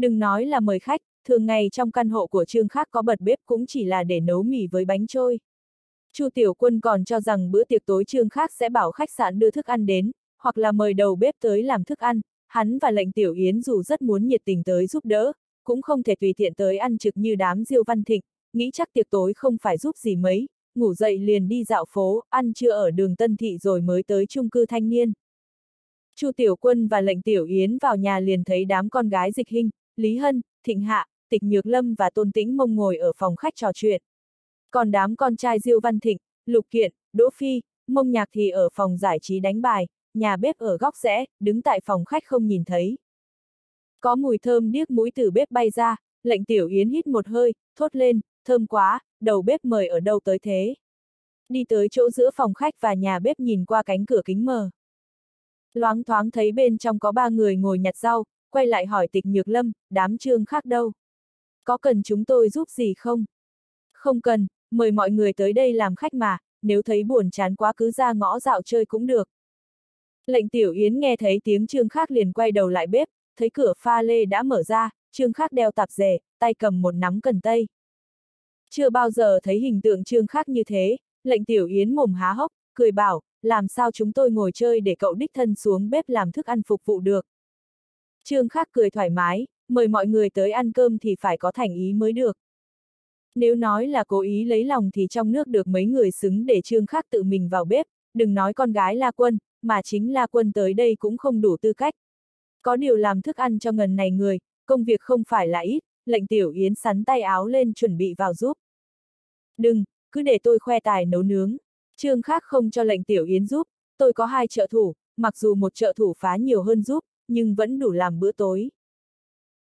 Đừng nói là mời khách, thường ngày trong căn hộ của Trương Khác có bật bếp cũng chỉ là để nấu mì với bánh trôi. Chu Tiểu Quân còn cho rằng bữa tiệc tối Trương Khác sẽ bảo khách sạn đưa thức ăn đến, hoặc là mời đầu bếp tới làm thức ăn, hắn và lệnh Tiểu Yến dù rất muốn nhiệt tình tới giúp đỡ, cũng không thể tùy tiện tới ăn trực như đám Diêu Văn Thịnh, nghĩ chắc tiệc tối không phải giúp gì mấy, ngủ dậy liền đi dạo phố, ăn trưa ở đường Tân Thị rồi mới tới chung cư thanh niên. Chu Tiểu Quân và lệnh Tiểu Yến vào nhà liền thấy đám con gái dịch hình, Lý Hân, Thịnh Hạ, Tịch Nhược Lâm và Tôn Tĩnh Mông ngồi ở phòng khách trò chuyện. Còn đám con trai Diêu Văn Thịnh, Lục Kiện, Đỗ Phi, Mông Nhạc thì ở phòng giải trí đánh bài, nhà bếp ở góc rẽ, đứng tại phòng khách không nhìn thấy. Có mùi thơm điếc mũi từ bếp bay ra, lệnh Tiểu Yến hít một hơi, thốt lên, thơm quá, đầu bếp mời ở đâu tới thế. Đi tới chỗ giữa phòng khách và nhà bếp nhìn qua cánh cửa kính mờ. Loáng thoáng thấy bên trong có ba người ngồi nhặt rau, quay lại hỏi tịch nhược lâm, đám trương khác đâu. Có cần chúng tôi giúp gì không? Không cần, mời mọi người tới đây làm khách mà, nếu thấy buồn chán quá cứ ra ngõ dạo chơi cũng được. Lệnh tiểu yến nghe thấy tiếng trương khác liền quay đầu lại bếp, thấy cửa pha lê đã mở ra, trương khác đeo tạp dề, tay cầm một nắm cần tây. Chưa bao giờ thấy hình tượng trương khác như thế, lệnh tiểu yến mồm há hốc, cười bảo, làm sao chúng tôi ngồi chơi để cậu đích thân xuống bếp làm thức ăn phục vụ được. Trương Khắc cười thoải mái, mời mọi người tới ăn cơm thì phải có thành ý mới được. Nếu nói là cố ý lấy lòng thì trong nước được mấy người xứng để Trương Khắc tự mình vào bếp, đừng nói con gái La Quân, mà chính La Quân tới đây cũng không đủ tư cách. Có điều làm thức ăn cho ngần này người, công việc không phải là ít, lệnh Tiểu Yến sắn tay áo lên chuẩn bị vào giúp. Đừng, cứ để tôi khoe tài nấu nướng. Trương Khắc không cho lệnh Tiểu Yến giúp, tôi có hai trợ thủ, mặc dù một trợ thủ phá nhiều hơn giúp, nhưng vẫn đủ làm bữa tối.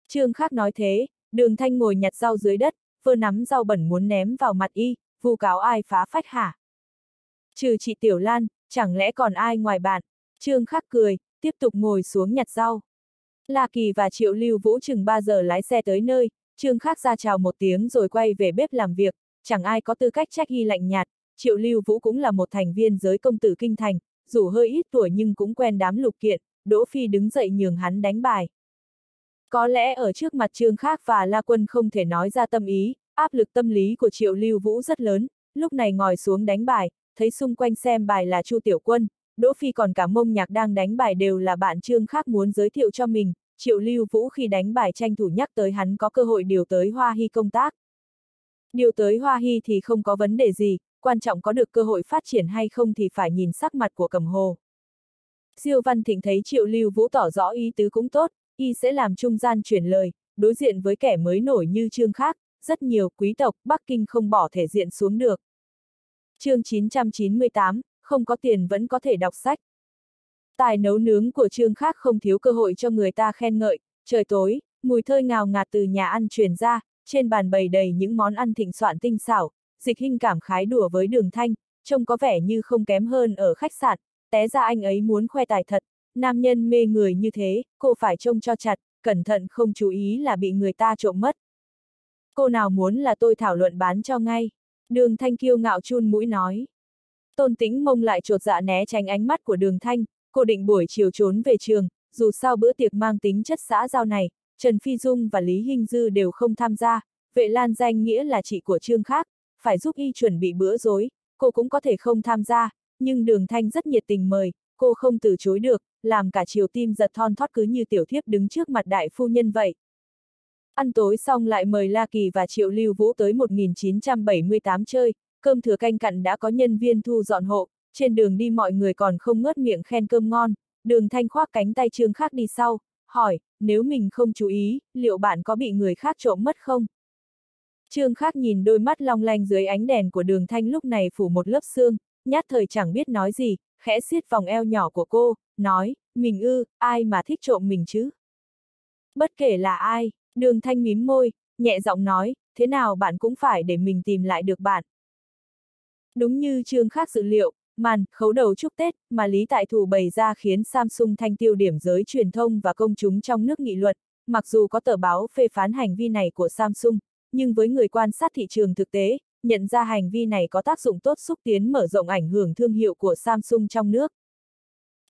Trương Khắc nói thế, đường thanh ngồi nhặt rau dưới đất, vơ nắm rau bẩn muốn ném vào mặt y, vu cáo ai phá phách hả? Trừ chị Tiểu Lan, chẳng lẽ còn ai ngoài bạn? Trương khắc cười, tiếp tục ngồi xuống nhặt rau. La Kỳ và Triệu Lưu Vũ chừng 3 giờ lái xe tới nơi, Trương Khắc ra chào một tiếng rồi quay về bếp làm việc, chẳng ai có tư cách trách y lạnh nhạt, Triệu Lưu Vũ cũng là một thành viên giới công tử kinh thành, dù hơi ít tuổi nhưng cũng quen đám lục kiện, Đỗ Phi đứng dậy nhường hắn đánh bài. Có lẽ ở trước mặt Trương Khác và La Quân không thể nói ra tâm ý, áp lực tâm lý của Triệu Lưu Vũ rất lớn, lúc này ngồi xuống đánh bài, thấy xung quanh xem bài là Chu Tiểu Quân, Đỗ Phi còn cả mông nhạc đang đánh bài đều là bạn Trương Khác muốn giới thiệu cho mình, Triệu Lưu Vũ khi đánh bài tranh thủ nhắc tới hắn có cơ hội điều tới Hoa Hy công tác. Điều tới Hoa Hy thì không có vấn đề gì, quan trọng có được cơ hội phát triển hay không thì phải nhìn sắc mặt của cầm hồ. Siêu Văn Thịnh thấy Triệu Lưu Vũ tỏ rõ ý tứ cũng tốt, y sẽ làm trung gian chuyển lời, đối diện với kẻ mới nổi như Trương Khác, rất nhiều quý tộc Bắc Kinh không bỏ thể diện xuống được. chương 998, không có tiền vẫn có thể đọc sách. Tài nấu nướng của Trương Khác không thiếu cơ hội cho người ta khen ngợi, trời tối, mùi thơi ngào ngạt từ nhà ăn truyền ra, trên bàn bày đầy những món ăn thịnh soạn tinh xảo, dịch hình cảm khái đùa với đường thanh, trông có vẻ như không kém hơn ở khách sạn, té ra anh ấy muốn khoe tài thật, nam nhân mê người như thế, cô phải trông cho chặt, cẩn thận không chú ý là bị người ta trộm mất. Cô nào muốn là tôi thảo luận bán cho ngay. Đường thanh kiêu ngạo chun mũi nói. Tôn tính mông lại trột dạ né tránh ánh mắt của đường thanh, cô định buổi chiều trốn về trường, dù sao bữa tiệc mang tính chất xã giao này, Trần Phi Dung và Lý Hinh Dư đều không tham gia, vệ lan danh nghĩa là chị của Trương Khác, phải giúp y chuẩn bị bữa dối, cô cũng có thể không tham gia, nhưng đường thanh rất nhiệt tình mời, cô không từ chối được, làm cả chiều tim giật thon thót cứ như tiểu thiếp đứng trước mặt đại phu nhân vậy. Ăn tối xong lại mời La Kỳ và Triệu Lưu Vũ tới 1978 chơi, cơm thừa canh cặn đã có nhân viên thu dọn hộ, trên đường đi mọi người còn không ngớt miệng khen cơm ngon, đường thanh khoác cánh tay trương khác đi sau, hỏi, nếu mình không chú ý, liệu bạn có bị người khác trộm mất không? Trương khác nhìn đôi mắt long lanh dưới ánh đèn của đường thanh lúc này phủ một lớp xương, nhát thời chẳng biết nói gì, khẽ xiết vòng eo nhỏ của cô, nói, mình ư, ai mà thích trộm mình chứ? Bất kể là ai, đường thanh mím môi, nhẹ giọng nói, thế nào bạn cũng phải để mình tìm lại được bạn. Đúng như chương khác dự liệu, màn, khấu đầu chúc Tết, mà Lý Tại Thủ bày ra khiến Samsung thanh tiêu điểm giới truyền thông và công chúng trong nước nghị luận, mặc dù có tờ báo phê phán hành vi này của Samsung, nhưng với người quan sát thị trường thực tế, nhận ra hành vi này có tác dụng tốt xúc tiến mở rộng ảnh hưởng thương hiệu của Samsung trong nước.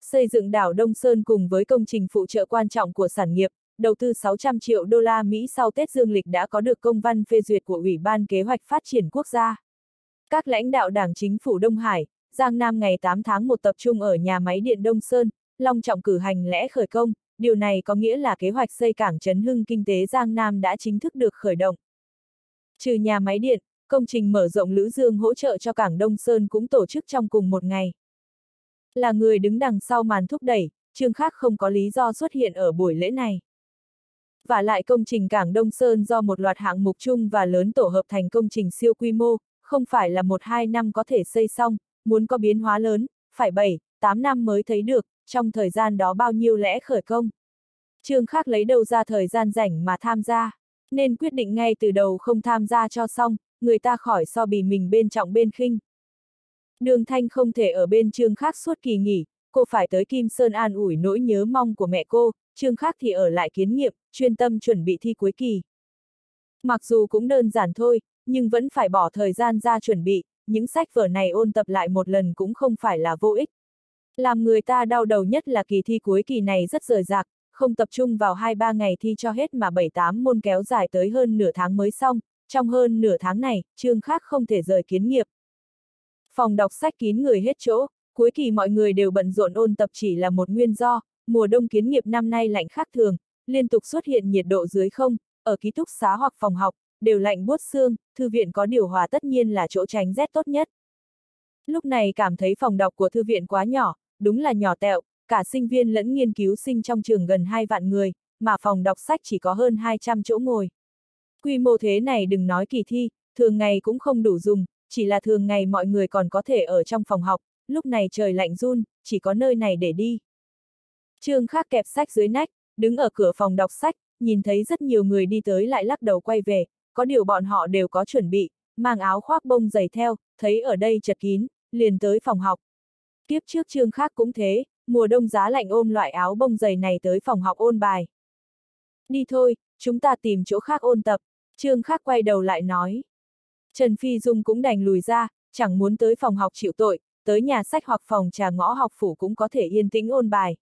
Xây dựng đảo Đông Sơn cùng với công trình phụ trợ quan trọng của sản nghiệp, đầu tư 600 triệu đô la Mỹ sau Tết Dương lịch đã có được công văn phê duyệt của Ủy ban Kế hoạch Phát triển Quốc gia. Các lãnh đạo Đảng Chính phủ Đông Hải, Giang Nam ngày 8 tháng 1 tập trung ở nhà máy điện Đông Sơn, long trọng cử hành lễ khởi công, điều này có nghĩa là kế hoạch xây cảng trấn hưng kinh tế Giang Nam đã chính thức được khởi động. Trừ nhà máy điện, công trình mở rộng Lữ Dương hỗ trợ cho cảng Đông Sơn cũng tổ chức trong cùng một ngày. Là người đứng đằng sau màn thúc đẩy, Trương Khác không có lý do xuất hiện ở buổi lễ này. Và lại công trình cảng Đông Sơn do một loạt hạng mục chung và lớn tổ hợp thành công trình siêu quy mô, không phải là một hai năm có thể xây xong, muốn có biến hóa lớn, phải 7, 8 năm mới thấy được, trong thời gian đó bao nhiêu lẽ khởi công. Trương Khác lấy đâu ra thời gian rảnh mà tham gia, nên quyết định ngay từ đầu không tham gia cho xong, người ta khỏi so bì mình bên trọng bên khinh. Đường Thanh không thể ở bên Trương Khác suốt kỳ nghỉ, cô phải tới Kim Sơn an ủi nỗi nhớ mong của mẹ cô, Trương Khác thì ở lại kiến nghiệp, chuyên tâm chuẩn bị thi cuối kỳ. Mặc dù cũng đơn giản thôi, nhưng vẫn phải bỏ thời gian ra chuẩn bị, những sách vở này ôn tập lại một lần cũng không phải là vô ích. Làm người ta đau đầu nhất là kỳ thi cuối kỳ này rất rời rạc, không tập trung vào 2-3 ngày thi cho hết mà 7-8 môn kéo dài tới hơn nửa tháng mới xong, trong hơn nửa tháng này, chương khác không thể rời kiến nghiệp. Phòng đọc sách kín người hết chỗ, cuối kỳ mọi người đều bận rộn ôn tập chỉ là một nguyên do, mùa đông kiến nghiệp năm nay lạnh khác thường, liên tục xuất hiện nhiệt độ dưới không, ở ký túc xá hoặc phòng học, đều lạnh buốt xương, thư viện có điều hòa tất nhiên là chỗ tránh rét tốt nhất. Lúc này cảm thấy phòng đọc của thư viện quá nhỏ, đúng là nhỏ tẹo, cả sinh viên lẫn nghiên cứu sinh trong trường gần 2 vạn người, mà phòng đọc sách chỉ có hơn 200 chỗ ngồi. Quy mô thế này đừng nói kỳ thi, thường ngày cũng không đủ dùng, chỉ là thường ngày mọi người còn có thể ở trong phòng học, lúc này trời lạnh run, chỉ có nơi này để đi. Trương Khác kẹp sách dưới nách, đứng ở cửa phòng đọc sách, nhìn thấy rất nhiều người đi tới lại lắc đầu quay về, có điều bọn họ đều có chuẩn bị, mang áo khoác bông dày theo, thấy ở đây chật kín, liền tới phòng học. kiếp trước Trương Khác cũng thế, mùa đông giá lạnh ôm loại áo bông dày này tới phòng học ôn bài. Đi thôi, chúng ta tìm chỗ khác ôn tập, Trương Khác quay đầu lại nói. Trần Phi Dung cũng đành lùi ra, chẳng muốn tới phòng học chịu tội, tới nhà sách hoặc phòng trà ngõ học phủ cũng có thể yên tĩnh ôn bài.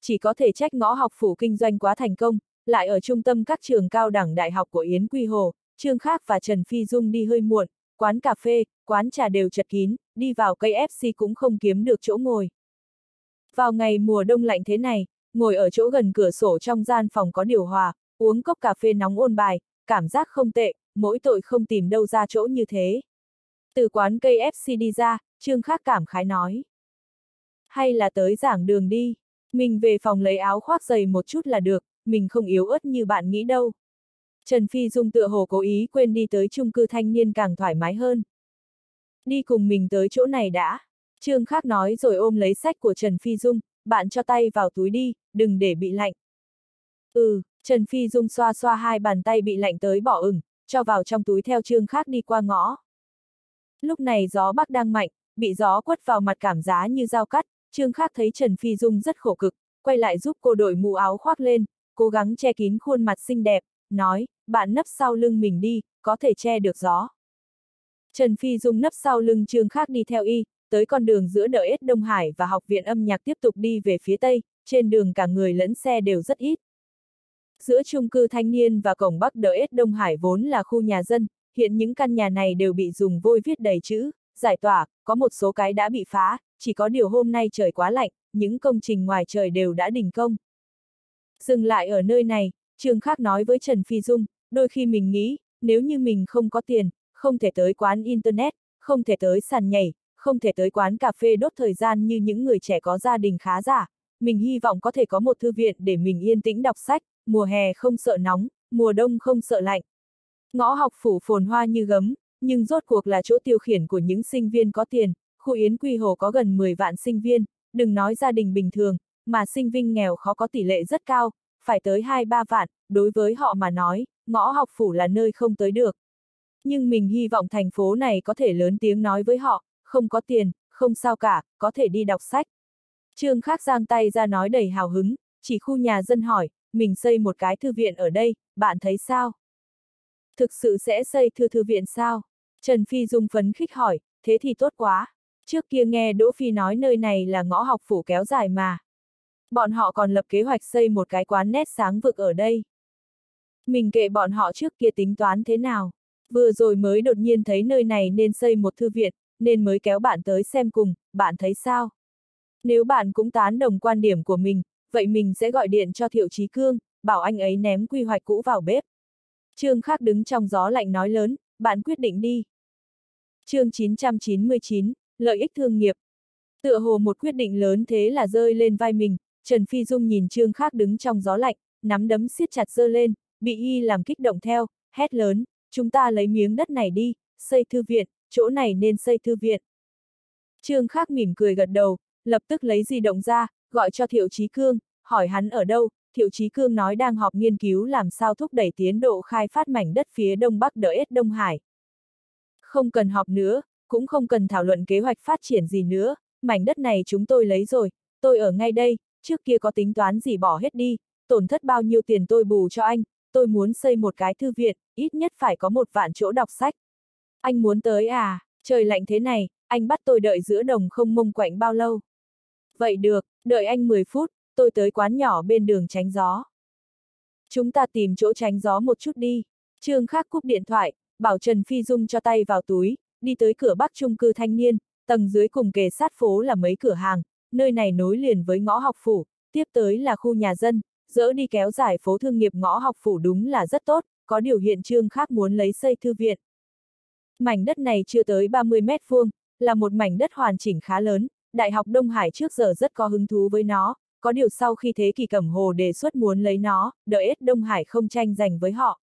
Chỉ có thể trách ngõ học phủ kinh doanh quá thành công, lại ở trung tâm các trường cao đẳng đại học của Yến Quy Hồ, Trương Khác và Trần Phi Dung đi hơi muộn, quán cà phê, quán trà đều chật kín, đi vào cây FC cũng không kiếm được chỗ ngồi. Vào ngày mùa đông lạnh thế này, ngồi ở chỗ gần cửa sổ trong gian phòng có điều hòa, uống cốc cà phê nóng ôn bài, cảm giác không tệ, mỗi tội không tìm đâu ra chỗ như thế. Từ quán cây FC đi ra, Trương khắc cảm khái nói. Hay là tới giảng đường đi, mình về phòng lấy áo khoác dày một chút là được, mình không yếu ớt như bạn nghĩ đâu. Trần Phi Dung tựa hồ cố ý quên đi tới chung cư thanh niên càng thoải mái hơn. Đi cùng mình tới chỗ này đã. Trương khắc nói rồi ôm lấy sách của Trần Phi Dung, bạn cho tay vào túi đi, đừng để bị lạnh. Ừ, Trần Phi Dung xoa xoa hai bàn tay bị lạnh tới bỏ ửng, cho vào trong túi theo Trương Khác đi qua ngõ. Lúc này gió bắc đang mạnh, bị gió quất vào mặt cảm giá như dao cắt, Trương Khác thấy Trần Phi Dung rất khổ cực, quay lại giúp cô đội mũ áo khoác lên, cố gắng che kín khuôn mặt xinh đẹp, nói, bạn nấp sau lưng mình đi, có thể che được gió. Trần Phi Dung nấp sau lưng Trương Khác đi theo y, tới con đường giữa đợi ết Đông Hải và học viện âm nhạc tiếp tục đi về phía tây, trên đường cả người lẫn xe đều rất ít. Giữa chung cư thanh niên và cổng bắc Đỡ ết Đông Hải vốn là khu nhà dân, hiện những căn nhà này đều bị dùng vôi viết đầy chữ, giải tỏa, có một số cái đã bị phá, chỉ có điều hôm nay trời quá lạnh, những công trình ngoài trời đều đã đình công. Dừng lại ở nơi này, Trương Khác nói với Trần Phi Dung, đôi khi mình nghĩ, nếu như mình không có tiền, không thể tới quán Internet, không thể tới sàn nhảy, không thể tới quán cà phê đốt thời gian như những người trẻ có gia đình khá giả, mình hy vọng có thể có một thư viện để mình yên tĩnh đọc sách, mùa hè không sợ nóng, mùa đông không sợ lạnh. Ngõ học phủ phồn hoa như gấm, nhưng rốt cuộc là chỗ tiêu khiển của những sinh viên có tiền, khu Yến Quy Hồ có gần 10 vạn sinh viên, đừng nói gia đình bình thường, mà sinh viên nghèo khó có tỷ lệ rất cao, phải tới 2-3 vạn, đối với họ mà nói, ngõ học phủ là nơi không tới được. Nhưng mình hy vọng thành phố này có thể lớn tiếng nói với họ, không có tiền, không sao cả, có thể đi đọc sách. Trương Khắc giang tay ra nói đầy hào hứng, chỉ khu nhà dân hỏi, mình xây một cái thư viện ở đây, bạn thấy sao? Thực sự sẽ xây thư thư viện sao? Trần Phi Dung phấn khích hỏi, thế thì tốt quá. Trước kia nghe Đỗ Phi nói nơi này là ngõ học phủ kéo dài mà. Bọn họ còn lập kế hoạch xây một cái quán nét sáng vực ở đây. Mình kệ bọn họ trước kia tính toán thế nào. Vừa rồi mới đột nhiên thấy nơi này nên xây một thư viện, nên mới kéo bạn tới xem cùng, bạn thấy sao? Nếu bạn cũng tán đồng quan điểm của mình, vậy mình sẽ gọi điện cho Thiệu Chí Cương, bảo anh ấy ném quy hoạch cũ vào bếp. Trương Khắc đứng trong gió lạnh nói lớn, bạn quyết định đi. chương 999, lợi ích thương nghiệp. Tựa hồ một quyết định lớn thế là rơi lên vai mình, Trần Phi Dung nhìn Trương Khắc đứng trong gió lạnh, nắm đấm siết chặt dơ lên, bị y làm kích động theo, hét lớn, chúng ta lấy miếng đất này đi, xây thư viện, chỗ này nên xây thư viện. Trương Khắc mỉm cười gật đầu, lập tức lấy di động ra, gọi cho Thiệu Chí Cương, hỏi hắn ở đâu, Thiệu Chí Cương nói đang họp nghiên cứu làm sao thúc đẩy tiến độ khai phát mảnh đất phía đông bắc đỡ ết Đông Hải. Không cần họp nữa, cũng không cần thảo luận kế hoạch phát triển gì nữa, mảnh đất này chúng tôi lấy rồi, tôi ở ngay đây, trước kia có tính toán gì bỏ hết đi, tổn thất bao nhiêu tiền tôi bù cho anh, tôi muốn xây một cái thư viện, ít nhất phải có một vạn chỗ đọc sách. Anh muốn tới à, trời lạnh thế này, anh bắt tôi đợi giữa đồng không mông quạnh bao lâu. Vậy được, đợi anh 10 phút, tôi tới quán nhỏ bên đường tránh gió. Chúng ta tìm chỗ tránh gió một chút đi. Trương Khắc cúp điện thoại, bảo Trần Phi Dung cho tay vào túi, đi tới cửa bắc trung cư thanh niên, tầng dưới cùng kề sát phố là mấy cửa hàng, nơi này nối liền với ngõ học phủ, tiếp tới là khu nhà dân, dỡ đi kéo dài phố thương nghiệp ngõ học phủ đúng là rất tốt, có điều hiện trương khắc muốn lấy xây thư viện. Mảnh đất này chưa tới 30 mét vuông, là một mảnh đất hoàn chỉnh khá lớn, Đại học Đông Hải trước giờ rất có hứng thú với nó, có điều sau khi Thế kỷ Cẩm Hồ đề xuất muốn lấy nó, đợi ết Đông Hải không tranh giành với họ.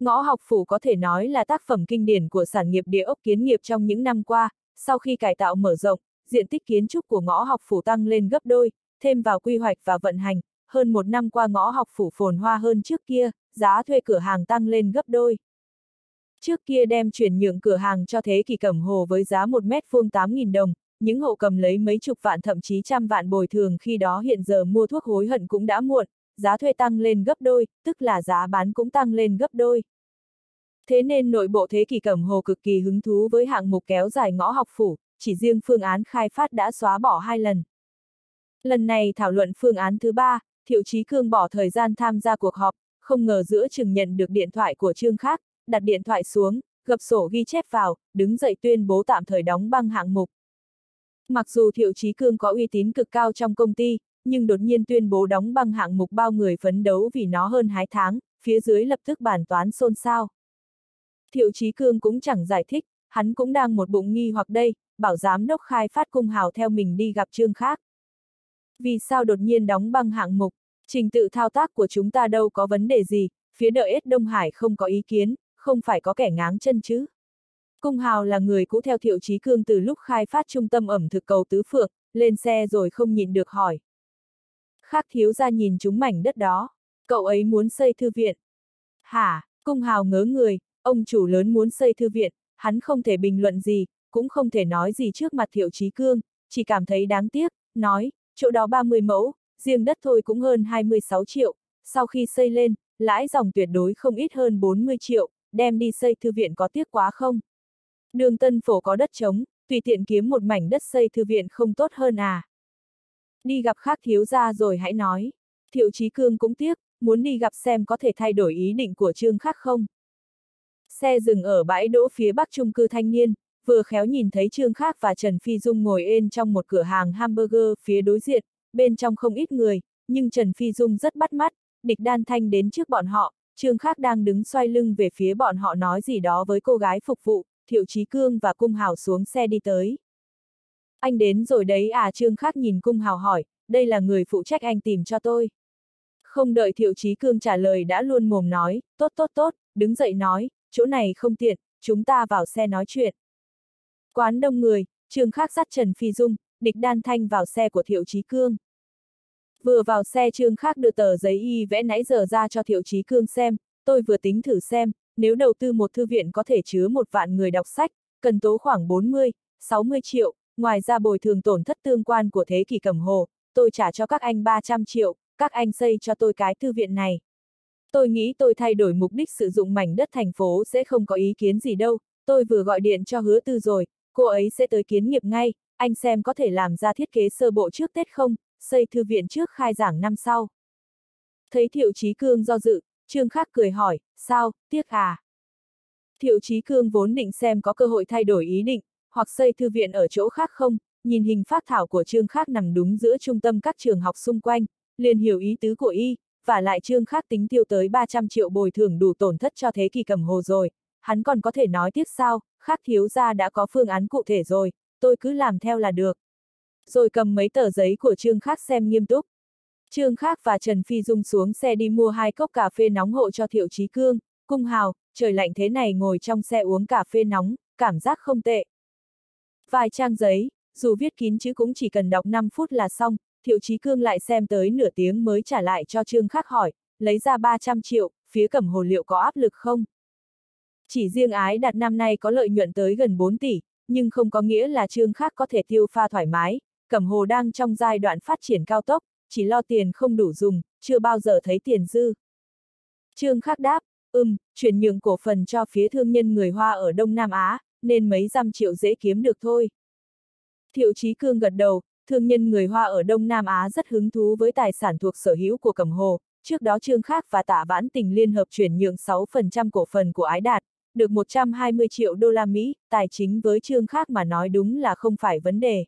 Ngõ học phủ có thể nói là tác phẩm kinh điển của sản nghiệp địa ốc kiến nghiệp trong những năm qua, sau khi cải tạo mở rộng, diện tích kiến trúc của ngõ học phủ tăng lên gấp đôi, thêm vào quy hoạch và vận hành, hơn một năm qua ngõ học phủ phồn hoa hơn trước kia, giá thuê cửa hàng tăng lên gấp đôi. Trước kia đem chuyển nhượng cửa hàng cho thế kỷ cẩm hồ với giá 1 mét vuông 8.000 đồng, những hộ cầm lấy mấy chục vạn thậm chí trăm vạn bồi thường khi đó hiện giờ mua thuốc hối hận cũng đã muộn, giá thuê tăng lên gấp đôi, tức là giá bán cũng tăng lên gấp đôi. Thế nên nội bộ thế kỷ cẩm hồ cực kỳ hứng thú với hạng mục kéo dài ngõ học phủ, chỉ riêng phương án khai phát đã xóa bỏ hai lần. Lần này thảo luận phương án thứ ba, Thiệu Chí Cương bỏ thời gian tham gia cuộc họp, không ngờ giữa chừng nhận được điện thoại của Trương Khác, đặt điện thoại xuống, gập sổ ghi chép vào, đứng dậy tuyên bố tạm thời đóng băng hạng mục. Mặc dù Thiệu Chí Cương có uy tín cực cao trong công ty, nhưng đột nhiên tuyên bố đóng băng hạng mục bao người phấn đấu vì nó hơn hái tháng, phía dưới lập tức bàn toán xôn xao. Thiệu Chí Cương cũng chẳng giải thích, hắn cũng đang một bụng nghi hoặc đây, bảo giám đốc khai phát cung hào theo mình đi gặp trương khác. Vì sao đột nhiên đóng băng hạng mục, trình tự thao tác của chúng ta đâu có vấn đề gì, phía đợi ết Đông Hải không có ý kiến, không phải có kẻ ngáng chân chứ. Cung hào là người cũ theo thiệu chí cương từ lúc khai phát trung tâm ẩm thực cầu Tứ Phượng, lên xe rồi không nhịn được hỏi. Khác thiếu ra nhìn chúng mảnh đất đó, cậu ấy muốn xây thư viện. Hả, cung hào ngớ người, ông chủ lớn muốn xây thư viện, hắn không thể bình luận gì, cũng không thể nói gì trước mặt thiệu chí cương, chỉ cảm thấy đáng tiếc, nói, chỗ đó 30 mẫu, riêng đất thôi cũng hơn 26 triệu, sau khi xây lên, lãi dòng tuyệt đối không ít hơn 40 triệu, đem đi xây thư viện có tiếc quá không? Đường Tân Phổ có đất trống, tùy tiện kiếm một mảnh đất xây thư viện không tốt hơn à? Đi gặp khác thiếu gia rồi hãy nói. Thiệu Chí Cương cũng tiếc, muốn đi gặp xem có thể thay đổi ý định của Trương khác không. Xe dừng ở bãi đỗ phía bắc trung cư thanh niên, vừa khéo nhìn thấy Trương Khác và Trần Phi Dung ngồi ên trong một cửa hàng hamburger phía đối diện, bên trong không ít người, nhưng Trần Phi Dung rất bắt mắt, địch đan thanh đến trước bọn họ, Trương Khác đang đứng xoay lưng về phía bọn họ nói gì đó với cô gái phục vụ, Thiệu Chí Cương và Cung Hào xuống xe đi tới. Anh đến rồi đấy à Trương khắc nhìn Cung Hào hỏi, đây là người phụ trách anh tìm cho tôi. Không đợi Thiệu Chí Cương trả lời đã luôn mồm nói, tốt tốt tốt, đứng dậy nói, chỗ này không tiện, chúng ta vào xe nói chuyện. Quán đông người, Trương khắc dắt Trần Phi Dung, địch đan thanh vào xe của Thiệu Chí Cương. Vừa vào xe Trương khắc đưa tờ giấy y vẽ nãy giờ ra cho Thiệu Chí Cương xem, tôi vừa tính thử xem, nếu đầu tư một thư viện có thể chứa một vạn người đọc sách, cần tố khoảng 40, 60 triệu, ngoài ra bồi thường tổn thất tương quan của thế kỷ cầm hồ, tôi trả cho các anh 300 triệu, các anh xây cho tôi cái thư viện này. Tôi nghĩ tôi thay đổi mục đích sử dụng mảnh đất thành phố sẽ không có ý kiến gì đâu, tôi vừa gọi điện cho hứa tư rồi, cô ấy sẽ tới kiến nghiệp ngay, anh xem có thể làm ra thiết kế sơ bộ trước Tết không, xây thư viện trước khai giảng năm sau. Thấy Thiệu Chí Cương do dự, Trương Khắc cười hỏi, sao, tiếc à? Thiệu Chí Cương vốn định xem có cơ hội thay đổi ý định, hoặc xây thư viện ở chỗ khác không, nhìn hình phát thảo của Trương Khắc nằm đúng giữa trung tâm các trường học xung quanh, liền hiểu ý tứ của y, và lại Trương Khắc tính tiêu tới 300 triệu bồi thường đủ tổn thất cho thế kỷ cầm hồ rồi, hắn còn có thể nói tiếc sao, Khác thiếu gia đã có phương án cụ thể rồi, tôi cứ làm theo là được. Rồi cầm mấy tờ giấy của Trương Khắc xem nghiêm túc. Trương Khắc và Trần Phi Dung xuống xe đi mua hai cốc cà phê nóng hộ cho Thiệu Chí Cương, cung hào, trời lạnh thế này ngồi trong xe uống cà phê nóng, cảm giác không tệ. Vài trang giấy, dù viết kín chứ cũng chỉ cần đọc 5 phút là xong, Thiệu Chí Cương lại xem tới nửa tiếng mới trả lại cho Trương Khắc hỏi, lấy ra 300 triệu, phía cẩm hồ liệu có áp lực không? Chỉ riêng ái đặt năm nay có lợi nhuận tới gần 4 tỷ, nhưng không có nghĩa là Trương Khắc có thể tiêu pha thoải mái, cẩm hồ đang trong giai đoạn phát triển cao tốc, chỉ lo tiền không đủ dùng, chưa bao giờ thấy tiền dư. Trương Khắc đáp, ừm, chuyển nhượng cổ phần cho phía thương nhân người Hoa ở Đông Nam Á, nên mấy trăm triệu dễ kiếm được thôi. Thiệu Chí Cương gật đầu, thương nhân người Hoa ở Đông Nam Á rất hứng thú với tài sản thuộc sở hữu của Cẩm Hồ, trước đó Trương khắc và Tạ Vãn Tình liên hợp chuyển nhượng 6% cổ phần của Ái Đạt, được 120 triệu đô la Mỹ, tài chính với Trương khắc mà nói đúng là không phải vấn đề.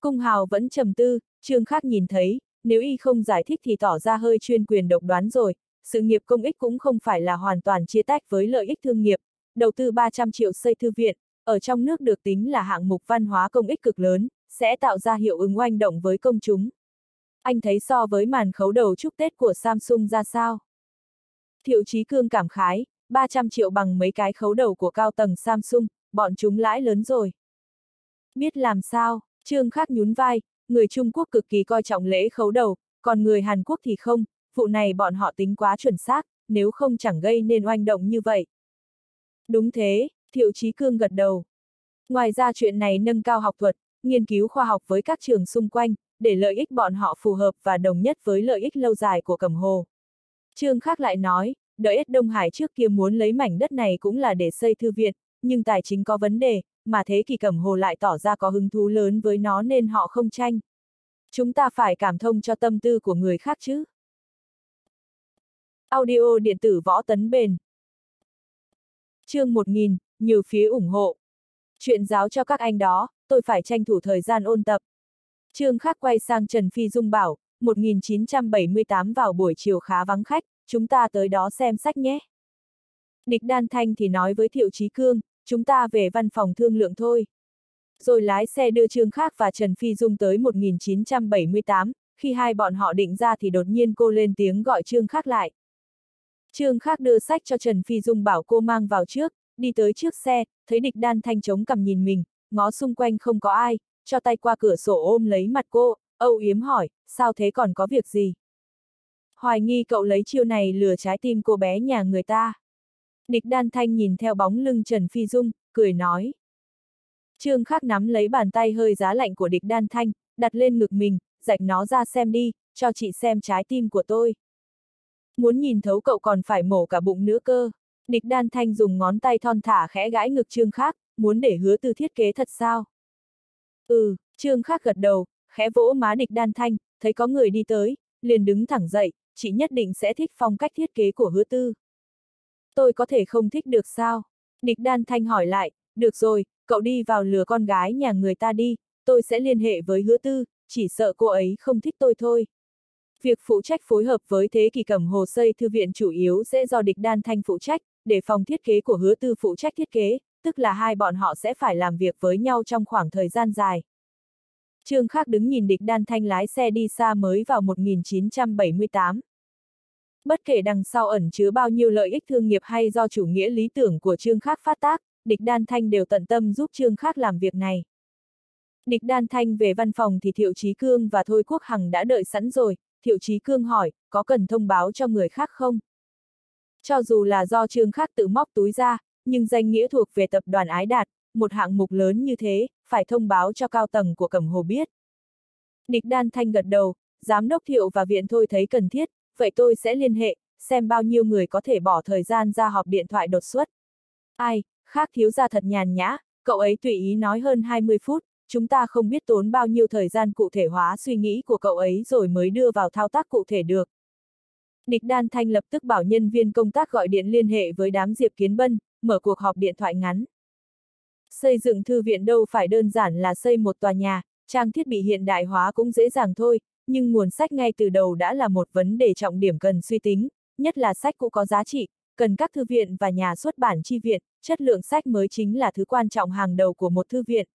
Cung Hào vẫn trầm tư, Trương Khác nhìn thấy, nếu y không giải thích thì tỏ ra hơi chuyên quyền độc đoán rồi, sự nghiệp công ích cũng không phải là hoàn toàn chia tách với lợi ích thương nghiệp, đầu tư 300 triệu xây thư viện, ở trong nước được tính là hạng mục văn hóa công ích cực lớn, sẽ tạo ra hiệu ứng oanh động với công chúng. Anh thấy so với màn khấu đầu chúc Tết của Samsung ra sao? Thiệu Chí Cương cảm khái, 300 triệu bằng mấy cái khấu đầu của cao tầng Samsung, bọn chúng lãi lớn rồi. Biết làm sao, Trương Khắc nhún vai, người Trung Quốc cực kỳ coi trọng lễ khấu đầu, còn người Hàn Quốc thì không, vụ này bọn họ tính quá chuẩn xác, nếu không chẳng gây nên oanh động như vậy. Đúng thế, Thiệu Chí Cương gật đầu. Ngoài ra chuyện này nâng cao học thuật, nghiên cứu khoa học với các trường xung quanh, để lợi ích bọn họ phù hợp và đồng nhất với lợi ích lâu dài của Cẩm Hồ. Trương Khác lại nói, đợi ết Đông Hải trước kia muốn lấy mảnh đất này cũng là để xây thư viện, nhưng tài chính có vấn đề, mà thế kỷ Cẩm Hồ lại tỏ ra có hứng thú lớn với nó nên họ không tranh. Chúng ta phải cảm thông cho tâm tư của người khác chứ. Audio điện tử võ tấn bền chương 1000, nhiều phía ủng hộ. Chuyện giáo cho các anh đó, tôi phải tranh thủ thời gian ôn tập. Trương khác quay sang Trần Phi Dung bảo, 1978 vào buổi chiều khá vắng khách, chúng ta tới đó xem sách nhé. Địch Đan Thanh thì nói với Thiệu Chí Cương, chúng ta về văn phòng thương lượng thôi. Rồi lái xe đưa Trương Khắc và Trần Phi Dung tới 1978, khi hai bọn họ định ra thì đột nhiên cô lên tiếng gọi Trương Khắc lại, Trương Khác đưa sách cho Trần Phi Dung bảo cô mang vào trước, đi tới trước xe, thấy địch đan thanh chống cầm nhìn mình, ngó xung quanh không có ai, cho tay qua cửa sổ ôm lấy mặt cô, âu yếm hỏi, sao thế còn có việc gì? Hoài nghi cậu lấy chiêu này lừa trái tim cô bé nhà người ta. Địch đan thanh nhìn theo bóng lưng Trần Phi Dung, cười nói. Trương Khắc nắm lấy bàn tay hơi giá lạnh của địch đan thanh, đặt lên ngực mình, rạch nó ra xem đi, cho chị xem trái tim của tôi. Muốn nhìn thấu cậu còn phải mổ cả bụng nữa cơ. Địch đan thanh dùng ngón tay thon thả khẽ gãi ngực trương Khắc, muốn để hứa tư thiết kế thật sao? Ừ, trương Khắc gật đầu, khẽ vỗ má địch đan thanh, thấy có người đi tới, liền đứng thẳng dậy, chị nhất định sẽ thích phong cách thiết kế của hứa tư. Tôi có thể không thích được sao? Địch đan thanh hỏi lại, được rồi, cậu đi vào lừa con gái nhà người ta đi, tôi sẽ liên hệ với hứa tư, chỉ sợ cô ấy không thích tôi thôi. Việc phụ trách phối hợp với Thế kỷ cẩm hồ xây thư viện chủ yếu sẽ do địch đan thanh phụ trách, để phòng thiết kế của hứa tư phụ trách thiết kế, tức là hai bọn họ sẽ phải làm việc với nhau trong khoảng thời gian dài. Trương Khắc đứng nhìn địch đan thanh lái xe đi xa mới vào 1978. Bất kể đằng sau ẩn chứa bao nhiêu lợi ích thương nghiệp hay do chủ nghĩa lý tưởng của Trương Khắc phát tác, địch đan thanh đều tận tâm giúp Trương Khắc làm việc này. Địch đan thanh về văn phòng thì Thiệu Chí Cương và Thôi Quốc Hằng đã đợi sẵn rồi, Thiệu Chí Cương hỏi, có cần thông báo cho người khác không? Cho dù là do Trương Khắc tự móc túi ra, nhưng danh nghĩa thuộc về tập đoàn Ái Đạt, một hạng mục lớn như thế, phải thông báo cho cao tầng của Cẩm Hồ biết. Địch Đan Thanh gật đầu, giám đốc Thiệu và viện thôi thấy cần thiết, vậy tôi sẽ liên hệ, xem bao nhiêu người có thể bỏ thời gian ra họp điện thoại đột xuất. Ai, khác thiếu ra thật nhàn nhã, cậu ấy tùy ý nói hơn 20 phút, chúng ta không biết tốn bao nhiêu thời gian cụ thể hóa suy nghĩ của cậu ấy rồi mới đưa vào thao tác cụ thể được. Địch Đan Thanh lập tức bảo nhân viên công tác gọi điện liên hệ với đám Diệp Kiến Bân, mở cuộc họp điện thoại ngắn. Xây dựng thư viện đâu phải đơn giản là xây một tòa nhà, trang thiết bị hiện đại hóa cũng dễ dàng thôi, nhưng nguồn sách ngay từ đầu đã là một vấn đề trọng điểm cần suy tính, nhất là sách cũng có giá trị, cần các thư viện và nhà xuất bản chi viện, chất lượng sách mới chính là thứ quan trọng hàng đầu của một thư viện.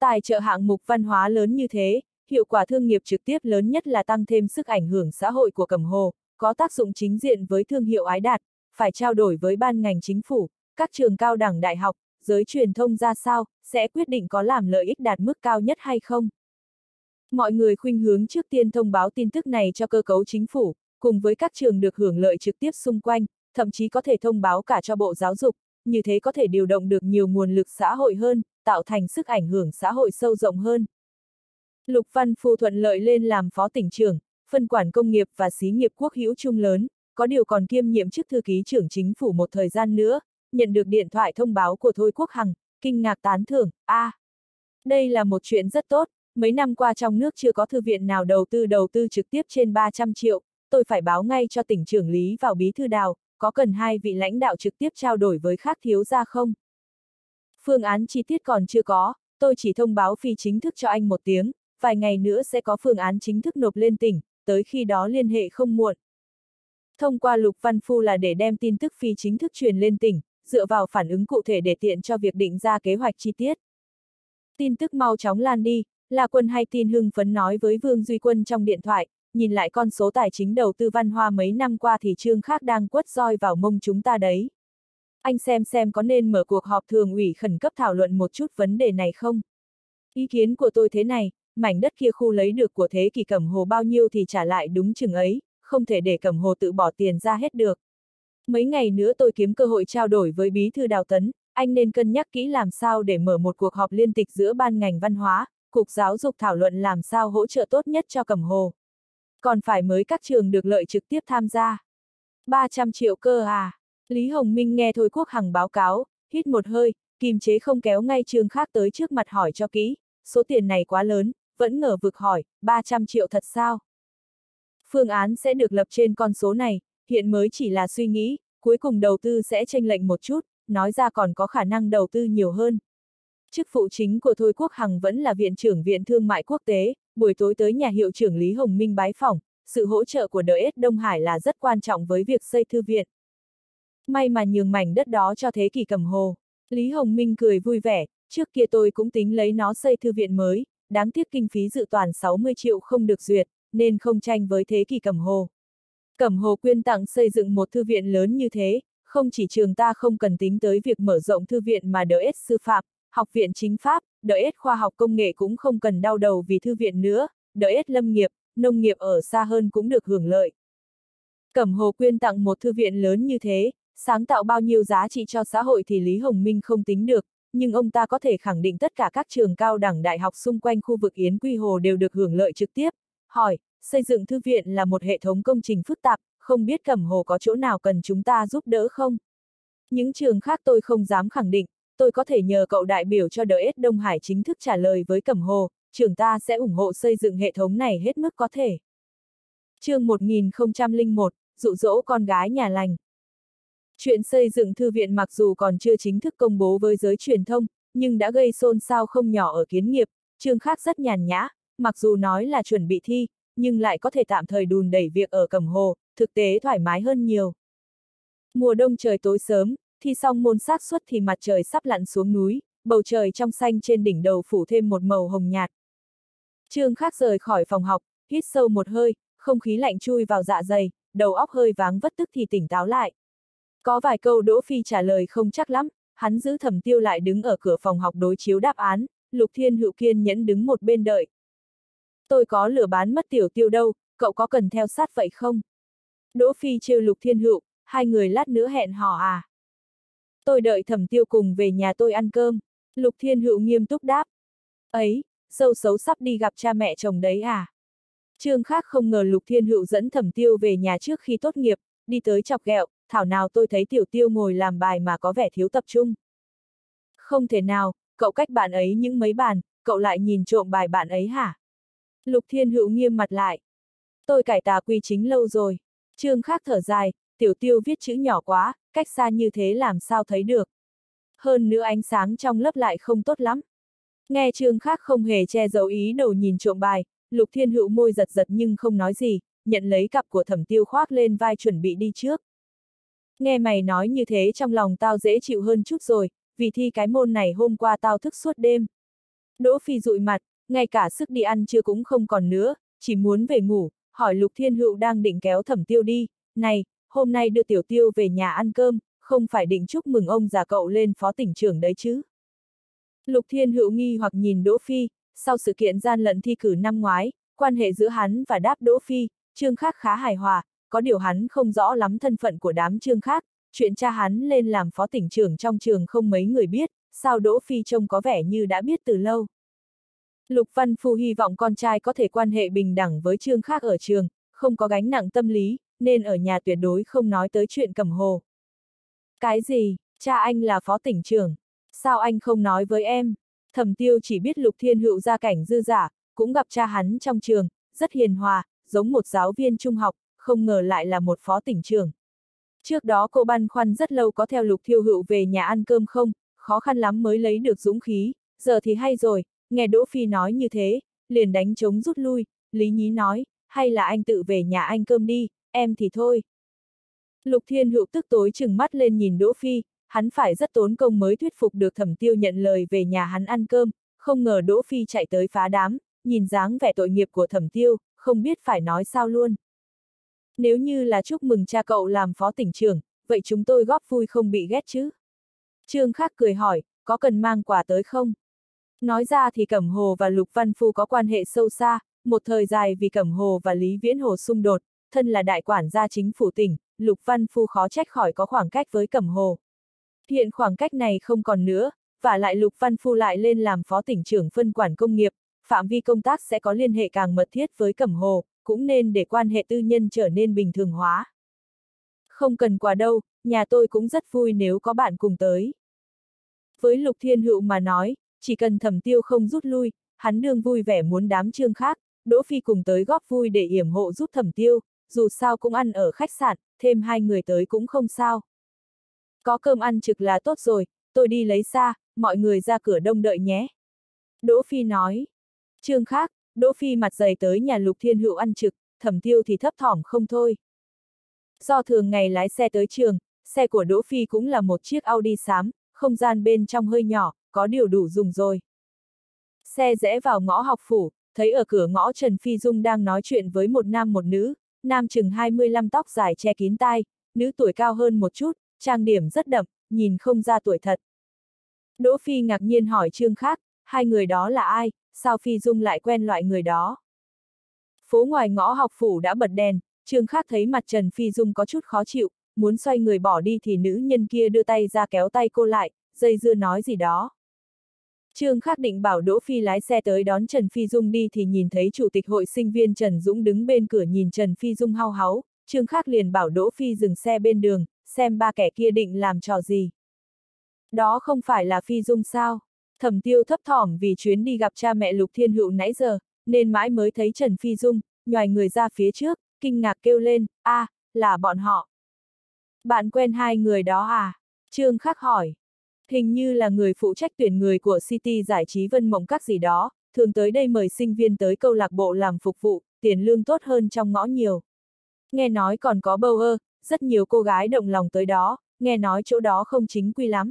Tài trợ hạng mục văn hóa lớn như thế, hiệu quả thương nghiệp trực tiếp lớn nhất là tăng thêm sức ảnh hưởng xã hội của Cẩm Hồ, có tác dụng chính diện với thương hiệu ái đạt, phải trao đổi với ban ngành chính phủ, các trường cao đẳng đại học, giới truyền thông ra sao, sẽ quyết định có làm lợi ích đạt mức cao nhất hay không. Mọi người khuynh hướng trước tiên thông báo tin tức này cho cơ cấu chính phủ, cùng với các trường được hưởng lợi trực tiếp xung quanh, thậm chí có thể thông báo cả cho Bộ Giáo dục, như thế có thể điều động được nhiều nguồn lực xã hội hơn, tạo thành sức ảnh hưởng xã hội sâu rộng hơn. Lục Văn Phu thuận lợi lên làm phó tỉnh trưởng, phân quản công nghiệp và xí nghiệp quốc hữu trung lớn, có điều còn kiêm nhiệm chức thư ký trưởng chính phủ một thời gian nữa, nhận được điện thoại thông báo của Thôi Quốc Hằng, kinh ngạc tán thưởng, a, à, đây là một chuyện rất tốt, mấy năm qua trong nước chưa có thư viện nào đầu tư đầu tư trực tiếp trên 300 triệu, tôi phải báo ngay cho tỉnh trưởng lý vào bí thư đào, có cần hai vị lãnh đạo trực tiếp trao đổi với khác thiếu gia không? Phương án chi tiết còn chưa có, tôi chỉ thông báo phi chính thức cho anh một tiếng, vài ngày nữa sẽ có phương án chính thức nộp lên tỉnh, tới khi đó liên hệ không muộn. Thông qua Lục Văn Phu là để đem tin tức phi chính thức truyền lên tỉnh, dựa vào phản ứng cụ thể để tiện cho việc định ra kế hoạch chi tiết. Tin tức mau chóng lan đi, La Quân hay tin hưng phấn nói với Vương Duy Quân trong điện thoại, nhìn lại con số tài chính đầu tư văn hoa mấy năm qua thì trương khác đang quất roi vào mông chúng ta đấy. Anh xem xem có nên mở cuộc họp thường ủy khẩn cấp thảo luận một chút vấn đề này không? Ý kiến của tôi thế này, mảnh đất kia khu lấy được của thế kỷ cẩm hồ bao nhiêu thì trả lại đúng chừng ấy, không thể để cẩm hồ tự bỏ tiền ra hết được. Mấy ngày nữa tôi kiếm cơ hội trao đổi với bí thư đào tấn, anh nên cân nhắc kỹ làm sao để mở một cuộc họp liên tịch giữa ban ngành văn hóa, cục giáo dục thảo luận làm sao hỗ trợ tốt nhất cho cẩm hồ. Còn phải mới các trường được lợi trực tiếp tham gia. 300 triệu cơ à? Lý Hồng Minh nghe Thôi Quốc Hằng báo cáo, hít một hơi, kìm chế không kéo ngay trường khác tới trước mặt hỏi cho kỹ, số tiền này quá lớn, vẫn ngờ vực hỏi, 300 triệu thật sao? Phương án sẽ được lập trên con số này, hiện mới chỉ là suy nghĩ, cuối cùng đầu tư sẽ tranh lệnh một chút, nói ra còn có khả năng đầu tư nhiều hơn. Chức vụ chính của Thôi Quốc Hằng vẫn là Viện trưởng Viện Thương mại Quốc tế, buổi tối tới nhà hiệu trưởng Lý Hồng Minh bái phỏng, sự hỗ trợ của đỡ Đông Hải là rất quan trọng với việc xây thư viện. May mà nhường mảnh đất đó cho thế kỷ cầm hồ. Lý Hồng Minh cười vui vẻ, trước kia tôi cũng tính lấy nó xây thư viện mới, đáng tiếc kinh phí dự toàn 60 triệu không được duyệt, nên không tranh với thế kỷ cầm hồ. Cẩm Hồ quyên tặng xây dựng một thư viện lớn như thế, không chỉ trường ta không cần tính tới việc mở rộng thư viện mà đỡ sư phạm, học viện chính pháp, đợi đỡ khoa học công nghệ cũng không cần đau đầu vì thư viện nữa, Đợi đỡ lâm nghiệp, nông nghiệp ở xa hơn cũng được hưởng lợi. Cẩm Hồ quyên tặng một thư viện lớn như thế, sáng tạo bao nhiêu giá trị cho xã hội thì Lý Hồng Minh không tính được, nhưng ông ta có thể khẳng định tất cả các trường cao đẳng đại học xung quanh khu vực Yến Quy Hồ đều được hưởng lợi trực tiếp. Hỏi, xây dựng thư viện là một hệ thống công trình phức tạp, không biết Cẩm Hồ có chỗ nào cần chúng ta giúp đỡ không? Những trường khác tôi không dám khẳng định, tôi có thể nhờ cậu đại biểu cho đỡ Đông Hải chính thức trả lời với Cẩm Hồ, trưởng ta sẽ ủng hộ xây dựng hệ thống này hết mức có thể. chương 1001, dụ dỗ con gái nhà lành. Chuyện xây dựng thư viện mặc dù còn chưa chính thức công bố với giới truyền thông, nhưng đã gây xôn xao không nhỏ ở kiến nghiệp, trương khác rất nhàn nhã, mặc dù nói là chuẩn bị thi, nhưng lại có thể tạm thời đùn đẩy việc ở cẩm hồ, thực tế thoải mái hơn nhiều. Mùa đông trời tối sớm, thi xong môn xác suất thì mặt trời sắp lặn xuống núi, bầu trời trong xanh trên đỉnh đầu phủ thêm một màu hồng nhạt. Trương khắc rời khỏi phòng học, hít sâu một hơi, không khí lạnh chui vào dạ dày, đầu óc hơi váng vất tức thì tỉnh táo lại. Có vài câu Đỗ Phi trả lời không chắc lắm, hắn giữ thẩm tiêu lại đứng ở cửa phòng học đối chiếu đáp án, Lục Thiên Hữu kiên nhẫn đứng một bên đợi. Tôi có lửa bán mất tiểu tiêu đâu, cậu có cần theo sát vậy không? Đỗ Phi trêu Lục Thiên Hữu, hai người lát nữa hẹn hò à? Tôi đợi thẩm tiêu cùng về nhà tôi ăn cơm. Lục Thiên Hữu nghiêm túc đáp. Ấy, sâu xấu sắp đi gặp cha mẹ chồng đấy à? Trương khác không ngờ Lục Thiên Hữu dẫn thẩm tiêu về nhà trước khi tốt nghiệp, đi tới chọc ghẹo, thảo nào tôi thấy tiểu tiêu ngồi làm bài mà có vẻ thiếu tập trung. Không thể nào, cậu cách bạn ấy những mấy bàn, cậu lại nhìn trộm bài bạn ấy hả? Lục Thiên Hữu nghiêm mặt lại. Tôi cải tà quy chính lâu rồi. Trương Khác thở dài, tiểu tiêu viết chữ nhỏ quá, cách xa như thế làm sao thấy được. Hơn nữa ánh sáng trong lớp lại không tốt lắm. Nghe Trương Khác không hề che giấu ý đầu nhìn trộm bài, Lục Thiên Hữu môi giật giật nhưng không nói gì, nhận lấy cặp của thẩm tiêu khoác lên vai chuẩn bị đi trước. Nghe mày nói như thế trong lòng tao dễ chịu hơn chút rồi, vì thi cái môn này hôm qua tao thức suốt đêm. Đỗ Phi dụi mặt, ngay cả sức đi ăn chưa cũng không còn nữa, chỉ muốn về ngủ, hỏi Lục Thiên Hữu đang định kéo thẩm tiêu đi, này, hôm nay đưa tiểu tiêu về nhà ăn cơm, không phải định chúc mừng ông già cậu lên phó tỉnh trưởng đấy chứ. Lục Thiên Hữu nghi hoặc nhìn Đỗ Phi, sau sự kiện gian lận thi cử năm ngoái, quan hệ giữa hắn và đáp Đỗ Phi, Trương Khác khá hài hòa, có điều hắn không rõ lắm thân phận của đám Trương Khác, chuyện cha hắn lên làm phó tỉnh trưởng trong trường không mấy người biết, sao Đỗ Phi trông có vẻ như đã biết từ lâu. Lục Văn Phu hy vọng con trai có thể quan hệ bình đẳng với Trương Khác ở trường, không có gánh nặng tâm lý, nên ở nhà tuyệt đối không nói tới chuyện cầm hồ. Cái gì, cha anh là phó tỉnh trưởng, sao anh không nói với em? Thẩm tiêu chỉ biết Lục Thiên Hữu gia cảnh dư giả, cũng gặp cha hắn trong trường, rất hiền hòa, giống một giáo viên trung học, không ngờ lại là một phó tỉnh trưởng. Trước đó cô băn khoăn rất lâu có theo Lục Thiêu Hữu về nhà ăn cơm không, khó khăn lắm mới lấy được dũng khí, giờ thì hay rồi, nghe Đỗ Phi nói như thế, liền đánh chống rút lui, Lý Nhí nói, hay là anh tự về nhà anh cơm đi, em thì thôi. Lục Thiên Hữu tức tối chừng mắt lên nhìn Đỗ Phi, hắn phải rất tốn công mới thuyết phục được thẩm tiêu nhận lời về nhà hắn ăn cơm, không ngờ Đỗ Phi chạy tới phá đám, nhìn dáng vẻ tội nghiệp của thẩm tiêu, không biết phải nói sao luôn. Nếu như là chúc mừng cha cậu làm phó tỉnh trưởng, vậy chúng tôi góp vui không bị ghét chứ? Trương Khắc cười hỏi, có cần mang quà tới không? Nói ra thì Cẩm Hồ và Lục Văn Phu có quan hệ sâu xa, một thời dài vì Cẩm Hồ và Lý Viễn Hồ xung đột, thân là đại quản gia chính phủ tỉnh, Lục Văn Phu khó trách khỏi có khoảng cách với Cẩm Hồ. Hiện khoảng cách này không còn nữa, và lại Lục Văn Phu lại lên làm phó tỉnh trưởng phân quản công nghiệp, phạm vi công tác sẽ có liên hệ càng mật thiết với Cẩm Hồ, cũng nên để quan hệ tư nhân trở nên bình thường hóa. Không cần quà đâu, nhà tôi cũng rất vui nếu có bạn cùng tới. Với Lục Thiên Hữu mà nói, chỉ cần thẩm tiêu không rút lui, hắn đương vui vẻ muốn đám trương khác, Đỗ Phi cùng tới góp vui để yểm hộ giúp thẩm tiêu, dù sao cũng ăn ở khách sạn, thêm hai người tới cũng không sao. Có cơm ăn trực là tốt rồi, tôi đi lấy ra, mọi người ra cửa đông đợi nhé. Đỗ Phi nói. Trương khác, Đỗ Phi mặt dày tới nhà Lục Thiên Hữu ăn trực, thẩm tiêu thì thấp thỏm không thôi. Do thường ngày lái xe tới trường, xe của Đỗ Phi cũng là một chiếc Audi xám, không gian bên trong hơi nhỏ, có điều đủ dùng rồi. Xe rẽ vào ngõ học phủ, thấy ở cửa ngõ Trần Phi Dung đang nói chuyện với một nam một nữ, nam chừng 25 tóc dài che kín tai, nữ tuổi cao hơn một chút, trang điểm rất đậm, nhìn không ra tuổi thật. Đỗ Phi ngạc nhiên hỏi Trương Khác, hai người đó là ai, sao Phi Dung lại quen loại người đó? Phố ngoài ngõ học phủ đã bật đèn, Trương Khác thấy mặt Trần Phi Dung có chút khó chịu, muốn xoay người bỏ đi thì nữ nhân kia đưa tay ra kéo tay cô lại, dây dưa nói gì đó. Trương Khắc định bảo Đỗ Phi lái xe tới đón Trần Phi Dung đi thì nhìn thấy chủ tịch hội sinh viên Trần Dũng đứng bên cửa nhìn Trần Phi Dung hao háu, Trương Khắc liền bảo Đỗ Phi dừng xe bên đường, xem ba kẻ kia định làm trò gì. Đó không phải là Phi Dung sao? Thẩm tiêu thấp thỏm vì chuyến đi gặp cha mẹ Lục Thiên Hữu nãy giờ, nên mãi mới thấy Trần Phi Dung, nhòi người ra phía trước, kinh ngạc kêu lên, a, à, là bọn họ. Bạn quen hai người đó à? Trương Khắc hỏi. Hình như là người phụ trách tuyển người của City giải trí Vân Mộng các gì đó, thường tới đây mời sinh viên tới câu lạc bộ làm phục vụ, tiền lương tốt hơn trong ngõ nhiều. Nghe nói còn có bầu ơ, rất nhiều cô gái động lòng tới đó, nghe nói chỗ đó không chính quy lắm.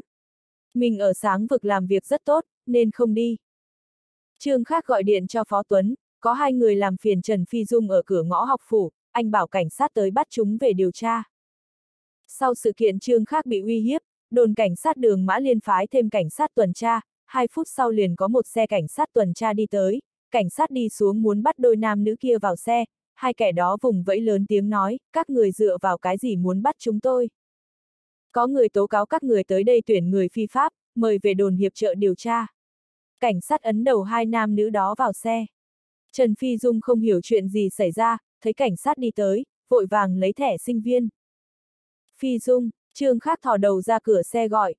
Mình ở sáng vực làm việc rất tốt, nên không đi. Trương Khác gọi điện cho Phó Tuấn, có hai người làm phiền Trần Phi Dung ở cửa ngõ học phủ, anh bảo cảnh sát tới bắt chúng về điều tra. Sau sự kiện Trương Khác bị uy hiếp, đồn cảnh sát đường Mã Liên phái thêm cảnh sát tuần tra, hai phút sau liền có một xe cảnh sát tuần tra đi tới, cảnh sát đi xuống muốn bắt đôi nam nữ kia vào xe, hai kẻ đó vùng vẫy lớn tiếng nói, các người dựa vào cái gì muốn bắt chúng tôi. Có người tố cáo các người tới đây tuyển người phi pháp, mời về đồn hiệp trợ điều tra. Cảnh sát ấn đầu hai nam nữ đó vào xe. Trần Phi Dung không hiểu chuyện gì xảy ra, thấy cảnh sát đi tới, vội vàng lấy thẻ sinh viên. Phi Dung, Trương Khác thò đầu ra cửa xe gọi.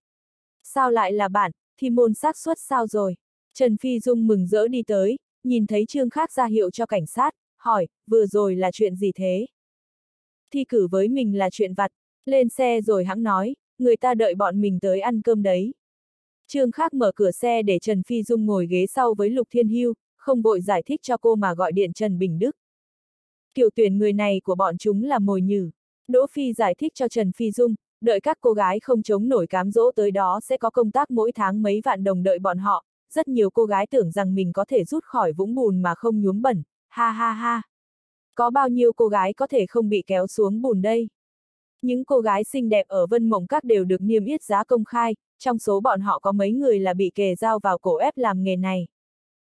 Sao lại là bạn, thì môn xác suất sao rồi? Trần Phi Dung mừng rỡ đi tới, nhìn thấy Trương Khác ra hiệu cho cảnh sát, hỏi, vừa rồi là chuyện gì thế? Thi cử với mình là chuyện vặt, lên xe rồi hãng nói, người ta đợi bọn mình tới ăn cơm đấy. Trương Khác mở cửa xe để Trần Phi Dung ngồi ghế sau với Lục Thiên Hưu, không vội giải thích cho cô mà gọi điện Trần Bình Đức. Kiểu tuyển người này của bọn chúng là mồi nhử. Đỗ Phi giải thích cho Trần Phi Dung, đợi các cô gái không chống nổi cám dỗ tới đó sẽ có công tác mỗi tháng mấy vạn đồng đợi bọn họ, rất nhiều cô gái tưởng rằng mình có thể rút khỏi vũng bùn mà không nhuốm bẩn, ha ha ha. Có bao nhiêu cô gái có thể không bị kéo xuống bùn đây? Những cô gái xinh đẹp ở Vân Mộng Các đều được niêm yết giá công khai, trong số bọn họ có mấy người là bị kề dao vào cổ ép làm nghề này.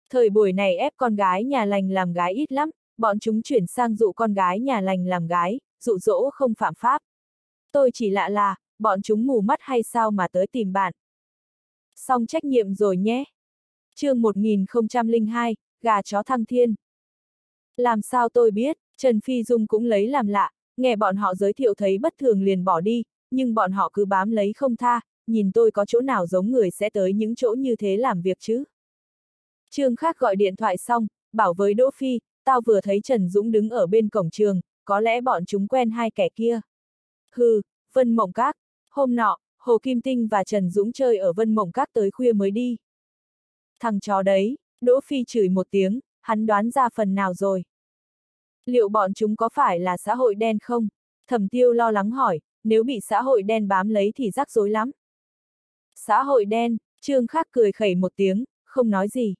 Thời buổi này ép con gái nhà lành làm gái ít lắm, bọn chúng chuyển sang dụ con gái nhà lành làm gái, dụ dỗ không phạm pháp. Tôi chỉ lạ là, bọn chúng mù mắt hay sao mà tới tìm bạn. Xong trách nhiệm rồi nhé. chương 1002, gà chó thăng thiên. Làm sao tôi biết, Trần Phi Dung cũng lấy làm lạ, nghe bọn họ giới thiệu thấy bất thường liền bỏ đi, nhưng bọn họ cứ bám lấy không tha, nhìn tôi có chỗ nào giống người sẽ tới những chỗ như thế làm việc chứ. Trương Khác gọi điện thoại xong, bảo với Đỗ Phi, tao vừa thấy Trần Dũng đứng ở bên cổng trường, có lẽ bọn chúng quen hai kẻ kia. Hừ, Vân Mộng Các, hôm nọ, Hồ Kim Tinh và Trần Dũng chơi ở Vân Mộng Các tới khuya mới đi. Thằng chó đấy, Đỗ Phi chửi một tiếng, hắn đoán ra phần nào rồi. Liệu bọn chúng có phải là xã hội đen không? Thẩm tiêu lo lắng hỏi, nếu bị xã hội đen bám lấy thì rắc rối lắm. Xã hội đen, Trương Khắc cười khẩy một tiếng, không nói gì.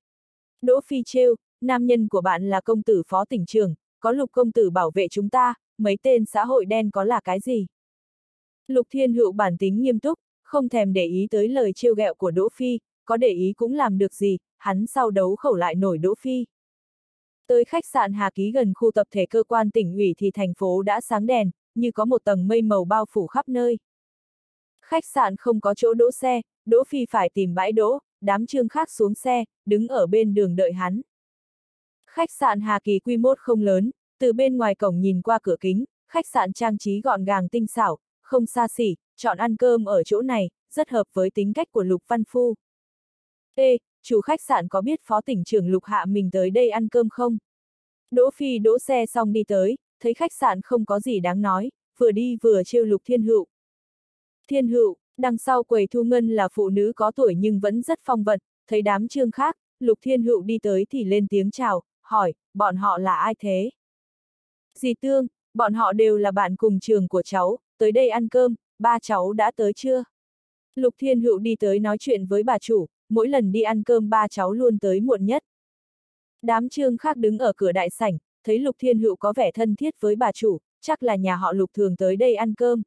Đỗ Phi trêu, nam nhân của bạn là công tử phó tỉnh trường, có lục công tử bảo vệ chúng ta, mấy tên xã hội đen có là cái gì? Lục Thiên Hữu bản tính nghiêm túc, không thèm để ý tới lời trêu ghẹo của Đỗ Phi, có để ý cũng làm được gì, hắn sau đấu khẩu lại nổi Đỗ Phi. Tới khách sạn Hà Ký gần khu tập thể cơ quan tỉnh ủy thì thành phố đã sáng đèn, như có một tầng mây màu bao phủ khắp nơi. Khách sạn không có chỗ đỗ xe, Đỗ Phi phải tìm bãi đỗ, đám trương khác xuống xe, đứng ở bên đường đợi hắn. Khách sạn Hà Kỳ quy mô không lớn, từ bên ngoài cổng nhìn qua cửa kính, khách sạn trang trí gọn gàng tinh xảo, không xa xỉ, chọn ăn cơm ở chỗ này, rất hợp với tính cách của Lục Văn Phu. Ê, chủ khách sạn có biết phó tỉnh trưởng Lục Hạ mình tới đây ăn cơm không? Đỗ Phi đỗ xe xong đi tới, thấy khách sạn không có gì đáng nói, vừa đi vừa trêu Lục Thiên Hữu. Thiên Hữu, đằng sau quầy thu ngân là phụ nữ có tuổi nhưng vẫn rất phong vận, thấy đám trương khác, Lục Thiên Hữu đi tới thì lên tiếng chào, hỏi, bọn họ là ai thế? Dì Tương, bọn họ đều là bạn cùng trường của cháu, tới đây ăn cơm, ba cháu đã tới chưa? Lục Thiên Hữu đi tới nói chuyện với bà chủ, mỗi lần đi ăn cơm ba cháu luôn tới muộn nhất. Đám trương khác đứng ở cửa đại sảnh, thấy Lục Thiên Hữu có vẻ thân thiết với bà chủ, chắc là nhà họ Lục thường tới đây ăn cơm.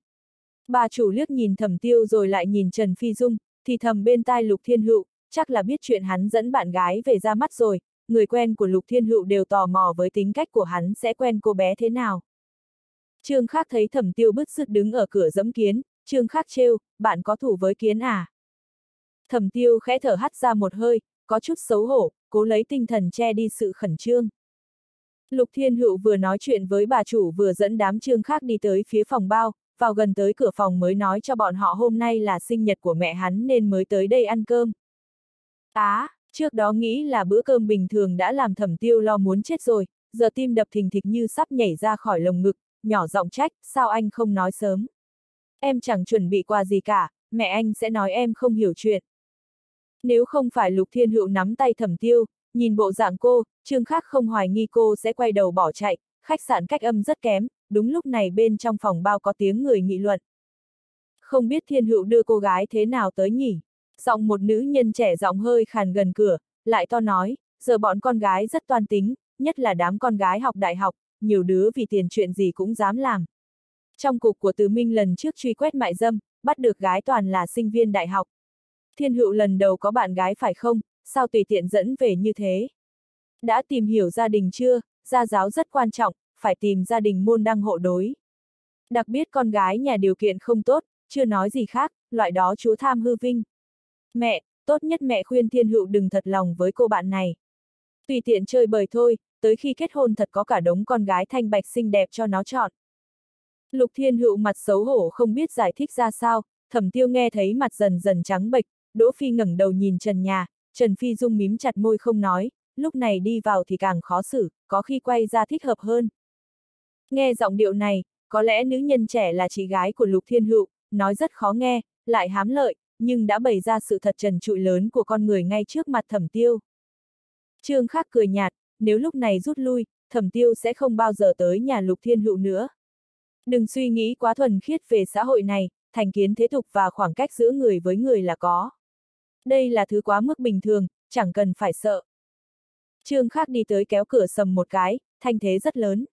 Bà chủ liếc nhìn thẩm tiêu rồi lại nhìn Trần Phi Dung, thì thầm bên tai Lục Thiên Hữu, chắc là biết chuyện hắn dẫn bạn gái về ra mắt rồi, người quen của Lục Thiên Hữu đều tò mò với tính cách của hắn sẽ quen cô bé thế nào. Trương Khắc thấy thẩm tiêu bứt rứt đứng ở cửa dẫm kiến, Trương Khắc trêu, bạn có thủ với kiến à? Thẩm tiêu khẽ thở hắt ra một hơi, có chút xấu hổ, cố lấy tinh thần che đi sự khẩn trương. Lục Thiên Hữu vừa nói chuyện với bà chủ vừa dẫn đám trương khác đi tới phía phòng bao, vào gần tới cửa phòng mới nói cho bọn họ hôm nay là sinh nhật của mẹ hắn nên mới tới đây ăn cơm. Á, trước đó nghĩ là bữa cơm bình thường đã làm thẩm tiêu lo muốn chết rồi, giờ tim đập thình thịch như sắp nhảy ra khỏi lồng ngực, nhỏ giọng trách, sao anh không nói sớm. Em chẳng chuẩn bị quà gì cả, mẹ anh sẽ nói em không hiểu chuyện. Nếu không phải Lục Thiên Hữu nắm tay thẩm tiêu, nhìn bộ dạng cô, Trương khắc không hoài nghi cô sẽ quay đầu bỏ chạy, khách sạn cách âm rất kém, đúng lúc này bên trong phòng bao có tiếng người nghị luận. Không biết Thiên Hữu đưa cô gái thế nào tới nhỉ? Giọng một nữ nhân trẻ giọng hơi khàn gần cửa, lại to nói, giờ bọn con gái rất toan tính, nhất là đám con gái học đại học, nhiều đứa vì tiền chuyện gì cũng dám làm. Trong cục của Từ Minh lần trước truy quét mại dâm, bắt được gái toàn là sinh viên đại học. Thiên hữu lần đầu có bạn gái phải không, sao tùy tiện dẫn về như thế? Đã tìm hiểu gia đình chưa, gia giáo rất quan trọng, phải tìm gia đình môn đăng hộ đối. Đặc biệt con gái nhà điều kiện không tốt, chưa nói gì khác, loại đó chú tham hư vinh. Mẹ, tốt nhất mẹ khuyên thiên hữu đừng thật lòng với cô bạn này. Tùy tiện chơi bời thôi, tới khi kết hôn thật có cả đống con gái thanh bạch xinh đẹp cho nó chọn. Lục thiên hữu mặt xấu hổ không biết giải thích ra sao, thẩm tiêu nghe thấy mặt dần dần trắng bệch, Đỗ Phi ngẩng đầu nhìn trần nhà, Trần Phi Dung mím chặt môi không nói, lúc này đi vào thì càng khó xử, có khi quay ra thích hợp hơn. Nghe giọng điệu này, có lẽ nữ nhân trẻ là chị gái của Lục Thiên Hữu, nói rất khó nghe, lại hám lợi, nhưng đã bày ra sự thật trần trụi lớn của con người ngay trước mặt thẩm tiêu. Trương Khắc cười nhạt, nếu lúc này rút lui, thẩm tiêu sẽ không bao giờ tới nhà Lục Thiên Hữu nữa. Đừng suy nghĩ quá thuần khiết về xã hội này, thành kiến thế tục và khoảng cách giữa người với người là có. Đây là thứ quá mức bình thường, chẳng cần phải sợ. Trương Khắc đi tới kéo cửa sầm một cái, thanh thế rất lớn.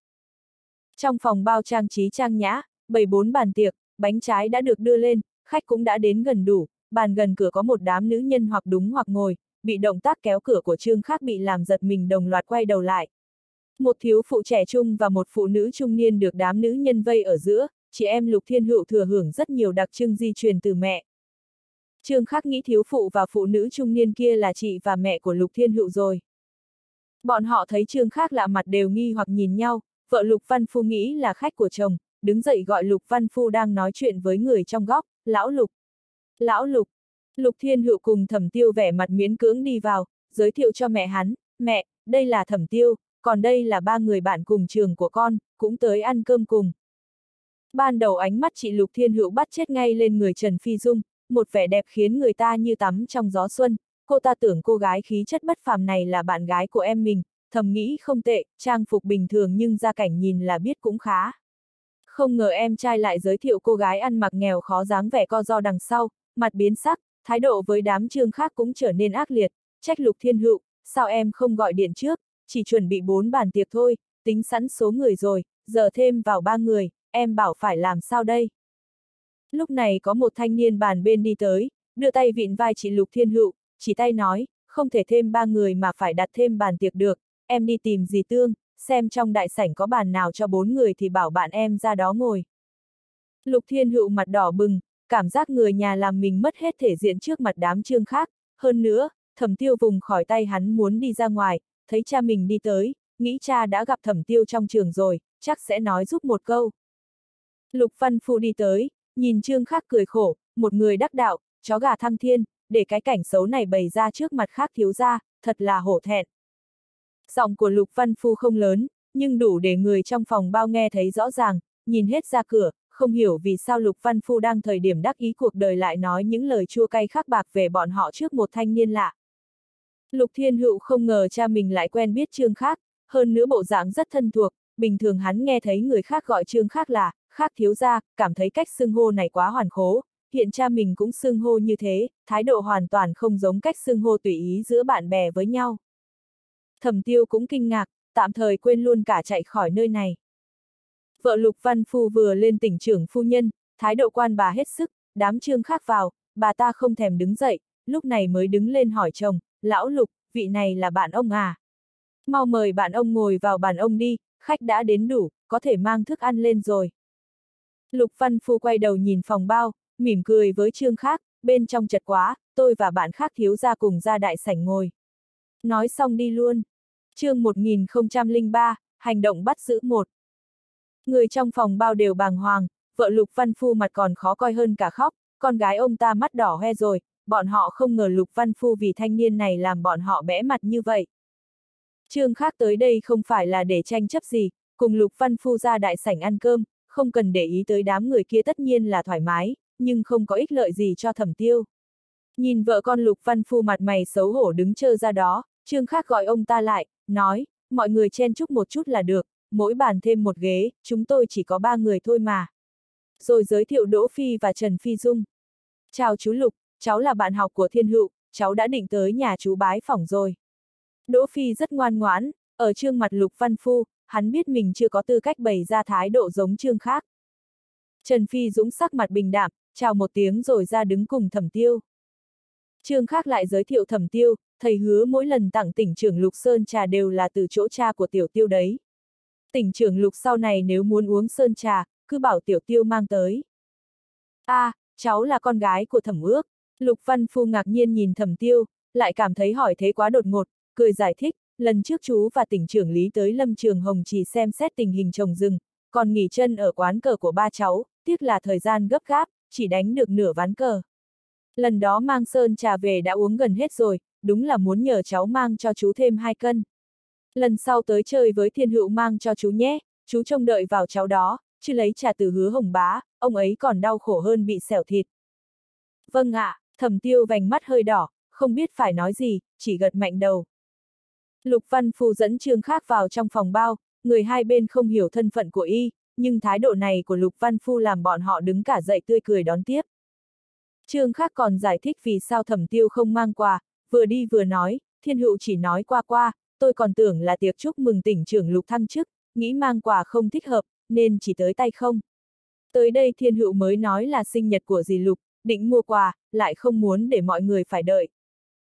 Trong phòng bao trang trí trang nhã, bảy bốn bàn tiệc, bánh trái đã được đưa lên, khách cũng đã đến gần đủ, bàn gần cửa có một đám nữ nhân hoặc đúng hoặc ngồi, bị động tác kéo cửa của Trương Khắc bị làm giật mình đồng loạt quay đầu lại. Một thiếu phụ trẻ trung và một phụ nữ trung niên được đám nữ nhân vây ở giữa, chị em Lục Thiên Hữu thừa hưởng rất nhiều đặc trưng di truyền từ mẹ. Trương Khắc nghĩ thiếu phụ và phụ nữ trung niên kia là chị và mẹ của Lục Thiên Hữu rồi. Bọn họ thấy Trương Khắc lạ mặt đều nghi hoặc nhìn nhau, vợ Lục Văn Phu nghĩ là khách của chồng, đứng dậy gọi Lục Văn Phu đang nói chuyện với người trong góc, lão Lục. Lão Lục. Lục Thiên Hữu cùng thẩm tiêu vẻ mặt miễn cưỡng đi vào, giới thiệu cho mẹ hắn, mẹ, đây là thẩm tiêu, còn đây là ba người bạn cùng trường của con, cũng tới ăn cơm cùng. Ban đầu ánh mắt chị Lục Thiên Hữu bắt chết ngay lên người Trần Phi Dung, một vẻ đẹp khiến người ta như tắm trong gió xuân, cô ta tưởng cô gái khí chất bất phàm này là bạn gái của em mình, thầm nghĩ không tệ, trang phục bình thường nhưng gia cảnh nhìn là biết cũng khá. Không ngờ em trai lại giới thiệu cô gái ăn mặc nghèo khó dáng vẻ co do đằng sau, mặt biến sắc, thái độ với đám trương khác cũng trở nên ác liệt, trách lục thiên hữu, sao em không gọi điện trước, chỉ chuẩn bị bốn bàn tiệc thôi, tính sẵn số người rồi, giờ thêm vào ba người, em bảo phải làm sao đây. Lúc này có một thanh niên bàn bên đi tới, đưa tay vịn vai chị Lục Thiên Hữu, chỉ tay nói, không thể thêm ba người mà phải đặt thêm bàn tiệc được, em đi tìm dì Tương, xem trong đại sảnh có bàn nào cho bốn người thì bảo bạn em ra đó ngồi. Lục Thiên Hữu mặt đỏ bừng, cảm giác người nhà làm mình mất hết thể diện trước mặt đám trương khác, hơn nữa, thẩm tiêu vùng khỏi tay hắn muốn đi ra ngoài, thấy cha mình đi tới, nghĩ cha đã gặp thẩm tiêu trong trường rồi, chắc sẽ nói giúp một câu. Lục Văn Phu đi tới, nhìn trương khác cười khổ, một người đắc đạo, chó gà thăng thiên, để cái cảnh xấu này bày ra trước mặt khác thiếu ra, thật là hổ thẹn. Giọng của Lục Văn Phu không lớn, nhưng đủ để người trong phòng bao nghe thấy rõ ràng, nhìn hết ra cửa, không hiểu vì sao Lục Văn Phu đang thời điểm đắc ý cuộc đời lại nói những lời chua cay khắc bạc về bọn họ trước một thanh niên lạ. Lục Thiên Hữu không ngờ cha mình lại quen biết Trương Khác, hơn nữa bộ dạng rất thân thuộc, bình thường hắn nghe thấy người khác gọi Trương Khác là, khác thiếu gia, cảm thấy cách xưng hô này quá hoàn khố, hiện cha mình cũng xưng hô như thế, thái độ hoàn toàn không giống cách xưng hô tùy ý giữa bạn bè với nhau. Thẩm tiêu cũng kinh ngạc, tạm thời quên luôn cả chạy khỏi nơi này. Vợ Lục Văn Phu vừa lên tỉnh trưởng phu nhân, thái độ quan bà hết sức, đám trương khác vào, bà ta không thèm đứng dậy, lúc này mới đứng lên hỏi chồng, lão Lục, vị này là bạn ông à? Mau mời bạn ông ngồi vào bàn ông đi, khách đã đến đủ, có thể mang thức ăn lên rồi. Lục Văn Phu quay đầu nhìn phòng bao, mỉm cười với trương khác, bên trong chật quá, tôi và bạn khác thiếu ra cùng ra đại sảnh ngồi. Nói xong đi luôn. chương 1003, hành động bắt giữ một. Người trong phòng bao đều bàng hoàng, vợ Lục Văn Phu mặt còn khó coi hơn cả khóc, con gái ông ta mắt đỏ hoe rồi, bọn họ không ngờ Lục Văn Phu vì thanh niên này làm bọn họ bẽ mặt như vậy. Trương khác tới đây không phải là để tranh chấp gì, cùng Lục Văn Phu ra đại sảnh ăn cơm, không cần để ý tới đám người kia tất nhiên là thoải mái, nhưng không có ích lợi gì cho thẩm tiêu. Nhìn vợ con Lục Văn Phu mặt mày xấu hổ đứng chơ ra đó, Trương Khác gọi ông ta lại, nói, mọi người chen chúc một chút là được, mỗi bàn thêm một ghế, chúng tôi chỉ có ba người thôi mà. Rồi giới thiệu Đỗ Phi và Trần Phi Dung. Chào chú Lục, cháu là bạn học của Thiên Hữu, cháu đã định tới nhà chú bái phỏng rồi. Đỗ Phi rất ngoan ngoãn, ở trương mặt Lục Văn Phu, hắn biết mình chưa có tư cách bày ra thái độ giống trương khác. Trần Phi Dũng sắc mặt bình đạm, chào một tiếng rồi ra đứng cùng thẩm tiêu. Trương khác lại giới thiệu thẩm tiêu, thầy hứa mỗi lần tặng tỉnh trưởng Lục Sơn trà đều là từ chỗ cha của tiểu tiêu đấy. Tỉnh trưởng Lục sau này nếu muốn uống sơn trà, cứ bảo tiểu tiêu mang tới. a à, cháu là con gái của thẩm ước. Lục Văn Phu ngạc nhiên nhìn thẩm tiêu, lại cảm thấy hỏi thế quá đột ngột, cười giải thích, lần trước chú và tỉnh trưởng Lý tới lâm trường Hồng chỉ xem xét tình hình trồng rừng, còn nghỉ chân ở quán cờ của ba cháu, tiếc là thời gian gấp gáp, chỉ đánh được nửa ván cờ. Lần đó mang sơn trà về đã uống gần hết rồi, đúng là muốn nhờ cháu mang cho chú thêm hai cân. Lần sau tới chơi với thiên hữu mang cho chú nhé, chú trông đợi vào cháu đó, chứ lấy trà từ hứa hồng bá, ông ấy còn đau khổ hơn bị xẻo thịt. Vâng ạ, thẩm tiêu vành mắt hơi đỏ, không biết phải nói gì, chỉ gật mạnh đầu. Lục Văn phù dẫn Trương Khác vào trong phòng bao, người hai bên không hiểu thân phận của y, nhưng thái độ này của Lục Văn Phu làm bọn họ đứng cả dậy tươi cười đón tiếp. Trương Khác còn giải thích vì sao thẩm tiêu không mang quà, vừa đi vừa nói, thiên hữu chỉ nói qua qua, tôi còn tưởng là tiệc chúc mừng tỉnh trưởng Lục thăng chức, nghĩ mang quà không thích hợp, nên chỉ tới tay không. Tới đây thiên hữu mới nói là sinh nhật của dì Lục, định mua quà, lại không muốn để mọi người phải đợi.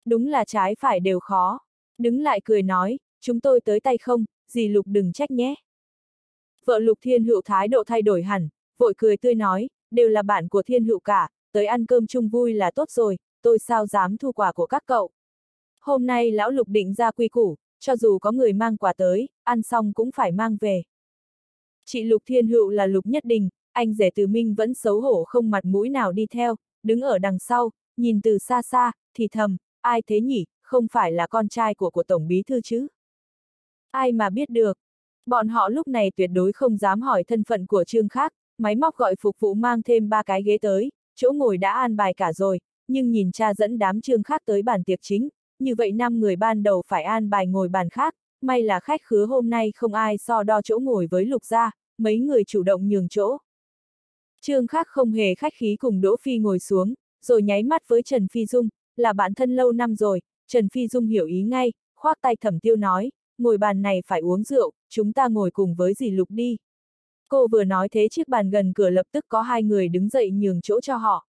Đúng là trái phải đều khó. Đứng lại cười nói, chúng tôi tới tay không, dì Lục đừng trách nhé. Vợ Lục Thiên Hữu thái độ thay đổi hẳn, vội cười tươi nói, đều là bạn của Thiên Hữu cả, tới ăn cơm chung vui là tốt rồi, tôi sao dám thu quà của các cậu. Hôm nay lão Lục định ra quy củ, cho dù có người mang quà tới, ăn xong cũng phải mang về. Chị Lục Thiên Hữu là Lục Nhất Đình, anh rể từ Minh vẫn xấu hổ không mặt mũi nào đi theo, đứng ở đằng sau, nhìn từ xa xa, thì thầm, ai thế nhỉ, không phải là con trai của của Tổng Bí Thư chứ? Ai mà biết được? Bọn họ lúc này tuyệt đối không dám hỏi thân phận của Trương khác, máy móc gọi phục vụ mang thêm ba cái ghế tới, chỗ ngồi đã an bài cả rồi, nhưng nhìn cha dẫn đám Trương khác tới bàn tiệc chính, như vậy năm người ban đầu phải an bài ngồi bàn khác, may là khách khứa hôm nay không ai so đo chỗ ngồi với lục gia, mấy người chủ động nhường chỗ. Trương khác không hề khách khí cùng Đỗ Phi ngồi xuống, rồi nháy mắt với Trần Phi Dung, là bạn thân lâu năm rồi, Trần Phi Dung hiểu ý ngay, khoác tay thẩm tiêu nói, ngồi bàn này phải uống rượu, chúng ta ngồi cùng với dì Lục đi. Cô vừa nói thế chiếc bàn gần cửa lập tức có hai người đứng dậy nhường chỗ cho họ.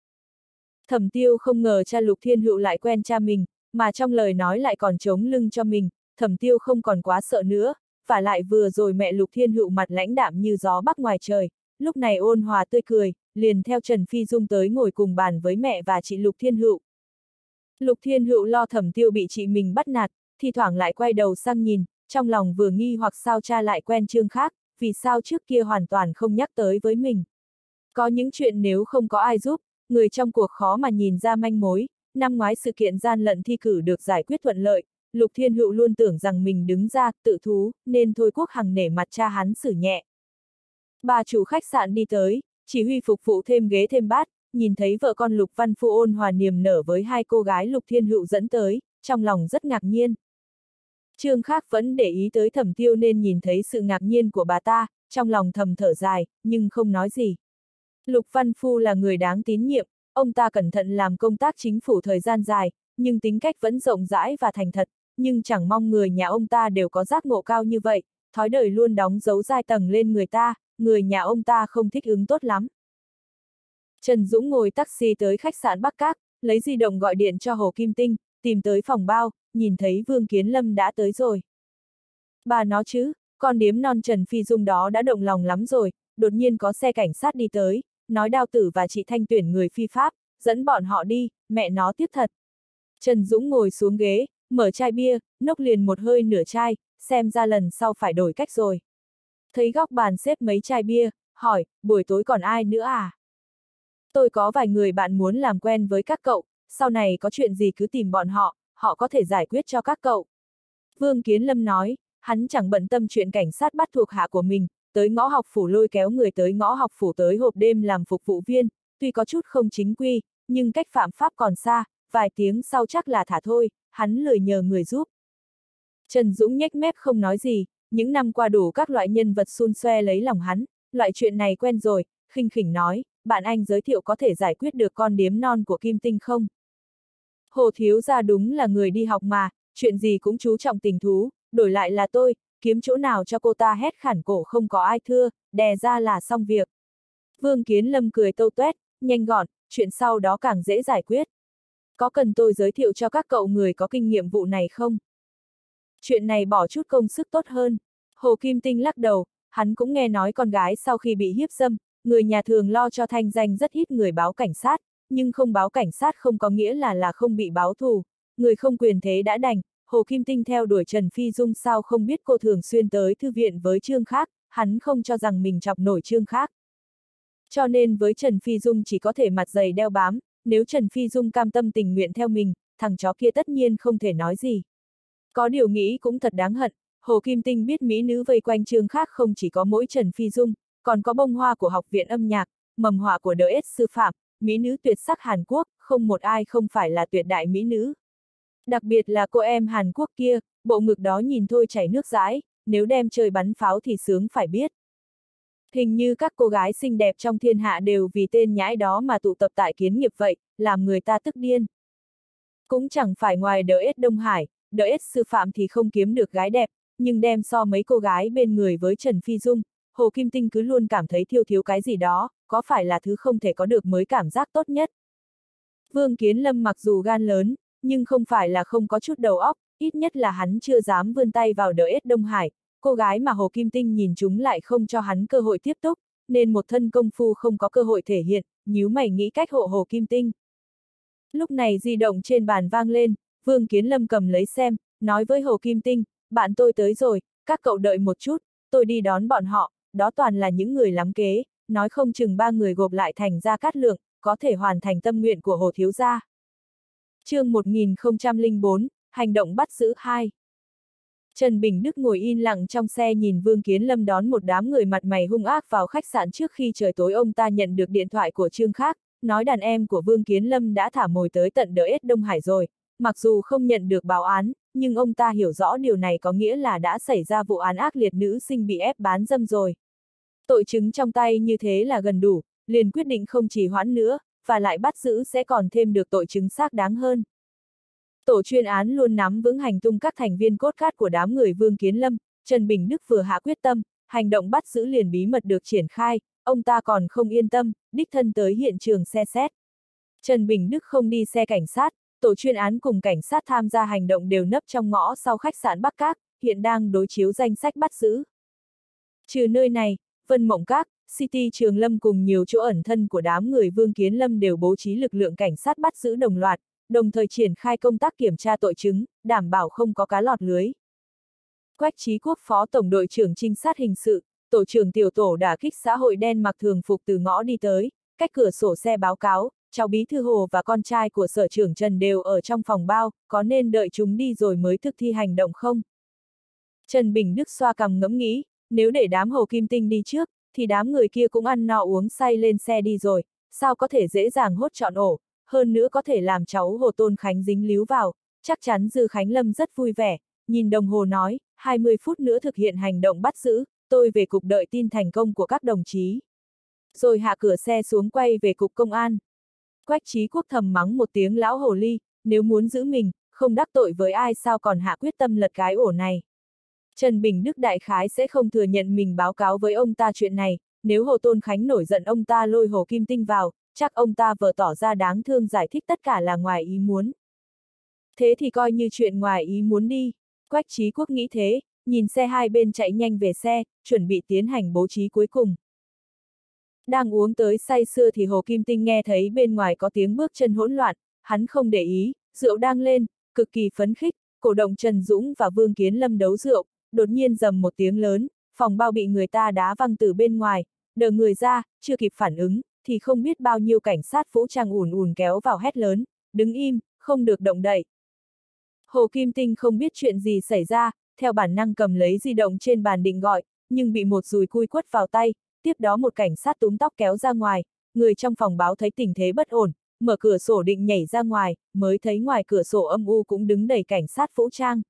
Thẩm tiêu không ngờ cha Lục Thiên Hữu lại quen cha mình, mà trong lời nói lại còn chống lưng cho mình, thẩm tiêu không còn quá sợ nữa, và lại vừa rồi mẹ Lục Thiên Hữu mặt lãnh đạm như gió bắc ngoài trời, lúc này ôn hòa tươi cười, liền theo Trần Phi Dung tới ngồi cùng bàn với mẹ và chị Lục Thiên Hữu. Lục Thiên Hữu lo thẩm tiêu bị chị mình bắt nạt, thì thoảng lại quay đầu sang nhìn, trong lòng vừa nghi hoặc sao cha lại quen trương khác, vì sao trước kia hoàn toàn không nhắc tới với mình. Có những chuyện nếu không có ai giúp, người trong cuộc khó mà nhìn ra manh mối, năm ngoái sự kiện gian lận thi cử được giải quyết thuận lợi, Lục Thiên Hữu luôn tưởng rằng mình đứng ra, tự thú, nên thôi quốc hằng nể mặt cha hắn xử nhẹ. Bà chủ khách sạn đi tới, chỉ huy phục vụ thêm ghế thêm bát, nhìn thấy vợ con Lục Văn Phu ôn hòa niềm nở với hai cô gái Lục Thiên Hữu dẫn tới, trong lòng rất ngạc nhiên. Trương Khác vẫn để ý tới thẩm tiêu nên nhìn thấy sự ngạc nhiên của bà ta, trong lòng thầm thở dài, nhưng không nói gì. Lục Văn Phu là người đáng tín nhiệm, ông ta cẩn thận làm công tác chính phủ thời gian dài, nhưng tính cách vẫn rộng rãi và thành thật, nhưng chẳng mong người nhà ông ta đều có giác ngộ cao như vậy, thói đời luôn đóng dấu giai tầng lên người ta, người nhà ông ta không thích ứng tốt lắm. Trần Dũng ngồi taxi tới khách sạn Bắc Cát, lấy di động gọi điện cho Hồ Kim Tinh, tìm tới phòng bao, nhìn thấy Vương Kiến Lâm đã tới rồi. Bà nó chứ, con điếm non Trần Phi Dung đó đã động lòng lắm rồi, đột nhiên có xe cảnh sát đi tới, nói đao tử và chị Thanh tuyển người phi pháp, dẫn bọn họ đi, mẹ nó tiếc thật. Trần Dũng ngồi xuống ghế, mở chai bia, nốc liền một hơi nửa chai, xem ra lần sau phải đổi cách rồi. Thấy góc bàn xếp mấy chai bia, hỏi, buổi tối còn ai nữa à? Tôi có vài người bạn muốn làm quen với các cậu, sau này có chuyện gì cứ tìm bọn họ, họ có thể giải quyết cho các cậu. Vương Kiến Lâm nói, hắn chẳng bận tâm chuyện cảnh sát bắt thuộc hạ của mình, tới ngõ học phủ lôi kéo người tới ngõ học phủ tới hộp đêm làm phục vụ viên, tuy có chút không chính quy, nhưng cách phạm pháp còn xa, vài tiếng sau chắc là thả thôi, hắn lười nhờ người giúp. Trần Dũng nhếch mép không nói gì, những năm qua đủ các loại nhân vật xun xoe lấy lòng hắn, loại chuyện này quen rồi, khinh khỉnh nói, bạn anh giới thiệu có thể giải quyết được con điếm non của Kim Tinh không? Hồ Thiếu ra đúng là người đi học mà, chuyện gì cũng chú trọng tình thú, đổi lại là tôi, kiếm chỗ nào cho cô ta hét khản cổ không có ai thưa, đè ra là xong việc. Vương Kiến Lâm cười tâu tuét, nhanh gọn, chuyện sau đó càng dễ giải quyết. Có cần tôi giới thiệu cho các cậu người có kinh nghiệm vụ này không? Chuyện này bỏ chút công sức tốt hơn. Hồ Kim Tinh lắc đầu, hắn cũng nghe nói con gái sau khi bị hiếp dâm, người nhà thường lo cho thanh danh rất ít người báo cảnh sát, nhưng không báo cảnh sát không có nghĩa là là không bị báo thù. Người không quyền thế đã đành, Hồ Kim Tinh theo đuổi Trần Phi Dung sao không biết cô thường xuyên tới thư viện với Trương Khác, hắn không cho rằng mình chọc nổi Trương Khác. Cho nên với Trần Phi Dung chỉ có thể mặt dày đeo bám, nếu Trần Phi Dung cam tâm tình nguyện theo mình, thằng chó kia tất nhiên không thể nói gì. Có điều nghĩ cũng thật đáng hận, Hồ Kim Tinh biết mỹ nữ vây quanh trương khác không chỉ có mỗi Trần Phi Dung, còn có bông hoa của học viện âm nhạc, mầm họa của đỡ sư phạm, mỹ nữ tuyệt sắc Hàn Quốc, không một ai không phải là tuyệt đại mỹ nữ. Đặc biệt là cô em Hàn Quốc kia, bộ ngực đó nhìn thôi chảy nước rãi, nếu đem chơi bắn pháo thì sướng phải biết. Hình như các cô gái xinh đẹp trong thiên hạ đều vì tên nhãi đó mà tụ tập tại kiến nghiệp vậy, làm người ta tức điên. Cũng chẳng phải ngoài đỡ Đông Hải, đỡ sư phạm thì không kiếm được gái đẹp, nhưng đem so mấy cô gái bên người với Trần Phi Dung, Hồ Kim Tinh cứ luôn cảm thấy thiêu thiếu cái gì đó, có phải là thứ không thể có được mới cảm giác tốt nhất. Vương Kiến Lâm mặc dù gan lớn, nhưng không phải là không có chút đầu óc, ít nhất là hắn chưa dám vươn tay vào đỡ ết Đông Hải, cô gái mà Hồ Kim Tinh nhìn chúng lại không cho hắn cơ hội tiếp tục, nên một thân công phu không có cơ hội thể hiện, nhíu mày nghĩ cách hộ Hồ Kim Tinh. Lúc này di động trên bàn vang lên, Vương Kiến Lâm cầm lấy xem, nói với Hồ Kim Tinh, bạn tôi tới rồi, các cậu đợi một chút, tôi đi đón bọn họ, đó toàn là những người lắm kế, nói không chừng ba người gộp lại thành ra cát lượng, có thể hoàn thành tâm nguyện của Hồ Thiếu Gia chương 1004, Hành động bắt giữ 2 Trần Bình Đức ngồi yên lặng trong xe nhìn Vương Kiến Lâm đón một đám người mặt mày hung ác vào khách sạn trước khi trời tối. Ông ta nhận được điện thoại của Trương Khác, nói đàn em của Vương Kiến Lâm đã thả mồi tới tận đỡ ết Đông Hải rồi, mặc dù không nhận được báo án, nhưng ông ta hiểu rõ điều này có nghĩa là đã xảy ra vụ án ác liệt nữ sinh bị ép bán dâm rồi. Tội chứng trong tay như thế là gần đủ, liền quyết định không chỉ hoãn nữa, và lại bắt giữ sẽ còn thêm được tội chứng xác đáng hơn. Tổ chuyên án luôn nắm vững hành tung các thành viên cốt cát của đám người Vương Kiến Lâm, Trần Bình Đức vừa hạ quyết tâm, hành động bắt giữ liền bí mật được triển khai, ông ta còn không yên tâm, đích thân tới hiện trường xe xét. Trần Bình Đức không đi xe cảnh sát, tổ chuyên án cùng cảnh sát tham gia hành động đều nấp trong ngõ sau khách sạn Bắc Các, hiện đang đối chiếu danh sách bắt giữ. Trừ nơi này, Vân Mộng Các, City Trường Lâm cùng nhiều chỗ ẩn thân của đám người Vương Kiến Lâm đều bố trí lực lượng cảnh sát bắt giữ đồng loạt, đồng thời triển khai công tác kiểm tra tội chứng, đảm bảo không có cá lọt lưới. Quách Trí Quốc Phó Tổng đội trưởng trinh sát hình sự, tổ trưởng tiểu tổ đả kích xã hội đen mặc thường phục từ ngõ đi tới, cách cửa sổ xe báo cáo, cháu Bí Thư Hồ và con trai của sở trưởng Trần đều ở trong phòng bao, có nên đợi chúng đi rồi mới thực thi hành động không? Trần Bình Đức xoa cằm ngẫm nghĩ, nếu để đám Hồ Kim Tinh đi trước, thì đám người kia cũng ăn no uống say lên xe đi rồi, sao có thể dễ dàng hốt trọn ổ, hơn nữa có thể làm cháu Hồ Tôn Khánh dính líu vào, chắc chắn Dư Khánh Lâm rất vui vẻ, nhìn đồng hồ nói, 20 phút nữa thực hiện hành động bắt giữ, tôi về cục đợi tin thành công của các đồng chí. Rồi hạ cửa xe xuống quay về cục công an. Quách trí quốc thầm mắng một tiếng lão hồ ly, nếu muốn giữ mình, không đắc tội với ai sao còn hạ quyết tâm lật cái ổ này. Trần Bình Đức Đại Khái sẽ không thừa nhận mình báo cáo với ông ta chuyện này, nếu Hồ Tôn Khánh nổi giận ông ta lôi Hồ Kim Tinh vào, chắc ông ta vờ tỏ ra đáng thương giải thích tất cả là ngoài ý muốn. Thế thì coi như chuyện ngoài ý muốn đi. Quách trí quốc nghĩ thế, nhìn xe hai bên chạy nhanh về xe, chuẩn bị tiến hành bố trí cuối cùng. Đang uống tới say sưa thì Hồ Kim Tinh nghe thấy bên ngoài có tiếng bước chân hỗn loạn, hắn không để ý, rượu đang lên, cực kỳ phấn khích, cổ động Trần Dũng và Vương Kiến Lâm đấu rượu, đột nhiên dầm một tiếng lớn, phòng bao bị người ta đá văng từ bên ngoài, đờ người ra, chưa kịp phản ứng, thì không biết bao nhiêu cảnh sát vũ trang ùn ùn kéo vào hét lớn, đứng im, không được động đậy. Hồ Kim Tinh không biết chuyện gì xảy ra, theo bản năng cầm lấy di động trên bàn định gọi, nhưng bị một dùi cui quất vào tay, tiếp đó một cảnh sát túm tóc kéo ra ngoài, người trong phòng báo thấy tình thế bất ổn, mở cửa sổ định nhảy ra ngoài, mới thấy ngoài cửa sổ âm u cũng đứng đầy cảnh sát vũ trang.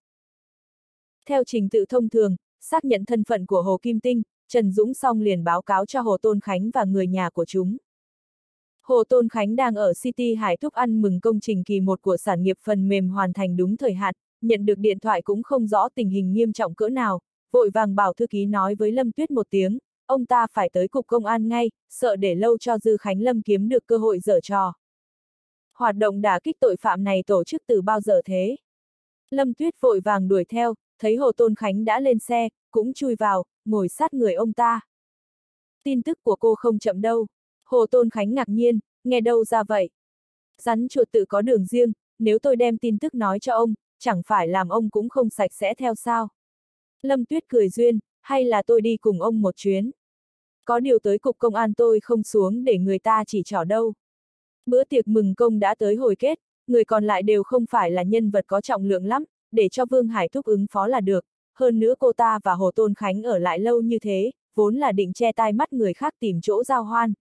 Theo trình tự thông thường, xác nhận thân phận của Hồ Kim Tinh, Trần Dũng xong liền báo cáo cho Hồ Tôn Khánh và người nhà của chúng. Hồ Tôn Khánh đang ở City Hải Thúc ăn mừng công trình kỳ 1 của sản nghiệp phần mềm hoàn thành đúng thời hạn, nhận được điện thoại cũng không rõ tình hình nghiêm trọng cỡ nào, vội vàng bảo thư ký nói với Lâm Tuyết một tiếng, ông ta phải tới cục công an ngay, sợ để lâu cho Dư Khánh Lâm kiếm được cơ hội dở trò. Hoạt động đả kích tội phạm này tổ chức từ bao giờ thế? Lâm Tuyết vội vàng đuổi theo, thấy Hồ Tôn Khánh đã lên xe, cũng chui vào, ngồi sát người ông ta. Tin tức của cô không chậm đâu. Hồ Tôn Khánh ngạc nhiên, nghe đâu ra vậy? Rắn chuột tự có đường riêng, nếu tôi đem tin tức nói cho ông, chẳng phải làm ông cũng không sạch sẽ theo sao? Lâm Tuyết cười duyên, hay là tôi đi cùng ông một chuyến? Có điều tới cục công an tôi không xuống để người ta chỉ trỏ đâu. Bữa tiệc mừng công đã tới hồi kết, người còn lại đều không phải là nhân vật có trọng lượng lắm, để cho Vương Hải Thúc ứng phó là được, hơn nữa cô ta và Hồ Tôn Khánh ở lại lâu như thế, vốn là định che tai mắt người khác tìm chỗ giao hoan.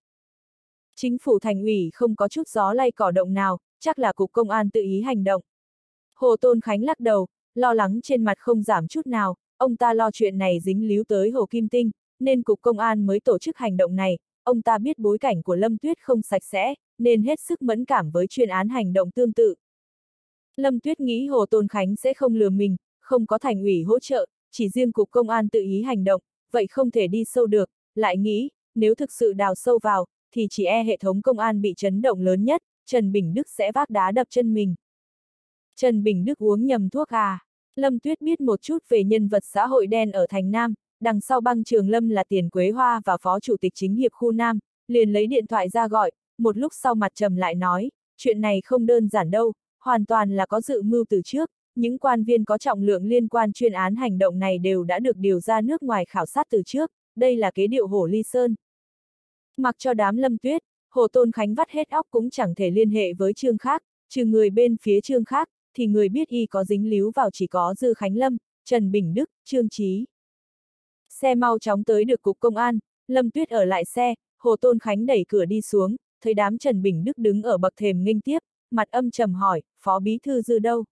Chính phủ thành ủy không có chút gió lay cỏ động nào, chắc là cục công an tự ý hành động. Hồ Tôn Khánh lắc đầu, lo lắng trên mặt không giảm chút nào, ông ta lo chuyện này dính líu tới Hồ Kim Tinh, nên cục công an mới tổ chức hành động này, ông ta biết bối cảnh của Lâm Tuyết không sạch sẽ, nên hết sức mẫn cảm với chuyên án hành động tương tự. Lâm Tuyết nghĩ Hồ Tôn Khánh sẽ không lừa mình, không có thành ủy hỗ trợ, chỉ riêng cục công an tự ý hành động, vậy không thể đi sâu được, lại nghĩ, nếu thực sự đào sâu vào, thì chỉ e hệ thống công an bị chấn động lớn nhất, Trần Bình Đức sẽ vác đá đập chân mình. Trần Bình Đức uống nhầm thuốc à? Lâm Tuyết biết một chút về nhân vật xã hội đen ở Thành Nam, đằng sau băng trường Lâm là Tiền Quế Hoa và Phó Chủ tịch Chính hiệp khu Nam, liền lấy điện thoại ra gọi, một lúc sau mặt trầm lại nói, chuyện này không đơn giản đâu, hoàn toàn là có dự mưu từ trước, những quan viên có trọng lượng liên quan chuyên án hành động này đều đã được điều ra nước ngoài khảo sát từ trước, đây là kế điệu hổ ly sơn. Mặc cho đám lâm tuyết, Hồ Tôn Khánh vắt hết óc cũng chẳng thể liên hệ với trương khác, trừ người bên phía trương khác, thì người biết y có dính líu vào chỉ có Dư Khánh Lâm, Trần Bình Đức, Trương Trí. Xe mau chóng tới được cục công an, Lâm Tuyết ở lại xe, Hồ Tôn Khánh đẩy cửa đi xuống, thấy đám Trần Bình Đức đứng ở bậc thềm nghênh tiếp, mặt âm trầm hỏi, Phó Bí Thư Dư đâu?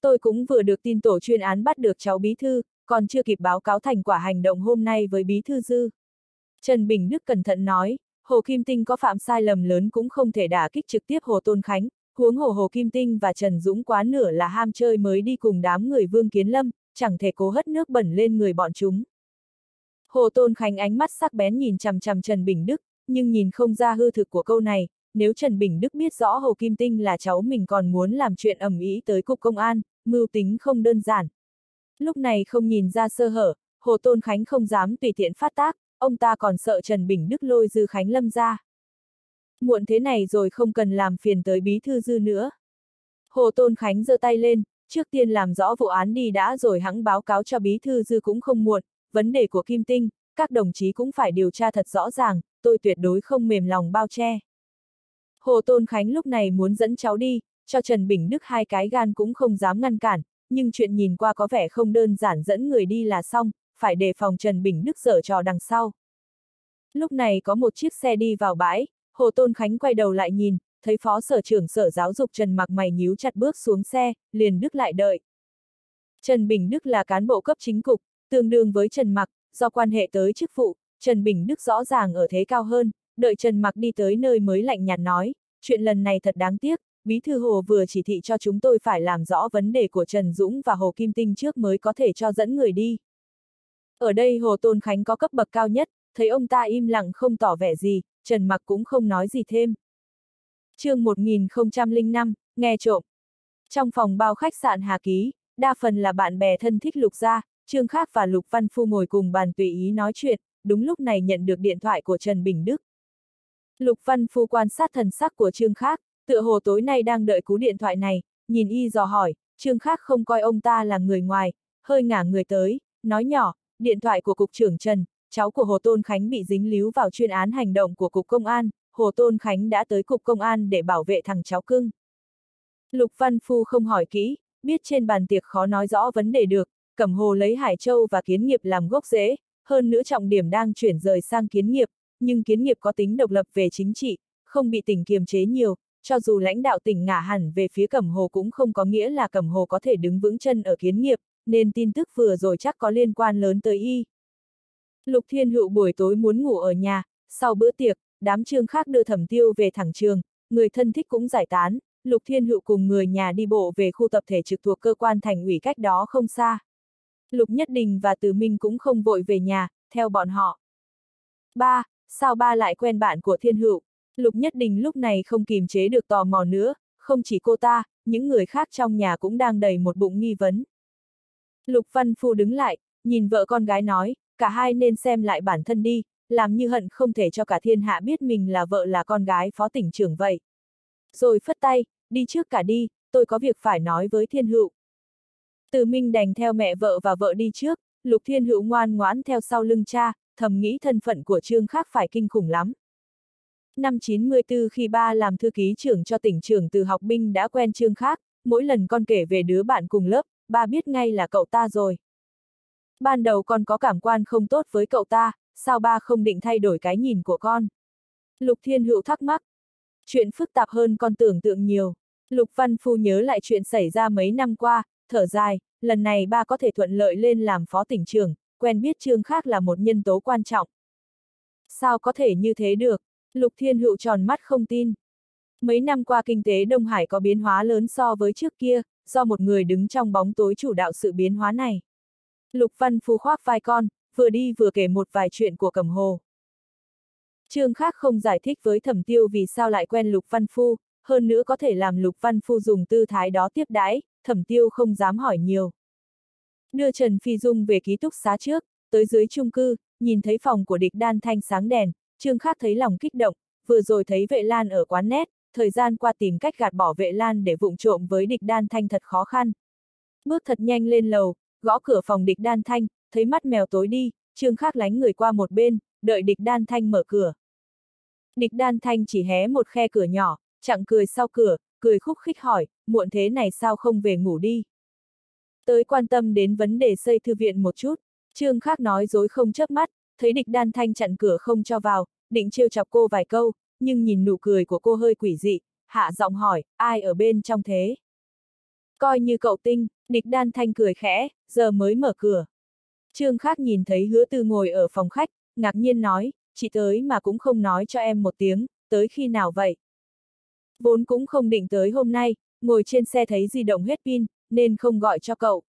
Tôi cũng vừa được tin tổ chuyên án bắt được cháu Bí Thư, còn chưa kịp báo cáo thành quả hành động hôm nay với Bí Thư Dư. Trần Bình Đức cẩn thận nói, Hồ Kim Tinh có phạm sai lầm lớn cũng không thể đả kích trực tiếp Hồ Tôn Khánh, huống hồ Hồ Kim Tinh và Trần Dũng quá nửa là ham chơi mới đi cùng đám người Vương Kiến Lâm, chẳng thể cố hất nước bẩn lên người bọn chúng. Hồ Tôn Khánh ánh mắt sắc bén nhìn chằm chằm Trần Bình Đức, nhưng nhìn không ra hư thực của câu này, nếu Trần Bình Đức biết rõ Hồ Kim Tinh là cháu mình còn muốn làm chuyện ẩm ý tới cục công an, mưu tính không đơn giản. Lúc này không nhìn ra sơ hở, Hồ Tôn Khánh không dám tùy tiện phát tác, ông ta còn sợ Trần Bình Đức lôi Dư Khánh Lâm ra. Muộn thế này rồi không cần làm phiền tới bí thư Dư nữa. Hồ Tôn Khánh giơ tay lên, trước tiên làm rõ vụ án đi đã rồi hãng báo cáo cho bí thư Dư cũng không muộn, vấn đề của Kim Tinh, các đồng chí cũng phải điều tra thật rõ ràng, tôi tuyệt đối không mềm lòng bao che. Hồ Tôn Khánh lúc này muốn dẫn cháu đi, cho Trần Bình Đức hai cái gan cũng không dám ngăn cản, nhưng chuyện nhìn qua có vẻ không đơn giản dẫn người đi là xong, phải đề phòng Trần Bình Đức dở trò đằng sau. Lúc này có một chiếc xe đi vào bãi, Hồ Tôn Khánh quay đầu lại nhìn, thấy phó sở trưởng sở giáo dục Trần mặc mày nhíu chặt bước xuống xe, liền Đức lại đợi. Trần Bình Đức là cán bộ cấp chính cục, tương đương với Trần Mặc, do quan hệ tới chức vụ, Trần Bình Đức rõ ràng ở thế cao hơn, đợi Trần Mặc đi tới nơi mới lạnh nhạt nói, chuyện lần này thật đáng tiếc, Bí thư Hồ vừa chỉ thị cho chúng tôi phải làm rõ vấn đề của Trần Dũng và Hồ Kim Tinh trước mới có thể cho dẫn người đi. Ở đây Hồ Tôn Khánh có cấp bậc cao nhất, thấy ông ta im lặng không tỏ vẻ gì, Trần Mặc cũng không nói gì thêm. chương 1005, nghe trộm. Trong phòng bao khách sạn Hà Ký, đa phần là bạn bè thân thích Lục Gia, Trương Khác và Lục Văn Phu ngồi cùng bàn tùy ý nói chuyện, đúng lúc này nhận được điện thoại của Trần Bình Đức. Lục Văn Phu quan sát thần sắc của Trương Khác, tựa hồ tối nay đang đợi cú điện thoại này, nhìn y dò hỏi, Trương Khác không coi ông ta là người ngoài, hơi ngả người tới, nói nhỏ, điện thoại của Cục trưởng Trần, cháu của Hồ Tôn Khánh bị dính líu vào chuyên án hành động của Cục Công an, Hồ Tôn Khánh đã tới Cục Công an để bảo vệ thằng cháu cưng. Lục Văn Phu không hỏi kỹ, biết trên bàn tiệc khó nói rõ vấn đề được, Cẩm Hồ lấy Hải Châu và Kiến Nghiệp làm gốc rễ, hơn nữa trọng điểm đang chuyển rời sang Kiến Nghiệp, nhưng Kiến Nghiệp có tính độc lập về chính trị, không bị tỉnh kiềm chế nhiều, cho dù lãnh đạo tỉnh ngả hẳn về phía Cẩm Hồ cũng không có nghĩa là Cẩm Hồ có thể đứng vững chân ở Kiến Nghiệp, nên tin tức vừa rồi chắc có liên quan lớn tới y. Lục Thiên Hữu buổi tối muốn ngủ ở nhà, sau bữa tiệc, đám trương khác đưa thẩm tiêu về thẳng trường, người thân thích cũng giải tán, Lục Thiên Hữu cùng người nhà đi bộ về khu tập thể trực thuộc cơ quan thành ủy cách đó không xa. Lục Nhất Đình và Từ Minh cũng không vội về nhà, theo bọn họ. Ba, sao ba lại quen bạn của Thiên Hữu? Lục Nhất Đình lúc này không kìm chế được tò mò nữa, không chỉ cô ta, những người khác trong nhà cũng đang đầy một bụng nghi vấn. Lục Văn Phu đứng lại, nhìn vợ con gái nói, cả hai nên xem lại bản thân đi, làm như hận không thể cho cả thiên hạ biết mình là vợ là con gái phó tỉnh trưởng vậy. Rồi phất tay, đi trước cả đi, tôi có việc phải nói với thiên hữu. Từ Minh đành theo mẹ vợ và vợ đi trước, Lục Thiên Hữu ngoan ngoãn theo sau lưng cha, thầm nghĩ thân phận của Trương khác phải kinh khủng lắm. Năm 94 khi ba làm thư ký trưởng cho tỉnh trưởng từ học binh đã quen Trương Khác, mỗi lần con kể về đứa bạn cùng lớp, ba biết ngay là cậu ta rồi. Ban đầu con có cảm quan không tốt với cậu ta, sao ba không định thay đổi cái nhìn của con? Lục Thiên Hữu thắc mắc. Chuyện phức tạp hơn con tưởng tượng nhiều. Lục Văn Phu nhớ lại chuyện xảy ra mấy năm qua, thở dài, lần này ba có thể thuận lợi lên làm phó tỉnh trưởng, quen biết Trương Khác là một nhân tố quan trọng. Sao có thể như thế được? Lục Thiên Hữu tròn mắt không tin. Mấy năm qua kinh tế Đông Hải có biến hóa lớn so với trước kia, do một người đứng trong bóng tối chủ đạo sự biến hóa này. Lục Văn Phu khoác vai con, vừa đi vừa kể một vài chuyện của Cẩm Hồ. Trương khác không giải thích với thẩm tiêu vì sao lại quen Lục Văn Phu, hơn nữa có thể làm Lục Văn Phu dùng tư thái đó tiếp đãi, thẩm tiêu không dám hỏi nhiều. Đưa Trần Phi Dung về ký túc xá trước, tới dưới chung cư, nhìn thấy phòng của địch đan thanh sáng đèn, Trương Khác thấy lòng kích động, vừa rồi thấy vệ lan ở quán nét, thời gian qua tìm cách gạt bỏ vệ lan để vụng trộm với địch đan thanh thật khó khăn. Bước thật nhanh lên lầu, gõ cửa phòng địch đan thanh, thấy mắt mèo tối đi, Trương Khác lánh người qua một bên, đợi địch đan thanh mở cửa. Địch đan thanh chỉ hé một khe cửa nhỏ, chặng cười sau cửa, cười khúc khích hỏi, muộn thế này sao không về ngủ đi. Tới quan tâm đến vấn đề xây thư viện một chút, Trương Khác nói dối không chớp mắt, thấy địch đan thanh chặn cửa không cho vào, định trêu chọc cô vài câu, nhưng nhìn nụ cười của cô hơi quỷ dị, hạ giọng hỏi, ai ở bên trong thế? Coi như cậu tinh, địch đan thanh cười khẽ, giờ mới mở cửa. Trương Khác nhìn thấy hứa tư ngồi ở phòng khách, ngạc nhiên nói, chị tới mà cũng không nói cho em một tiếng, tới khi nào vậy? Vốn cũng không định tới hôm nay, ngồi trên xe thấy di động hết pin, nên không gọi cho cậu.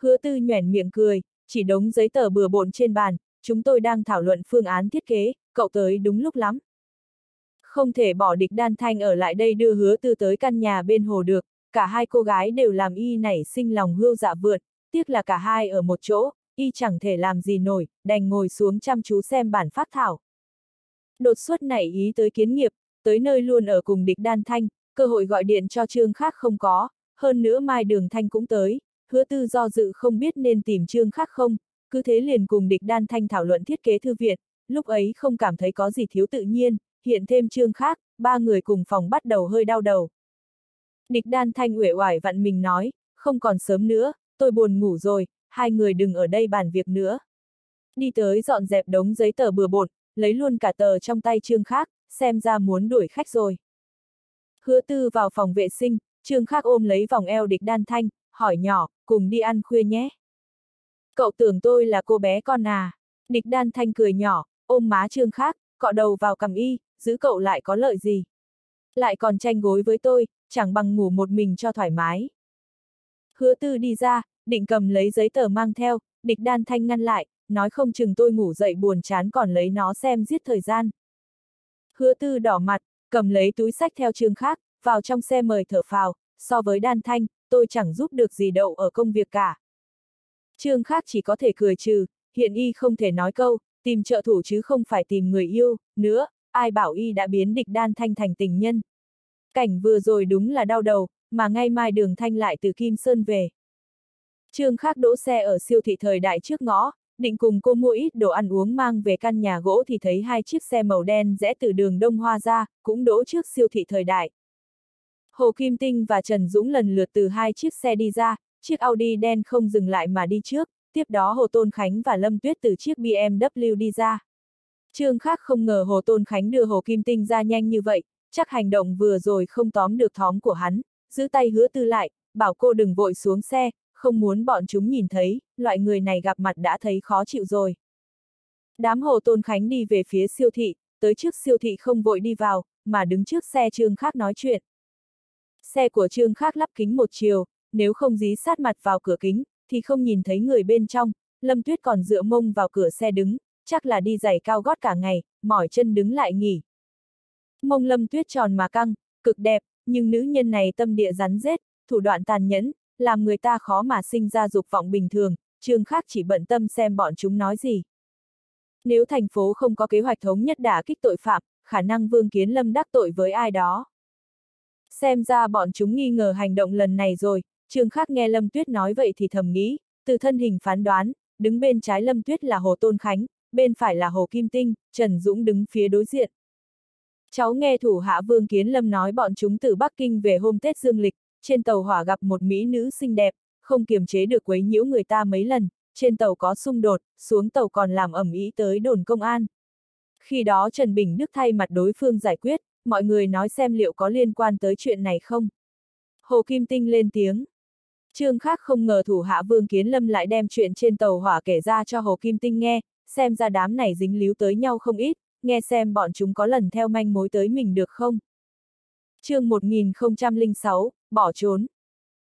Hứa tư nhoẻn miệng cười, chỉ đống giấy tờ bừa bộn trên bàn, chúng tôi đang thảo luận phương án thiết kế, cậu tới đúng lúc lắm. Không thể bỏ địch đan thanh ở lại đây đưa hứa tư tới căn nhà bên hồ được, cả hai cô gái đều làm y nảy sinh lòng hưu dạ vượt, tiếc là cả hai ở một chỗ, y chẳng thể làm gì nổi, đành ngồi xuống chăm chú xem bản phát thảo. Đột xuất nảy ý tới kiến nghiệp, tới nơi luôn ở cùng địch đan thanh, cơ hội gọi điện cho trương khác không có, hơn nữa mai đường thanh cũng tới, hứa tư do dự không biết nên tìm trương khác không, cứ thế liền cùng địch đan thanh thảo luận thiết kế thư viện, lúc ấy không cảm thấy có gì thiếu tự nhiên, hiện thêm trương khác, ba người cùng phòng bắt đầu hơi đau đầu. Địch đan thanh uể oải vặn mình nói, không còn sớm nữa, tôi buồn ngủ rồi, hai người đừng ở đây bàn việc nữa. Đi tới dọn dẹp đống giấy tờ bừa bộn, lấy luôn cả tờ trong tay trương khác, xem ra muốn đuổi khách rồi. Hứa tư vào phòng vệ sinh, trương Khắc ôm lấy vòng eo địch đan thanh, hỏi nhỏ, cùng đi ăn khuya nhé. Cậu tưởng tôi là cô bé con à? Địch đan thanh cười nhỏ, ôm má trương Khắc, cọ đầu vào cầm y, giữ cậu lại có lợi gì? Lại còn tranh gối với tôi, chẳng bằng ngủ một mình cho thoải mái. Hứa tư đi ra, định cầm lấy giấy tờ mang theo, địch đan thanh ngăn lại, nói không chừng tôi ngủ dậy buồn chán còn lấy nó xem giết thời gian. Hứa tư đỏ mặt, cầm lấy túi sách theo Trương khác, vào trong xe mời thở phào, so với đan thanh, tôi chẳng giúp được gì đậu ở công việc cả. Trương khác chỉ có thể cười trừ, hiện y không thể nói câu, tìm trợ thủ chứ không phải tìm người yêu, nữa, ai bảo y đã biến địch đan thanh thành tình nhân. Cảnh vừa rồi đúng là đau đầu, mà ngay mai đường thanh lại từ Kim Sơn về. Trương khác đỗ xe ở siêu thị thời đại trước ngõ, định cùng cô mua ít đồ ăn uống mang về căn nhà gỗ thì thấy hai chiếc xe màu đen rẽ từ đường Đông Hoa ra, cũng đỗ trước siêu thị thời đại. Hồ Kim Tinh và Trần Dũng lần lượt từ hai chiếc xe đi ra, chiếc Audi đen không dừng lại mà đi trước, tiếp đó Hồ Tôn Khánh và Lâm Tuyết từ chiếc BMW đi ra. Trương khác không ngờ Hồ Tôn Khánh đưa Hồ Kim Tinh ra nhanh như vậy, chắc hành động vừa rồi không tóm được thóm của hắn, giữ tay hứa tư lại, bảo cô đừng vội xuống xe, không muốn bọn chúng nhìn thấy, loại người này gặp mặt đã thấy khó chịu rồi. Đám Hồ Tôn Khánh đi về phía siêu thị, tới trước siêu thị không vội đi vào, mà đứng trước xe Trương Khác nói chuyện. Xe của Trương Khác lắp kính một chiều, nếu không dí sát mặt vào cửa kính, thì không nhìn thấy người bên trong, Lâm Tuyết còn dựa mông vào cửa xe đứng, chắc là đi giày cao gót cả ngày, mỏi chân đứng lại nghỉ. Mông Lâm Tuyết tròn mà căng, cực đẹp, nhưng nữ nhân này tâm địa rắn rết, thủ đoạn tàn nhẫn, làm người ta khó mà sinh ra dục vọng bình thường, Trương Khác chỉ bận tâm xem bọn chúng nói gì. Nếu thành phố không có kế hoạch thống nhất đả kích tội phạm, khả năng Vương Kiến Lâm đắc tội với ai đó. Xem ra bọn chúng nghi ngờ hành động lần này rồi, Trương Khác nghe Lâm Tuyết nói vậy thì thầm nghĩ, từ thân hình phán đoán, đứng bên trái Lâm Tuyết là Hồ Tôn Khánh, bên phải là Hồ Kim Tinh, Trần Dũng đứng phía đối diện. Cháu nghe thủ hạ Vương Kiến Lâm nói bọn chúng từ Bắc Kinh về hôm Tết Dương Lịch, trên tàu hỏa gặp một mỹ nữ xinh đẹp, không kiềm chế được quấy nhiễu người ta mấy lần, trên tàu có xung đột, xuống tàu còn làm ẩm ý tới đồn công an. Khi đó Trần Bình Đức thay mặt đối phương giải quyết, mọi người nói xem liệu có liên quan tới chuyện này không. Hồ Kim Tinh lên tiếng. Trương khác không ngờ thủ hạ Vương Kiến Lâm lại đem chuyện trên tàu hỏa kể ra cho Hồ Kim Tinh nghe, xem ra đám này dính líu tới nhau không ít, nghe xem bọn chúng có lần theo manh mối tới mình được không. chương 1006, bỏ trốn.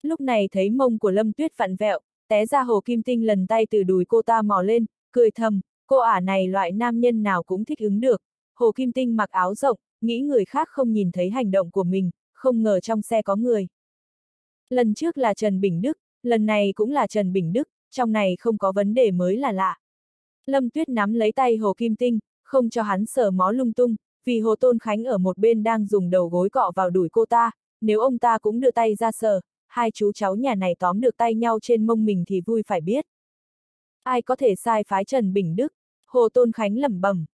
Lúc này thấy mông của Lâm Tuyết vặn vẹo, té ra Hồ Kim Tinh lần tay từ đùi cô ta mò lên, cười thầm, cô ả này loại nam nhân nào cũng thích ứng được. Hồ Kim Tinh mặc áo rộng, nghĩ người khác không nhìn thấy hành động của mình, không ngờ trong xe có người. Lần trước là Trần Bình Đức, lần này cũng là Trần Bình Đức, trong này không có vấn đề mới là lạ. Lâm Tuyết nắm lấy tay Hồ Kim Tinh, không cho hắn sờ mó lung tung, vì Hồ Tôn Khánh ở một bên đang dùng đầu gối cọ vào đuổi cô ta, nếu ông ta cũng đưa tay ra sờ, hai chú cháu nhà này tóm được tay nhau trên mông mình thì vui phải biết. Ai có thể sai phái Trần Bình Đức? Hồ Tôn Khánh lẩm bẩm.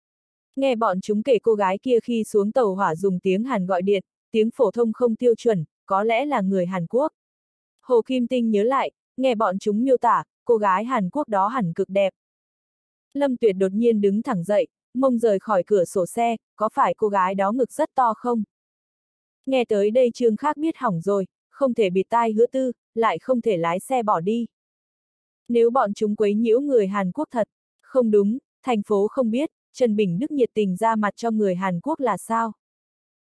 Nghe bọn chúng kể cô gái kia khi xuống tàu hỏa dùng tiếng Hàn gọi điện, tiếng phổ thông không tiêu chuẩn, có lẽ là người Hàn Quốc. Hồ Kim Tinh nhớ lại, nghe bọn chúng miêu tả, cô gái Hàn Quốc đó hẳn cực đẹp. Lâm Tuyệt đột nhiên đứng thẳng dậy, mông rời khỏi cửa sổ xe, có phải cô gái đó ngực rất to không? Nghe tới đây Trương Khác biết hỏng rồi, không thể bịt tai hứa tư, lại không thể lái xe bỏ đi. Nếu bọn chúng quấy nhiễu người Hàn Quốc thật, không đúng, thành phố không biết, Trần Bình Đức nhiệt tình ra mặt cho người Hàn Quốc là sao?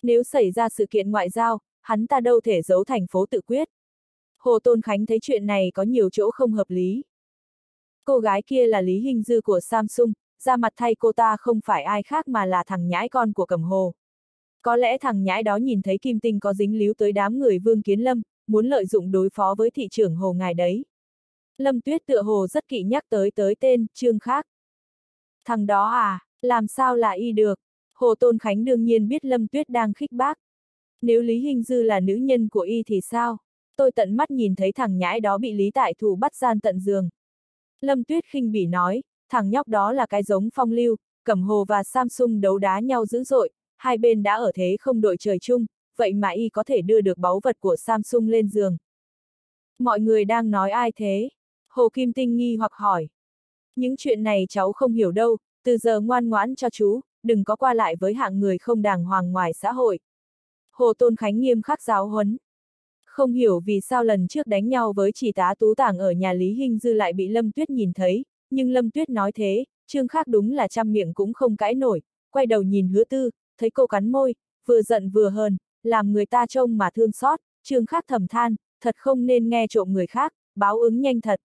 Nếu xảy ra sự kiện ngoại giao, hắn ta đâu thể giấu thành phố tự quyết. Hồ Tôn Khánh thấy chuyện này có nhiều chỗ không hợp lý. Cô gái kia là Lý Hình Dư của Samsung, ra mặt thay cô ta không phải ai khác mà là thằng nhãi con của Cẩm Hồ. Có lẽ thằng nhãi đó nhìn thấy Kim Tinh có dính líu tới đám người Vương Kiến Lâm, muốn lợi dụng đối phó với thị trưởng Hồ ngài đấy. Lâm Tuyết tựa hồ rất kỵ nhắc tới tới tên, Trương Khác. Thằng đó à, làm sao là y được? Hồ Tôn Khánh đương nhiên biết Lâm Tuyết đang khích bác. Nếu Lý Hình Dư là nữ nhân của y thì sao? Tôi tận mắt nhìn thấy thằng nhãi đó bị Lý Tại Thủ bắt gian tận giường. Lâm Tuyết khinh bỉ nói, thằng nhóc đó là cái giống phong lưu, Cẩm Hồ và Samsung đấu đá nhau dữ dội, hai bên đã ở thế không đội trời chung, vậy mà y có thể đưa được báu vật của Samsung lên giường. Mọi người đang nói ai thế? Hồ Kim Tinh nghi hoặc hỏi. Những chuyện này cháu không hiểu đâu, từ giờ ngoan ngoãn cho chú, đừng có qua lại với hạng người không đàng hoàng ngoài xã hội. Hồ Tôn Khánh nghiêm khắc giáo huấn. Không hiểu vì sao lần trước đánh nhau với chỉ tá tú tảng ở nhà Lý Hinh Dư lại bị Lâm Tuyết nhìn thấy, nhưng Lâm Tuyết nói thế, Trương Khác đúng là trăm miệng cũng không cãi nổi, quay đầu nhìn hứa tư, thấy cô cắn môi, vừa giận vừa hờn, làm người ta trông mà thương xót, Trương Khác thầm than, thật không nên nghe trộm người khác, báo ứng nhanh thật.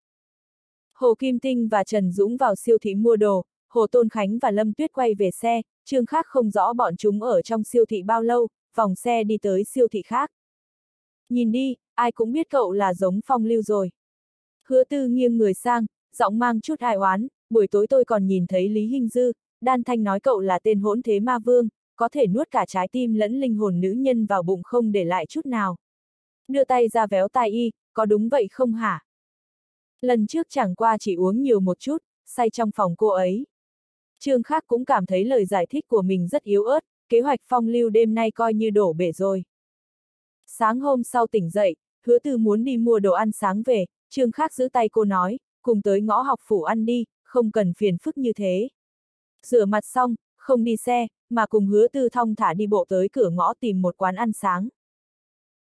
Hồ Kim Tinh và Trần Dũng vào siêu thị mua đồ, Hồ Tôn Khánh và Lâm Tuyết quay về xe, Trương Khác không rõ bọn chúng ở trong siêu thị bao lâu, vòng xe đi tới siêu thị khác. Nhìn đi, ai cũng biết cậu là giống phong lưu rồi. Hứa tư nghiêng người sang, giọng mang chút hài oán, buổi tối tôi còn nhìn thấy Lý Hinh Dư, đan thanh nói cậu là tên hỗn thế ma vương, có thể nuốt cả trái tim lẫn linh hồn nữ nhân vào bụng không để lại chút nào. Đưa tay ra véo tai y, có đúng vậy không hả? Lần trước chẳng qua chỉ uống nhiều một chút, say trong phòng cô ấy. Trương khác cũng cảm thấy lời giải thích của mình rất yếu ớt, kế hoạch phong lưu đêm nay coi như đổ bể rồi. Sáng hôm sau tỉnh dậy, hứa từ muốn đi mua đồ ăn sáng về, Trương khác giữ tay cô nói, cùng tới ngõ học phủ ăn đi, không cần phiền phức như thế. Rửa mặt xong, không đi xe, mà cùng hứa tư thong thả đi bộ tới cửa ngõ tìm một quán ăn sáng.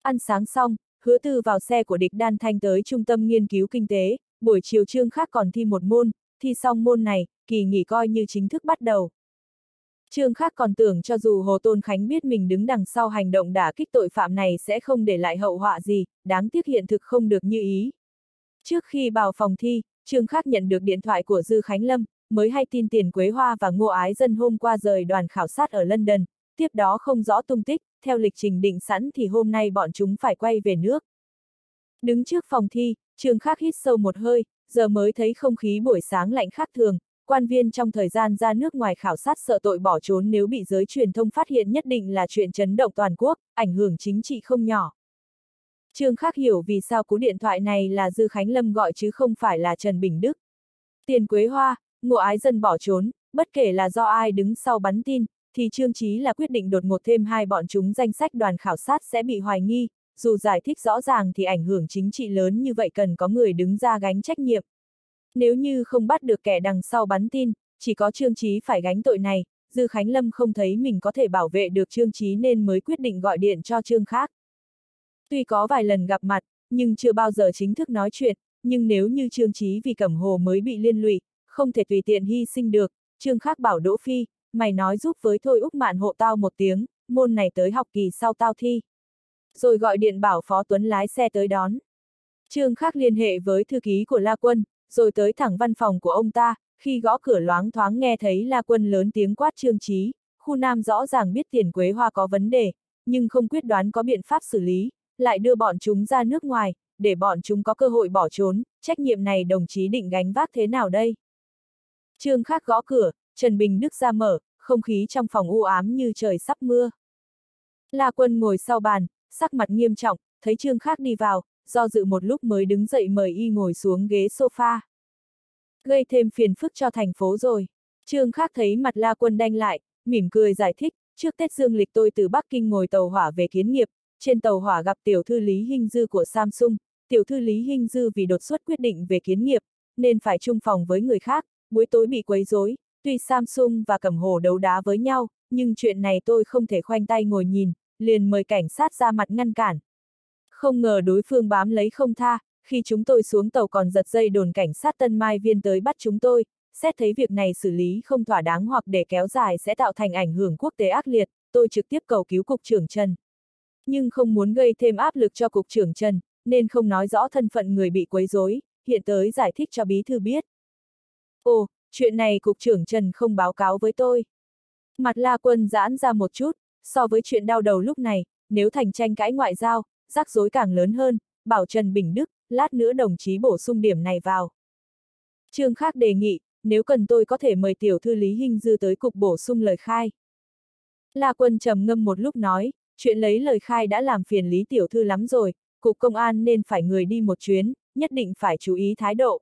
Ăn sáng xong, hứa tư vào xe của địch đan thanh tới trung tâm nghiên cứu kinh tế, buổi chiều trương khác còn thi một môn, thi xong môn này, kỳ nghỉ coi như chính thức bắt đầu. Trương khác còn tưởng cho dù Hồ Tôn Khánh biết mình đứng đằng sau hành động đả kích tội phạm này sẽ không để lại hậu họa gì, đáng tiếc hiện thực không được như ý. Trước khi vào phòng thi, Trương Khắc nhận được điện thoại của Dư Khánh Lâm, mới hay tin tiền Quế Hoa và Ngô Ái Dân hôm qua rời đoàn khảo sát ở London, tiếp đó không rõ tung tích, theo lịch trình định sẵn thì hôm nay bọn chúng phải quay về nước. Đứng trước phòng thi, Trương Khắc hít sâu một hơi, giờ mới thấy không khí buổi sáng lạnh khác thường, quan viên trong thời gian ra nước ngoài khảo sát sợ tội bỏ trốn nếu bị giới truyền thông phát hiện nhất định là chuyện chấn động toàn quốc, ảnh hưởng chính trị không nhỏ. Trương Khắc hiểu vì sao cú điện thoại này là Dư Khánh Lâm gọi chứ không phải là Trần Bình Đức. Tiền Quế Hoa, ngộ ái dân bỏ trốn, bất kể là do ai đứng sau bắn tin, thì Trương Chí là quyết định đột ngột thêm hai bọn chúng danh sách đoàn khảo sát sẽ bị hoài nghi, dù giải thích rõ ràng thì ảnh hưởng chính trị lớn như vậy cần có người đứng ra gánh trách nhiệm. Nếu như không bắt được kẻ đằng sau bắn tin, chỉ có Trương Chí phải gánh tội này, Dư Khánh Lâm không thấy mình có thể bảo vệ được Trương Chí nên mới quyết định gọi điện cho Trương khác. Tuy có vài lần gặp mặt, nhưng chưa bao giờ chính thức nói chuyện, nhưng nếu như Trương Chí vì Cẩm Hồ mới bị liên lụy, không thể tùy tiện hy sinh được, Trương khác bảo Đỗ Phi, mày nói giúp với Thôi Úc Mạn hộ tao một tiếng, môn này tới học kỳ sau tao thi. Rồi gọi điện bảo Phó Tuấn lái xe tới đón. Trương khác liên hệ với thư ký của La Quân, rồi tới thẳng văn phòng của ông ta, khi gõ cửa loáng thoáng nghe thấy La Quân lớn tiếng quát Trương Chí, khu Nam rõ ràng biết tiền Quế Hoa có vấn đề, nhưng không quyết đoán có biện pháp xử lý, lại đưa bọn chúng ra nước ngoài, để bọn chúng có cơ hội bỏ trốn, trách nhiệm này đồng chí định gánh vác thế nào đây? Trương Khác gõ cửa, Trần Bình Đức ra mở, không khí trong phòng u ám như trời sắp mưa. La Quân ngồi sau bàn, sắc mặt nghiêm trọng, thấy Trương Khác đi vào, do dự một lúc mới đứng dậy mời y ngồi xuống ghế sofa. Gây thêm phiền phức cho thành phố rồi. Trương Khác thấy mặt La Quân đanh lại, mỉm cười giải thích, trước Tết Dương lịch tôi từ Bắc Kinh ngồi tàu hỏa về kiến nghiệp, trên tàu hỏa gặp tiểu thư Lý Hinh Dư của Samsung, tiểu thư Lý Hinh Dư vì đột xuất quyết định về kiến nghiệp, nên phải chung phòng với người khác, buổi tối bị quấy rối. Tuy Samsung và Cẩm Hồ đấu đá với nhau, nhưng chuyện này tôi không thể khoanh tay ngồi nhìn, liền mời cảnh sát ra mặt ngăn cản. Không ngờ đối phương bám lấy không tha, khi chúng tôi xuống tàu còn giật dây đồn cảnh sát Tân Mai Viên tới bắt chúng tôi, xét thấy việc này xử lý không thỏa đáng hoặc để kéo dài sẽ tạo thành ảnh hưởng quốc tế ác liệt, tôi trực tiếp cầu cứu Cục trưởng Trần. Nhưng không muốn gây thêm áp lực cho Cục trưởng Trần, nên không nói rõ thân phận người bị quấy rối, hiện tới giải thích cho bí thư biết. Ồ, chuyện này Cục trưởng Trần không báo cáo với tôi. Mặt La Quân giãn ra một chút, so với chuyện đau đầu lúc này, nếu thành tranh cãi ngoại giao, rắc rối càng lớn hơn, bảo Trần Bình Đức, lát nữa đồng chí bổ sung điểm này vào. Trương Khác đề nghị, nếu cần tôi có thể mời tiểu thư Lý Hinh Dư tới cục bổ sung lời khai. La Quân trầm ngâm một lúc nói, chuyện lấy lời khai đã làm phiền Lý tiểu thư lắm rồi, cục công an nên phải người đi một chuyến, nhất định phải chú ý thái độ.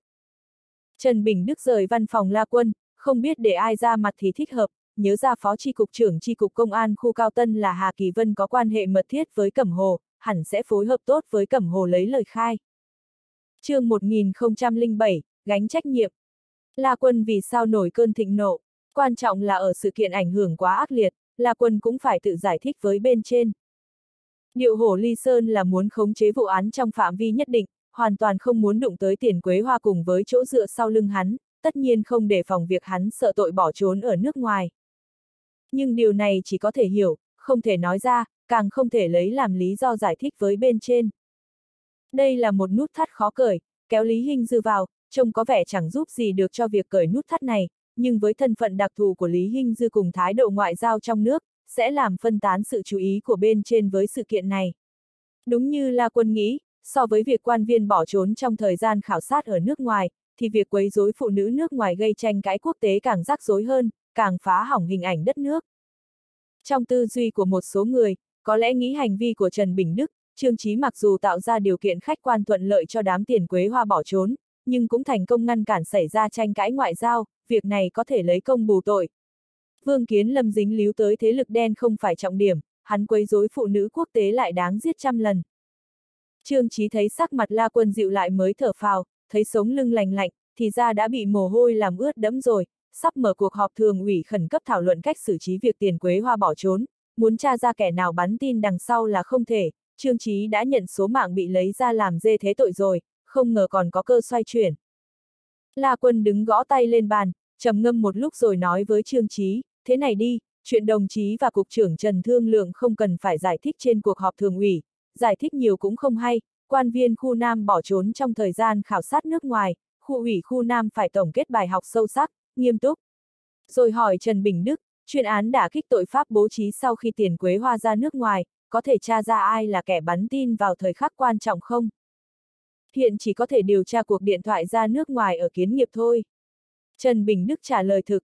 Trần Bình Đức rời văn phòng La Quân, không biết để ai ra mặt thì thích hợp, nhớ ra phó tri cục trưởng tri cục công an khu Cao Tân là Hà Kỳ Vân có quan hệ mật thiết với Cẩm Hồ, hẳn sẽ phối hợp tốt với Cẩm Hồ lấy lời khai. chương 1007, gánh trách nhiệm. La Quân vì sao nổi cơn thịnh nộ? Quan trọng là ở sự kiện ảnh hưởng quá ác liệt, La Quân cũng phải tự giải thích với bên trên. Điệu hổ ly sơn là muốn khống chế vụ án trong phạm vi nhất định, hoàn toàn không muốn đụng tới tiền quế hoa cùng với chỗ dựa sau lưng hắn, tất nhiên không để phòng việc hắn sợ tội bỏ trốn ở nước ngoài. Nhưng điều này chỉ có thể hiểu, không thể nói ra, càng không thể lấy làm lý do giải thích với bên trên. Đây là một nút thắt khó cởi, kéo Lý Hinh Dư vào, trông có vẻ chẳng giúp gì được cho việc cởi nút thắt này, nhưng với thân phận đặc thù của Lý Hinh Dư cùng thái độ ngoại giao trong nước, sẽ làm phân tán sự chú ý của bên trên với sự kiện này. Đúng như La Quân nghĩ, so với việc quan viên bỏ trốn trong thời gian khảo sát ở nước ngoài, thì việc quấy rối phụ nữ nước ngoài gây tranh cãi quốc tế càng rắc rối hơn, càng phá hỏng hình ảnh đất nước. Trong tư duy của một số người, có lẽ nghĩ hành vi của Trần Bình Đức, Trương Chí mặc dù tạo ra điều kiện khách quan thuận lợi cho đám tiền quế hoa bỏ trốn, nhưng cũng thành công ngăn cản xảy ra tranh cãi ngoại giao, việc này có thể lấy công bù tội. Vương Kiến Lâm dính líu tới thế lực đen không phải trọng điểm, hắn quấy rối phụ nữ quốc tế lại đáng giết trăm lần. Trương Chí thấy sắc mặt La Quân dịu lại mới thở phào, thấy sống lưng lành lạnh, thì ra đã bị mồ hôi làm ướt đẫm rồi, sắp mở cuộc họp thường ủy khẩn cấp thảo luận cách xử trí việc tiền quế hoa bỏ trốn, muốn tra ra kẻ nào bắn tin đằng sau là không thể, Trương Chí đã nhận số mạng bị lấy ra làm dê thế tội rồi, không ngờ còn có cơ xoay chuyển. La Quân đứng gõ tay lên bàn, trầm ngâm một lúc rồi nói với Trương Chí, thế này đi, chuyện đồng chí và Cục trưởng Trần Thương Lượng không cần phải giải thích trên cuộc họp thường ủy, giải thích nhiều cũng không hay, quan viên khu Nam bỏ trốn trong thời gian khảo sát nước ngoài, khu ủy khu Nam phải tổng kết bài học sâu sắc, nghiêm túc. Rồi hỏi Trần Bình Đức, chuyên án đã kích tội pháp bố trí sau khi tiền quế hoa ra nước ngoài, có thể tra ra ai là kẻ bắn tin vào thời khắc quan trọng không? Hiện chỉ có thể điều tra cuộc điện thoại ra nước ngoài ở kiến nghiệp thôi. Trần Bình Đức trả lời thực.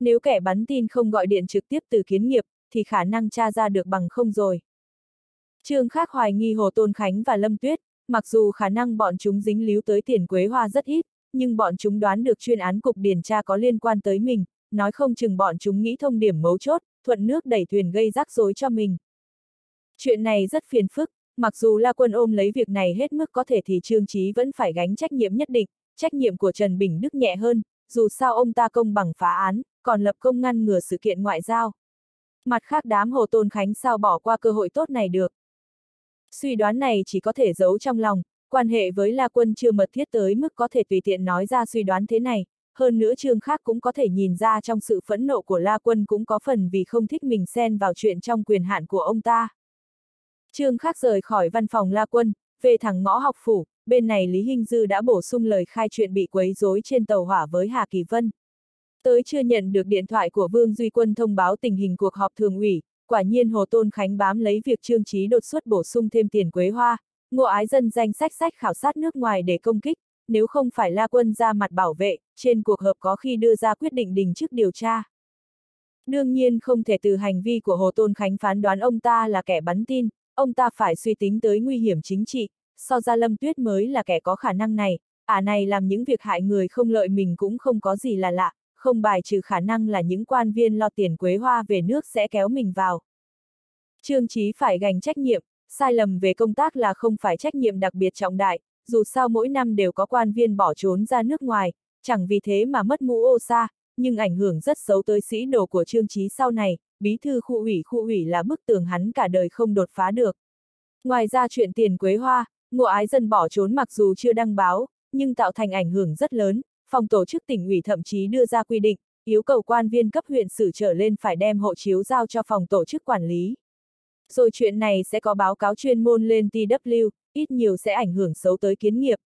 Nếu kẻ bắn tin không gọi điện trực tiếp từ kiến nghiệp, thì khả năng tra ra được bằng không rồi. Trương Khác hoài nghi Hồ Tôn Khánh và Lâm Tuyết, mặc dù khả năng bọn chúng dính líu tới tiền quế hoa rất ít, nhưng bọn chúng đoán được chuyên án cục điển tra có liên quan tới mình, nói không chừng bọn chúng nghĩ thông điểm mấu chốt, thuận nước đẩy thuyền gây rắc rối cho mình. Chuyện này rất phiền phức, mặc dù La Quân ôm lấy việc này hết mức có thể thì Trương Chí vẫn phải gánh trách nhiệm nhất định, trách nhiệm của Trần Bình Đức nhẹ hơn, dù sao ông ta công bằng phá án, còn lập công ngăn ngừa sự kiện ngoại giao. Mặt khác đám Hồ Tôn Khánh sao bỏ qua cơ hội tốt này được. Suy đoán này chỉ có thể giấu trong lòng, quan hệ với La Quân chưa mật thiết tới mức có thể tùy tiện nói ra suy đoán thế này, hơn nữa Trương khác cũng có thể nhìn ra trong sự phẫn nộ của La Quân cũng có phần vì không thích mình xen vào chuyện trong quyền hạn của ông ta. Trương khác rời khỏi văn phòng La Quân, về thẳng ngõ học phủ, bên này Lý Hinh Dư đã bổ sung lời khai chuyện bị quấy rối trên tàu hỏa với Hà Kỳ Vân. Tới chưa nhận được điện thoại của Vương Duy Quân thông báo tình hình cuộc họp thường ủy, quả nhiên Hồ Tôn Khánh bám lấy việc Trương Trí đột xuất bổ sung thêm tiền quế hoa, ngộ ái dân danh sách sách khảo sát nước ngoài để công kích, nếu không phải La Quân ra mặt bảo vệ, trên cuộc họp có khi đưa ra quyết định đình chức điều tra. Đương nhiên không thể từ hành vi của Hồ Tôn Khánh phán đoán ông ta là kẻ bắn tin, ông ta phải suy tính tới nguy hiểm chính trị, so ra Lâm Tuyết mới là kẻ có khả năng này, ả à này làm những việc hại người không lợi mình cũng không có gì là lạ, không bài trừ khả năng là những quan viên lo tiền quế hoa về nước sẽ kéo mình vào. Trương Chí phải gánh trách nhiệm, sai lầm về công tác là không phải trách nhiệm đặc biệt trọng đại, dù sao mỗi năm đều có quan viên bỏ trốn ra nước ngoài, chẳng vì thế mà mất mũ ô xa, nhưng ảnh hưởng rất xấu tới sĩ đồ của Trương Chí sau này, bí thư khu ủy khu ủy là bức tường hắn cả đời không đột phá được. Ngoài ra chuyện tiền quế hoa, ngộ ái dân bỏ trốn mặc dù chưa đăng báo, nhưng tạo thành ảnh hưởng rất lớn, phòng tổ chức tỉnh ủy thậm chí đưa ra quy định, yêu cầu quan viên cấp huyện xử trở lên phải đem hộ chiếu giao cho phòng tổ chức quản lý. Rồi chuyện này sẽ có báo cáo chuyên môn lên TW, ít nhiều sẽ ảnh hưởng xấu tới kiến nghiệp.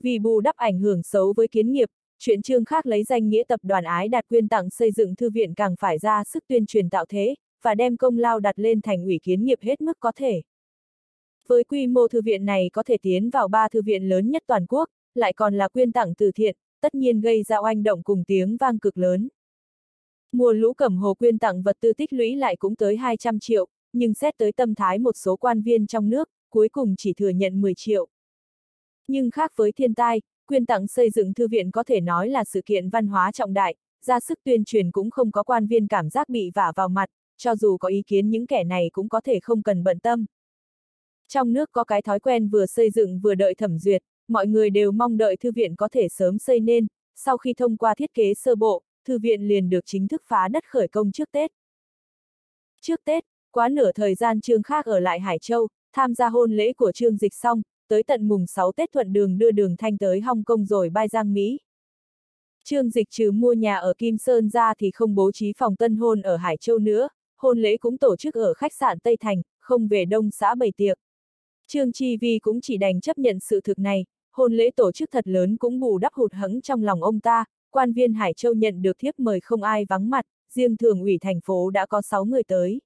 Vì bù đắp ảnh hưởng xấu với kiến nghiệp, chuyện trương khác lấy danh nghĩa tập đoàn ái đạt quyên tặng xây dựng thư viện càng phải ra sức tuyên truyền tạo thế, và đem công lao đặt lên thành ủy kiến nghiệp hết mức có thể. Với quy mô thư viện này có thể tiến vào ba thư viện lớn nhất toàn quốc, lại còn là quyên tặng từ thiện, tất nhiên gây ra oanh động cùng tiếng vang cực lớn. Mùa lũ cẩm hồ quyên tặng vật tư tích lũy lại cũng tới 200 triệu, nhưng xét tới tâm thái một số quan viên trong nước, cuối cùng chỉ thừa nhận 10 triệu. Nhưng khác với thiên tai, quyên tặng xây dựng thư viện có thể nói là sự kiện văn hóa trọng đại, ra sức tuyên truyền cũng không có quan viên cảm giác bị vả vào mặt, cho dù có ý kiến những kẻ này cũng có thể không cần bận tâm. Trong nước có cái thói quen vừa xây dựng vừa đợi thẩm duyệt, mọi người đều mong đợi thư viện có thể sớm xây nên, sau khi thông qua thiết kế sơ bộ, thư viện liền được chính thức phá đất khởi công trước Tết. Trước Tết, quá nửa thời gian Trương Khác ở lại Hải Châu, tham gia hôn lễ của Trương Dịch xong, tới tận mùng 6 Tết thuận đường đưa đường thanh tới Hong Kong rồi bay Giang Mỹ. Trương Dịch trừ mua nhà ở Kim Sơn ra thì không bố trí phòng tân hôn ở Hải Châu nữa, hôn lễ cũng tổ chức ở khách sạn Tây Thành, không về đông xã bày tiệc. Trương Chi Vi cũng chỉ đành chấp nhận sự thực này, hôn lễ tổ chức thật lớn cũng bù đắp hụt hẫng trong lòng ông ta, quan viên Hải Châu nhận được thiếp mời không ai vắng mặt, riêng thường ủy thành phố đã có 6 người tới.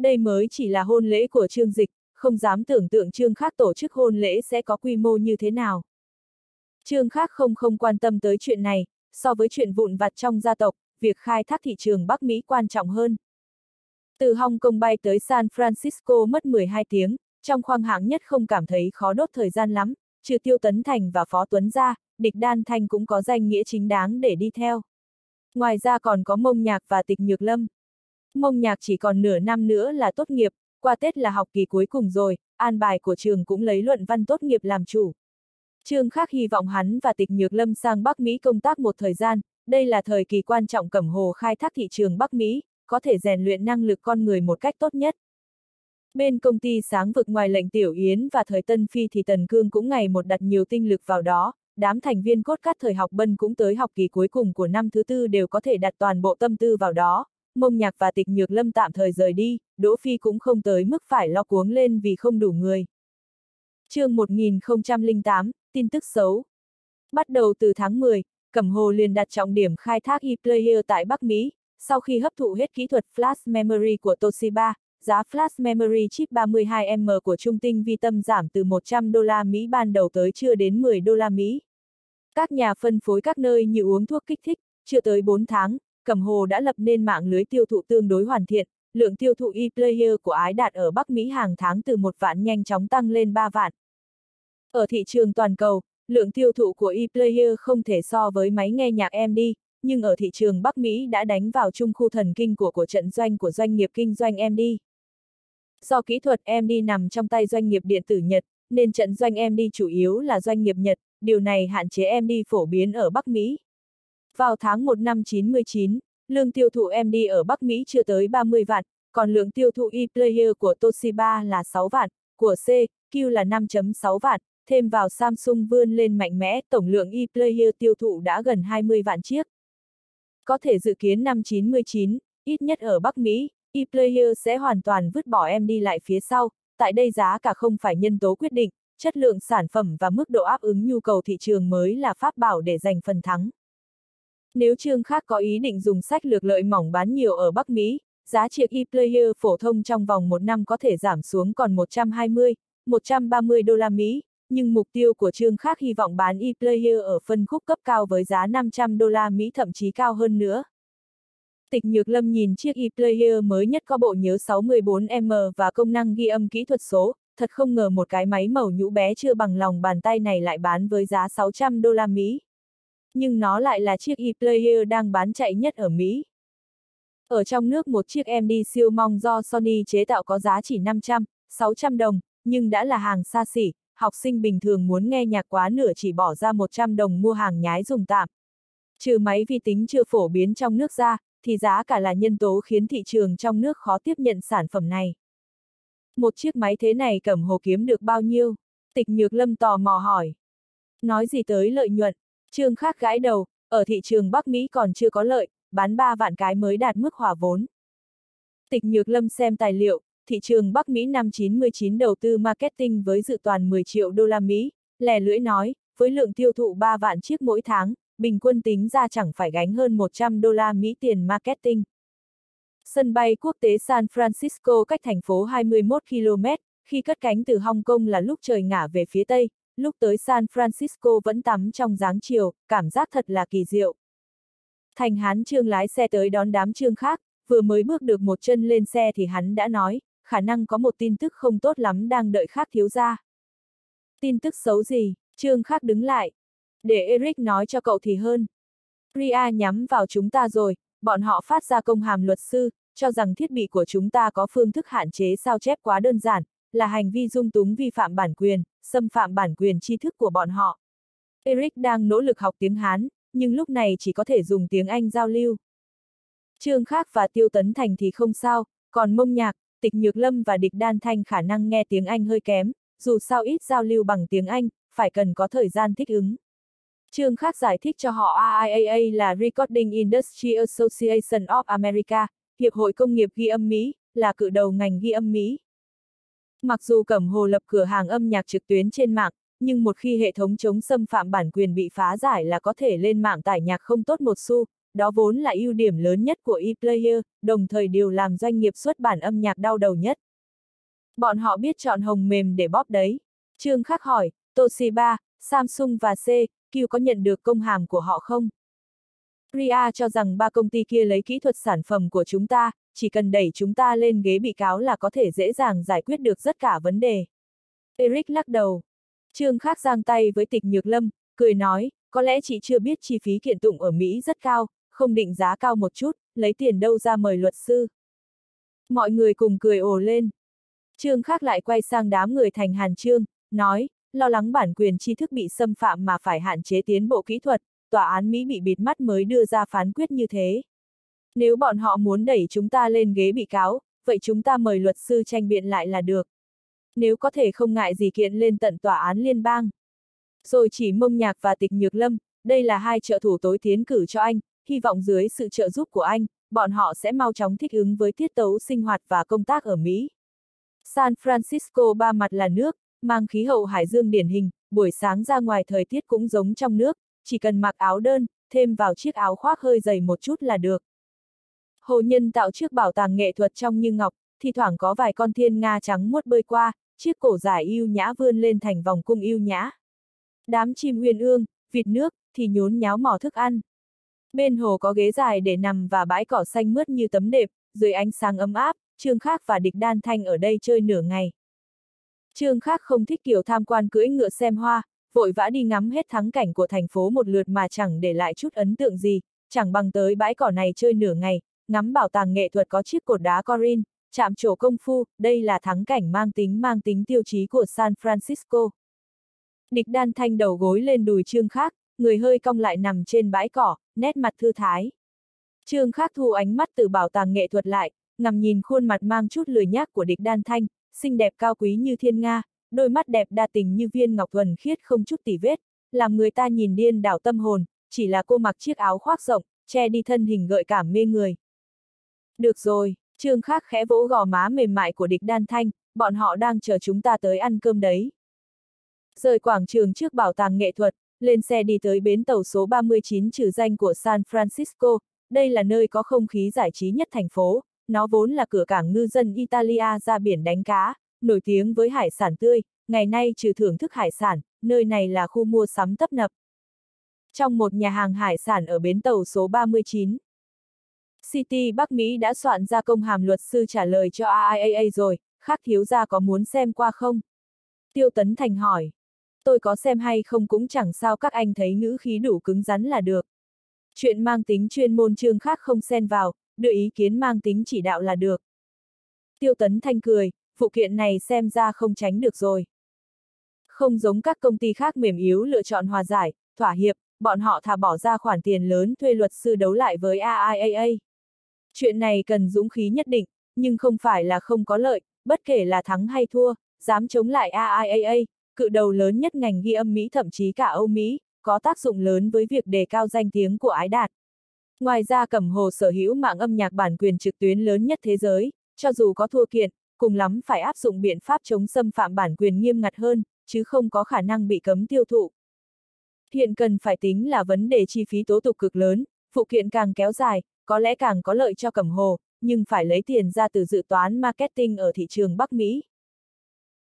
Đây mới chỉ là hôn lễ của Trương Dịch, không dám tưởng tượng Trương Khác tổ chức hôn lễ sẽ có quy mô như thế nào. Trương Khác không không quan tâm tới chuyện này, so với chuyện vụn vặt trong gia tộc, việc khai thác thị trường Bắc Mỹ quan trọng hơn. Từ Hong Kong bay tới San Francisco mất 12 tiếng, trong khoang hạng nhất không cảm thấy khó đốt thời gian lắm, trừ Tiêu Tấn Thành và Phó Tuấn ra, địch đan thanh cũng có danh nghĩa chính đáng để đi theo. Ngoài ra còn có mông nhạc và tịch nhược lâm. Mông nhạc chỉ còn nửa năm nữa là tốt nghiệp, qua Tết là học kỳ cuối cùng rồi, an bài của trường cũng lấy luận văn tốt nghiệp làm chủ. Trương Khắc hy vọng hắn và tịch nhược lâm sang Bắc Mỹ công tác một thời gian, đây là thời kỳ quan trọng cẩm hồ khai thác thị trường Bắc Mỹ, có thể rèn luyện năng lực con người một cách tốt nhất. Bên công ty sáng vực ngoài lệnh Tiểu Yến và thời Tân Phi thì Tần Cương cũng ngày một đặt nhiều tinh lực vào đó, đám thành viên cốt cắt thời học bân cũng tới học kỳ cuối cùng của năm thứ tư đều có thể đặt toàn bộ tâm tư vào đó, mông nhạc và tịch nhược lâm tạm thời rời đi, Đỗ Phi cũng không tới mức phải lo cuống lên vì không đủ người. chương 1008, tin tức xấu. Bắt đầu từ tháng 10, Cẩm Hồ liền đặt trọng điểm khai thác e-player tại Bắc Mỹ, sau khi hấp thụ hết kỹ thuật flash memory của Toshiba, giá flash memory chip 32M của trung tinh vi tâm giảm từ 100 đô la Mỹ ban đầu tới chưa đến 10 đô la Mỹ. Các nhà phân phối các nơi như uống thuốc kích thích, chưa tới 4 tháng, Cẩm Hồ đã lập nên mạng lưới tiêu thụ tương đối hoàn thiện, lượng tiêu thụ e-player của ái đạt ở Bắc Mỹ hàng tháng từ 1 vạn nhanh chóng tăng lên 3 vạn. Ở thị trường toàn cầu, lượng tiêu thụ của e-player không thể so với máy nghe nhạc MD, nhưng ở thị trường Bắc Mỹ đã đánh vào trung khu thần kinh của của trận doanh của doanh nghiệp kinh doanh MD. Do kỹ thuật MD nằm trong tay doanh nghiệp điện tử Nhật, nên trận doanh MD chủ yếu là doanh nghiệp Nhật, điều này hạn chế MD phổ biến ở Bắc Mỹ. Vào tháng 1 năm 99, lương tiêu thụ MD ở Bắc Mỹ chưa tới 30 vạn, còn lượng tiêu thụ e-player của Toshiba là 6 vạn, của CQ là 5.6 vạn, thêm vào Samsung vươn lên mạnh mẽ, tổng lượng e-player tiêu thụ đã gần 20 vạn chiếc. Có thể dự kiến năm 99, ít nhất ở Bắc Mỹ, e-player sẽ hoàn toàn vứt bỏ MD lại phía sau, tại đây giá cả không phải nhân tố quyết định, chất lượng sản phẩm và mức độ áp ứng nhu cầu thị trường mới là pháp bảo để giành phần thắng. Nếu Trương Khác có ý định dùng sách lược lợi mỏng bán nhiều ở Bắc Mỹ, giá triệt e-player phổ thông trong vòng một năm có thể giảm xuống còn 120, 130 đô la Mỹ, nhưng mục tiêu của Trương Khác hy vọng bán e-player ở phân khúc cấp cao với giá 500 đô la Mỹ thậm chí cao hơn nữa. Tịch Nhược Lâm nhìn chiếc e-player mới nhất có bộ nhớ 64M và công năng ghi âm kỹ thuật số, thật không ngờ một cái máy màu nhũ bé chưa bằng lòng bàn tay này lại bán với giá 600 đô la Mỹ. Nhưng nó lại là chiếc e-player đang bán chạy nhất ở Mỹ. Ở trong nước một chiếc MD siêu mong do Sony chế tạo có giá chỉ 500, 600 đồng, nhưng đã là hàng xa xỉ, học sinh bình thường muốn nghe nhạc quá nửa chỉ bỏ ra 100 đồng mua hàng nhái dùng tạm. Trừ máy vi tính chưa phổ biến trong nước ra, thì giá cả là nhân tố khiến thị trường trong nước khó tiếp nhận sản phẩm này. Một chiếc máy thế này cẩm hồ kiếm được bao nhiêu? Tịch Nhược Lâm tò mò hỏi. Nói gì tới lợi nhuận? Trương khác gãi đầu, ở thị trường Bắc Mỹ còn chưa có lợi, bán 3 vạn cái mới đạt mức hòa vốn. Tịch Nhược Lâm xem tài liệu, thị trường Bắc Mỹ năm 99 đầu tư marketing với dự toàn 10 triệu đô la Mỹ, lẻ lưỡi nói, với lượng tiêu thụ 3 vạn chiếc mỗi tháng, bình quân tính ra chẳng phải gánh hơn 100 đô la Mỹ tiền marketing. Sân bay quốc tế San Francisco cách thành phố 21 km, khi cất cánh từ Hong Kong là lúc trời ngả về phía tây, lúc tới San Francisco vẫn tắm trong dáng chiều, cảm giác thật là kỳ diệu. Thành Hán Trương lái xe tới đón đám Trương khác, vừa mới bước được một chân lên xe thì hắn đã nói, khả năng có một tin tức không tốt lắm đang đợi khác thiếu ra. Tin tức xấu gì? Trương khác đứng lại. Để Eric nói cho cậu thì hơn. Ria nhắm vào chúng ta rồi, bọn họ phát ra công hàm luật sư, cho rằng thiết bị của chúng ta có phương thức hạn chế sao chép quá đơn giản, là hành vi dung túng vi phạm bản quyền, xâm phạm bản quyền tri thức của bọn họ. Eric đang nỗ lực học tiếng Hán, nhưng lúc này chỉ có thể dùng tiếng Anh giao lưu. Trương Khác và Tiêu Tấn Thành thì không sao, còn mông nhạc, tịch nhược lâm và địch đan thanh khả năng nghe tiếng Anh hơi kém, dù sao ít giao lưu bằng tiếng Anh, phải cần có thời gian thích ứng. Trương Khác giải thích cho họ RIAA là Recording Industry Association of America, Hiệp hội Công nghiệp ghi âm Mỹ, là cự đầu ngành ghi âm Mỹ. Mặc dù Cẩm Hồ lập cửa hàng âm nhạc trực tuyến trên mạng, nhưng một khi hệ thống chống xâm phạm bản quyền bị phá giải là có thể lên mạng tải nhạc không tốt một xu, đó vốn là ưu điểm lớn nhất của ePlayer, đồng thời điều làm doanh nghiệp xuất bản âm nhạc đau đầu nhất. Bọn họ biết chọn hồng mềm để bóp đấy. Trương Khắc hỏi, Toshiba, Samsung và C, Q có nhận được công hàm của họ không? Ria cho rằng ba công ty kia lấy kỹ thuật sản phẩm của chúng ta, chỉ cần đẩy chúng ta lên ghế bị cáo là có thể dễ dàng giải quyết được tất cả vấn đề. Eric lắc đầu. Trương Khắc giang tay với tịch nhược lâm, cười nói, có lẽ chị chưa biết chi phí kiện tụng ở Mỹ rất cao, không định giá cao một chút, lấy tiền đâu ra mời luật sư. Mọi người cùng cười ồ lên. Trương Khắc lại quay sang đám người thành Hàn Trương, nói, lo lắng bản quyền tri thức bị xâm phạm mà phải hạn chế tiến bộ kỹ thuật, tòa án Mỹ bị bịt mắt mới đưa ra phán quyết như thế. Nếu bọn họ muốn đẩy chúng ta lên ghế bị cáo, vậy chúng ta mời luật sư tranh biện lại là được. Nếu có thể không ngại gì kiện lên tận tòa án liên bang. Rồi chỉ mông nhạc và tịch nhược lâm, đây là hai trợ thủ tối tiến cử cho anh, hy vọng dưới sự trợ giúp của anh, bọn họ sẽ mau chóng thích ứng với tiết tấu sinh hoạt và công tác ở Mỹ. San Francisco ba mặt là nước, mang khí hậu hải dương điển hình, buổi sáng ra ngoài thời tiết cũng giống trong nước, chỉ cần mặc áo đơn, thêm vào chiếc áo khoác hơi dày một chút là được. Hồ nhân tạo chiếc bảo tàng nghệ thuật trong như ngọc, thì thoảng có vài con thiên nga trắng muốt bơi qua, chiếc cổ dài yêu nhã vươn lên thành vòng cung yêu nhã. Đám chim huyền ương, vịt nước, thì nhốn nháo mỏ thức ăn. Bên hồ có ghế dài để nằm và bãi cỏ xanh mướt như tấm đệm, dưới ánh sáng ấm áp, Trương Khác và Địch Đan Thanh ở đây chơi nửa ngày. Trương Khác không thích kiểu tham quan cưỡi ngựa xem hoa, vội vã đi ngắm hết thắng cảnh của thành phố một lượt mà chẳng để lại chút ấn tượng gì, chẳng bằng tới bãi cỏ này chơi nửa ngày, ngắm bảo tàng nghệ thuật có chiếc cột đá Corin, chạm trổ công phu, đây là thắng cảnh mang tính mang tính tiêu chí của San Francisco. Địch đan thanh đầu gối lên đùi trương khác, người hơi cong lại nằm trên bãi cỏ, nét mặt thư thái. Trương khác thu ánh mắt từ bảo tàng nghệ thuật lại, ngầm nhìn khuôn mặt mang chút lười nhác của địch đan thanh, xinh đẹp cao quý như thiên nga, đôi mắt đẹp đa tình như viên ngọc thuần khiết không chút tỉ vết, làm người ta nhìn điên đảo tâm hồn, chỉ là cô mặc chiếc áo khoác rộng, che đi thân hình gợi cảm mê người. Được rồi, Trương khắc khẽ vỗ gò má mềm mại của địch đan thanh, bọn họ đang chờ chúng ta tới ăn cơm đấy. Rời quảng trường trước bảo tàng nghệ thuật, lên xe đi tới bến tàu số 39 trừ danh của San Francisco, đây là nơi có không khí giải trí nhất thành phố, nó vốn là cửa cảng ngư dân Italia ra biển đánh cá, nổi tiếng với hải sản tươi, ngày nay trừ thưởng thức hải sản, nơi này là khu mua sắm tấp nập. Trong một nhà hàng hải sản ở bến tàu số 39, City Bắc Mỹ đã soạn ra công hàm luật sư trả lời cho AIAA rồi, khác thiếu gia có muốn xem qua không? Tiêu Tấn Thành hỏi. Tôi có xem hay không cũng chẳng sao các anh thấy ngữ khí đủ cứng rắn là được. Chuyện mang tính chuyên môn chương khác không xen vào, đưa ý kiến mang tính chỉ đạo là được. Tiêu Tấn Thanh cười, phụ kiện này xem ra không tránh được rồi. Không giống các công ty khác mềm yếu lựa chọn hòa giải, thỏa hiệp, bọn họ thà bỏ ra khoản tiền lớn thuê luật sư đấu lại với AIAA. Chuyện này cần dũng khí nhất định, nhưng không phải là không có lợi, bất kể là thắng hay thua, dám chống lại AIAA, cự đầu lớn nhất ngành ghi âm Mỹ thậm chí cả Âu Mỹ, có tác dụng lớn với việc đề cao danh tiếng của ái đạt. Ngoài ra Cẩm Hồ sở hữu mạng âm nhạc bản quyền trực tuyến lớn nhất thế giới, cho dù có thua kiện, cùng lắm phải áp dụng biện pháp chống xâm phạm bản quyền nghiêm ngặt hơn, chứ không có khả năng bị cấm tiêu thụ. Hiện cần phải tính là vấn đề chi phí tố tục cực lớn, phụ kiện càng kéo dài, có lẽ càng có lợi cho Cẩm Hồ, nhưng phải lấy tiền ra từ dự toán marketing ở thị trường Bắc Mỹ.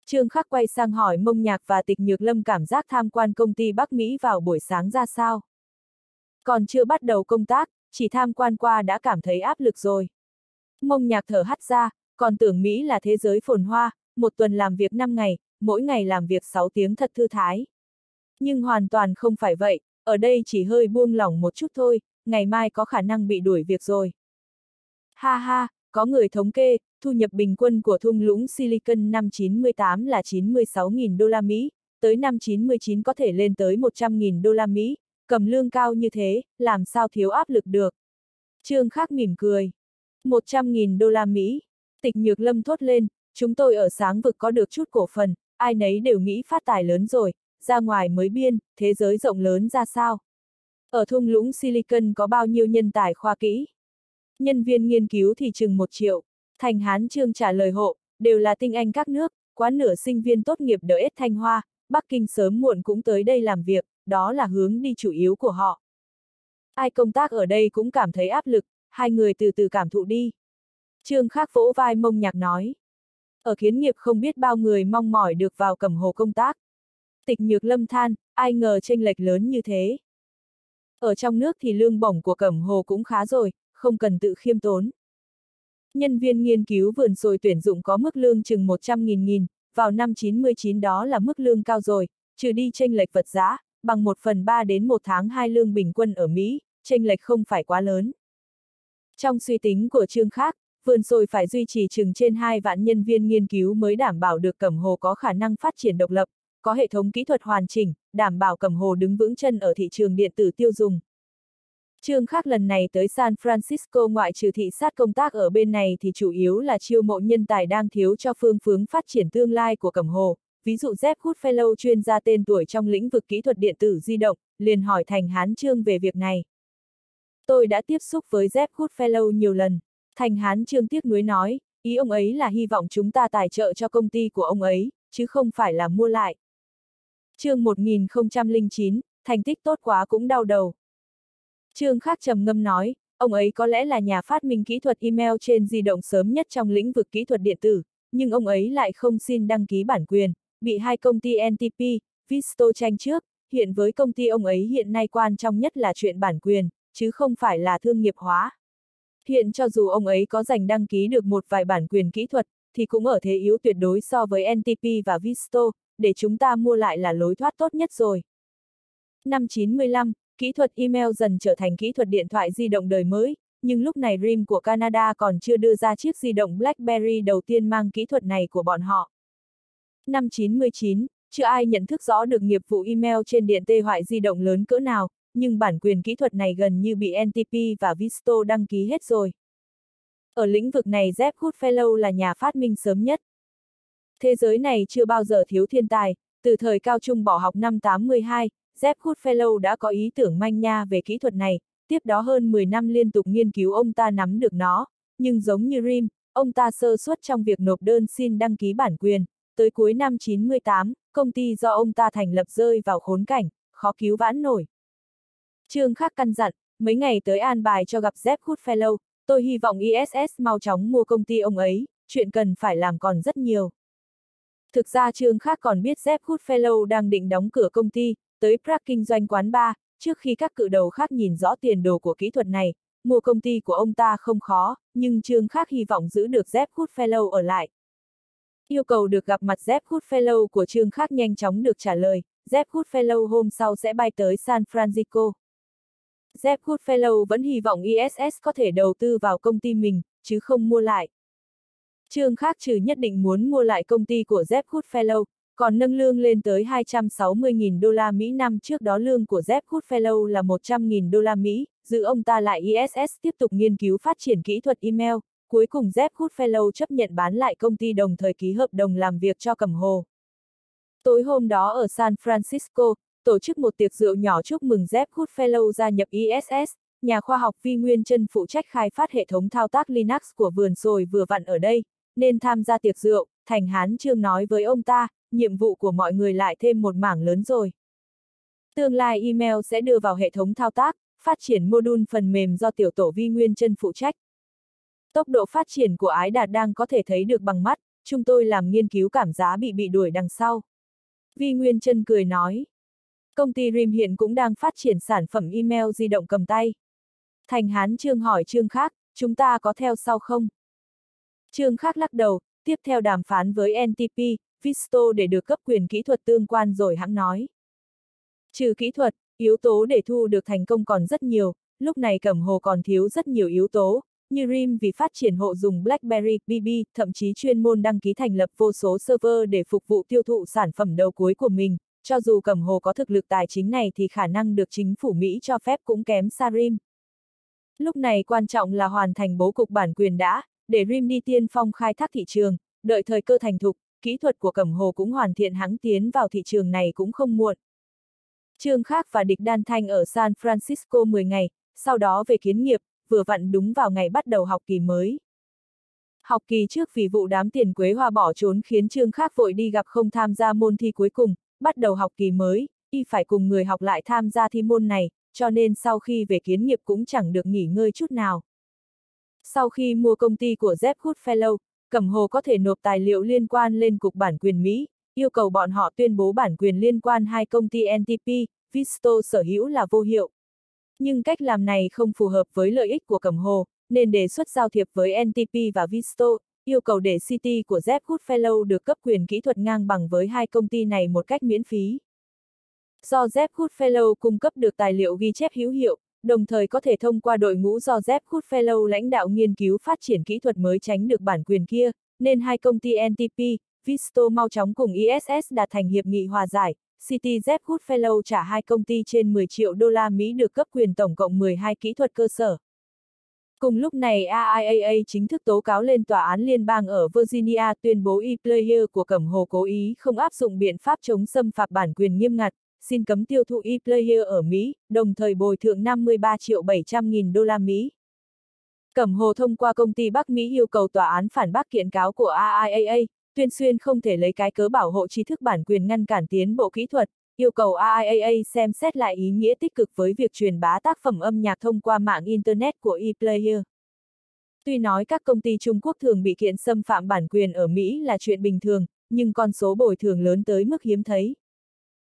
Trương Khắc quay sang hỏi Mông Nhạc và Tịch Nhược Lâm cảm giác tham quan công ty Bắc Mỹ vào buổi sáng ra sao. Còn chưa bắt đầu công tác, chỉ tham quan qua đã cảm thấy áp lực rồi. Mông Nhạc thở hắt ra, còn tưởng Mỹ là thế giới phồn hoa, một tuần làm việc 5 ngày, mỗi ngày làm việc 6 tiếng thật thư thái. Nhưng hoàn toàn không phải vậy, ở đây chỉ hơi buông lỏng một chút thôi, ngày mai có khả năng bị đuổi việc rồi. Ha ha, có người thống kê, thu nhập bình quân của thung lũng Silicon năm 98 là 96.000 đô la Mỹ, tới năm 99 có thể lên tới 100.000 đô la Mỹ, cầm lương cao như thế, làm sao thiếu áp lực được. Trương Khắc mỉm cười. 100.000 đô la Mỹ. Tịch Nhược Lâm thốt lên, chúng tôi ở sáng vực có được chút cổ phần, ai nấy đều nghĩ phát tài lớn rồi, ra ngoài mới biên, thế giới rộng lớn ra sao. Ở thung lũng Silicon có bao nhiêu nhân tài khoa kỹ? Nhân viên nghiên cứu thì chừng một triệu. Thành Hán Trương trả lời hộ, đều là tinh anh các nước, quá nửa sinh viên tốt nghiệp đỡ ết Thanh Hoa, Bắc Kinh sớm muộn cũng tới đây làm việc, đó là hướng đi chủ yếu của họ. Ai công tác ở đây cũng cảm thấy áp lực, hai người từ từ cảm thụ đi. Trương Khắc vỗ vai mông nhạc nói. Ở kiến nghiệp không biết bao người mong mỏi được vào cầm hồ công tác. Tịch nhược lâm than, ai ngờ tranh lệch lớn như thế. Ở trong nước thì lương bổng của cẩm hồ cũng khá rồi, không cần tự khiêm tốn. Nhân viên nghiên cứu vườn sồi tuyển dụng có mức lương chừng 100.000 nghìn, vào năm 99 đó là mức lương cao rồi, trừ đi tranh lệch vật giá, bằng 1 phần 3 đến 1 tháng 2 lương bình quân ở Mỹ, tranh lệch không phải quá lớn. Trong suy tính của chương khác, vườn sồi phải duy trì chừng trên 2 vạn nhân viên nghiên cứu mới đảm bảo được cẩm hồ có khả năng phát triển độc lập, có hệ thống kỹ thuật hoàn chỉnh, đảm bảo cẩm hồ đứng vững chân ở thị trường điện tử tiêu dùng. Trương khác lần này tới San Francisco ngoại trừ thị sát công tác ở bên này thì chủ yếu là chiêu mộ nhân tài đang thiếu cho phương hướng phát triển tương lai của Cẩm Hồ, ví dụ Jeff Goodfellow chuyên gia tên tuổi trong lĩnh vực kỹ thuật điện tử di động, liền hỏi Thành Hán Trương về việc này. Tôi đã tiếp xúc với Jeff Goodfellow nhiều lần. Thành Hán Trương tiếc nuối nói, ý ông ấy là hy vọng chúng ta tài trợ cho công ty của ông ấy, chứ không phải là mua lại. chương 1009, thành tích tốt quá cũng đau đầu. Trương Khắc trầm ngâm nói, ông ấy có lẽ là nhà phát minh kỹ thuật email trên di động sớm nhất trong lĩnh vực kỹ thuật điện tử, nhưng ông ấy lại không xin đăng ký bản quyền, bị hai công ty NTP, Visto tranh trước, hiện với công ty ông ấy hiện nay quan trọng nhất là chuyện bản quyền, chứ không phải là thương nghiệp hóa. Hiện cho dù ông ấy có giành đăng ký được một vài bản quyền kỹ thuật, thì cũng ở thế yếu tuyệt đối so với NTP và Visto, để chúng ta mua lại là lối thoát tốt nhất rồi. Năm 95, Kỹ thuật email dần trở thành kỹ thuật điện thoại di động đời mới, nhưng lúc này RIM của Canada còn chưa đưa ra chiếc di động BlackBerry đầu tiên mang kỹ thuật này của bọn họ. Năm 99, chưa ai nhận thức rõ được nghiệp vụ email trên điện tê hoại di động lớn cỡ nào, nhưng bản quyền kỹ thuật này gần như bị NTP và Visto đăng ký hết rồi. Ở lĩnh vực này Jeff Goodfellow là nhà phát minh sớm nhất. Thế giới này chưa bao giờ thiếu thiên tài, từ thời cao trung bỏ học năm 82, Jeff Goodfellow đã có ý tưởng manh nha về kỹ thuật này, tiếp đó hơn 10 năm liên tục nghiên cứu ông ta nắm được nó, nhưng giống như Rim, ông ta sơ suất trong việc nộp đơn xin đăng ký bản quyền, tới cuối năm 98, công ty do ông ta thành lập rơi vào khốn cảnh, khó cứu vãn nổi. Trương Khắc căn dặn, mấy ngày tới an bài cho gặp Jeff Goodfellow, tôi hy vọng ISS mau chóng mua công ty ông ấy, chuyện cần phải làm còn rất nhiều. Thực ra Trương Khắc còn biết Jeff Goodfellow đang định đóng cửa công ty, tới Prague kinh doanh quán bar, trước khi các cự đầu khác nhìn rõ tiền đồ của kỹ thuật này, mua công ty của ông ta không khó, nhưng Trương Khắc hy vọng giữ được Jeff Goodfellow ở lại. Yêu cầu được gặp mặt Jeff Goodfellow của Trương Khắc nhanh chóng được trả lời, Jeff Goodfellow hôm sau sẽ bay tới San Francisco. Jeff Goodfellow vẫn hy vọng ISS có thể đầu tư vào công ty mình, chứ không mua lại. Trương Khác trừ nhất định muốn mua lại công ty của Jeff Goodfellow, còn nâng lương lên tới 260.000 đô la Mỹ năm trước đó lương của Jeff Goodfellow là 100.000 đô la Mỹ, giữ ông ta lại ISS tiếp tục nghiên cứu phát triển kỹ thuật email, cuối cùng Jeff Goodfellow chấp nhận bán lại công ty đồng thời ký hợp đồng làm việc cho Cẩm Hồ. Tối hôm đó ở San Francisco, tổ chức một tiệc rượu nhỏ chúc mừng Jeff Goodfellow gia nhập ISS, nhà khoa học Vi Nguyên Trân phụ trách khai phát hệ thống thao tác Linux của vườn sồi vừa vặn ở đây, nên tham gia tiệc rượu, Thành Hán Trương nói với ông ta, nhiệm vụ của mọi người lại thêm một mảng lớn rồi. Tương lai email sẽ đưa vào hệ thống thao tác, phát triển module phần mềm do tiểu tổ Vi Nguyên Trân phụ trách. Tốc độ phát triển của ái đạt đang có thể thấy được bằng mắt, chúng tôi làm nghiên cứu cảm giá bị bị đuổi đằng sau. Vi Nguyên Trân cười nói. Công ty RIM hiện cũng đang phát triển sản phẩm email di động cầm tay. Thành Hán Trương hỏi Trương Khác, chúng ta có theo sau không? Trương Khác lắc đầu, tiếp theo đàm phán với NTP, Visto để được cấp quyền kỹ thuật tương quan rồi hãng nói. Trừ kỹ thuật, yếu tố để thu được thành công còn rất nhiều, lúc này Cẩm Hồ còn thiếu rất nhiều yếu tố, như RIM vì phát triển hộ dùng BlackBerry, BB, thậm chí chuyên môn đăng ký thành lập vô số server để phục vụ tiêu thụ sản phẩm đầu cuối của mình, cho dù Cẩm Hồ có thực lực tài chính này thì khả năng được chính phủ Mỹ cho phép cũng kém xa RIM. Lúc này quan trọng là hoàn thành bố cục bản quyền đã, để RIM đi tiên phong khai thác thị trường, đợi thời cơ thành thục, kỹ thuật của Cẩm Hồ cũng hoàn thiện hãng tiến vào thị trường này cũng không muộn. Trương Khác và Địch Đan Thanh ở San Francisco 10 ngày, sau đó về kiến nghiệp, vừa vặn đúng vào ngày bắt đầu học kỳ mới. Học kỳ trước vì vụ đám tiền quế hoa bỏ trốn khiến Trương Khác vội đi gặp không tham gia môn thi cuối cùng, bắt đầu học kỳ mới, y phải cùng người học lại tham gia thi môn này, cho nên sau khi về kiến nghiệp cũng chẳng được nghỉ ngơi chút nào. Sau khi mua công ty của Jeff Goodfellow, Cẩm Hồ có thể nộp tài liệu liên quan lên Cục Bản quyền Mỹ, yêu cầu bọn họ tuyên bố bản quyền liên quan hai công ty NTP, Visto sở hữu là vô hiệu. Nhưng cách làm này không phù hợp với lợi ích của Cẩm Hồ, nên đề xuất giao thiệp với NTP và Visto, yêu cầu để City của Jeff Goodfellow được cấp quyền kỹ thuật ngang bằng với hai công ty này một cách miễn phí. Do Jeff Goodfellow cung cấp được tài liệu ghi chép hữu hiệu, đồng thời có thể thông qua đội ngũ do Jeff Goodfellow lãnh đạo nghiên cứu phát triển kỹ thuật mới tránh được bản quyền kia, nên hai công ty NTP, Visto mau chóng cùng ISS đạt thành hiệp nghị hòa giải, City Jeff Goodfellow trả hai công ty trên 10 triệu đô la Mỹ được cấp quyền tổng cộng 12 kỹ thuật cơ sở. Cùng lúc này AIAA chính thức tố cáo lên tòa án liên bang ở Virginia tuyên bố e-player của Cẩm Hồ cố ý không áp dụng biện pháp chống xâm phạm bản quyền nghiêm ngặt, xin cấm tiêu thụ e-player ở Mỹ, đồng thời bồi thường 53 triệu 700 nghìn đô la Mỹ. Cẩm Hồ thông qua công ty Bắc Mỹ yêu cầu tòa án phản bác kiện cáo của AIAA, tuyên xuyên không thể lấy cái cớ bảo hộ trí thức bản quyền ngăn cản tiến bộ kỹ thuật, yêu cầu AIAA xem xét lại ý nghĩa tích cực với việc truyền bá tác phẩm âm nhạc thông qua mạng Internet của ePlayer. Tuy nói các công ty Trung Quốc thường bị kiện xâm phạm bản quyền ở Mỹ là chuyện bình thường, nhưng con số bồi thường lớn tới mức hiếm thấy.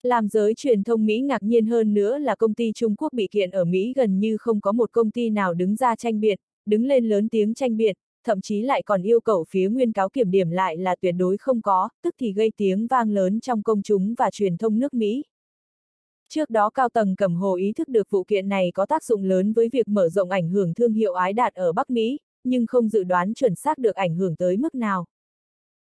Làm giới truyền thông Mỹ ngạc nhiên hơn nữa là công ty Trung Quốc bị kiện ở Mỹ gần như không có một công ty nào đứng ra tranh biện, đứng lên lớn tiếng tranh biện, thậm chí lại còn yêu cầu phía nguyên cáo kiểm điểm lại là tuyệt đối không có, tức thì gây tiếng vang lớn trong công chúng và truyền thông nước Mỹ. Trước đó cao tầng cầm hồ ý thức được vụ kiện này có tác dụng lớn với việc mở rộng ảnh hưởng thương hiệu ái đạt ở Bắc Mỹ, nhưng không dự đoán chuẩn xác được ảnh hưởng tới mức nào.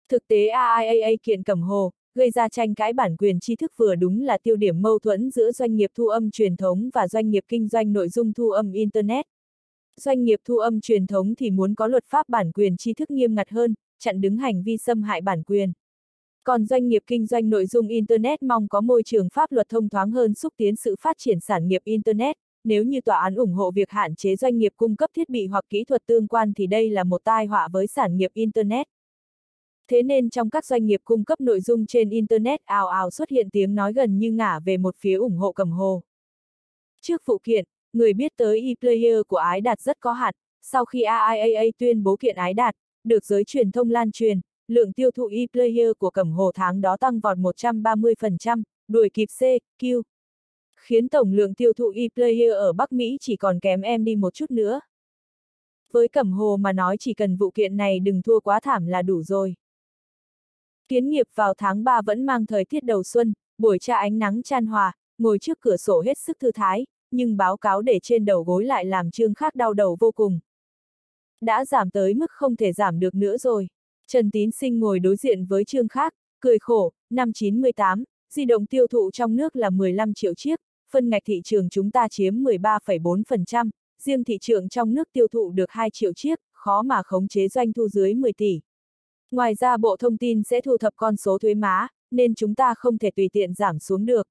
Thực tế AIAA kiện cầm hồ, gây ra tranh cãi bản quyền tri thức vừa đúng là tiêu điểm mâu thuẫn giữa doanh nghiệp thu âm truyền thống và doanh nghiệp kinh doanh nội dung thu âm Internet. Doanh nghiệp thu âm truyền thống thì muốn có luật pháp bản quyền tri thức nghiêm ngặt hơn, chặn đứng hành vi xâm hại bản quyền. Còn doanh nghiệp kinh doanh nội dung Internet mong có môi trường pháp luật thông thoáng hơn xúc tiến sự phát triển sản nghiệp Internet. Nếu như tòa án ủng hộ việc hạn chế doanh nghiệp cung cấp thiết bị hoặc kỹ thuật tương quan thì đây là một tai họa với sản nghiệp Internet. Thế nên trong các doanh nghiệp cung cấp nội dung trên Internet ào ào xuất hiện tiếng nói gần như ngả về một phía ủng hộ cầm hồ. Trước phụ kiện, người biết tới e-player của Ái Đạt rất có hạn, sau khi AIAA tuyên bố kiện Ái Đạt, được giới truyền thông lan truyền, lượng tiêu thụ e-player của Cẩm Hồ tháng đó tăng vọt 130%, đuổi kịp C, Q. Khiến tổng lượng tiêu thụ e-player ở Bắc Mỹ chỉ còn kém em đi một chút nữa. Với Cẩm Hồ mà nói chỉ cần vụ kiện này đừng thua quá thảm là đủ rồi. Kiến nghiệp vào tháng 3 vẫn mang thời tiết đầu xuân, buổi trà ánh nắng chan hòa, ngồi trước cửa sổ hết sức thư thái, nhưng báo cáo để trên đầu gối lại làm trương khác đau đầu vô cùng. Đã giảm tới mức không thể giảm được nữa rồi. Trần Tín Sinh ngồi đối diện với trương khác, cười khổ, năm 98, di động tiêu thụ trong nước là 15 triệu chiếc, phân ngạch thị trường chúng ta chiếm 13,4%, riêng thị trường trong nước tiêu thụ được 2 triệu chiếc, khó mà khống chế doanh thu dưới 10 tỷ. Ngoài ra Bộ Thông tin sẽ thu thập con số thuế má, nên chúng ta không thể tùy tiện giảm xuống được.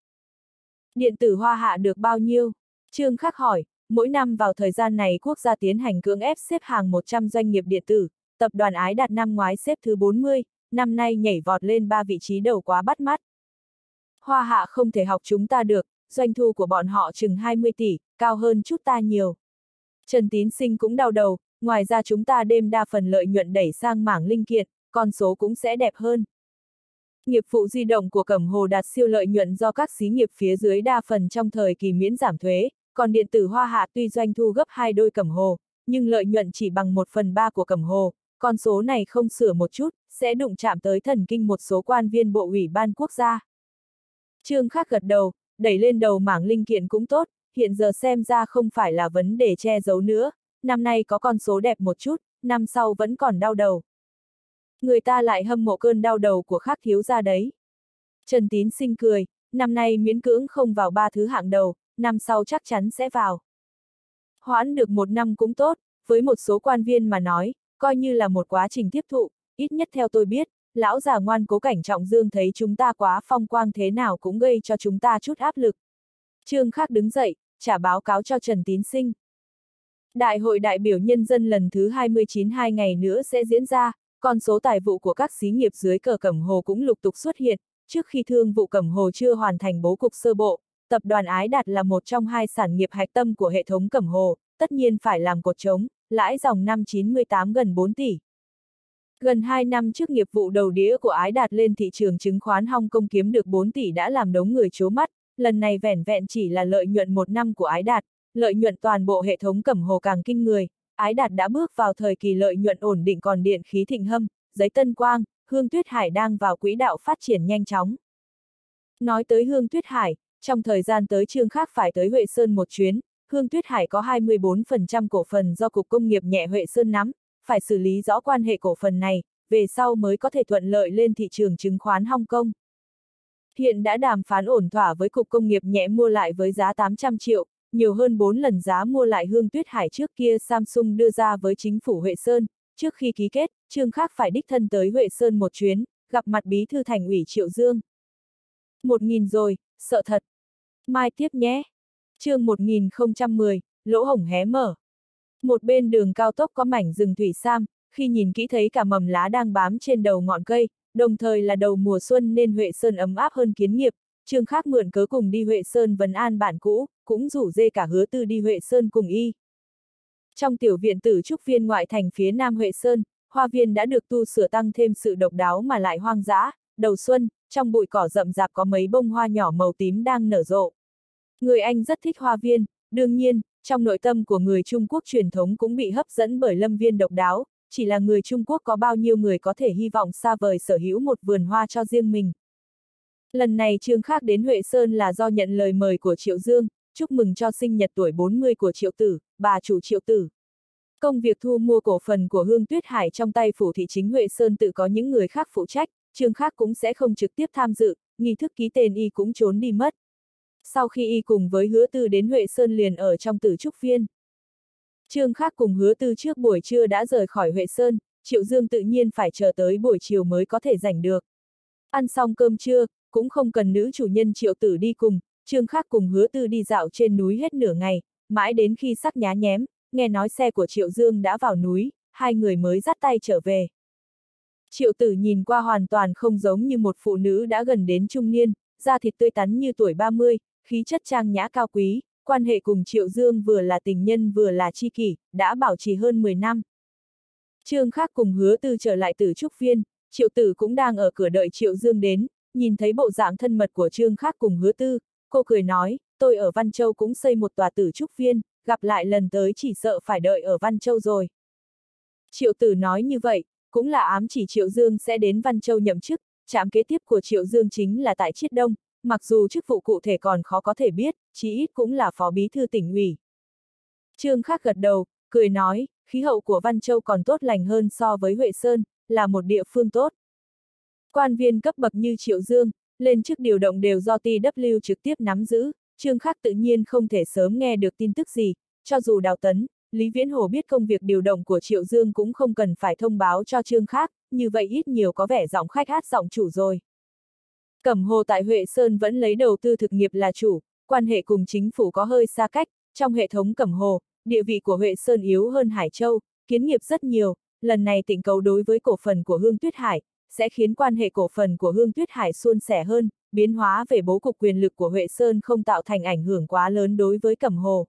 Điện tử hoa hạ được bao nhiêu? Trương Khắc hỏi, mỗi năm vào thời gian này quốc gia tiến hành cưỡng ép xếp hàng 100 doanh nghiệp điện tử, tập đoàn ái đạt năm ngoái xếp thứ 40, năm nay nhảy vọt lên 3 vị trí đầu quá bắt mắt. Hoa hạ không thể học chúng ta được, doanh thu của bọn họ chừng 20 tỷ, cao hơn chút ta nhiều. Trần Tín Sinh cũng đau đầu, ngoài ra chúng ta đêm đa phần lợi nhuận đẩy sang mảng linh kiện, con số cũng sẽ đẹp hơn. Nghiệp vụ di động của Cẩm Hồ đạt siêu lợi nhuận do các xí nghiệp phía dưới đa phần trong thời kỳ miễn giảm thuế, còn điện tử Hoa Hạ tuy doanh thu gấp hai đôi Cẩm Hồ, nhưng lợi nhuận chỉ bằng một phần ba của Cẩm Hồ, con số này không sửa một chút, sẽ đụng chạm tới thần kinh một số quan viên bộ ủy ban quốc gia. Trương Khắc gật đầu, đẩy lên đầu mảng linh kiện cũng tốt, hiện giờ xem ra không phải là vấn đề che giấu nữa, năm nay có con số đẹp một chút, năm sau vẫn còn đau đầu. Người ta lại hâm mộ cơn đau đầu của khắc thiếu gia đấy. Trần Tín sinh cười, năm nay miễn cưỡng không vào ba thứ hạng đầu, năm sau chắc chắn sẽ vào. Hoãn được một năm cũng tốt, với một số quan viên mà nói, coi như là một quá trình tiếp thụ, ít nhất theo tôi biết, lão già ngoan cố cảnh trọng dương thấy chúng ta quá phong quang thế nào cũng gây cho chúng ta chút áp lực. Trương Khắc đứng dậy, trả báo cáo cho Trần Tín Sinh. Đại hội đại biểu nhân dân lần thứ 29 hai ngày nữa sẽ diễn ra, con số tài vụ của các xí nghiệp dưới cờ Cẩm Hồ cũng lục tục xuất hiện, trước khi thương vụ Cẩm Hồ chưa hoàn thành bố cục sơ bộ, tập đoàn Ái Đạt là một trong hai sản nghiệp hạch tâm của hệ thống Cẩm Hồ, tất nhiên phải làm cột trống, lãi dòng năm 98 gần 4 tỷ. Gần 2 năm trước nghiệp vụ đầu đĩa của Ái Đạt lên thị trường chứng khoán Hong Kong kiếm được 4 tỷ đã làm đống người chố mắt, lần này vẻn vẹn chỉ là lợi nhuận một năm của Ái Đạt, lợi nhuận toàn bộ hệ thống Cẩm Hồ càng kinh người, Ái Đạt đã bước vào thời kỳ lợi nhuận ổn định còn điện khí thịnh hâm, giấy tân quang, Hương Tuyết Hải đang vào quỹ đạo phát triển nhanh chóng. Nói tới Hương Tuyết Hải, trong thời gian tới trương khác phải tới Huệ Sơn một chuyến, Hương Tuyết Hải có 24% cổ phần do Cục Công nghiệp nhẹ Huệ Sơn nắm, phải xử lý rõ quan hệ cổ phần này, về sau mới có thể thuận lợi lên thị trường chứng khoán Hong Kong. Hiện đã đàm phán ổn thỏa với Cục Công nghiệp nhẹ mua lại với giá 800 triệu, nhiều hơn 4 lần giá mua lại hương tuyết hải trước kia Samsung đưa ra với chính phủ Huệ Sơn, trước khi ký kết, Trương Khác phải đích thân tới Huệ Sơn một chuyến, gặp mặt bí thư thành ủy Triệu Dương. Một nghìn rồi, sợ thật. Mai tiếp nhé. chương 1010, lỗ hổng hé mở. Một bên đường cao tốc có mảnh rừng thủy sam, khi nhìn kỹ thấy cả mầm lá đang bám trên đầu ngọn cây, đồng thời là đầu mùa xuân nên Huệ Sơn ấm áp hơn kiến nghiệp, Trương Khác mượn cớ cùng đi Huệ Sơn vấn an bạn cũ, cũng rủ dê cả hứa tư đi Huệ Sơn cùng y. Trong tiểu viện tử trúc viên ngoại thành phía Nam Huệ Sơn, hoa viên đã được tu sửa tăng thêm sự độc đáo mà lại hoang dã, đầu xuân, trong bụi cỏ rậm rạp có mấy bông hoa nhỏ màu tím đang nở rộ. Người Anh rất thích hoa viên, đương nhiên, trong nội tâm của người Trung Quốc truyền thống cũng bị hấp dẫn bởi lâm viên độc đáo, chỉ là người Trung Quốc có bao nhiêu người có thể hy vọng xa vời sở hữu một vườn hoa cho riêng mình. Lần này Trương Khác đến Huệ Sơn là do nhận lời mời của Triệu Dương, chúc mừng cho sinh nhật tuổi 40 của Triệu Tử, bà chủ Triệu Tử. Công việc thu mua cổ phần của Hương Tuyết Hải trong tay phủ thị chính Huệ Sơn tự có những người khác phụ trách, Trương Khác cũng sẽ không trực tiếp tham dự, nghi thức ký tên y cũng trốn đi mất. Sau khi y cùng với hứa tư đến Huệ Sơn liền ở trong tử trúc viên. Trương Khác cùng hứa tư trước buổi trưa đã rời khỏi Huệ Sơn, Triệu Dương tự nhiên phải chờ tới buổi chiều mới có thể rảnh được. Ăn xong cơm trưa, cũng không cần nữ chủ nhân Triệu Tử đi cùng, Trương Khác cùng hứa tư đi dạo trên núi hết nửa ngày, mãi đến khi sắc nhá nhém, nghe nói xe của Triệu Dương đã vào núi, hai người mới dắt tay trở về. Triệu tử nhìn qua hoàn toàn không giống như một phụ nữ đã gần đến trung niên, da thịt tươi tắn như tuổi 30, khí chất trang nhã cao quý, quan hệ cùng Triệu Dương vừa là tình nhân vừa là chi kỷ, đã bảo trì hơn 10 năm. Trương Khác cùng hứa tư trở lại từ trúc viên, Triệu tử cũng đang ở cửa đợi Triệu Dương đến, nhìn thấy bộ dạng thân mật của Trương Khác cùng hứa tư, cô cười nói, tôi ở Văn Châu cũng xây một tòa tử trúc viên, gặp lại lần tới chỉ sợ phải đợi ở Văn Châu rồi. Triệu tử nói như vậy, cũng là ám chỉ Triệu Dương sẽ đến Văn Châu nhậm chức, trạm kế tiếp của Triệu Dương chính là tại Chiết Đông, mặc dù chức vụ cụ thể còn khó có thể biết, chí ít cũng là phó bí thư tỉnh ủy. Trương Khắc gật đầu, cười nói, khí hậu của Văn Châu còn tốt lành hơn so với Huệ Sơn, là một địa phương tốt. Quan viên cấp bậc như Triệu Dương, lên chức điều động đều do TW trực tiếp nắm giữ, Trương Khắc tự nhiên không thể sớm nghe được tin tức gì, cho dù Đào Tấn, Lý Viễn Hồ biết công việc điều động của Triệu Dương cũng không cần phải thông báo cho Trương Khác, như vậy ít nhiều có vẻ giọng khách hát giọng chủ rồi. Cẩm Hồ tại Huệ Sơn vẫn lấy đầu tư thực nghiệp là chủ, quan hệ cùng chính phủ có hơi xa cách, trong hệ thống Cẩm Hồ, địa vị của Huệ Sơn yếu hơn Hải Châu, kiến nghiệp rất nhiều, lần này tỉnh cầu đối với cổ phần của Hương Tuyết Hải, sẽ khiến quan hệ cổ phần của Hương Tuyết Hải suôn sẻ hơn, biến hóa về bố cục quyền lực của Huệ Sơn không tạo thành ảnh hưởng quá lớn đối với Cẩm Hồ.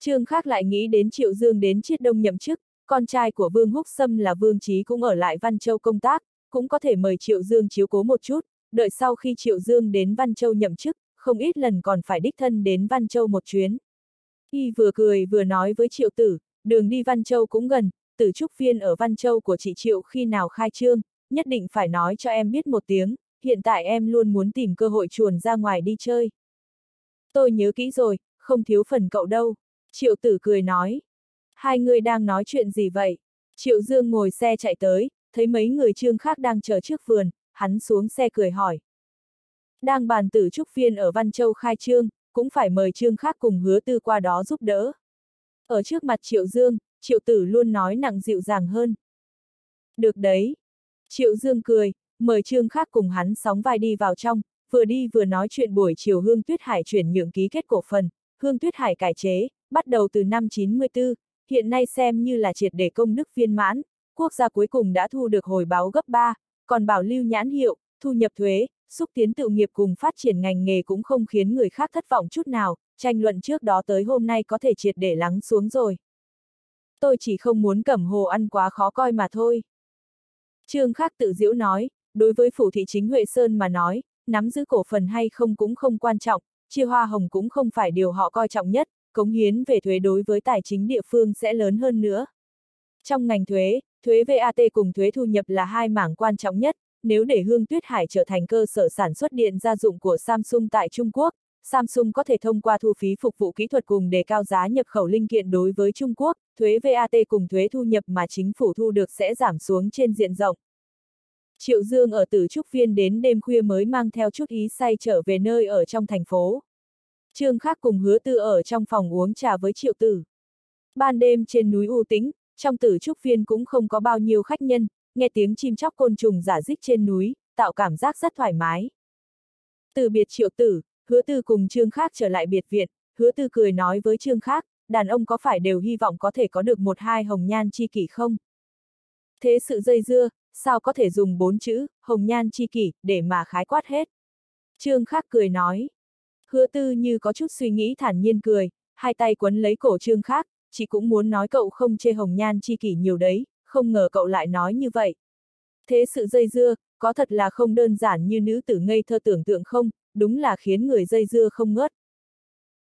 Trương khác lại nghĩ đến Triệu Dương đến Chiết Đông nhậm chức, con trai của Vương Húc Sâm là Vương Trí cũng ở lại Văn Châu công tác, cũng có thể mời Triệu Dương chiếu cố một chút, đợi sau khi Triệu Dương đến Văn Châu nhậm chức, không ít lần còn phải đích thân đến Văn Châu một chuyến. Y vừa cười vừa nói với Triệu Tử, đường đi Văn Châu cũng gần, tử trúc viên ở Văn Châu của chị Triệu khi nào khai trương, nhất định phải nói cho em biết một tiếng, hiện tại em luôn muốn tìm cơ hội chuồn ra ngoài đi chơi. Tôi nhớ kỹ rồi, không thiếu phần cậu đâu. Triệu tử cười nói. Hai người đang nói chuyện gì vậy? Triệu Dương ngồi xe chạy tới, thấy mấy người trương khác đang chờ trước vườn, hắn xuống xe cười hỏi. Đang bàn tử trúc viên ở Văn Châu khai trương, cũng phải mời trương khác cùng hứa tư qua đó giúp đỡ. Ở trước mặt Triệu Dương, Triệu tử luôn nói nặng dịu dàng hơn. Được đấy. Triệu Dương cười, mời trương khác cùng hắn sóng vai đi vào trong, vừa đi vừa nói chuyện buổi chiều Hương Tuyết Hải chuyển nhượng ký kết cổ phần, Hương Tuyết Hải cải chế, bắt đầu từ năm 94, hiện nay xem như là triệt để công đức viên mãn, quốc gia cuối cùng đã thu được hồi báo gấp 3, còn bảo lưu nhãn hiệu, thu nhập thuế, xúc tiến tự nghiệp cùng phát triển ngành nghề cũng không khiến người khác thất vọng chút nào, tranh luận trước đó tới hôm nay có thể triệt để lắng xuống rồi. Tôi chỉ không muốn cẩm hồ ăn quá khó coi mà thôi. Trương Khắc tự diễu nói, đối với phủ thị chính Huệ Sơn mà nói, nắm giữ cổ phần hay không cũng không quan trọng, chia hoa hồng cũng không phải điều họ coi trọng nhất, cống hiến về thuế đối với tài chính địa phương sẽ lớn hơn nữa. Trong ngành thuế, thuế VAT cùng thuế thu nhập là hai mảng quan trọng nhất, nếu để Hương Tuyết Hải trở thành cơ sở sản xuất điện gia dụng của Samsung tại Trung Quốc, Samsung có thể thông qua thu phí phục vụ kỹ thuật cùng đề cao giá nhập khẩu linh kiện đối với Trung Quốc, thuế VAT cùng thuế thu nhập mà chính phủ thu được sẽ giảm xuống trên diện rộng. Triệu Dương ở Tử Trúc Viên đến đêm khuya mới mang theo chút ý say trở về nơi ở trong thành phố. Trương Khác cùng hứa tư ở trong phòng uống trà với Triệu Tử. Ban đêm trên núi U Tĩnh, trong Tử Trúc Viên cũng không có bao nhiêu khách nhân, nghe tiếng chim chóc côn trùng giả dích trên núi, tạo cảm giác rất thoải mái. Từ biệt Triệu Tử, hứa tư cùng Trương Khác trở lại biệt viện, hứa tư cười nói với Trương Khác, đàn ông có phải đều hy vọng có thể có được một hai hồng nhan chi kỷ không? Thế sự dây dưa, sao có thể dùng bốn chữ, hồng nhan chi kỷ, để mà khái quát hết? Trương Khác cười nói. Hứa tư như có chút suy nghĩ thản nhiên cười, hai tay quấn lấy cổ Trương Khác, chị cũng muốn nói cậu không chê hồng nhan chi kỷ nhiều đấy, không ngờ cậu lại nói như vậy. Thế sự dây dưa, có thật là không đơn giản như nữ tử ngây thơ tưởng tượng không, đúng là khiến người dây dưa không ngớt.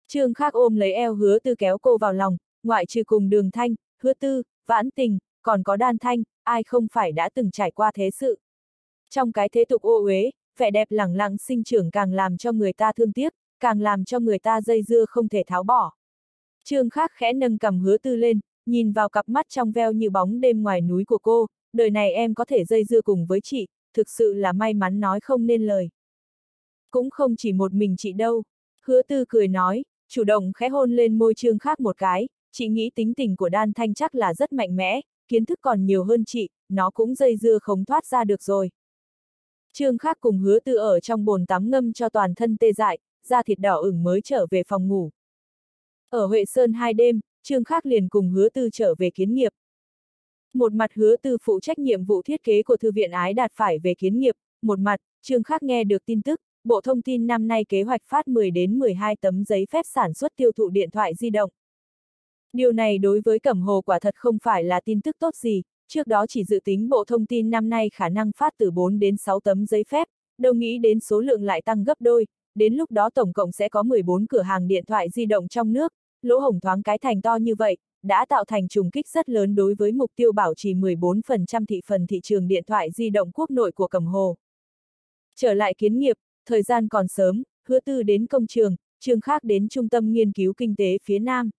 Trương Khác ôm lấy eo hứa tư kéo cô vào lòng, ngoại trừ cùng đường thanh, hứa tư, vãn tình, còn có đan thanh, ai không phải đã từng trải qua thế sự. Trong cái thế tục ô uế, vẻ đẹp lẳng lặng sinh trưởng càng làm cho người ta thương tiếc, càng làm cho người ta dây dưa không thể tháo bỏ. Trương Khác khẽ nâng cầm hứa tư lên, nhìn vào cặp mắt trong veo như bóng đêm ngoài núi của cô, đời này em có thể dây dưa cùng với chị, thực sự là may mắn nói không nên lời. Cũng không chỉ một mình chị đâu. Hứa tư cười nói, chủ động khẽ hôn lên môi trương khác một cái, chị nghĩ tính tình của đan thanh chắc là rất mạnh mẽ, kiến thức còn nhiều hơn chị, nó cũng dây dưa không thoát ra được rồi. Trương khác cùng hứa tư ở trong bồn tắm ngâm cho toàn thân tê dại, da thịt đỏ ửng mới trở về phòng ngủ. Ở Huệ Sơn hai đêm, Trương Khác liền cùng hứa tư trở về kiến nghiệp. Một mặt hứa tư phụ trách nhiệm vụ thiết kế của Thư viện Ái đạt phải về kiến nghiệp, một mặt, Trương Khác nghe được tin tức, Bộ Thông tin năm nay kế hoạch phát 10 đến 12 tấm giấy phép sản xuất tiêu thụ điện thoại di động. Điều này đối với Cẩm Hồ quả thật không phải là tin tức tốt gì, trước đó chỉ dự tính Bộ Thông tin năm nay khả năng phát từ 4 đến 6 tấm giấy phép, đâu nghĩ đến số lượng lại tăng gấp đôi, đến lúc đó tổng cộng sẽ có 14 cửa hàng điện thoại di động trong nước, lỗ hổng thoáng cái thành to như vậy, đã tạo thành trùng kích rất lớn đối với mục tiêu bảo trì 14% thị phần thị trường điện thoại di động quốc nội của cầm Hồ. Trở lại kiến nghiệp, thời gian còn sớm, hứa tư đến công trường, trường khác đến Trung tâm Nghiên cứu Kinh tế phía Nam.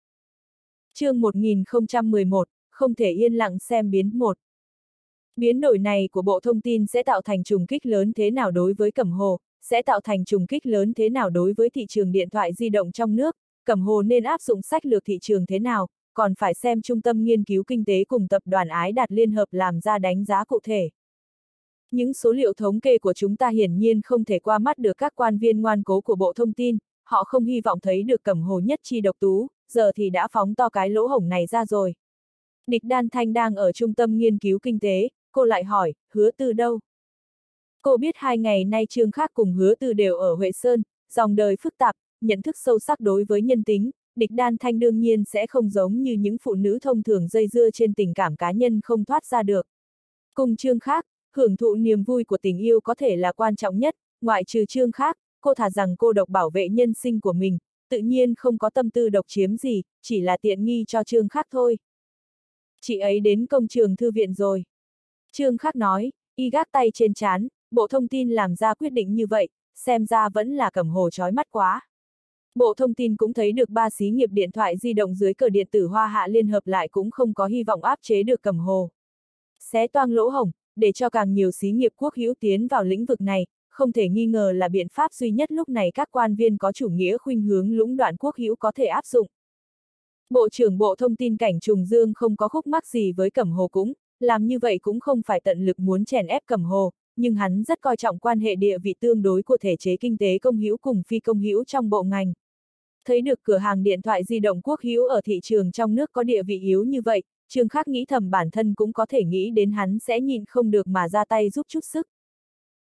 chương 1011, không thể yên lặng xem biến một. Biến đổi này của Bộ Thông tin sẽ tạo thành trùng kích lớn thế nào đối với Cẩm Hồ, sẽ tạo thành trùng kích lớn thế nào đối với thị trường điện thoại di động trong nước, Cẩm Hồ nên áp dụng sách lược thị trường thế nào, còn phải xem Trung tâm Nghiên cứu Kinh tế cùng Tập đoàn Ái Đạt Liên Hợp làm ra đánh giá cụ thể. Những số liệu thống kê của chúng ta hiển nhiên không thể qua mắt được các quan viên ngoan cố của Bộ Thông tin, họ không hy vọng thấy được Cẩm Hồ nhất chi độc tú, giờ thì đã phóng to cái lỗ hổng này ra rồi. Địch Đan Thanh đang ở Trung tâm Nghiên cứu Kinh tế, cô lại hỏi, hứa từ đâu? Cô biết hai ngày nay Trương Khác cùng hứa từ đều ở Huệ Sơn, dòng đời phức tạp, nhận thức sâu sắc đối với nhân tính, địch đan thanh đương nhiên sẽ không giống như những phụ nữ thông thường dây dưa trên tình cảm cá nhân không thoát ra được. Cùng Trương Khác, hưởng thụ niềm vui của tình yêu có thể là quan trọng nhất, ngoại trừ Trương Khác, cô thả rằng cô độc bảo vệ nhân sinh của mình, tự nhiên không có tâm tư độc chiếm gì, chỉ là tiện nghi cho Trương Khác thôi. Chị ấy đến công trường thư viện rồi. Trương Khác nói, y gác tay trên chán, Bộ Thông tin làm ra quyết định như vậy, xem ra vẫn là cầm hồ chói mắt quá. Bộ Thông tin cũng thấy được ba xí nghiệp điện thoại di động dưới cờ điện tử Hoa Hạ liên hợp lại cũng không có hy vọng áp chế được cầm hồ. Xé toang lỗ hổng, để cho càng nhiều xí nghiệp quốc hữu tiến vào lĩnh vực này, không thể nghi ngờ là biện pháp duy nhất lúc này các quan viên có chủ nghĩa khuynh hướng lũng đoạn quốc hữu có thể áp dụng. Bộ trưởng Bộ Thông tin Cảnh Trùng Dương không có khúc mắc gì với Cẩm Hồ cũng, làm như vậy cũng không phải tận lực muốn chèn ép Cẩm Hồ, nhưng hắn rất coi trọng quan hệ địa vị tương đối của thể chế kinh tế công hữu cùng phi công hữu trong bộ ngành. Thấy được cửa hàng điện thoại di động quốc hữu ở thị trường trong nước có địa vị yếu như vậy, Trương Khắc nghĩ thầm bản thân cũng có thể nghĩ đến hắn sẽ nhìn không được mà ra tay giúp chút sức.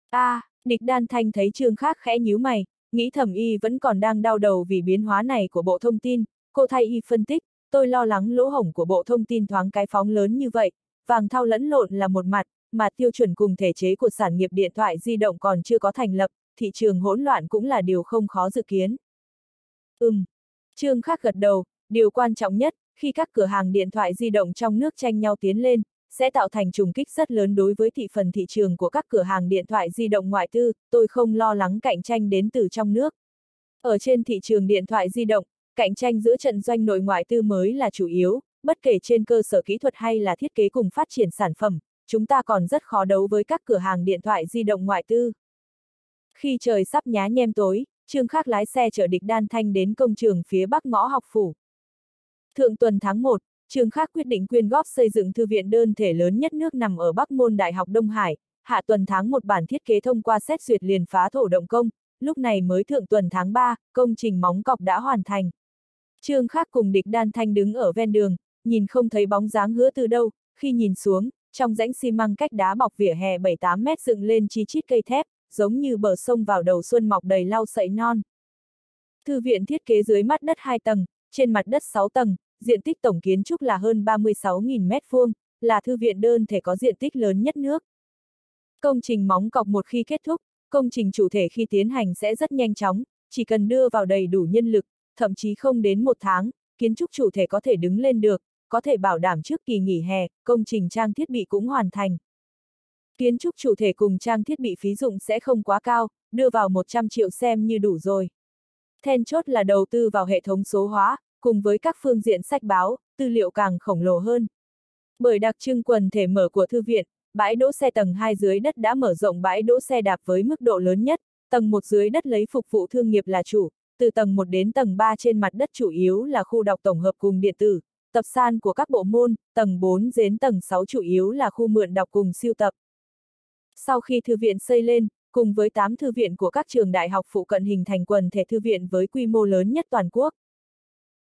A, à, địch đan thanh thấy Trương Khắc khẽ nhíu mày, nghĩ thầm y vẫn còn đang đau đầu vì biến hóa này của bộ thông tin, cô thay y phân tích, tôi lo lắng lỗ hổng của bộ thông tin thoáng cái phóng lớn như vậy, vàng thao lẫn lộn là một mặt, mà tiêu chuẩn cùng thể chế của sản nghiệp điện thoại di động còn chưa có thành lập, thị trường hỗn loạn cũng là điều không khó dự kiến. Ừm. Trương Khắc gật đầu, điều quan trọng nhất, khi các cửa hàng điện thoại di động trong nước tranh nhau tiến lên, sẽ tạo thành trùng kích rất lớn đối với thị phần thị trường của các cửa hàng điện thoại di động ngoại tư, tôi không lo lắng cạnh tranh đến từ trong nước. Ở trên thị trường điện thoại di động, cạnh tranh giữa trận doanh nội ngoại tư mới là chủ yếu, bất kể trên cơ sở kỹ thuật hay là thiết kế cùng phát triển sản phẩm, chúng ta còn rất khó đấu với các cửa hàng điện thoại di động ngoại tư. Khi trời sắp nhá nhem tối, Trương Khắc lái xe chở địch đan thanh đến công trường phía bắc ngõ học phủ. Thượng tuần tháng 1, Trương Khắc quyết định quyên góp xây dựng thư viện đơn thể lớn nhất nước nằm ở Bắc Môn Đại học Đông Hải, hạ tuần tháng một bản thiết kế thông qua xét duyệt liền phá thổ động công, lúc này mới thượng tuần tháng 3, công trình móng cọc đã hoàn thành. Trương Khắc cùng địch đan thanh đứng ở ven đường, nhìn không thấy bóng dáng hứa từ đâu, khi nhìn xuống, trong rãnh xi măng cách đá bọc vỉa hè 7-8 mét dựng lên chi chít cây thép, giống như bờ sông vào đầu xuân mọc đầy lau sậy non. Thư viện thiết kế dưới mắt đất 2 tầng, trên mặt đất 6 tầng, diện tích tổng kiến trúc là hơn 36.000 mét vuông, là thư viện đơn thể có diện tích lớn nhất nước. Công trình móng cọc một khi kết thúc, công trình chủ thể khi tiến hành sẽ rất nhanh chóng, chỉ cần đưa vào đầy đủ nhân lực, thậm chí không đến một tháng, kiến trúc chủ thể có thể đứng lên được, có thể bảo đảm trước kỳ nghỉ hè, công trình trang thiết bị cũng hoàn thành. Kiến trúc chủ thể cùng trang thiết bị phí dụng sẽ không quá cao, đưa vào 100 triệu xem như đủ rồi. Then chốt là đầu tư vào hệ thống số hóa, cùng với các phương diện sách báo, tư liệu càng khổng lồ hơn. Bởi đặc trưng quần thể mở của thư viện, bãi đỗ xe tầng 2 dưới đất đã mở rộng bãi đỗ xe đạp với mức độ lớn nhất, tầng 1 dưới đất lấy phục vụ thương nghiệp là chủ, từ tầng 1 đến tầng 3 trên mặt đất chủ yếu là khu đọc tổng hợp cùng điện tử, tập san của các bộ môn, tầng 4 đến tầng 6 chủ yếu là khu mượn đọc cùng siêu tập. Sau khi thư viện xây lên, cùng với 8 thư viện của các trường đại học phụ cận hình thành quần thể thư viện với quy mô lớn nhất toàn quốc.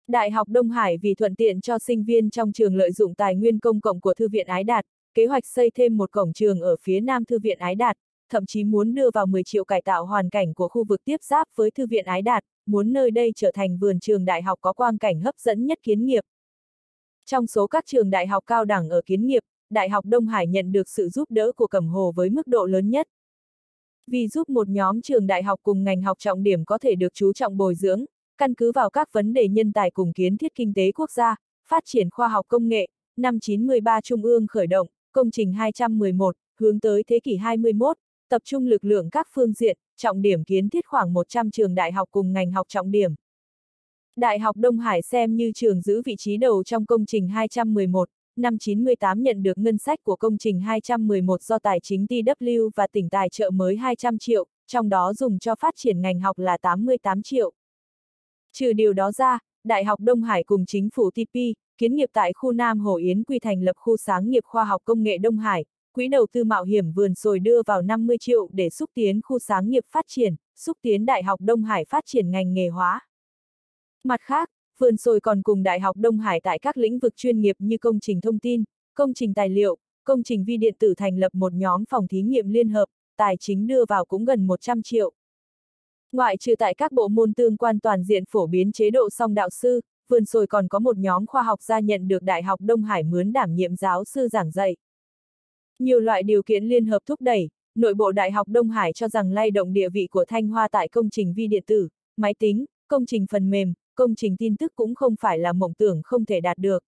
Đại học Đông Hải vì thuận tiện cho sinh viên trong trường lợi dụng tài nguyên công cộng của Thư viện Ái Đạt, kế hoạch xây thêm một cổng trường ở phía nam Thư viện Ái Đạt, thậm chí muốn đưa vào 10 triệu cải tạo hoàn cảnh của khu vực tiếp giáp với Thư viện Ái Đạt, muốn nơi đây trở thành vườn trường đại học có quang cảnh hấp dẫn nhất kiến nghiệp. Trong số các trường đại học cao đẳng ở kiến nghiệp, Đại học Đông Hải nhận được sự giúp đỡ của Cẩm Hồ với mức độ lớn nhất. Vì giúp một nhóm trường đại học cùng ngành học trọng điểm có thể được chú trọng bồi dưỡng, căn cứ vào các vấn đề nhân tài cùng kiến thiết kinh tế quốc gia, phát triển khoa học công nghệ, năm 93 Trung ương khởi động, công trình 211, hướng tới thế kỷ 21, tập trung lực lượng các phương diện, trọng điểm kiến thiết khoảng 100 trường đại học cùng ngành học trọng điểm. Đại học Đông Hải xem như trường giữ vị trí đầu trong công trình 211, năm 98 nhận được ngân sách của công trình 211 do Tài chính TW và tỉnh tài trợ mới 200 triệu, trong đó dùng cho phát triển ngành học là 88 triệu. Trừ điều đó ra, Đại học Đông Hải cùng chính phủ TP, kiến nghiệp tại khu Nam Hồ Yến quy thành lập khu sáng nghiệp khoa học công nghệ Đông Hải, quỹ đầu tư mạo hiểm vườn sồi đưa vào 50 triệu để xúc tiến khu sáng nghiệp phát triển, xúc tiến Đại học Đông Hải phát triển ngành nghề hóa. Mặt khác, vườn sồi còn cùng Đại học Đông Hải tại các lĩnh vực chuyên nghiệp như công trình thông tin, công trình tài liệu, công trình vi điện tử thành lập một nhóm phòng thí nghiệm liên hợp, tài chính đưa vào cũng gần 100 triệu. Ngoại trừ tại các bộ môn tương quan toàn diện phổ biến chế độ song đạo sư, vườn sồi còn có một nhóm khoa học gia nhận được Đại học Đông Hải mướn đảm nhiệm giáo sư giảng dạy. Nhiều loại điều kiện liên hợp thúc đẩy, nội bộ Đại học Đông Hải cho rằng lay động địa vị của Thanh Hoa tại công trình vi điện tử, máy tính, công trình phần mềm, công trình tin tức cũng không phải là mộng tưởng không thể đạt được.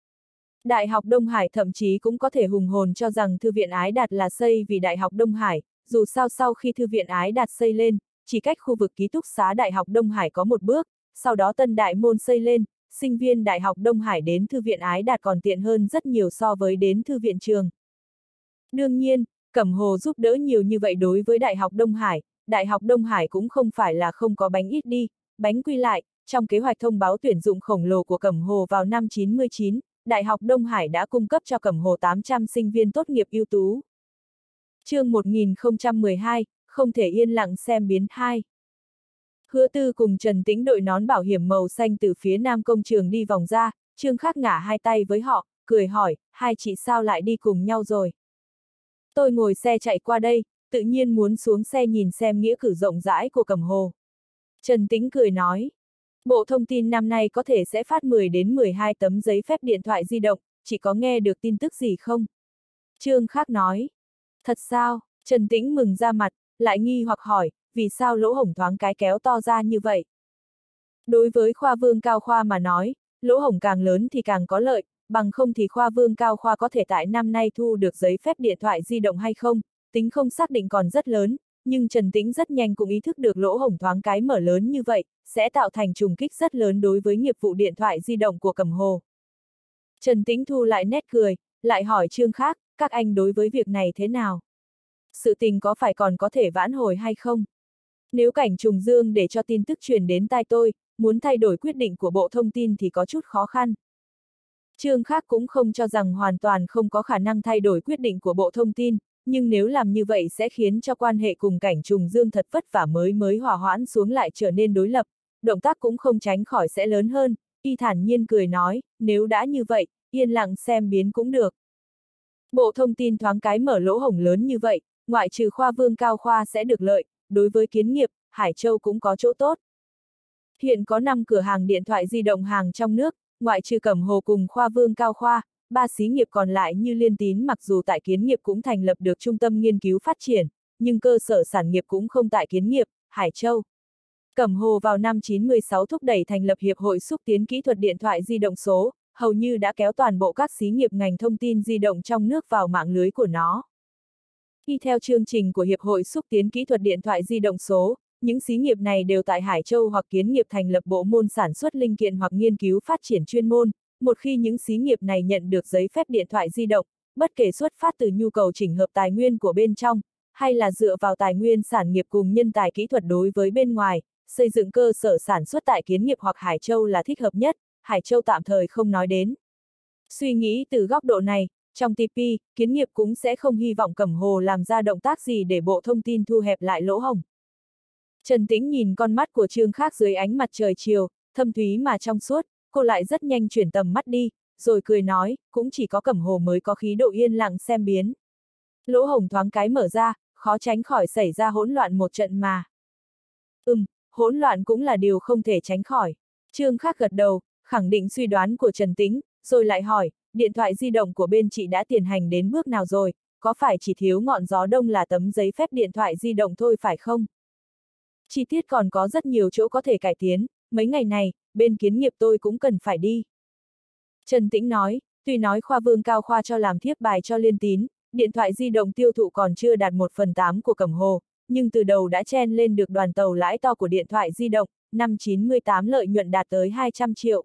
Đại học Đông Hải thậm chí cũng có thể hùng hồn cho rằng Thư viện Ái Đạt là xây vì Đại học Đông Hải, dù sao sau khi Thư viện Ái Đạt xây lên, chỉ cách khu vực ký túc xá Đại học Đông Hải có một bước, sau đó tân đại môn xây lên, sinh viên Đại học Đông Hải đến Thư viện Ái Đạt còn tiện hơn rất nhiều so với đến Thư viện trường. Đương nhiên, Cẩm Hồ giúp đỡ nhiều như vậy đối với Đại học Đông Hải, Đại học Đông Hải cũng không phải là không có bánh ít đi, bánh quy lại, trong kế hoạch thông báo tuyển dụng khổng lồ của Cẩm Hồ vào năm 99, Đại học Đông Hải đã cung cấp cho Cẩm Hồ 800 sinh viên tốt nghiệp ưu tú. chương 1012, không thể yên lặng xem biến hai. Hứa tư cùng Trần Tĩnh đội nón bảo hiểm màu xanh từ phía nam công trường đi vòng ra, Trương Khắc ngả hai tay với họ, cười hỏi, hai chị sao lại đi cùng nhau rồi? Tôi ngồi xe chạy qua đây, tự nhiên muốn xuống xe nhìn xem nghĩa cử rộng rãi của Cẩm Hồ. Trần Tĩnh cười nói, Bộ thông tin năm nay có thể sẽ phát 10 đến 12 tấm giấy phép điện thoại di động, chỉ có nghe được tin tức gì không? Trương Khắc nói. Thật sao? Trần Tĩnh mừng ra mặt, lại nghi hoặc hỏi, vì sao lỗ hổng thoáng cái kéo to ra như vậy? Đối với khoa vương cao khoa mà nói, lỗ hổng càng lớn thì càng có lợi, bằng không thì khoa vương cao khoa có thể tại năm nay thu được giấy phép điện thoại di động hay không, tính không xác định còn rất lớn, nhưng Trần Tĩnh rất nhanh cũng ý thức được lỗ hổng thoáng cái mở lớn như vậy, sẽ tạo thành trùng kích rất lớn đối với nghiệp vụ điện thoại di động của Cẩm Hồ. Trần Tĩnh thu lại nét cười, lại hỏi Trương Khác, các anh đối với việc này thế nào? Sự tình có phải còn có thể vãn hồi hay không? Nếu cảnh trùng dương để cho tin tức truyền đến tai tôi, muốn thay đổi quyết định của Bộ Thông tin thì có chút khó khăn. Trương Khác cũng không cho rằng hoàn toàn không có khả năng thay đổi quyết định của Bộ Thông tin, nhưng nếu làm như vậy sẽ khiến cho quan hệ cùng cảnh trùng dương thật vất vả mới mới hòa hoãn xuống lại trở nên đối lập, động tác cũng không tránh khỏi sẽ lớn hơn, y thản nhiên cười nói, nếu đã như vậy, yên lặng xem biến cũng được. Bộ thông tin thoáng cái mở lỗ hổng lớn như vậy, ngoại trừ khoa vương cao khoa sẽ được lợi, đối với kiến nghiệp, Hải Châu cũng có chỗ tốt. Hiện có 5 cửa hàng điện thoại di động hàng trong nước, ngoại trừ cẩm hồ cùng khoa vương cao khoa, ba xí nghiệp còn lại như liên tín mặc dù tại kiến nghiệp cũng thành lập được trung tâm nghiên cứu phát triển, nhưng cơ sở sản nghiệp cũng không tại kiến nghiệp, Hải Châu. Cẩm Hồ vào năm 96 thúc đẩy thành lập Hiệp hội xúc tiến kỹ thuật điện thoại di động số, hầu như đã kéo toàn bộ các xí nghiệp ngành thông tin di động trong nước vào mạng lưới của nó. Y theo chương trình của Hiệp hội xúc tiến kỹ thuật điện thoại di động số, những xí nghiệp này đều tại Hải Châu hoặc kiến nghiệp thành lập bộ môn sản xuất linh kiện hoặc nghiên cứu phát triển chuyên môn. Một khi những xí nghiệp này nhận được giấy phép điện thoại di động, bất kể xuất phát từ nhu cầu chỉnh hợp tài nguyên của bên trong, hay là dựa vào tài nguyên sản nghiệp cùng nhân tài kỹ thuật đối với bên ngoài, xây dựng cơ sở sản xuất tại kiến nghiệp hoặc Hải Châu là thích hợp nhất, Hải Châu tạm thời không nói đến. Suy nghĩ từ góc độ này, trong TP, kiến nghiệp cũng sẽ không hy vọng Cẩm Hồ làm ra động tác gì để bộ thông tin thu hẹp lại lỗ hồng. Trần Tĩnh nhìn con mắt của Trương Khác dưới ánh mặt trời chiều, thâm thúy mà trong suốt, cô lại rất nhanh chuyển tầm mắt đi, rồi cười nói, cũng chỉ có Cẩm Hồ mới có khí độ yên lặng xem biến. Lỗ hồng thoáng cái mở ra, khó tránh khỏi xảy ra hỗn loạn một trận mà. Ừm, hỗn loạn cũng là điều không thể tránh khỏi. Trương khắc gật đầu, khẳng định suy đoán của Trần Tĩnh, rồi lại hỏi, điện thoại di động của bên chị đã tiến hành đến bước nào rồi, có phải chỉ thiếu ngọn gió đông là tấm giấy phép điện thoại di động thôi phải không? Chi tiết còn có rất nhiều chỗ có thể cải tiến, mấy ngày này, bên kiến nghiệp tôi cũng cần phải đi. Trần Tĩnh nói, tuy nói khoa vương cao khoa cho làm thiếp bài cho liên tín, điện thoại di động tiêu thụ còn chưa đạt 1 phần 8 của cẩm hồ, nhưng từ đầu đã chen lên được đoàn tàu lãi to của điện thoại di động, năm 98 lợi nhuận đạt tới 200 triệu.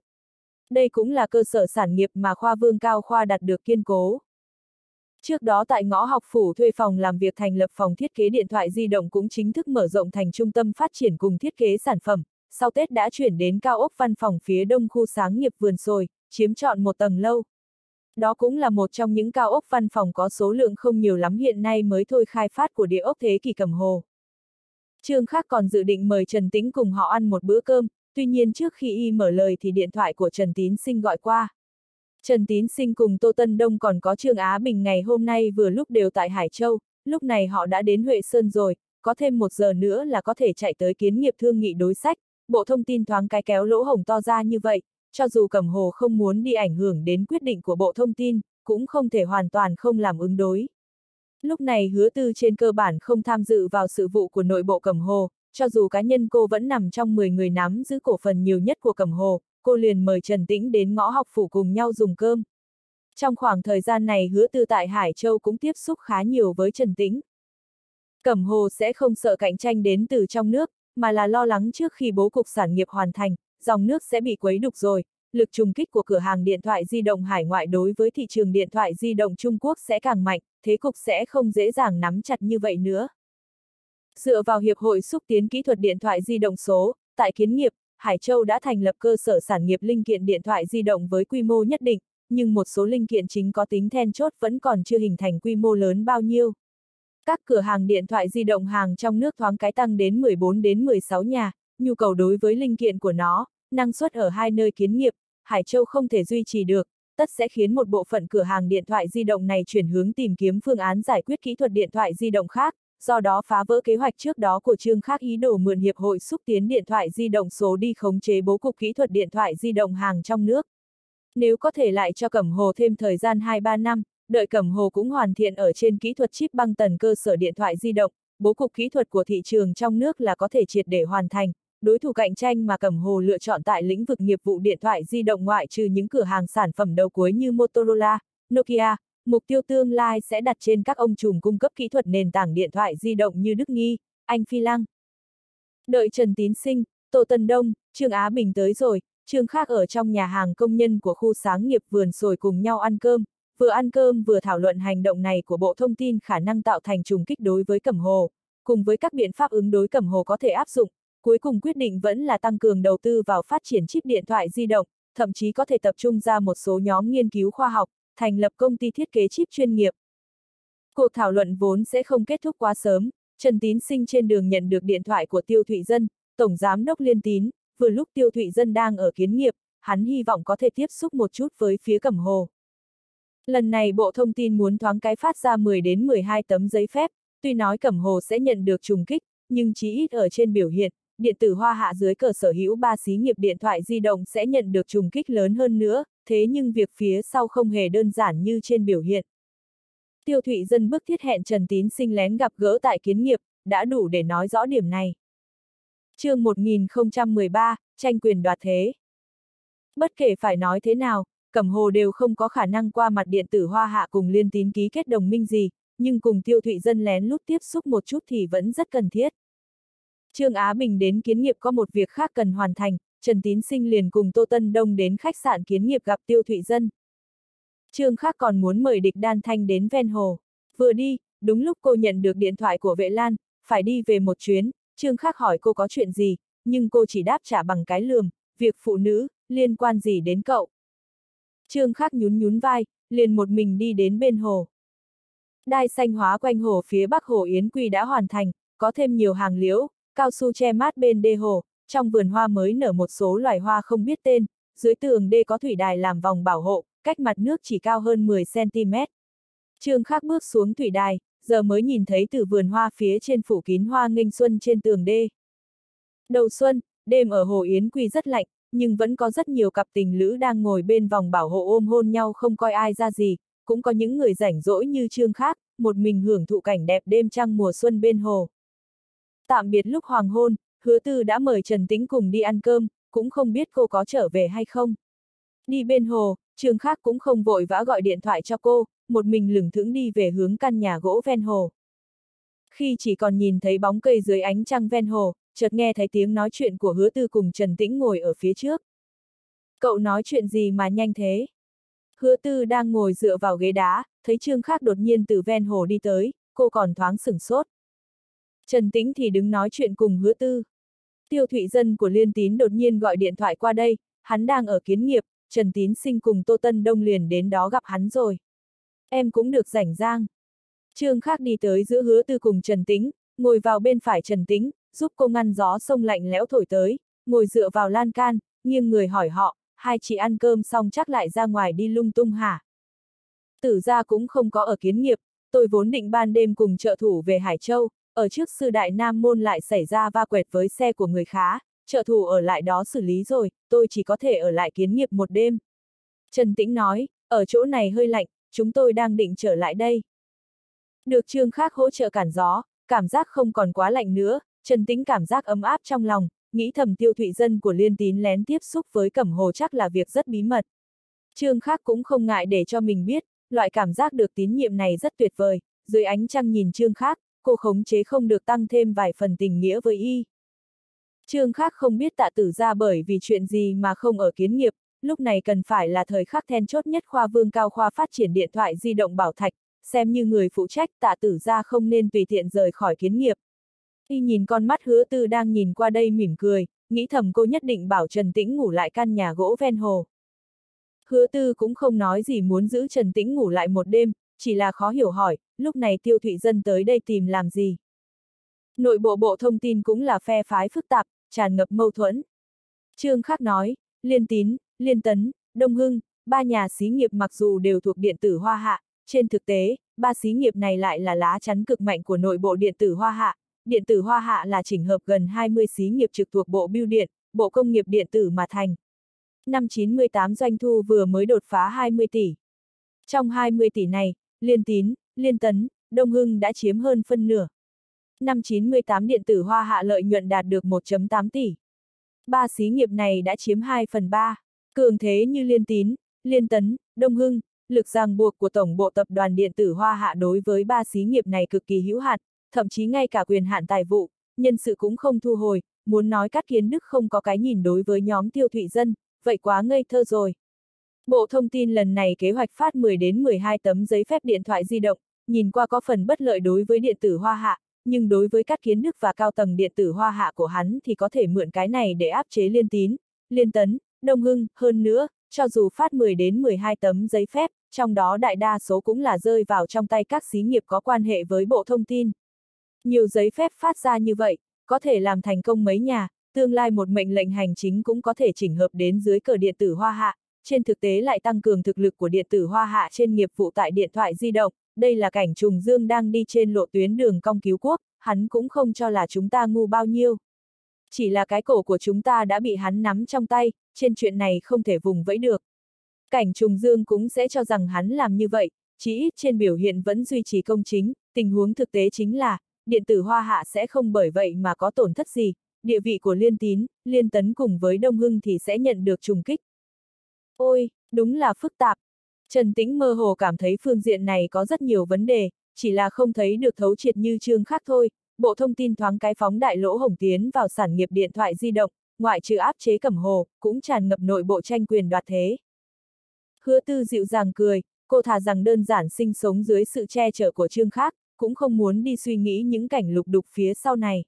Đây cũng là cơ sở sản nghiệp mà khoa vương cao khoa đạt được kiên cố. Trước đó tại ngõ học phủ thuê phòng làm việc thành lập phòng thiết kế điện thoại di động cũng chính thức mở rộng thành trung tâm phát triển cùng thiết kế sản phẩm, sau Tết đã chuyển đến cao ốc văn phòng phía đông khu sáng nghiệp vườn sồi, chiếm trọn một tầng lâu. Đó cũng là một trong những cao ốc văn phòng có số lượng không nhiều lắm hiện nay mới thôi khai phát của địa ốc thế kỷ cầm hồ. Trương Khác còn dự định mời Trần Tĩnh cùng họ ăn một bữa cơm, tuy nhiên trước khi y mở lời thì điện thoại của Trần Tín Sinh gọi qua. Trần Tín Sinh cùng Tô Tân Đông còn có Trương Á Bình ngày hôm nay vừa lúc đều tại Hải Châu, lúc này họ đã đến Huệ Sơn rồi, có thêm một giờ nữa là có thể chạy tới kiến nghiệp thương nghị đối sách, bộ thông tin thoáng cái kéo lỗ hổng to ra như vậy, cho dù Cẩm Hồ không muốn đi ảnh hưởng đến quyết định của bộ thông tin, cũng không thể hoàn toàn không làm ứng đối. Lúc này hứa tư trên cơ bản không tham dự vào sự vụ của nội bộ Cẩm Hồ, cho dù cá nhân cô vẫn nằm trong 10 người nắm giữ cổ phần nhiều nhất của Cẩm Hồ, cô liền mời Trần Tĩnh đến ngõ học phủ cùng nhau dùng cơm. Trong khoảng thời gian này hứa tư tại Hải Châu cũng tiếp xúc khá nhiều với Trần Tĩnh. Cẩm Hồ sẽ không sợ cạnh tranh đến từ trong nước, mà là lo lắng trước khi bố cục sản nghiệp hoàn thành, dòng nước sẽ bị quấy đục rồi, lực trùng kích của cửa hàng điện thoại di động hải ngoại đối với thị trường điện thoại di động Trung Quốc sẽ càng mạnh, thế cục sẽ không dễ dàng nắm chặt như vậy nữa. Dựa vào Hiệp hội xúc tiến kỹ thuật điện thoại di động số, tại kiến nghiệp, Hải Châu đã thành lập cơ sở sản nghiệp linh kiện điện thoại di động với quy mô nhất định, nhưng một số linh kiện chính có tính then chốt vẫn còn chưa hình thành quy mô lớn bao nhiêu. Các cửa hàng điện thoại di động hàng trong nước thoáng cái tăng đến 14 đến 16 nhà, nhu cầu đối với linh kiện của nó, năng suất ở hai nơi kiến nghiệp, Hải Châu không thể duy trì được, tất sẽ khiến một bộ phận cửa hàng điện thoại di động này chuyển hướng tìm kiếm phương án giải quyết kỹ thuật điện thoại di động khác, do đó phá vỡ kế hoạch trước đó của Trương Khác ý đồ mượn Hiệp hội xúc tiến điện thoại di động số đi khống chế bố cục kỹ thuật điện thoại di động hàng trong nước. Nếu có thể lại cho Cẩm Hồ thêm thời gian 2-3 năm, đợi Cẩm Hồ cũng hoàn thiện ở trên kỹ thuật chip băng tần cơ sở điện thoại di động, bố cục kỹ thuật của thị trường trong nước là có thể triệt để hoàn thành, đối thủ cạnh tranh mà Cẩm Hồ lựa chọn tại lĩnh vực nghiệp vụ điện thoại di động ngoại trừ những cửa hàng sản phẩm đầu cuối như Motorola, Nokia, mục tiêu tương lai sẽ đặt trên các ông trùm cung cấp kỹ thuật nền tảng điện thoại di động như Đức Nghi, Anh Phi Lăng. Đợi Trần Tín Sinh, Tô Tân Đông, Trương Á Bình tới rồi, Trương Khác ở trong nhà hàng công nhân của khu sáng nghiệp vườn sồi cùng nhau ăn cơm, vừa ăn cơm vừa thảo luận hành động này của Bộ Thông tin khả năng tạo thành trùng kích đối với Cẩm Hồ, cùng với các biện pháp ứng đối Cẩm Hồ có thể áp dụng, cuối cùng quyết định vẫn là tăng cường đầu tư vào phát triển chip điện thoại di động, thậm chí có thể tập trung ra một số nhóm nghiên cứu khoa học, thành lập công ty thiết kế chip chuyên nghiệp. Cuộc thảo luận vốn sẽ không kết thúc quá sớm, Trần Tín Sinh trên đường nhận được điện thoại của Tiêu Thụy Dân, Tổng Giám đốc Liên Tín, vừa lúc Tiêu Thụy Dân đang ở kiến nghiệp, hắn hy vọng có thể tiếp xúc một chút với phía Cẩm Hồ. Lần này Bộ Thông tin muốn thoáng cái phát ra 10 đến 12 tấm giấy phép, tuy nói Cẩm Hồ sẽ nhận được trùng kích, nhưng chí ít ở trên biểu hiện, điện tử hoa hạ dưới cờ sở hữu ba xí nghiệp điện thoại di động sẽ nhận được trùng kích lớn hơn nữa, thế nhưng việc phía sau không hề đơn giản như trên biểu hiện. Tiêu Thụy Dân bức thiết hẹn Trần Tín sinh lén gặp gỡ tại kiến nghiệp, đã đủ để nói rõ điểm này. chương 1013, tranh quyền đoạt thế. Bất kể phải nói thế nào, Cẩm Hồ đều không có khả năng qua mặt điện tử hoa hạ cùng liên tín ký kết đồng minh gì, nhưng cùng tiêu thụy dân lén lút tiếp xúc một chút thì vẫn rất cần thiết. Trương Á Bình đến kiến nghiệp có một việc khác cần hoàn thành, Trần Tín Sinh liền cùng Tô Tân Đông đến khách sạn kiến nghiệp gặp tiêu thụy dân. Trương khác còn muốn mời địch đan thanh đến ven hồ. Vừa đi, đúng lúc cô nhận được điện thoại của vệ lan, phải đi về một chuyến, Trương khác hỏi cô có chuyện gì, nhưng cô chỉ đáp trả bằng cái lườm, việc phụ nữ, liên quan gì đến cậu. Trương Khắc nhún nhún vai, liền một mình đi đến bên hồ. Đai xanh hóa quanh hồ phía bắc hồ Yến Quy đã hoàn thành, có thêm nhiều hàng liễu, cao su che mát bên đê hồ, trong vườn hoa mới nở một số loài hoa không biết tên, dưới tường đê có thủy đài làm vòng bảo hộ, cách mặt nước chỉ cao hơn 10cm. Trương Khắc bước xuống thủy đài, giờ mới nhìn thấy từ vườn hoa phía trên phủ kín hoa nghênh xuân trên tường đê. Đầu xuân, đêm ở Hồ Yến Quy rất lạnh, nhưng vẫn có rất nhiều cặp tình lữ đang ngồi bên vòng bảo hộ ôm hôn nhau không coi ai ra gì, cũng có những người rảnh rỗi như Trương Khác, một mình hưởng thụ cảnh đẹp đêm trăng mùa xuân bên hồ. Tạm biệt lúc hoàng hôn, hứa tư đã mời Trần Tĩnh cùng đi ăn cơm, cũng không biết cô có trở về hay không. Đi bên hồ, Trương Khác cũng không vội vã gọi điện thoại cho cô, một mình lửng thững đi về hướng căn nhà gỗ ven hồ. Khi chỉ còn nhìn thấy bóng cây dưới ánh trăng ven hồ, chợt nghe thấy tiếng nói chuyện của hứa tư cùng Trần Tĩnh ngồi ở phía trước. Cậu nói chuyện gì mà nhanh thế? Hứa tư đang ngồi dựa vào ghế đá, thấy Trương Khác đột nhiên từ ven hồ đi tới, cô còn thoáng sửng sốt. Trần Tĩnh thì đứng nói chuyện cùng hứa tư. Tiêu thụy dân của Liên Tín đột nhiên gọi điện thoại qua đây, hắn đang ở kiến nghiệp, Trần Tín sinh cùng Tô Tân Đông liền đến đó gặp hắn rồi. Em cũng được rảnh rang. Trương Khác đi tới giữa hứa tư cùng Trần Tĩnh, ngồi vào bên phải Trần Tĩnh, giúp cô ngăn gió sông lạnh lẽo thổi tới, ngồi dựa vào lan can, nghiêng người hỏi họ, hai chị ăn cơm xong chắc lại ra ngoài đi lung tung hả? Tử ra cũng không có ở kiến nghiệp, tôi vốn định ban đêm cùng trợ thủ về Hải Châu, ở trước sư đại Nam Môn lại xảy ra va quẹt với xe của người khá, trợ thủ ở lại đó xử lý rồi, tôi chỉ có thể ở lại kiến nghiệp một đêm. Trần Tĩnh nói, ở chỗ này hơi lạnh, chúng tôi đang định trở lại đây. Được Trương Khác hỗ trợ cản gió, cảm giác không còn quá lạnh nữa, Trần Tĩnh cảm giác ấm áp trong lòng, nghĩ thầm tiêu thụy dân của liên tín lén tiếp xúc với Cẩm Hồ chắc là việc rất bí mật. Trương Khác cũng không ngại để cho mình biết, loại cảm giác được tín nhiệm này rất tuyệt vời, dưới ánh trăng nhìn Trương Khác, cô khống chế không được tăng thêm vài phần tình nghĩa với y. Trương Khác không biết tạ tử ra bởi vì chuyện gì mà không ở kiến nghiệp, lúc này cần phải là thời khắc then chốt nhất khoa vương cao khoa phát triển điện thoại di động bảo thạch, xem như người phụ trách tạ tử ra không nên tùy tiện rời khỏi kiến nghiệp. Y nhìn con mắt hứa tư đang nhìn qua đây mỉm cười, nghĩ thầm cô nhất định bảo Trần Tĩnh ngủ lại căn nhà gỗ ven hồ. Hứa tư cũng không nói gì muốn giữ Trần Tĩnh ngủ lại một đêm, chỉ là khó hiểu hỏi, lúc này tiêu thụy dân tới đây tìm làm gì. Nội bộ bộ thông tin cũng là phe phái phức tạp, tràn ngập mâu thuẫn. Trương Khắc nói, Liên Tín, Liên Tấn, Đông Hưng, ba nhà xí nghiệp mặc dù đều thuộc điện tử Hoa Hạ, trên thực tế, ba xí nghiệp này lại là lá chắn cực mạnh của nội bộ điện tử Hoa Hạ. Điện tử Hoa Hạ là chỉnh hợp gần 20 xí nghiệp trực thuộc Bộ Bưu điện, Bộ Công nghiệp điện tử mà thành. Năm 98 doanh thu vừa mới đột phá 20 tỷ. Trong 20 tỷ này, Liên Tín, Liên Tấn, Đông Hưng đã chiếm hơn phân nửa. Năm 98 điện tử Hoa Hạ lợi nhuận đạt được 1.8 tỷ. Ba xí nghiệp này đã chiếm 2 phần 3. Cường thế như Liên Tín, Liên Tấn, Đông Hưng, lực ràng buộc của Tổng bộ Tập đoàn Điện tử Hoa Hạ đối với ba xí nghiệp này cực kỳ hữu hạn, thậm chí ngay cả quyền hạn tài vụ, nhân sự cũng không thu hồi, muốn nói Cát Kiến Đức không có cái nhìn đối với nhóm tiêu thụy dân, vậy quá ngây thơ rồi. Bộ Thông tin lần này kế hoạch phát 10 đến 12 tấm giấy phép điện thoại di động, nhìn qua có phần bất lợi đối với điện tử Hoa Hạ, nhưng đối với các kiến đức và cao tầng điện tử Hoa Hạ của hắn thì có thể mượn cái này để áp chế liên tín, liên tấn, đông hưng, hơn nữa, cho dù phát 10 đến 12 tấm giấy phép, trong đó đại đa số cũng là rơi vào trong tay các xí nghiệp có quan hệ với Bộ Thông tin. Nhiều giấy phép phát ra như vậy, có thể làm thành công mấy nhà, tương lai một mệnh lệnh hành chính cũng có thể chỉnh hợp đến dưới cờ điện tử Hoa Hạ, trên thực tế lại tăng cường thực lực của điện tử Hoa Hạ trên nghiệp vụ tại điện thoại di động, đây là cảnh trùng dương đang đi trên lộ tuyến đường cong cứu quốc, hắn cũng không cho là chúng ta ngu bao nhiêu. Chỉ là cái cổ của chúng ta đã bị hắn nắm trong tay, trên chuyện này không thể vùng vẫy được. Cảnh trùng dương cũng sẽ cho rằng hắn làm như vậy, chỉ ít trên biểu hiện vẫn duy trì công chính, tình huống thực tế chính là, điện tử hoa hạ sẽ không bởi vậy mà có tổn thất gì, địa vị của liên tín, liên tấn cùng với đông hưng thì sẽ nhận được trùng kích. Ôi, đúng là phức tạp. Trần Tĩnh mơ hồ cảm thấy phương diện này có rất nhiều vấn đề, chỉ là không thấy được thấu triệt như Trương Khắc thôi. Bộ thông tin thoáng cái phóng đại lỗ hổng tiến vào sản nghiệp điện thoại di động, ngoại trừ áp chế cẩm hồ, cũng tràn ngập nội bộ tranh quyền đoạt thế. Hứa tư dịu dàng cười, cô thà rằng đơn giản sinh sống dưới sự che chở của Trương Khắc, cũng không muốn đi suy nghĩ những cảnh lục đục phía sau này.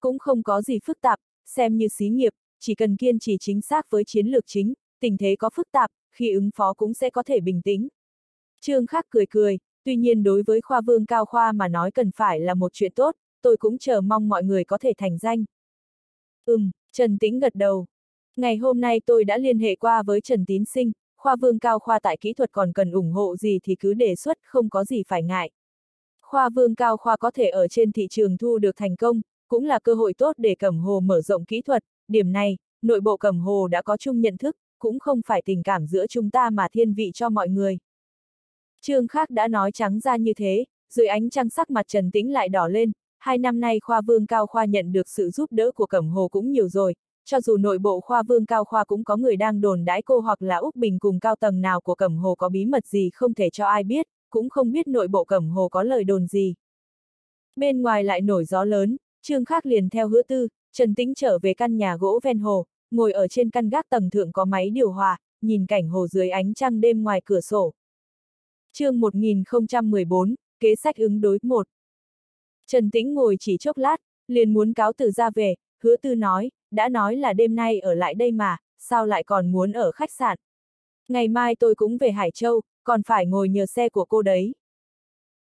Cũng không có gì phức tạp, xem như xí nghiệp, chỉ cần kiên trì chính xác với chiến lược chính, tình thế có phức tạp, khi ứng phó cũng sẽ có thể bình tĩnh. Trương Khắc cười cười, tuy nhiên đối với khoa vương cao khoa mà nói cần phải là một chuyện tốt, tôi cũng chờ mong mọi người có thể thành danh. Ừm, Trần Tĩnh gật đầu. Ngày hôm nay tôi đã liên hệ qua với Trần Tín Sinh, khoa vương cao khoa tại kỹ thuật còn cần ủng hộ gì thì cứ đề xuất, không có gì phải ngại. Khoa vương cao khoa có thể ở trên thị trường thu được thành công, cũng là cơ hội tốt để Cẩm Hồ mở rộng kỹ thuật, điểm này, nội bộ Cẩm Hồ đã có chung nhận thức, cũng không phải tình cảm giữa chúng ta mà thiên vị cho mọi người. Trương Khác đã nói trắng ra như thế, dưới ánh trăng sắc mặt Trần Tĩnh lại đỏ lên, hai năm nay khoa vương cao khoa nhận được sự giúp đỡ của Cẩm Hồ cũng nhiều rồi, cho dù nội bộ khoa vương cao khoa cũng có người đang đồn đãi cô hoặc là Úc Bình cùng cao tầng nào của Cẩm Hồ có bí mật gì không thể cho ai biết, cũng không biết nội bộ Cẩm Hồ có lời đồn gì. Bên ngoài lại nổi gió lớn, Trương Khác liền theo hứa tư, Trần Tĩnh trở về căn nhà gỗ ven hồ, ngồi ở trên căn gác tầng thượng có máy điều hòa, nhìn cảnh hồ dưới ánh trăng đêm ngoài cửa sổ. chương 1014, kế sách ứng đối 1. Trần Tĩnh ngồi chỉ chốc lát, liền muốn cáo từ ra về, hứa tư nói, đã nói là đêm nay ở lại đây mà, sao lại còn muốn ở khách sạn. Ngày mai tôi cũng về Hải Châu, còn phải ngồi nhờ xe của cô đấy.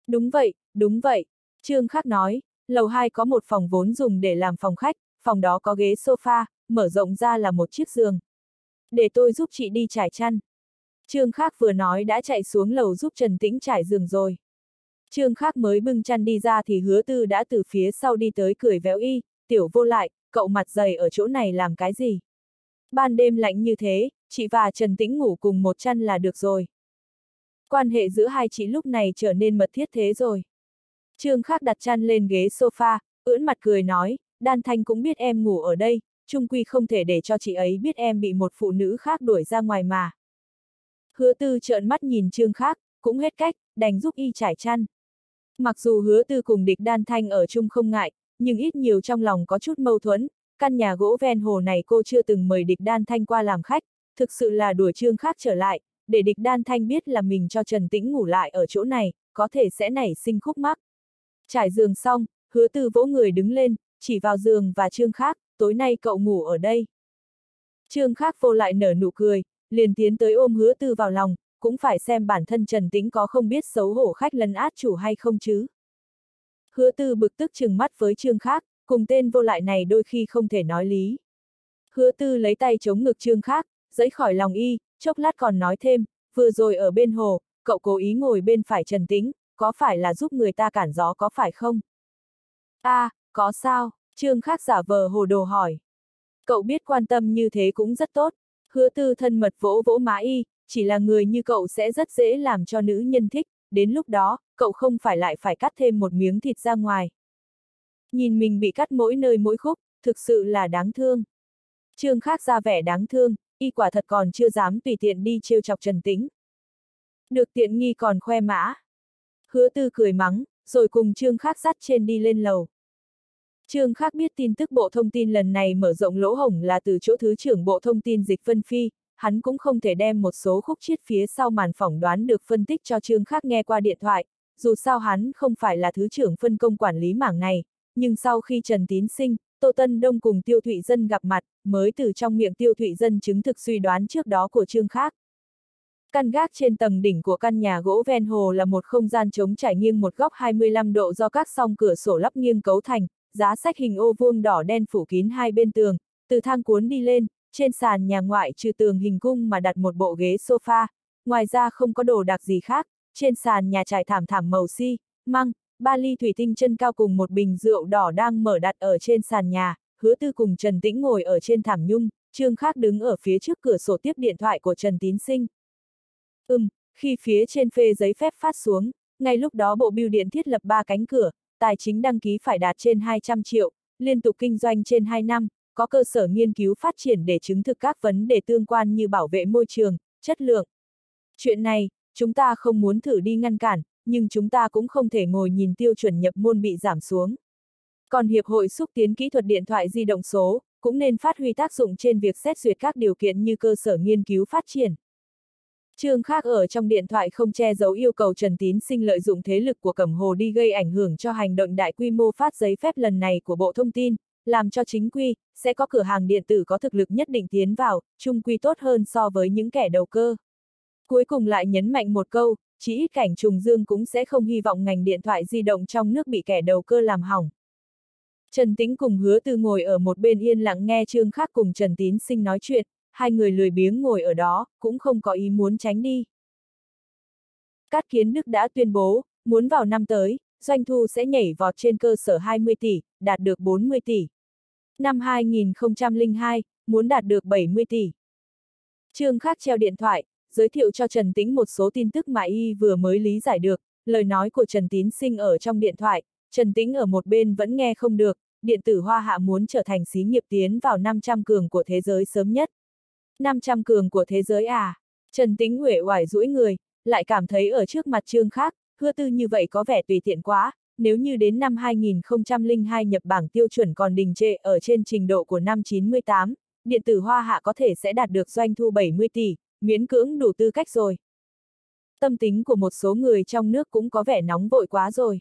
Đúng vậy, đúng vậy, Trương Khắc nói, lầu 2 có một phòng vốn dùng để làm phòng khách, phòng đó có ghế sofa, mở rộng ra là một chiếc giường. Để tôi giúp chị đi trải chăn. Trương khắc vừa nói đã chạy xuống lầu giúp Trần Tĩnh trải giường rồi. Trương khắc mới bưng chăn đi ra thì hứa tư đã từ phía sau đi tới cười véo y, tiểu vô lại, cậu mặt dày ở chỗ này làm cái gì? Ban đêm lạnh như thế, chị và Trần Tĩnh ngủ cùng một chăn là được rồi. Quan hệ giữa hai chị lúc này trở nên mật thiết thế rồi. Trương khắc đặt chăn lên ghế sofa, ưỡn mặt cười nói, Đan Thanh cũng biết em ngủ ở đây, trung quy không thể để cho chị ấy biết em bị một phụ nữ khác đuổi ra ngoài mà. Hứa tư trợn mắt nhìn Trương khắc, cũng hết cách, đành giúp y trải chăn. Mặc dù hứa tư cùng địch Đan Thanh ở chung không ngại, nhưng ít nhiều trong lòng có chút mâu thuẫn, căn nhà gỗ ven hồ này cô chưa từng mời địch Đan Thanh qua làm khách, thực sự là đuổi Trương khắc trở lại, để địch Đan Thanh biết là mình cho Trần Tĩnh ngủ lại ở chỗ này, có thể sẽ nảy sinh khúc mắc. Trải giường xong, hứa tư vỗ người đứng lên, chỉ vào giường và Trương Khác, tối nay cậu ngủ ở đây. Trương Khác vô lại nở nụ cười, liền tiến tới ôm hứa tư vào lòng, cũng phải xem bản thân Trần Tĩnh có không biết xấu hổ khách lấn át chủ hay không chứ. Hứa tư bực tức chừng mắt với Trương Khác, cùng tên vô lại này đôi khi không thể nói lý. Hứa tư lấy tay chống ngực Trương Khác, dẫy khỏi lòng y, chốc lát còn nói thêm, vừa rồi ở bên hồ, cậu cố ý ngồi bên phải Trần Tĩnh, có phải là giúp người ta cản gió có phải không? a à, có sao? Trương Khắc giả vờ hồ đồ hỏi. Cậu biết quan tâm như thế cũng rất tốt. Hứa tư thân mật vỗ vỗ má y, chỉ là người như cậu sẽ rất dễ làm cho nữ nhân thích, đến lúc đó, cậu không phải lại phải cắt thêm một miếng thịt ra ngoài. Nhìn mình bị cắt mỗi nơi mỗi khúc, thực sự là đáng thương. Trương Khắc ra vẻ đáng thương, y quả thật còn chưa dám tùy tiện đi trêu chọc Trần Tĩnh. Được tiện nghi còn khoe mã. Hứa tư cười mắng, rồi cùng Trương Khác dắt trên đi lên lầu. Trương Khác biết tin tức Bộ Thông tin lần này mở rộng lỗ hổng là từ chỗ Thứ trưởng Bộ Thông tin Dịch Vân Phi, hắn cũng không thể đem một số khúc chiết phía sau màn phỏng đoán được phân tích cho Trương Khác nghe qua điện thoại, dù sao hắn không phải là Thứ trưởng phân công quản lý mảng này, nhưng sau khi Trần Tín Sinh, Tô Tân Đông cùng Tiêu Thụy Dân gặp mặt, mới từ trong miệng Tiêu Thụy Dân chứng thực suy đoán trước đó của Trương Khác. Căn gác trên tầng đỉnh của căn nhà gỗ ven hồ là một không gian trống trải nghiêng một góc 25 độ do các song cửa sổ lắp nghiêng cấu thành, giá sách hình ô vuông đỏ đen phủ kín hai bên tường, từ thang cuốn đi lên, trên sàn nhà ngoại trừ tường hình cung mà đặt một bộ ghế sofa, ngoài ra không có đồ đặc gì khác, trên sàn nhà trải thảm thảm màu xi, măng, ba ly thủy tinh chân cao cùng một bình rượu đỏ đang mở đặt ở trên sàn nhà, hứa tư cùng Trần Tĩnh ngồi ở trên thảm nhung, Trương Khác đứng ở phía trước cửa sổ tiếp điện thoại của Trần Tín Sinh. Ừm, khi phía trên phê giấy phép phát xuống, ngay lúc đó bộ bưu điện thiết lập ba cánh cửa, tài chính đăng ký phải đạt trên 200 triệu, liên tục kinh doanh trên 2 năm, có cơ sở nghiên cứu phát triển để chứng thực các vấn đề tương quan như bảo vệ môi trường, chất lượng. Chuyện này, chúng ta không muốn thử đi ngăn cản, nhưng chúng ta cũng không thể ngồi nhìn tiêu chuẩn nhập môn bị giảm xuống. Còn Hiệp hội xúc tiến kỹ thuật điện thoại di động số, cũng nên phát huy tác dụng trên việc xét duyệt các điều kiện như cơ sở nghiên cứu phát triển. Trương khác ở trong điện thoại không che giấu yêu cầu Trần Tín Sinh lợi dụng thế lực của Cẩm Hồ đi gây ảnh hưởng cho hành động đại quy mô phát giấy phép lần này của Bộ Thông tin, làm cho chính quy, sẽ có cửa hàng điện tử có thực lực nhất định tiến vào, trung quy tốt hơn so với những kẻ đầu cơ. Cuối cùng lại nhấn mạnh một câu, chỉ ít cảnh trùng dương cũng sẽ không hy vọng ngành điện thoại di động trong nước bị kẻ đầu cơ làm hỏng. Trần Tĩnh cùng hứa từ ngồi ở một bên yên lặng nghe Trương Khắc cùng Trần Tín Sinh nói chuyện, hai người lười biếng ngồi ở đó, cũng không có ý muốn tránh đi. Cát Kiến Đức đã tuyên bố, muốn vào năm tới, doanh thu sẽ nhảy vọt trên cơ sở 20 tỷ, đạt được 40 tỷ. Năm 2002, muốn đạt được 70 tỷ. Trương Khắc treo điện thoại, giới thiệu cho Trần Tĩnh một số tin tức mà y vừa mới lý giải được, lời nói của Trần Tín Sinh ở trong điện thoại, Trần Tĩnh ở một bên vẫn nghe không được, điện tử hoa hạ muốn trở thành xí nghiệp tiến vào 500 cường của thế giới sớm nhất. 500 cường của thế giới à? Trần Tĩnh Huệ oải rũi người, lại cảm thấy ở trước mặt trương khác, hứa tư như vậy có vẻ tùy tiện quá, nếu như đến năm 2002 nhập bảng tiêu chuẩn còn đình trệ ở trên trình độ của năm 98, điện tử hoa hạ có thể sẽ đạt được doanh thu 70 tỷ, miễn cưỡng đủ tư cách rồi. Tâm tính của một số người trong nước cũng có vẻ nóng vội quá rồi.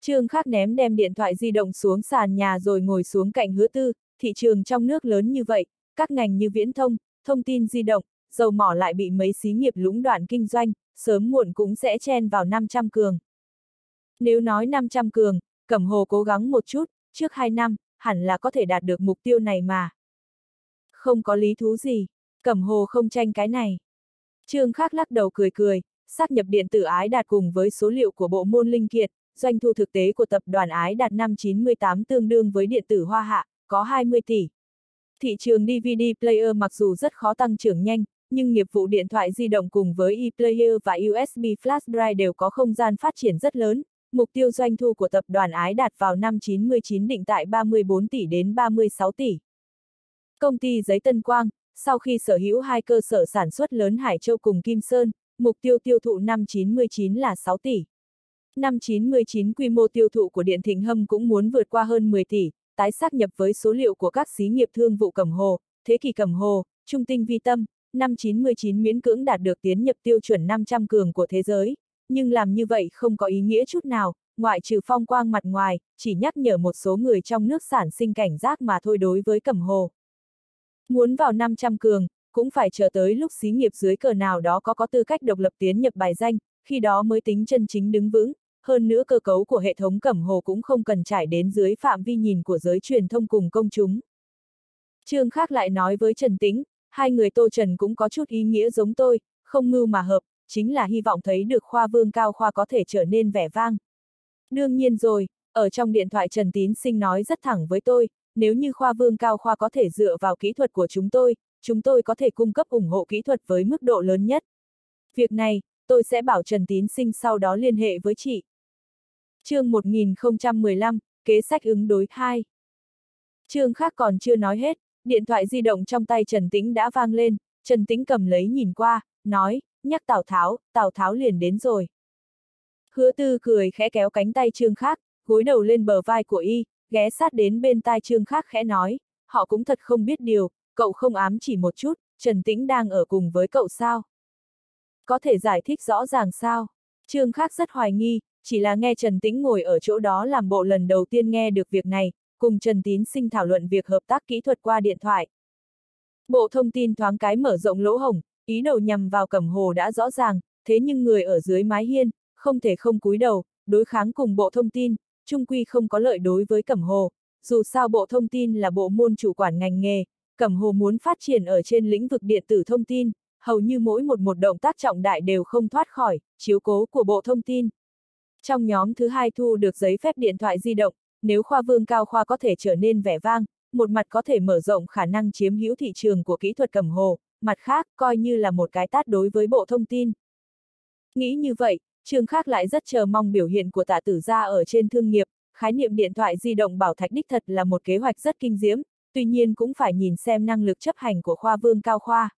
Trương Khắc ném đem điện thoại di động xuống sàn nhà rồi ngồi xuống cạnh hứa tư, thị trường trong nước lớn như vậy, các ngành như viễn thông, thông tin di động, dầu mỏ lại bị mấy xí nghiệp lũng đoạn kinh doanh, sớm muộn cũng sẽ chen vào 500 cường. Nếu nói 500 cường, Cẩm Hồ cố gắng một chút, trước 2 năm, hẳn là có thể đạt được mục tiêu này mà. Không có lý thú gì, Cẩm Hồ không tranh cái này. Trương Khắc lắc đầu cười cười, xác nhập điện tử ái đạt cùng với số liệu của bộ môn linh kiệt, doanh thu thực tế của tập đoàn ái đạt năm 98 tương đương với điện tử hoa hạ, có 20 tỷ. Thị trường DVD player mặc dù rất khó tăng trưởng nhanh, nhưng nghiệp vụ điện thoại di động cùng với e-player và USB flash drive đều có không gian phát triển rất lớn. Mục tiêu doanh thu của tập đoàn ái đạt vào năm 99 định tại 34 tỷ đến 36 tỷ. Công ty giấy Tân Quang, sau khi sở hữu hai cơ sở sản xuất lớn Hải Châu cùng Kim Sơn, mục tiêu tiêu thụ năm 99 là 6 tỷ. Năm 99 quy mô tiêu thụ của Điện Thịnh Hâm cũng muốn vượt qua hơn 10 tỷ, tái xác nhập với số liệu của các xí nghiệp thương vụ Cẩm Hồ, Thế kỷ Cẩm Hồ, Trung tinh Vi Tâm, năm 99 miễn cưỡng đạt được tiến nhập tiêu chuẩn 500 cường của thế giới, nhưng làm như vậy không có ý nghĩa chút nào, ngoại trừ phong quang mặt ngoài, chỉ nhắc nhở một số người trong nước sản sinh cảnh giác mà thôi đối với Cẩm Hồ. Muốn vào 500 cường, cũng phải chờ tới lúc xí nghiệp dưới cờ nào đó có có tư cách độc lập tiến nhập bài danh, khi đó mới tính chân chính đứng vững, hơn nữa cơ cấu của hệ thống cẩm hồ cũng không cần trải đến dưới phạm vi nhìn của giới truyền thông cùng công chúng. Trương khác lại nói với Trần Tĩnh, hai người Tô Trần cũng có chút ý nghĩa giống tôi, không mưu mà hợp, chính là hy vọng thấy được khoa vương cao khoa có thể trở nên vẻ vang. Đương nhiên rồi, ở trong điện thoại Trần Tín Sinh nói rất thẳng với tôi, nếu như khoa vương cao khoa có thể dựa vào kỹ thuật của chúng tôi, chúng tôi có thể cung cấp ủng hộ kỹ thuật với mức độ lớn nhất. Việc này, tôi sẽ bảo Trần Tín Sinh sau đó liên hệ với chị chương 1015, kế sách ứng đối 2. Chương khác còn chưa nói hết, điện thoại di động trong tay Trần Tĩnh đã vang lên, Trần Tĩnh cầm lấy nhìn qua, nói, nhắc Tào Tháo, Tào Tháo liền đến rồi. Hứa tư cười khẽ kéo cánh tay Trương khác, gối đầu lên bờ vai của y, ghé sát đến bên tai Trương khác khẽ nói, họ cũng thật không biết điều, cậu không ám chỉ một chút, Trần Tĩnh đang ở cùng với cậu sao? Có thể giải thích rõ ràng sao? Trương khác rất hoài nghi, chỉ là nghe Trần Tĩnh ngồi ở chỗ đó làm bộ lần đầu tiên nghe được việc này, cùng Trần Tín sinh thảo luận việc hợp tác kỹ thuật qua điện thoại. Bộ thông tin thoáng cái mở rộng lỗ hổng, ý đồ nhằm vào cẩm hồ đã rõ ràng, thế nhưng người ở dưới mái hiên, không thể không cúi đầu, đối kháng cùng bộ thông tin, trung quy không có lợi đối với cẩm hồ. Dù sao bộ thông tin là bộ môn chủ quản ngành nghề, cẩm hồ muốn phát triển ở trên lĩnh vực điện tử thông tin, hầu như mỗi một một động tác trọng đại đều không thoát khỏi, chiếu cố của bộ thông tin. Trong nhóm thứ hai thu được giấy phép điện thoại di động, nếu khoa vương cao khoa có thể trở nên vẻ vang, một mặt có thể mở rộng khả năng chiếm hữu thị trường của kỹ thuật cầm hồ, mặt khác coi như là một cái tát đối với bộ thông tin. Nghĩ như vậy, trường khác lại rất chờ mong biểu hiện của tạ tử gia ở trên thương nghiệp, khái niệm điện thoại di động bảo thạch đích thật là một kế hoạch rất kinh diễm, tuy nhiên cũng phải nhìn xem năng lực chấp hành của khoa vương cao khoa.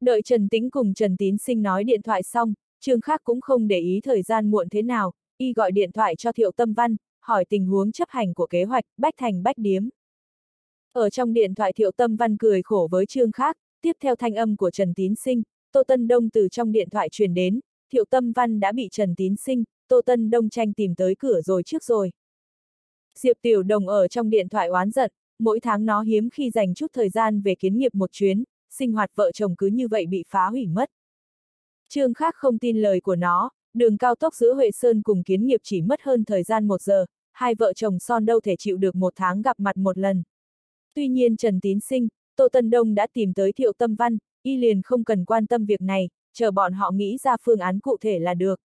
Đợi Trần Tĩnh cùng Trần Tín Sinh nói điện thoại xong, Trương Khác cũng không để ý thời gian muộn thế nào, y gọi điện thoại cho Thiệu Tâm Văn, hỏi tình huống chấp hành của kế hoạch Bách Thành Bách Điếm. Ở trong điện thoại Thiệu Tâm Văn cười khổ với Trương Khác, tiếp theo thanh âm của Trần Tín Sinh, Tô Tân Đông từ trong điện thoại truyền đến, Thiệu Tâm Văn đã bị Trần Tín Sinh, Tô Tân Đông tranh tìm tới cửa rồi trước rồi. Diệp Tiểu Đồng ở trong điện thoại oán giận, mỗi tháng nó hiếm khi dành chút thời gian về kiến nghiệp một chuyến, sinh hoạt vợ chồng cứ như vậy bị phá hủy mất. Trương khác không tin lời của nó, đường cao tốc giữa Huệ Sơn cùng kiến nghiệp chỉ mất hơn thời gian một giờ, hai vợ chồng son đâu thể chịu được một tháng gặp mặt một lần. Tuy nhiên Trần Tín Sinh, Tô Tân Đông đã tìm tới Thiệu Tâm Văn, y liền không cần quan tâm việc này, chờ bọn họ nghĩ ra phương án cụ thể là được.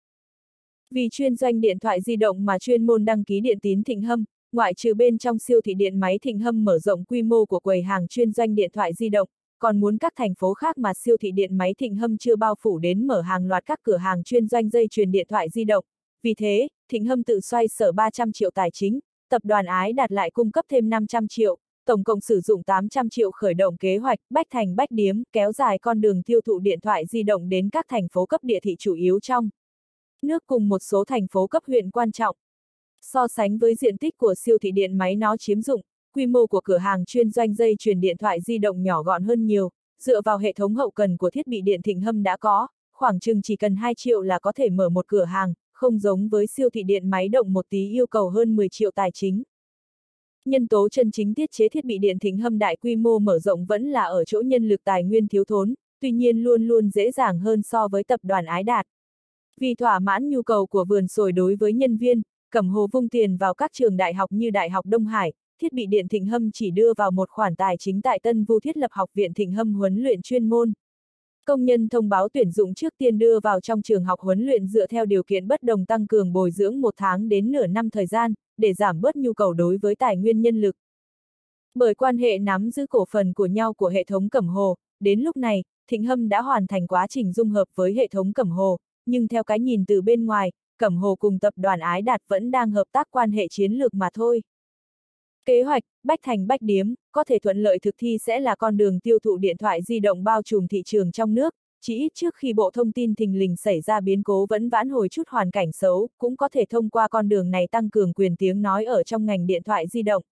Vì chuyên doanh điện thoại di động mà chuyên môn đăng ký điện tín thịnh hâm, ngoại trừ bên trong siêu thị điện máy thịnh hâm mở rộng quy mô của quầy hàng chuyên doanh điện thoại di động, còn muốn các thành phố khác mà siêu thị điện máy thịnh hâm chưa bao phủ đến mở hàng loạt các cửa hàng chuyên doanh dây chuyền điện thoại di động. Vì thế, thịnh hâm tự xoay sở 300 triệu tài chính, tập đoàn ái đạt lại cung cấp thêm 500 triệu, tổng cộng sử dụng 800 triệu khởi động kế hoạch Bách Thành Bách Điếm, kéo dài con đường tiêu thụ điện thoại di động đến các thành phố cấp địa thị chủ yếu trong nước cùng một số thành phố cấp huyện quan trọng. So sánh với diện tích của siêu thị điện máy nó chiếm dụng, quy mô của cửa hàng chuyên doanh dây truyền điện thoại di động nhỏ gọn hơn nhiều, dựa vào hệ thống hậu cần của thiết bị điện thịnh hâm đã có, khoảng chừng chỉ cần 2 triệu là có thể mở một cửa hàng, không giống với siêu thị điện máy động một tí yêu cầu hơn 10 triệu tài chính. Nhân tố chân chính tiết chế thiết bị điện thịnh hâm đại quy mô mở rộng vẫn là ở chỗ nhân lực tài nguyên thiếu thốn, tuy nhiên luôn luôn dễ dàng hơn so với tập đoàn ái đạt. Vì thỏa mãn nhu cầu của vườn sồi đối với nhân viên, Cẩm Hồ vung tiền vào các trường đại học như Đại học Đông Hải, thiết bị điện Thịnh Hâm chỉ đưa vào một khoản tài chính tại Tân Vu thiết lập học viện Thịnh Hâm huấn luyện chuyên môn. Công nhân thông báo tuyển dụng trước tiên đưa vào trong trường học huấn luyện dựa theo điều kiện bất đồng tăng cường bồi dưỡng một tháng đến nửa năm thời gian, để giảm bớt nhu cầu đối với tài nguyên nhân lực. Bởi quan hệ nắm giữ cổ phần của nhau của hệ thống Cẩm Hồ, đến lúc này, Thịnh Hâm đã hoàn thành quá trình dung hợp với hệ thống Cẩm Hồ, nhưng theo cái nhìn từ bên ngoài, Cẩm Hồ cùng tập đoàn Ái Đạt vẫn đang hợp tác quan hệ chiến lược mà thôi. Kế hoạch, Bách Thành Bách Điếm, có thể thuận lợi thực thi sẽ là con đường tiêu thụ điện thoại di động bao trùm thị trường trong nước, chỉ ít trước khi Bộ Thông tin thình lình xảy ra biến cố vẫn vãn hồi chút hoàn cảnh xấu, cũng có thể thông qua con đường này tăng cường quyền tiếng nói ở trong ngành điện thoại di động.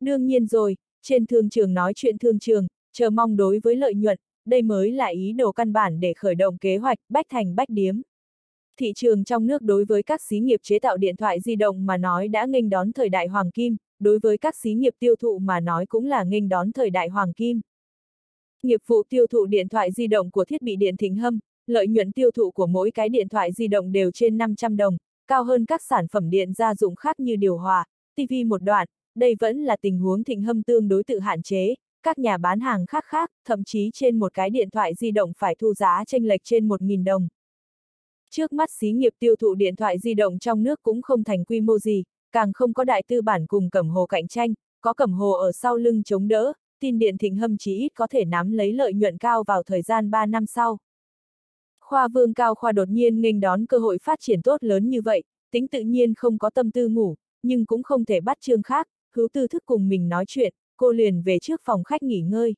Đương nhiên rồi, trên thương trường nói chuyện thương trường, chờ mong đối với lợi nhuận, đây mới là ý đồ căn bản để khởi động kế hoạch Bách Thành Bách Điếm. Thị trường trong nước đối với các xí nghiệp chế tạo điện thoại di động mà nói đã nghênh đón thời đại hoàng kim, đối với các xí nghiệp tiêu thụ mà nói cũng là nghênh đón thời đại hoàng kim. Nghiệp vụ tiêu thụ điện thoại di động của thiết bị điện thính hâm, lợi nhuận tiêu thụ của mỗi cái điện thoại di động đều trên 500 đồng, cao hơn các sản phẩm điện gia dụng khác như điều hòa, TV một đoạn, đây vẫn là tình huống thịnh hâm tương đối tự hạn chế, các nhà bán hàng khác khác, thậm chí trên một cái điện thoại di động phải thu giá tranh lệch trên 1.000 đồng. Trước mắt xí nghiệp tiêu thụ điện thoại di động trong nước cũng không thành quy mô gì, càng không có đại tư bản cùng cẩm hồ cạnh tranh, có cẩm hồ ở sau lưng chống đỡ, tin điện thịnh hâm chí ít có thể nắm lấy lợi nhuận cao vào thời gian 3 năm sau. Khoa vương cao khoa đột nhiên nghênh đón cơ hội phát triển tốt lớn như vậy, tính tự nhiên không có tâm tư ngủ, nhưng cũng không thể bắt trương khác, hữu tư thức cùng mình nói chuyện, cô liền về trước phòng khách nghỉ ngơi.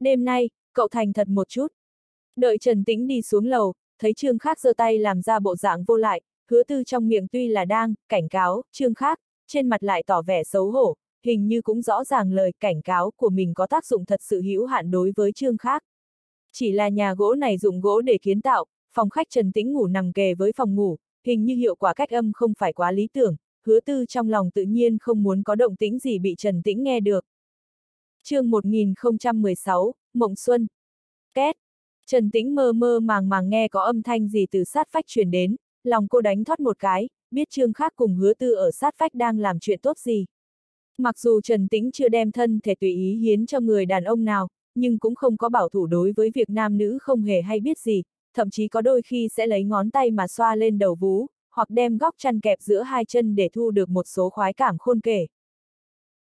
Đêm nay, cậu thành thật một chút. Đợi Trần Tĩnh đi xuống lầu, thấy Trương Khác giơ tay làm ra bộ dạng vô lại, hứa tư trong miệng tuy là đang, cảnh cáo, Trương Khác, trên mặt lại tỏ vẻ xấu hổ, hình như cũng rõ ràng lời cảnh cáo của mình có tác dụng thật sự hữu hạn đối với Trương Khác. Chỉ là nhà gỗ này dùng gỗ để kiến tạo, phòng khách Trần Tĩnh ngủ nằm kề với phòng ngủ, hình như hiệu quả cách âm không phải quá lý tưởng, hứa tư trong lòng tự nhiên không muốn có động tĩnh gì bị Trần Tĩnh nghe được. chương 1016, Mộng Xuân. Két. Trần Tĩnh mơ mơ màng màng nghe có âm thanh gì từ sát phách truyền đến, lòng cô đánh thoát một cái, biết Trương Khác cùng hứa tư ở sát phách đang làm chuyện tốt gì. Mặc dù Trần Tĩnh chưa đem thân thể tùy ý hiến cho người đàn ông nào, nhưng cũng không có bảo thủ đối với việc nam nữ không hề hay biết gì, thậm chí có đôi khi sẽ lấy ngón tay mà xoa lên đầu vú, hoặc đem góc chăn kẹp giữa hai chân để thu được một số khoái cảm khôn kể.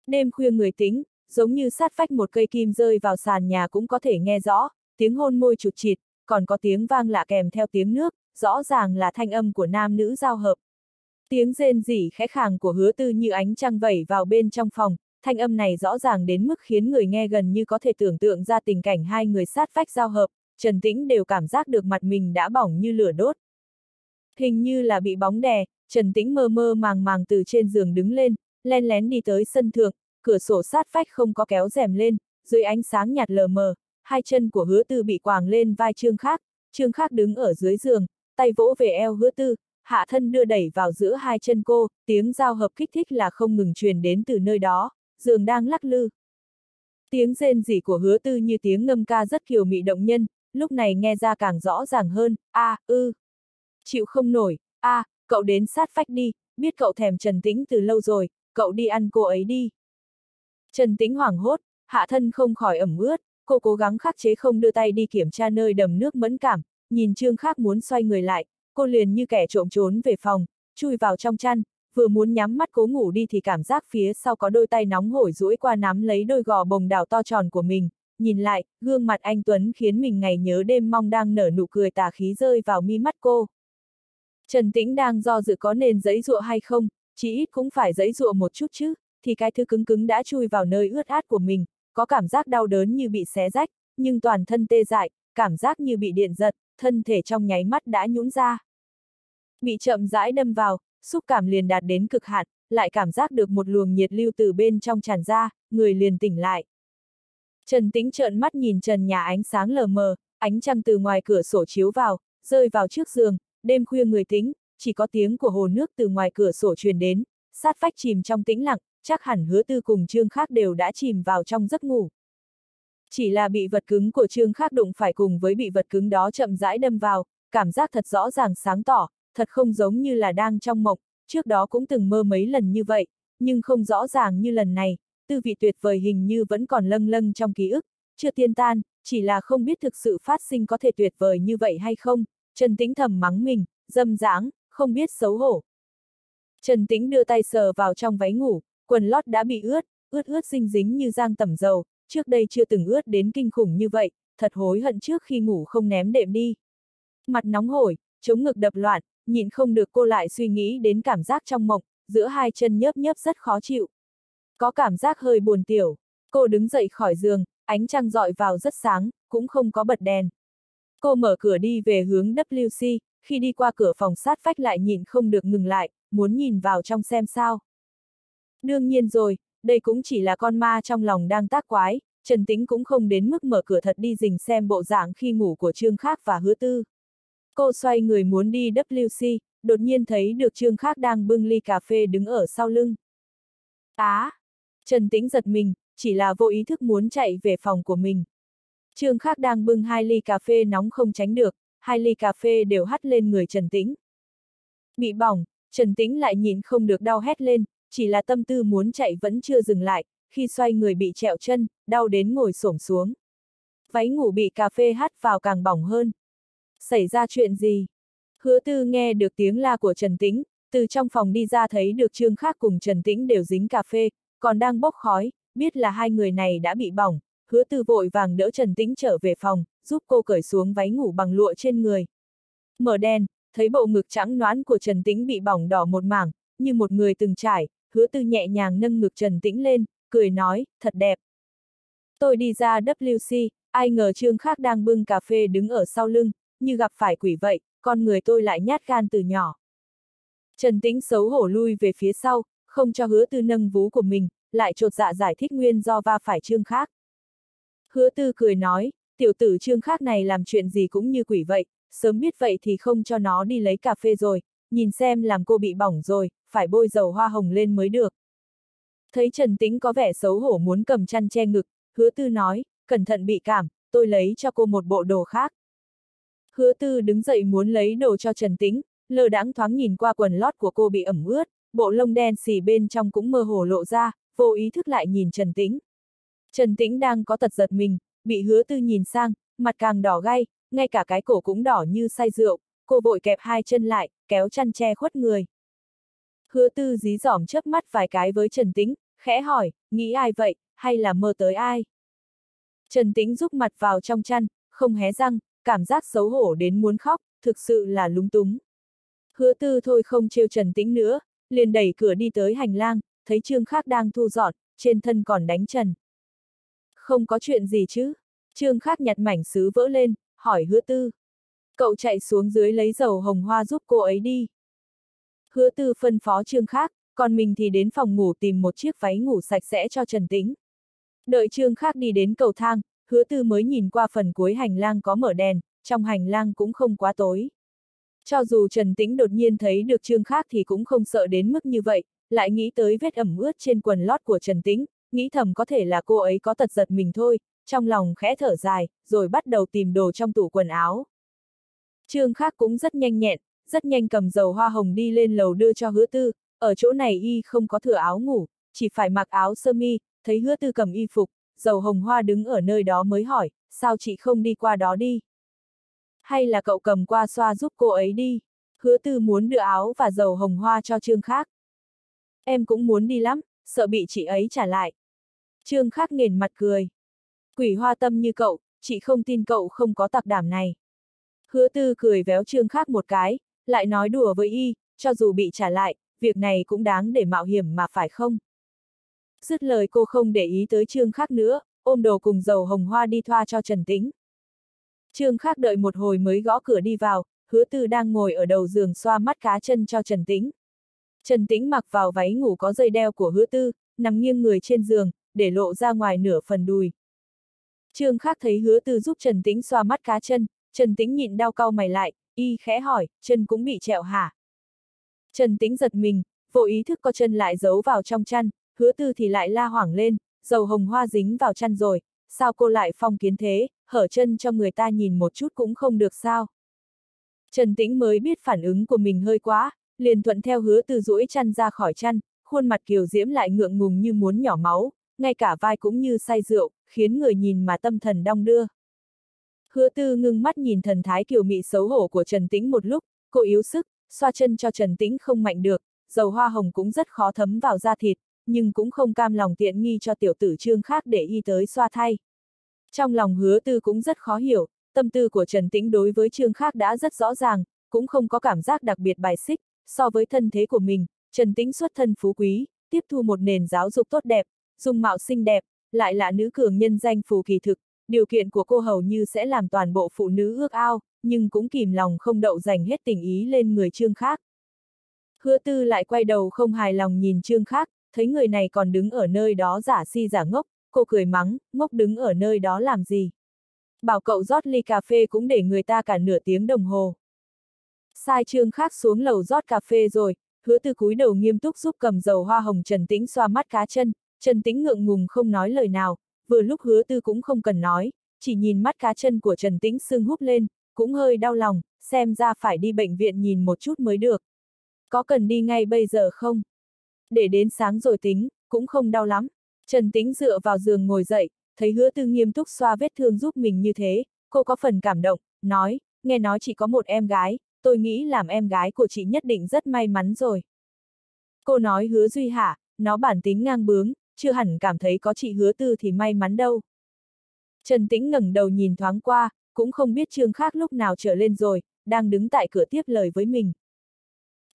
Đêm khuya người tính, giống như sát phách một cây kim rơi vào sàn nhà cũng có thể nghe rõ, tiếng hôn môi chụt chịt, còn có tiếng vang lạ kèm theo tiếng nước, rõ ràng là thanh âm của nam nữ giao hợp. Tiếng rên rỉ khẽ khàng của hứa tư như ánh trăng vẩy vào bên trong phòng, thanh âm này rõ ràng đến mức khiến người nghe gần như có thể tưởng tượng ra tình cảnh hai người sát phách giao hợp, Trần Tĩnh đều cảm giác được mặt mình đã bỏng như lửa đốt. Hình như là bị bóng đè, Trần Tĩnh mơ mơ màng màng từ trên giường đứng lên, len lén đi tới sân thượng, cửa sổ sát vách không có kéo rèm lên, dưới ánh sáng nhạt lờ mờ, hai chân của hứa tư bị quàng lên vai trương khác, trương khác đứng ở dưới giường, tay vỗ về eo hứa tư, hạ thân đưa đẩy vào giữa hai chân cô, tiếng giao hợp kích thích là không ngừng truyền đến từ nơi đó, giường đang lắc lư. Tiếng rên rỉ của hứa tư như tiếng ngâm ca rất kiều mị động nhân, lúc này nghe ra càng rõ ràng hơn, a, à, ư. Chịu không nổi, a, à, cậu đến sát phách đi, biết cậu thèm Trần Tĩnh từ lâu rồi, cậu đi ăn cô ấy đi. Trần Tĩnh hoảng hốt, hạ thân không khỏi ẩm ướt, cô cố gắng khắc chế không đưa tay đi kiểm tra nơi đầm nước mẫn cảm, nhìn Trương Khác muốn xoay người lại, cô liền như kẻ trộm trốn về phòng, chui vào trong chăn, vừa muốn nhắm mắt cố ngủ đi thì cảm giác phía sau có đôi tay nóng hổi duỗi qua nắm lấy đôi gò bồng đào to tròn của mình, nhìn lại, gương mặt anh Tuấn khiến mình ngày nhớ đêm mong đang nở nụ cười tà khí rơi vào mi mắt cô. Trần Tĩnh đang do dự có nên giấy dụa hay không, chỉ ít cũng phải giấy dụa một chút chứ, thì cái thứ cứng cứng đã chui vào nơi ướt át của mình, có cảm giác đau đớn như bị xé rách, nhưng toàn thân tê dại, cảm giác như bị điện giật, thân thể trong nháy mắt đã nhũn ra. Bị chậm rãi đâm vào, xúc cảm liền đạt đến cực hạn, lại cảm giác được một luồng nhiệt lưu từ bên trong tràn ra, người liền tỉnh lại. Trần Tĩnh trợn mắt nhìn trần nhà ánh sáng lờ mờ, ánh trăng từ ngoài cửa sổ chiếu vào, rơi vào trước giường, đêm khuya người tính, chỉ có tiếng của hồ nước từ ngoài cửa sổ truyền đến, sát phách chìm trong tĩnh lặng, chắc hẳn hứa tư cùng trương khác đều đã chìm vào trong giấc ngủ. Chỉ là bị vật cứng của trương khác đụng phải cùng với bị vật cứng đó chậm rãi đâm vào, cảm giác thật rõ ràng sáng tỏ, thật không giống như là đang trong mộng, trước đó cũng từng mơ mấy lần như vậy, nhưng không rõ ràng như lần này, tư vị tuyệt vời hình như vẫn còn lâng lâng trong ký ức, chưa tiên tan, chỉ là không biết thực sự phát sinh có thể tuyệt vời như vậy hay không, Trần Tĩnh thầm mắng mình, dâm dãng không biết xấu hổ. Trần Tĩnh đưa tay sờ vào trong váy ngủ, quần lót đã bị ướt, ướt ướt dinh dính như giang tẩm dầu, trước đây chưa từng ướt đến kinh khủng như vậy, thật hối hận trước khi ngủ không ném đệm đi. Mặt nóng hổi, chống ngực đập loạn, nhịn không được cô lại suy nghĩ đến cảm giác trong mộng, giữa hai chân nhớp nhớp rất khó chịu. Có cảm giác hơi buồn tiểu, cô đứng dậy khỏi giường, ánh trăng dọi vào rất sáng, cũng không có bật đèn. Cô mở cửa đi về hướng WC, khi đi qua cửa phòng sát vách lại nhịn không được ngừng lại, muốn nhìn vào trong xem sao. Đương nhiên rồi, đây cũng chỉ là con ma trong lòng đang tác quái, Trần Tĩnh cũng không đến mức mở cửa thật đi dình xem bộ dạng khi ngủ của Trương Khác và Hứa Tư. Cô xoay người muốn đi WC, đột nhiên thấy được Trương Khác đang bưng ly cà phê đứng ở sau lưng. Á! À, Trần Tĩnh giật mình, chỉ là vô ý thức muốn chạy về phòng của mình. Trương Khác đang bưng hai ly cà phê nóng không tránh được, hai ly cà phê đều hắt lên người Trần Tĩnh. Bị bỏng, Trần Tĩnh lại nhìn không được đau hét lên, chỉ là tâm tư muốn chạy vẫn chưa dừng lại, khi xoay người bị trẹo chân, đau đến ngồi xổm xuống. Váy ngủ bị cà phê hắt vào càng bỏng hơn. Xảy ra chuyện gì? Hứa tư nghe được tiếng la của Trần Tĩnh, từ trong phòng đi ra thấy được Trương Khác cùng Trần Tĩnh đều dính cà phê, còn đang bốc khói, biết là hai người này đã bị bỏng, hứa tư vội vàng đỡ Trần Tĩnh trở về phòng, giúp cô cởi xuống váy ngủ bằng lụa trên người. Mở đèn, thấy bộ ngực trắng noãn của Trần Tĩnh bị bỏng đỏ một mảng, như một người từng trải, hứa tư nhẹ nhàng nâng ngực Trần Tĩnh lên, cười nói, thật đẹp. Tôi đi ra WC, ai ngờ Trương Khác đang bưng cà phê đứng ở sau lưng, như gặp phải quỷ vậy, con người tôi lại nhát gan từ nhỏ. Trần Tĩnh xấu hổ lui về phía sau, không cho hứa tư nâng vú của mình, lại trột dạ giải thích nguyên do va phải Trương Khác. Hứa tư cười nói, tiểu tử Trương Khác này làm chuyện gì cũng như quỷ vậy, sớm biết vậy thì không cho nó đi lấy cà phê rồi, nhìn xem làm cô bị bỏng rồi, phải bôi dầu hoa hồng lên mới được. Thấy Trần Tĩnh có vẻ xấu hổ muốn cầm chăn che ngực, hứa tư nói, cẩn thận bị cảm, tôi lấy cho cô một bộ đồ khác. Hứa tư đứng dậy muốn lấy đồ cho Trần Tĩnh, lờ đãng thoáng nhìn qua quần lót của cô bị ẩm ướt, bộ lông đen xì bên trong cũng mơ hồ lộ ra, vô ý thức lại nhìn Trần Tĩnh. Trần Tĩnh đang có tật giật mình, bị hứa tư nhìn sang, mặt càng đỏ gay, ngay cả cái cổ cũng đỏ như say rượu, cô vội kẹp hai chân lại, kéo chăn che khuất người. Hứa tư dí dỏm chớp mắt vài cái với Trần Tĩnh, khẽ hỏi, nghĩ ai vậy, hay là mơ tới ai? Trần Tĩnh rúc mặt vào trong chăn, không hé răng, cảm giác xấu hổ đến muốn khóc, thực sự là lúng túng. Hứa tư thôi không trêu Trần Tĩnh nữa, liền đẩy cửa đi tới hành lang, thấy Trương Khác đang thu dọn, trên thân còn đánh Trần. Không có chuyện gì chứ? Trương Khác nhặt mảnh sứ vỡ lên, hỏi hứa tư. Cậu chạy xuống dưới lấy dầu hồng hoa giúp cô ấy đi. Hứa tư phân phó trương khác, còn mình thì đến phòng ngủ tìm một chiếc váy ngủ sạch sẽ cho Trần Tĩnh. Đợi trương khác đi đến cầu thang, hứa tư mới nhìn qua phần cuối hành lang có mở đèn, trong hành lang cũng không quá tối. Cho dù Trần Tĩnh đột nhiên thấy được trương khác thì cũng không sợ đến mức như vậy, lại nghĩ tới vết ẩm ướt trên quần lót của Trần Tĩnh, nghĩ thầm có thể là cô ấy có tật giật mình thôi, trong lòng khẽ thở dài, rồi bắt đầu tìm đồ trong tủ quần áo. Trương khác cũng rất nhanh nhẹn, rất nhanh cầm dầu hoa hồng đi lên lầu đưa cho hứa tư, ở chỗ này y không có thừa áo ngủ, chỉ phải mặc áo sơ mi, thấy hứa tư cầm y phục, dầu hồng hoa đứng ở nơi đó mới hỏi, sao chị không đi qua đó đi? Hay là cậu cầm qua xoa giúp cô ấy đi? Hứa tư muốn đưa áo và dầu hồng hoa cho Trương khác. Em cũng muốn đi lắm, sợ bị chị ấy trả lại. Trương khác nghền mặt cười. Quỷ hoa tâm như cậu, chị không tin cậu không có tặc đảm này. Hứa tư cười véo Trương khác một cái, lại nói đùa với y, cho dù bị trả lại, việc này cũng đáng để mạo hiểm mà phải không? Dứt lời cô không để ý tới Trương khác nữa, ôm đồ cùng dầu hồng hoa đi thoa cho Trần Tĩnh. Trương khác đợi một hồi mới gõ cửa đi vào, hứa tư đang ngồi ở đầu giường xoa mắt cá chân cho Trần Tĩnh. Trần Tĩnh mặc vào váy ngủ có dây đeo của hứa tư, nằm nghiêng người trên giường, để lộ ra ngoài nửa phần đùi. Trương khác thấy hứa tư giúp Trần Tĩnh xoa mắt cá chân, Trần Tĩnh nhịn đau cau mày lại, y khẽ hỏi, chân cũng bị trẹo hả? Trần Tĩnh giật mình, vô ý thức co chân lại giấu vào trong chăn, hứa tư thì lại la hoảng lên, dầu hồng hoa dính vào chăn rồi, sao cô lại phong kiến thế, hở chân cho người ta nhìn một chút cũng không được sao. Trần Tĩnh mới biết phản ứng của mình hơi quá, liền thuận theo hứa tư duỗi chăn ra khỏi chăn, khuôn mặt kiều diễm lại ngượng ngùng như muốn nhỏ máu, ngay cả vai cũng như say rượu, khiến người nhìn mà tâm thần đong đưa. Hứa tư ngưng mắt nhìn thần thái kiều mị xấu hổ của Trần Tĩnh một lúc, cô yếu sức, xoa chân cho Trần Tĩnh không mạnh được, dầu hoa hồng cũng rất khó thấm vào da thịt, nhưng cũng không cam lòng tiện nghi cho tiểu tử trương khác để y tới xoa thay. Trong lòng hứa tư cũng rất khó hiểu, tâm tư của Trần Tĩnh đối với trương khác đã rất rõ ràng, cũng không có cảm giác đặc biệt bài xích, so với thân thế của mình, Trần Tĩnh xuất thân phú quý, tiếp thu một nền giáo dục tốt đẹp, dung mạo xinh đẹp, lại là nữ cường nhân danh phù kỳ thực, điều kiện của cô hầu như sẽ làm toàn bộ phụ nữ ước ao, nhưng cũng kìm lòng không đậu dành hết tình ý lên người trương khác. Hứa tư lại quay đầu không hài lòng nhìn trương khác, thấy người này còn đứng ở nơi đó giả si giả ngốc, cô cười mắng, ngốc đứng ở nơi đó làm gì. Bảo cậu rót ly cà phê cũng để người ta cả nửa tiếng đồng hồ. Sai trương khác xuống lầu rót cà phê rồi, hứa tư cúi đầu nghiêm túc giúp cầm dầu hoa hồng Trần Tĩnh xoa mắt cá chân, Trần Tĩnh ngượng ngùng không nói lời nào, vừa lúc hứa tư cũng không cần nói, chỉ nhìn mắt cá chân của Trần Tĩnh sưng húp lên, cũng hơi đau lòng, xem ra phải đi bệnh viện nhìn một chút mới được. Có cần đi ngay bây giờ không? Để đến sáng rồi tính, cũng không đau lắm. Trần Tĩnh dựa vào giường ngồi dậy, thấy hứa tư nghiêm túc xoa vết thương giúp mình như thế, cô có phần cảm động, nói, nghe nói chỉ có một em gái, tôi nghĩ làm em gái của chị nhất định rất may mắn rồi. Cô nói hứa Duy hả, nó bản tính ngang bướng, chưa hẳn cảm thấy có chị hứa tư thì may mắn đâu. Trần Tĩnh ngẩng đầu nhìn thoáng qua, cũng không biết trương khác lúc nào trở lên rồi, đang đứng tại cửa tiếp lời với mình.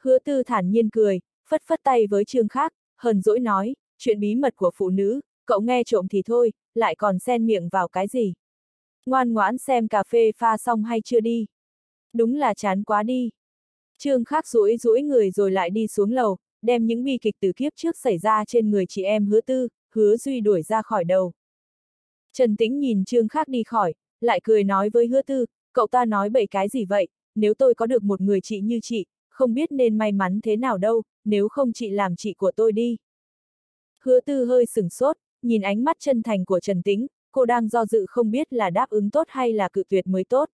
Hứa tư thản nhiên cười, phất phất tay với trương khác, hờn dỗi nói, chuyện bí mật của phụ nữ, cậu nghe trộm thì thôi, lại còn xen miệng vào cái gì. Ngoan ngoãn xem cà phê pha xong hay chưa đi. Đúng là chán quá đi. Trương khác rũi rũi người rồi lại đi xuống lầu, đem những bi kịch từ kiếp trước xảy ra trên người chị em hứa tư, hứa duy đuổi ra khỏi đầu. Trần Tĩnh nhìn Trương khác đi khỏi, lại cười nói với hứa tư, cậu ta nói bậy cái gì vậy, nếu tôi có được một người chị như chị, không biết nên may mắn thế nào đâu, nếu không chị làm chị của tôi đi. Hứa tư hơi sửng sốt, nhìn ánh mắt chân thành của Trần Tĩnh, cô đang do dự không biết là đáp ứng tốt hay là cự tuyệt mới tốt.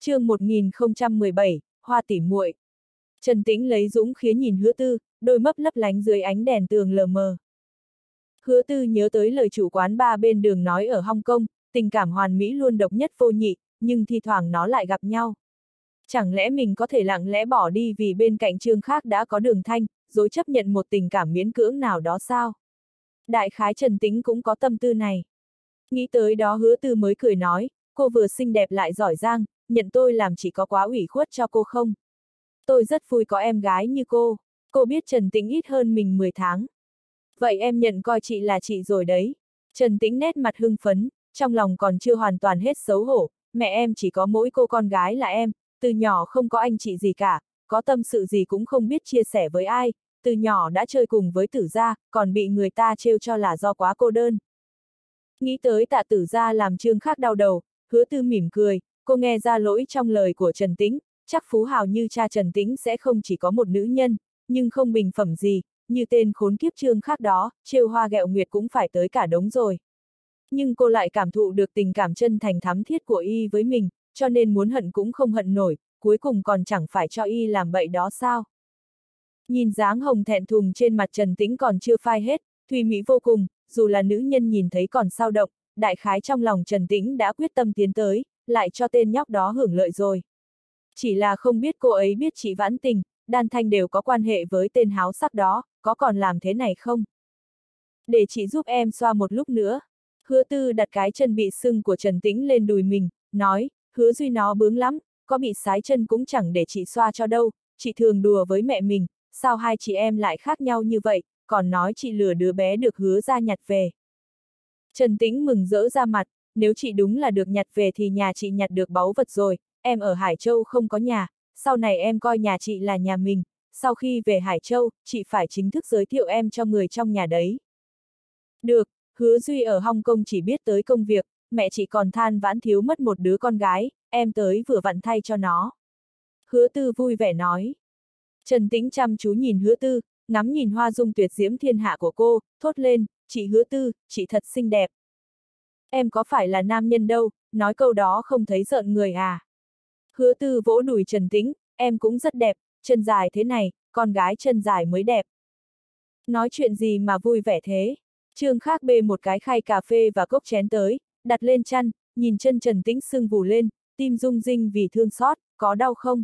chương 1017, Hoa tỉ muội Trần Tĩnh lấy dũng khí nhìn hứa tư, đôi mấp lấp lánh dưới ánh đèn tường lờ mờ. Hứa tư nhớ tới lời chủ quán ba bên đường nói ở Hong Kong, tình cảm hoàn mỹ luôn độc nhất vô nhị, nhưng thi thoảng nó lại gặp nhau. Chẳng lẽ mình có thể lặng lẽ bỏ đi vì bên cạnh trương khác đã có đường thanh, rồi chấp nhận một tình cảm miễn cưỡng nào đó sao? Đại khái Trần Tĩnh cũng có tâm tư này. Nghĩ tới đó hứa tư mới cười nói, cô vừa xinh đẹp lại giỏi giang, nhận tôi làm chỉ có quá ủy khuất cho cô không? Tôi rất vui có em gái như cô. Cô biết Trần Tĩnh ít hơn mình 10 tháng. Vậy em nhận coi chị là chị rồi đấy. Trần Tĩnh nét mặt hưng phấn, trong lòng còn chưa hoàn toàn hết xấu hổ, mẹ em chỉ có mỗi cô con gái là em, từ nhỏ không có anh chị gì cả, có tâm sự gì cũng không biết chia sẻ với ai, từ nhỏ đã chơi cùng với tử gia, còn bị người ta trêu cho là do quá cô đơn. Nghĩ tới tạ tử gia làm trương khác đau đầu, hứa tư mỉm cười, cô nghe ra lỗi trong lời của Trần Tĩnh, chắc Phú Hào như cha Trần Tĩnh sẽ không chỉ có một nữ nhân, nhưng không bình phẩm gì, như tên khốn kiếp trương khác đó, trêu hoa gẹo nguyệt cũng phải tới cả đống rồi. Nhưng cô lại cảm thụ được tình cảm chân thành thắm thiết của y với mình, cho nên muốn hận cũng không hận nổi, cuối cùng còn chẳng phải cho y làm bậy đó sao. Nhìn dáng hồng thẹn thùng trên mặt Trần Tĩnh còn chưa phai hết, Thùy Mỹ vô cùng, dù là nữ nhân nhìn thấy còn sao động, đại khái trong lòng Trần Tĩnh đã quyết tâm tiến tới, lại cho tên nhóc đó hưởng lợi rồi. Chỉ là không biết cô ấy biết chị Vãn Tình, Đan Thanh đều có quan hệ với tên háo sắc đó, có còn làm thế này không? Để chị giúp em xoa một lúc nữa. Hứa tư đặt cái chân bị sưng của Trần Tĩnh lên đùi mình, nói, hứa duy nó bướng lắm, có bị sái chân cũng chẳng để chị xoa cho đâu, chị thường đùa với mẹ mình, sao hai chị em lại khác nhau như vậy, còn nói chị lừa đứa bé được hứa ra nhặt về. Trần Tĩnh mừng rỡ ra mặt, nếu chị đúng là được nhặt về thì nhà chị nhặt được báu vật rồi, em ở Hải Châu không có nhà, sau này em coi nhà chị là nhà mình, sau khi về Hải Châu, chị phải chính thức giới thiệu em cho người trong nhà đấy. Được, hứa Duy ở Hong Kong chỉ biết tới công việc, mẹ chị còn than vãn thiếu mất một đứa con gái, em tới vừa vặn thay cho nó. Hứa Tư vui vẻ nói. Trần Tĩnh chăm chú nhìn hứa Tư, ngắm nhìn hoa dung tuyệt diễm thiên hạ của cô, thốt lên, chị hứa Tư, chị thật xinh đẹp. Em có phải là nam nhân đâu, nói câu đó không thấy giận người à. Hứa Tư vỗ đùi Trần Tĩnh, em cũng rất đẹp, chân dài thế này, con gái chân dài mới đẹp. Nói chuyện gì mà vui vẻ thế? Trương Khác bê một cái khay cà phê và cốc chén tới, đặt lên chăn, nhìn chân Trần Tĩnh sưng vù lên, tim rung rinh vì thương xót, có đau không?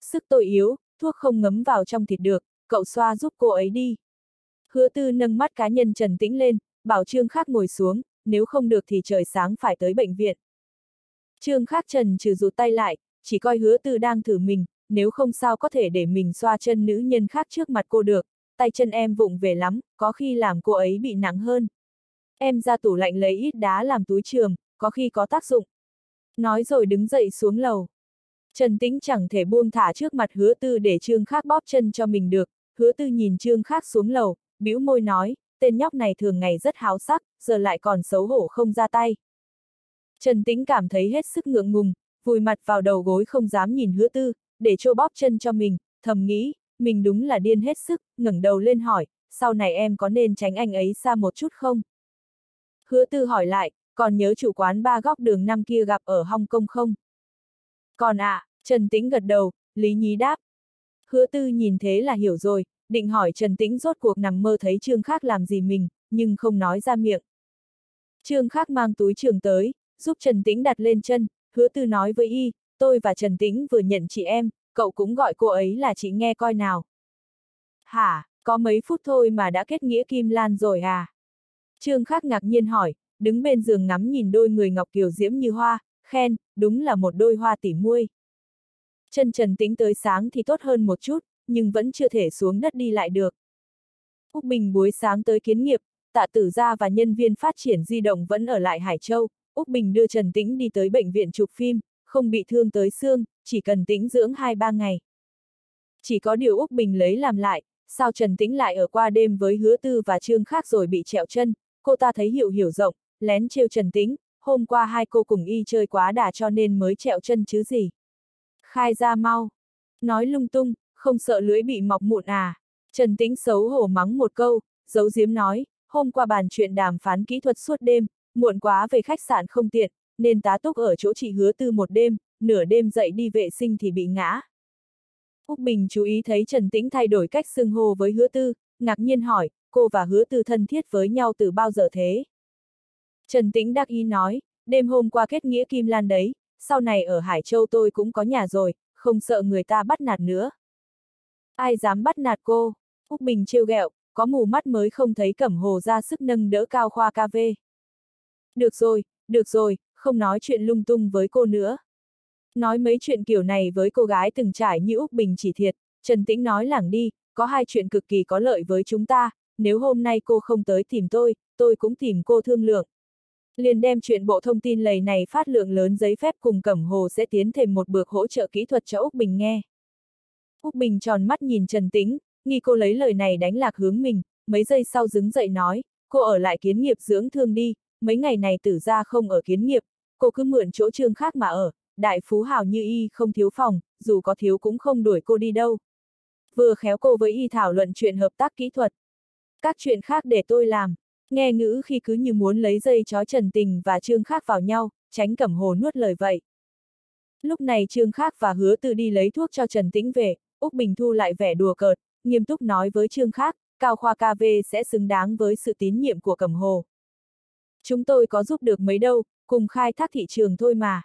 Sức tôi yếu, thuốc không ngấm vào trong thịt được, cậu xoa giúp cô ấy đi. Hứa tư nâng mắt cá nhân Trần Tĩnh lên, bảo Trương Khác ngồi xuống, nếu không được thì trời sáng phải tới bệnh viện. Trương Khác Trần trừ rụt tay lại, chỉ coi hứa tư đang thử mình, nếu không sao có thể để mình xoa chân nữ nhân khác trước mặt cô được, tay chân em vụng về lắm, có khi làm cô ấy bị nặng hơn. Em ra tủ lạnh lấy ít đá làm túi trường, có khi có tác dụng. Nói rồi đứng dậy xuống lầu. Trần Tĩnh chẳng thể buông thả trước mặt hứa tư để Trương Khác bóp chân cho mình được, hứa tư nhìn Trương Khác xuống lầu, bĩu môi nói, tên nhóc này thường ngày rất háo sắc, giờ lại còn xấu hổ không ra tay. Trần Tĩnh cảm thấy hết sức ngượng ngùng, vùi mặt vào đầu gối không dám nhìn hứa tư, để trô bóp chân cho mình, thầm nghĩ, mình đúng là điên hết sức, ngẩng đầu lên hỏi, sau này em có nên tránh anh ấy xa một chút không? Hứa tư hỏi lại, còn nhớ chủ quán ba góc đường năm kia gặp ở Hong Kong không? Còn ạ, à, Trần Tĩnh gật đầu, Lý Nhí đáp. Hứa tư nhìn thế là hiểu rồi, định hỏi Trần Tĩnh rốt cuộc nằm mơ thấy Trương Khác làm gì mình, nhưng không nói ra miệng. Trương Khác mang túi trường tới, giúp Trần Tĩnh đặt lên chân, hứa tư nói với y, tôi và Trần Tĩnh vừa nhận chị em, cậu cũng gọi cô ấy là chị nghe coi nào. Hả, có mấy phút thôi mà đã kết nghĩa Kim Lan rồi à? Trương Khắc ngạc nhiên hỏi, đứng bên giường ngắm nhìn đôi người ngọc kiều diễm như hoa, khen, đúng là một đôi hoa tỉ muôi. Chân Trần Tĩnh tới sáng thì tốt hơn một chút, nhưng vẫn chưa thể xuống đất đi lại được. Úc Bình buổi sáng tới kiến nghiệp, tạ tử gia và nhân viên phát triển di động vẫn ở lại Hải Châu, Úc Bình đưa Trần Tĩnh đi tới bệnh viện chụp phim, không bị thương tới xương, chỉ cần tĩnh dưỡng 2-3 ngày. Chỉ có điều Úc Bình lấy làm lại, sao Trần Tĩnh lại ở qua đêm với hứa tư và trương khác rồi bị trẹo chân, cô ta thấy hiểu hiểu rộng, lén trêu Trần Tĩnh, hôm qua hai cô cùng y chơi quá đà cho nên mới trẹo chân chứ gì. Khai ra mau. Nói lung tung, không sợ lưỡi bị mọc mụn à. Trần Tĩnh xấu hổ mắng một câu, giấu giếm nói, hôm qua bàn chuyện đàm phán kỹ thuật suốt đêm, muộn quá về khách sạn không tiện, nên tá túc ở chỗ chị hứa tư một đêm, nửa đêm dậy đi vệ sinh thì bị ngã. Úc Bình chú ý thấy Trần Tĩnh thay đổi cách xưng hô với hứa tư, ngạc nhiên hỏi, cô và hứa tư thân thiết với nhau từ bao giờ thế? Trần Tĩnh đắc ý nói, đêm hôm qua kết nghĩa Kim Lan đấy, sau này ở Hải Châu tôi cũng có nhà rồi, không sợ người ta bắt nạt nữa. Ai dám bắt nạt cô? Úc Bình trêu ghẹo, có mù mắt mới không thấy cẩm hồ ra sức nâng đỡ cao khoa ca. Được rồi, được rồi, không nói chuyện lung tung với cô nữa. Nói mấy chuyện kiểu này với cô gái từng trải như Úc Bình chỉ thiệt, Trần Tĩnh nói lẳng đi, có hai chuyện cực kỳ có lợi với chúng ta, nếu hôm nay cô không tới tìm tôi, tôi cũng tìm cô thương lượng. liền đem chuyện bộ thông tin lầy này phát lượng lớn giấy phép cùng Cẩm Hồ sẽ tiến thêm một bước hỗ trợ kỹ thuật cho Úc Bình nghe. Úc Bình tròn mắt nhìn Trần Tĩnh, nghi cô lấy lời này đánh lạc hướng mình, mấy giây sau đứng dậy nói, cô ở lại kiến nghiệp dưỡng thương đi, mấy ngày này tử ra không ở kiến nghiệp, cô cứ mượn chỗ trương khác mà ở, đại phú hào như y không thiếu phòng, dù có thiếu cũng không đuổi cô đi đâu. Vừa khéo cô với y thảo luận chuyện hợp tác kỹ thuật. Các chuyện khác để tôi làm. Nghe ngữ khi cứ như muốn lấy dây chó Trần Tình và Trương Khác vào nhau, tránh cẩm hồ nuốt lời vậy. Lúc này Trương Khác và hứa tự đi lấy thuốc cho Trần Tĩnh về, Úc Bình Thu lại vẻ đùa cợt, nghiêm túc nói với Trương Khác, Cao Khoa KV sẽ xứng đáng với sự tín nhiệm của cẩm hồ. Chúng tôi có giúp được mấy đâu, cùng khai thác thị trường thôi mà.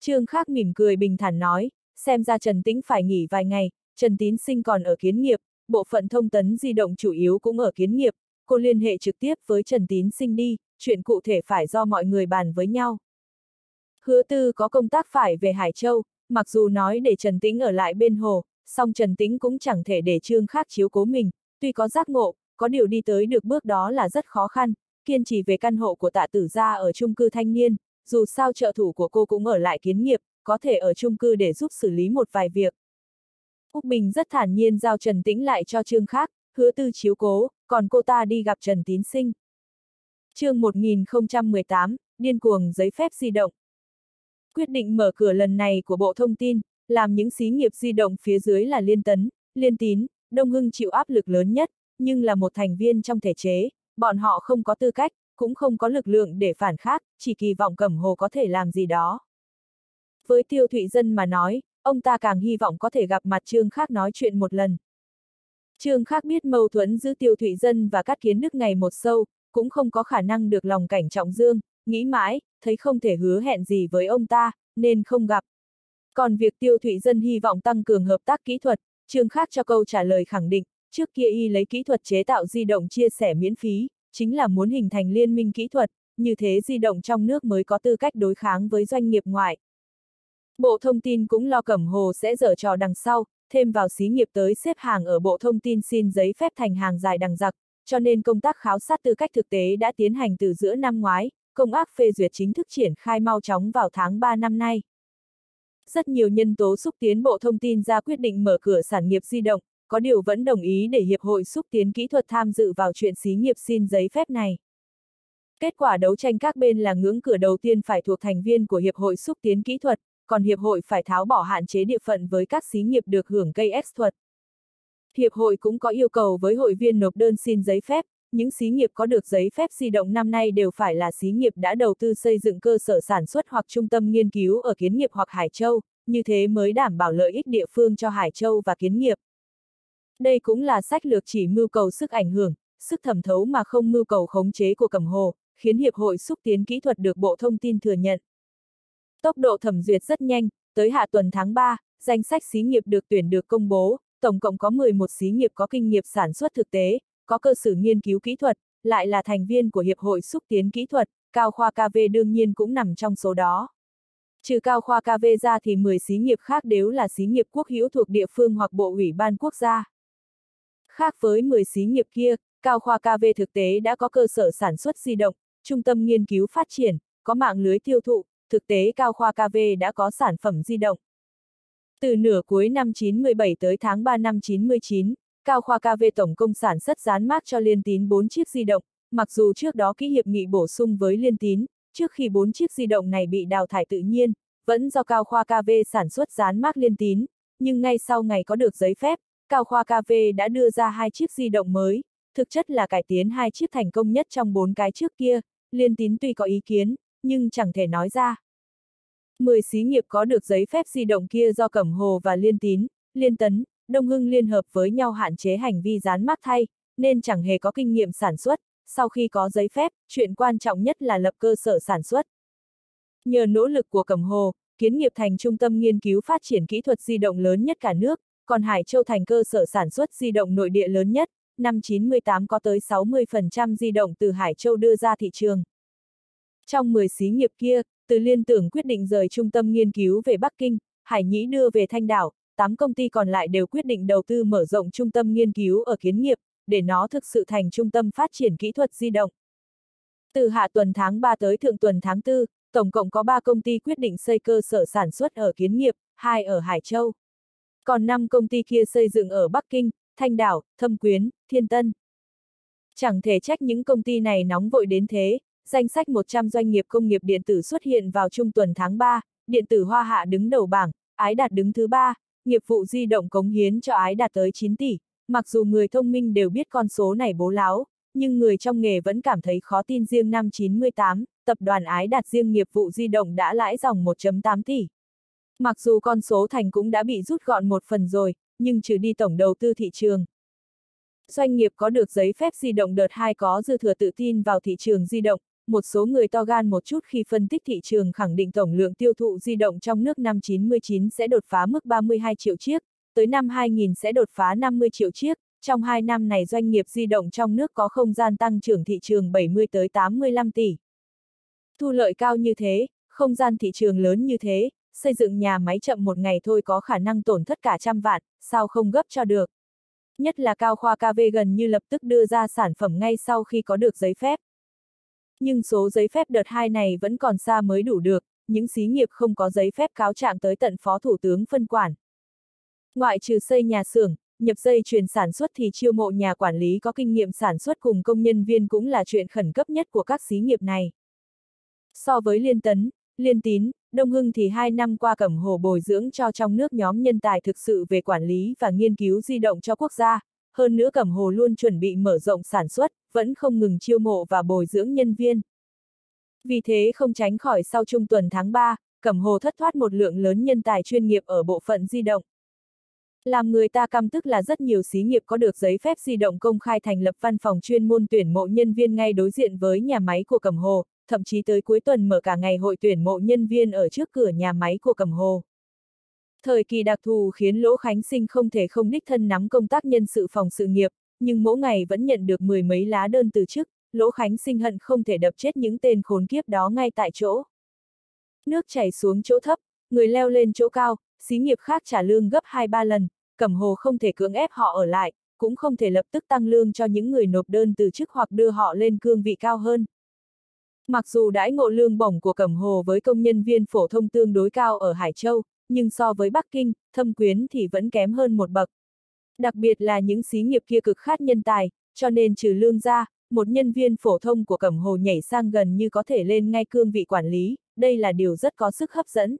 Trương Khác mỉm cười bình thản nói, xem ra Trần Tĩnh phải nghỉ vài ngày, Trần Tín Sinh còn ở kiến nghiệp, bộ phận thông tấn di động chủ yếu cũng ở kiến nghiệp, cô liên hệ trực tiếp với Trần Tín Sinh đi, chuyện cụ thể phải do mọi người bàn với nhau. Hứa tư có công tác phải về Hải Châu, mặc dù nói để Trần Tĩnh ở lại bên hồ, song Trần Tĩnh cũng chẳng thể để Trương Khác chiếu cố mình, tuy có giác ngộ, có điều đi tới được bước đó là rất khó khăn, kiên trì về căn hộ của tạ tử gia ở chung cư thanh niên, dù sao trợ thủ của cô cũng ở lại kiến nghiệp, có thể ở chung cư để giúp xử lý một vài việc. Úc Bình rất thản nhiên giao Trần Tĩnh lại cho Trương Khác, hứa tư chiếu cố, còn cô ta đi gặp Trần Tín Sinh. chương 1018, điên cuồng giấy phép di động. Quyết định mở cửa lần này của Bộ Thông tin, làm những xí nghiệp di động phía dưới là Liên Tấn, Liên Tín, Đông Hưng chịu áp lực lớn nhất, nhưng là một thành viên trong thể chế, bọn họ không có tư cách, cũng không có lực lượng để phản khác, chỉ kỳ vọng Cẩm Hồ có thể làm gì đó. Với Tiêu Thụy Dân mà nói, ông ta càng hy vọng có thể gặp mặt Trương Khác nói chuyện một lần. Trương Khác biết mâu thuẫn giữa Tiêu Thụy Dân và các Kiến nước ngày một sâu, cũng không có khả năng được lòng cảnh trọng dương, nghĩ mãi, thấy không thể hứa hẹn gì với ông ta, nên không gặp. Còn việc Tiêu Thụy Dân hy vọng tăng cường hợp tác kỹ thuật, Trương Khác cho câu trả lời khẳng định, trước kia y lấy kỹ thuật chế tạo di động chia sẻ miễn phí, chính là muốn hình thành liên minh kỹ thuật, như thế di động trong nước mới có tư cách đối kháng với doanh nghiệp ngoại. Bộ Thông tin cũng lo Cẩm Hồ sẽ dở trò đằng sau, thêm vào xí nghiệp tới xếp hàng ở Bộ Thông tin xin giấy phép thành hàng dài đằng giặc, cho nên công tác khảo sát tư cách thực tế đã tiến hành từ giữa năm ngoái, công ác phê duyệt chính thức triển khai mau chóng vào tháng 3 năm nay. Rất nhiều nhân tố xúc tiến Bộ Thông tin ra quyết định mở cửa sản nghiệp di động, có điều vẫn đồng ý để Hiệp hội xúc tiến kỹ thuật tham dự vào chuyện xí nghiệp xin giấy phép này. Kết quả đấu tranh các bên là ngưỡng cửa đầu tiên phải thuộc thành viên của Hiệp hội xúc tiến kỹ thuật, còn Hiệp hội phải tháo bỏ hạn chế địa phận với các xí nghiệp được hưởng cây X thuật. Hiệp hội cũng có yêu cầu với hội viên nộp đơn xin giấy phép, những xí nghiệp có được giấy phép di động năm nay đều phải là xí nghiệp đã đầu tư xây dựng cơ sở sản xuất hoặc trung tâm nghiên cứu ở Kiến nghiệp hoặc Hải Châu, như thế mới đảm bảo lợi ích địa phương cho Hải Châu và Kiến nghiệp. Đây cũng là sách lược chỉ mưu cầu sức ảnh hưởng, sức thẩm thấu mà không mưu cầu khống chế của Cẩm Hồ, khiến Hiệp hội xúc tiến kỹ thuật được Bộ Thông tin thừa nhận. Tốc độ thẩm duyệt rất nhanh, tới hạ tuần tháng 3, danh sách xí nghiệp được tuyển được công bố, tổng cộng có 11 xí nghiệp có kinh nghiệm sản xuất thực tế, có cơ sở nghiên cứu kỹ thuật, lại là thành viên của Hiệp hội xúc tiến kỹ thuật, Cao Khoa KV đương nhiên cũng nằm trong số đó. Trừ Cao Khoa KV ra thì 10 xí nghiệp khác đều là xí nghiệp quốc hữu thuộc địa phương hoặc bộ ủy ban quốc gia. Khác với 10 xí nghiệp kia, Cao Khoa KV thực tế đã có cơ sở sản xuất di động, trung tâm nghiên cứu phát triển, có mạng lưới tiêu thụ, thực tế Cao Khoa KV đã có sản phẩm di động. Từ nửa cuối năm 97 tới tháng 3 năm 99, Cao Khoa KV tổng công sản xuất dán mát cho Liên Tín 4 chiếc di động, mặc dù trước đó ký hiệp nghị bổ sung với Liên Tín, trước khi 4 chiếc di động này bị đào thải tự nhiên, vẫn do Cao Khoa KV sản xuất dán mát Liên Tín, nhưng ngay sau ngày có được giấy phép, Cao Khoa KV đã đưa ra hai chiếc di động mới, thực chất là cải tiến hai chiếc thành công nhất trong bốn cái trước kia, Liên Tín tuy có ý kiến, nhưng chẳng thể nói ra. Mười xí nghiệp có được giấy phép di động kia do Cẩm Hồ và Liên Tín, Liên Tấn, Đông Hưng liên hợp với nhau hạn chế hành vi dán mác thay, nên chẳng hề có kinh nghiệm sản xuất, sau khi có giấy phép, chuyện quan trọng nhất là lập cơ sở sản xuất. Nhờ nỗ lực của Cẩm Hồ, kiến nghiệp thành trung tâm nghiên cứu phát triển kỹ thuật di động lớn nhất cả nước, còn Hải Châu thành cơ sở sản xuất di động nội địa lớn nhất, năm 98 có tới 60% di động từ Hải Châu đưa ra thị trường. Trong 10 xí nghiệp kia, từ liên tưởng quyết định rời trung tâm nghiên cứu về Bắc Kinh, Hải Nhĩ đưa về Thanh Đảo, 8 công ty còn lại đều quyết định đầu tư mở rộng trung tâm nghiên cứu ở kiến nghiệp, để nó thực sự thành trung tâm phát triển kỹ thuật di động. Từ hạ tuần tháng 3 tới thượng tuần tháng 4, tổng cộng có 3 công ty quyết định xây cơ sở sản xuất ở Kiến Nghiệp, 2 ở Hải Châu. Còn 5 công ty kia xây dựng ở Bắc Kinh, Thanh Đảo, Thâm Quyến, Thiên Tân. Chẳng thể trách những công ty này nóng vội đến thế, danh sách 100 doanh nghiệp công nghiệp điện tử xuất hiện vào trung tuần tháng 3, điện tử Hoa Hạ đứng đầu bảng, Ái Đạt đứng thứ 3, nghiệp vụ di động cống hiến cho Ái Đạt tới 9 tỷ, mặc dù người thông minh đều biết con số này bố láo, nhưng người trong nghề vẫn cảm thấy khó tin riêng năm 98, tập đoàn Ái Đạt riêng nghiệp vụ di động đã lãi dòng 1.8 tỷ. Mặc dù con số thành cũng đã bị rút gọn một phần rồi, nhưng trừ đi tổng đầu tư thị trường. Doanh nghiệp có được giấy phép di động đợt 2 có dư thừa tự tin vào thị trường di động, một số người to gan một chút khi phân tích thị trường khẳng định tổng lượng tiêu thụ di động trong nước năm 99 sẽ đột phá mức 32 triệu chiếc, tới năm 2000 sẽ đột phá 50 triệu chiếc, trong 2 năm này doanh nghiệp di động trong nước có không gian tăng trưởng thị trường 70 tới 85 tỷ. Thu lợi cao như thế, không gian thị trường lớn như thế, xây dựng nhà máy chậm một ngày thôi có khả năng tổn thất cả trăm vạn, sao không gấp cho được. Nhất là Cao Khoa KV gần như lập tức đưa ra sản phẩm ngay sau khi có được giấy phép. Nhưng số giấy phép đợt 2 này vẫn còn xa mới đủ được, những xí nghiệp không có giấy phép cáo trạng tới tận Phó Thủ tướng phân quản. Ngoại trừ xây nhà xưởng, nhập dây chuyền sản xuất thì chiêu mộ nhà quản lý có kinh nghiệm sản xuất cùng công nhân viên cũng là chuyện khẩn cấp nhất của các xí nghiệp này. So với Liên Tấn, Liên Tín, Đông Hưng thì hai năm qua cẩm hồ bồi dưỡng cho trong nước nhóm nhân tài thực sự về quản lý và nghiên cứu di động cho quốc gia, hơn nữa cẩm hồ luôn chuẩn bị mở rộng sản xuất, vẫn không ngừng chiêu mộ và bồi dưỡng nhân viên. Vì thế không tránh khỏi sau trung tuần tháng 3, cẩm hồ thất thoát một lượng lớn nhân tài chuyên nghiệp ở bộ phận di động. Làm người ta căm tức là rất nhiều xí nghiệp có được giấy phép di động công khai thành lập văn phòng chuyên môn tuyển mộ nhân viên ngay đối diện với nhà máy của Cẩm Hồ, thậm chí tới cuối tuần mở cả ngày hội tuyển mộ nhân viên ở trước cửa nhà máy của Cẩm Hồ. Thời kỳ đặc thù khiến Lỗ Khánh Sinh không thể không đích thân nắm công tác nhân sự phòng sự nghiệp, nhưng mỗi ngày vẫn nhận được mười mấy lá đơn từ chức, Lỗ Khánh Sinh hận không thể đập chết những tên khốn kiếp đó ngay tại chỗ. Nước chảy xuống chỗ thấp, người leo lên chỗ cao, xí nghiệp khác trả lương gấp 2-3 lần, Cẩm Hồ không thể cưỡng ép họ ở lại, cũng không thể lập tức tăng lương cho những người nộp đơn từ chức hoặc đưa họ lên cương vị cao hơn. Mặc dù đãi ngộ lương bổng của Cẩm Hồ với công nhân viên phổ thông tương đối cao ở Hải Châu, nhưng so với Bắc Kinh, thâm quyến thì vẫn kém hơn một bậc. Đặc biệt là những xí nghiệp kia cực khát nhân tài, cho nên trừ lương ra, một nhân viên phổ thông của Cẩm Hồ nhảy sang gần như có thể lên ngay cương vị quản lý, đây là điều rất có sức hấp dẫn.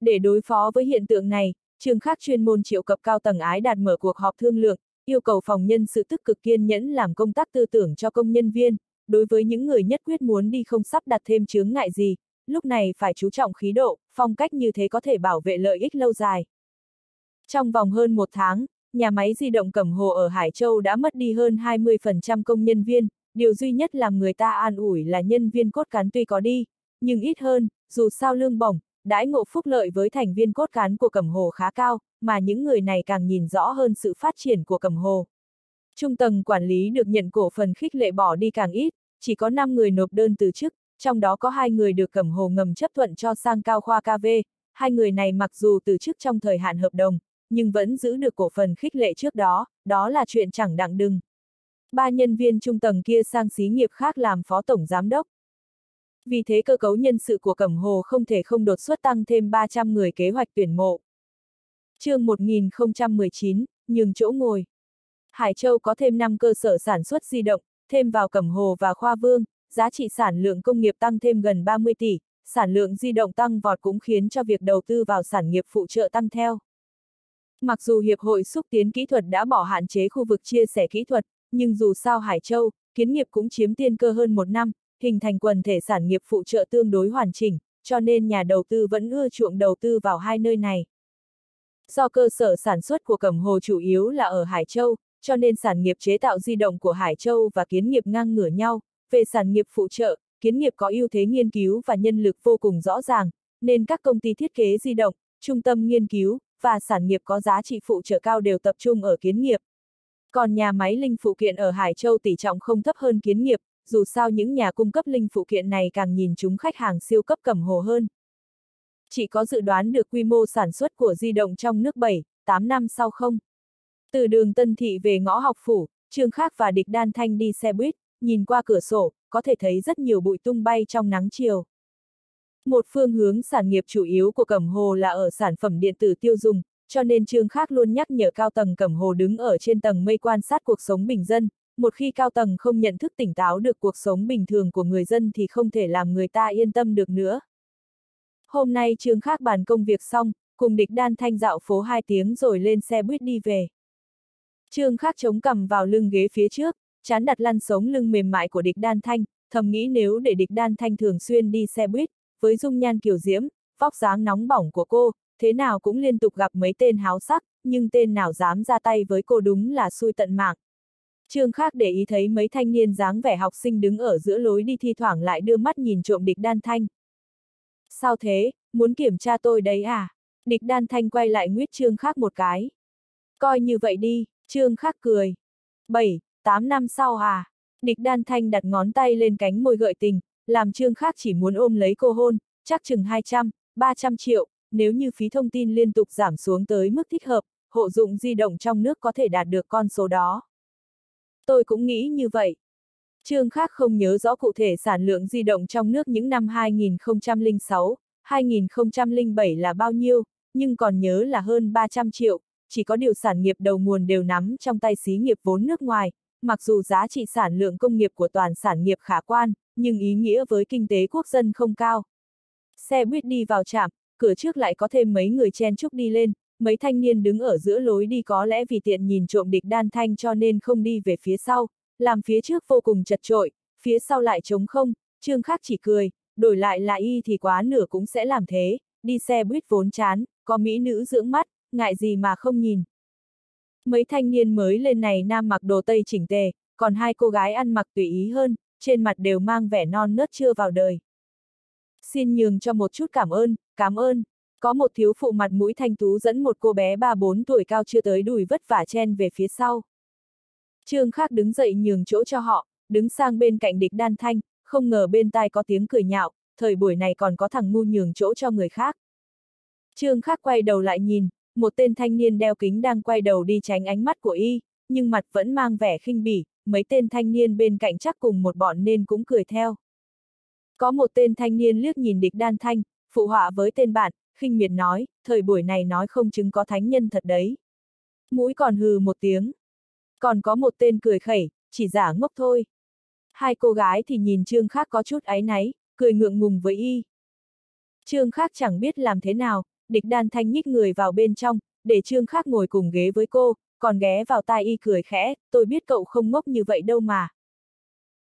Để đối phó với hiện tượng này, trường khác chuyên môn triệu cập cao tầng ái đạt mở cuộc họp thương lượng, yêu cầu phòng nhân sự tức cực kiên nhẫn làm công tác tư tưởng cho công nhân viên, đối với những người nhất quyết muốn đi không sắp đặt thêm chướng ngại gì, lúc này phải chú trọng khí độ, phong cách như thế có thể bảo vệ lợi ích lâu dài. Trong vòng hơn một tháng, nhà máy di động Cẩm Hồ ở Hải Châu đã mất đi hơn 20% công nhân viên, điều duy nhất làm người ta an ủi là nhân viên cốt cán tuy có đi, nhưng ít hơn, dù sao lương bổng, đãi ngộ phúc lợi với thành viên cốt cán của Cẩm Hồ khá cao, mà những người này càng nhìn rõ hơn sự phát triển của Cẩm Hồ. Trung tầng quản lý được nhận cổ phần khích lệ bỏ đi càng ít, chỉ có 5 người nộp đơn từ chức, trong đó có hai người được Cẩm Hồ ngầm chấp thuận cho sang cao khoa KV, hai người này mặc dù từ chức trong thời hạn hợp đồng, nhưng vẫn giữ được cổ phần khích lệ trước đó, đó là chuyện chẳng đặng đừng. Ba nhân viên trung tầng kia sang xí nghiệp khác làm phó tổng giám đốc. Vì thế cơ cấu nhân sự của Cẩm Hồ không thể không đột xuất tăng thêm 300 người kế hoạch tuyển mộ. chương 1019, nhường chỗ ngồi. Hải Châu có thêm 5 cơ sở sản xuất di động, thêm vào Cẩm Hồ và Khoa Vương, giá trị sản lượng công nghiệp tăng thêm gần 30 tỷ, sản lượng di động tăng vọt cũng khiến cho việc đầu tư vào sản nghiệp phụ trợ tăng theo. Mặc dù Hiệp hội xúc tiến kỹ thuật đã bỏ hạn chế khu vực chia sẻ kỹ thuật, nhưng dù sao Hải Châu, kiến nghiệp cũng chiếm tiên cơ hơn một năm, hình thành quần thể sản nghiệp phụ trợ tương đối hoàn chỉnh, cho nên nhà đầu tư vẫn ưa chuộng đầu tư vào hai nơi này. Do cơ sở sản xuất của Cẩm Hồ chủ yếu là ở Hải Châu, cho nên sản nghiệp chế tạo di động của Hải Châu và kiến nghiệp ngang ngửa nhau, về sản nghiệp phụ trợ, kiến nghiệp có ưu thế nghiên cứu và nhân lực vô cùng rõ ràng, nên các công ty thiết kế di động, trung tâm nghiên cứu, và sản nghiệp có giá trị phụ trợ cao đều tập trung ở kiến nghiệp. Còn nhà máy linh phụ kiện ở Hải Châu tỷ trọng không thấp hơn kiến nghiệp, dù sao những nhà cung cấp linh phụ kiện này càng nhìn chúng khách hàng siêu cấp cầm hồ hơn. Chỉ có dự đoán được quy mô sản xuất của di động trong nước 7, 8 năm sau không. Từ đường Tân Thị về ngõ học phủ, Trương Khác và Địch Đan Thanh đi xe buýt, nhìn qua cửa sổ, có thể thấy rất nhiều bụi tung bay trong nắng chiều. Một phương hướng sản nghiệp chủ yếu của Cẩm Hồ là ở sản phẩm điện tử tiêu dùng, cho nên Trương Khác luôn nhắc nhở cao tầng Cẩm Hồ đứng ở trên tầng mây quan sát cuộc sống bình dân, một khi cao tầng không nhận thức tỉnh táo được cuộc sống bình thường của người dân thì không thể làm người ta yên tâm được nữa. Hôm nay Trương Khác bàn công việc xong, cùng địch đan thanh dạo phố hai tiếng rồi lên xe buýt đi về. Trương Khắc chống cầm vào lưng ghế phía trước, chán đặt lăn sống lưng mềm mại của địch đan thanh, thầm nghĩ nếu để địch đan thanh thường xuyên đi xe buýt, với dung nhan kiểu diễm, vóc dáng nóng bỏng của cô, thế nào cũng liên tục gặp mấy tên háo sắc, nhưng tên nào dám ra tay với cô đúng là xui tận mạng. Trương Khắc để ý thấy mấy thanh niên dáng vẻ học sinh đứng ở giữa lối đi thi thoảng lại đưa mắt nhìn trộm địch đan thanh. Sao thế, muốn kiểm tra tôi đấy à? Địch đan thanh quay lại nguyết Trương Khắc một cái. Coi như vậy đi, Trương Khắc cười. 7, 8 năm sau à? Địch đan thanh đặt ngón tay lên cánh môi gợi tình, làm Trương Khắc chỉ muốn ôm lấy cô hôn, chắc chừng 200, 300 triệu, nếu như phí thông tin liên tục giảm xuống tới mức thích hợp, hộ dụng di động trong nước có thể đạt được con số đó. Tôi cũng nghĩ như vậy. Trương Khắc không nhớ rõ cụ thể sản lượng di động trong nước những năm 2006, 2007 là bao nhiêu, nhưng còn nhớ là hơn 300 triệu, chỉ có điều sản nghiệp đầu nguồn đều nắm trong tay xí nghiệp vốn nước ngoài, mặc dù giá trị sản lượng công nghiệp của toàn sản nghiệp khả quan, nhưng ý nghĩa với kinh tế quốc dân không cao. Xe buýt đi vào trạm, cửa trước lại có thêm mấy người chen chúc đi lên, mấy thanh niên đứng ở giữa lối đi có lẽ vì tiện nhìn trộm địch đan thanh cho nên không đi về phía sau, làm phía trước vô cùng chật trội, phía sau lại trống không, trương khác chỉ cười, đổi lại là y thì quá nửa cũng sẽ làm thế, đi xe buýt vốn chán, có mỹ nữ dưỡng mắt, ngại gì mà không nhìn. Mấy thanh niên mới lên này nam mặc đồ tây chỉnh tề, còn hai cô gái ăn mặc tùy ý hơn, trên mặt đều mang vẻ non nớt chưa vào đời. Xin nhường cho một chút cảm ơn, cảm ơn. Có một thiếu phụ mặt mũi thanh tú dẫn một cô bé 3-4 tuổi cao chưa tới đùi vất vả chen về phía sau. Trương Khác đứng dậy nhường chỗ cho họ, đứng sang bên cạnh địch đan thanh, không ngờ bên tai có tiếng cười nhạo, thời buổi này còn có thằng ngu nhường chỗ cho người khác. Trương Khác quay đầu lại nhìn, một tên thanh niên đeo kính đang quay đầu đi tránh ánh mắt của y, nhưng mặt vẫn mang vẻ khinh bỉ, mấy tên thanh niên bên cạnh chắc cùng một bọn nên cũng cười theo. Có một tên thanh niên liếc nhìn địch đan thanh, phụ họa với tên bạn, khinh miệt nói, thời buổi này nói không chứng có thánh nhân thật đấy. Mũi còn hừ một tiếng. Còn có một tên cười khẩy, chỉ giả ngốc thôi. Hai cô gái thì nhìn Trương Khác có chút áy náy, cười ngượng ngùng với y. Trương Khác chẳng biết làm thế nào, địch đan thanh nhích người vào bên trong, để Trương Khác ngồi cùng ghế với cô, còn ghé vào tai y cười khẽ, tôi biết cậu không ngốc như vậy đâu mà.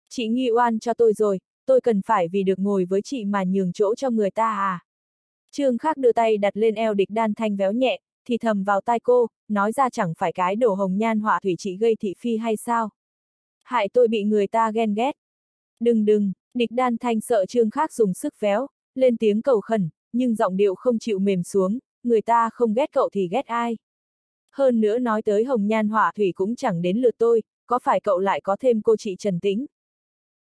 Chị nghi oan cho tôi rồi, tôi cần phải vì được ngồi với chị mà nhường chỗ cho người ta à. Trương Khác đưa tay đặt lên eo địch đan thanh véo nhẹ, thì thầm vào tai cô, nói ra chẳng phải cái đổ hồng nhan họa thủy chị gây thị phi hay sao. Hại tôi bị người ta ghen ghét. Đừng đừng, địch đan thanh sợ Trương Khác dùng sức véo, lên tiếng cầu khẩn, nhưng giọng điệu không chịu mềm xuống, người ta không ghét cậu thì ghét ai. Hơn nữa nói tới hồng nhan họa thủy cũng chẳng đến lượt tôi, có phải cậu lại có thêm cô chị Trần Tĩnh?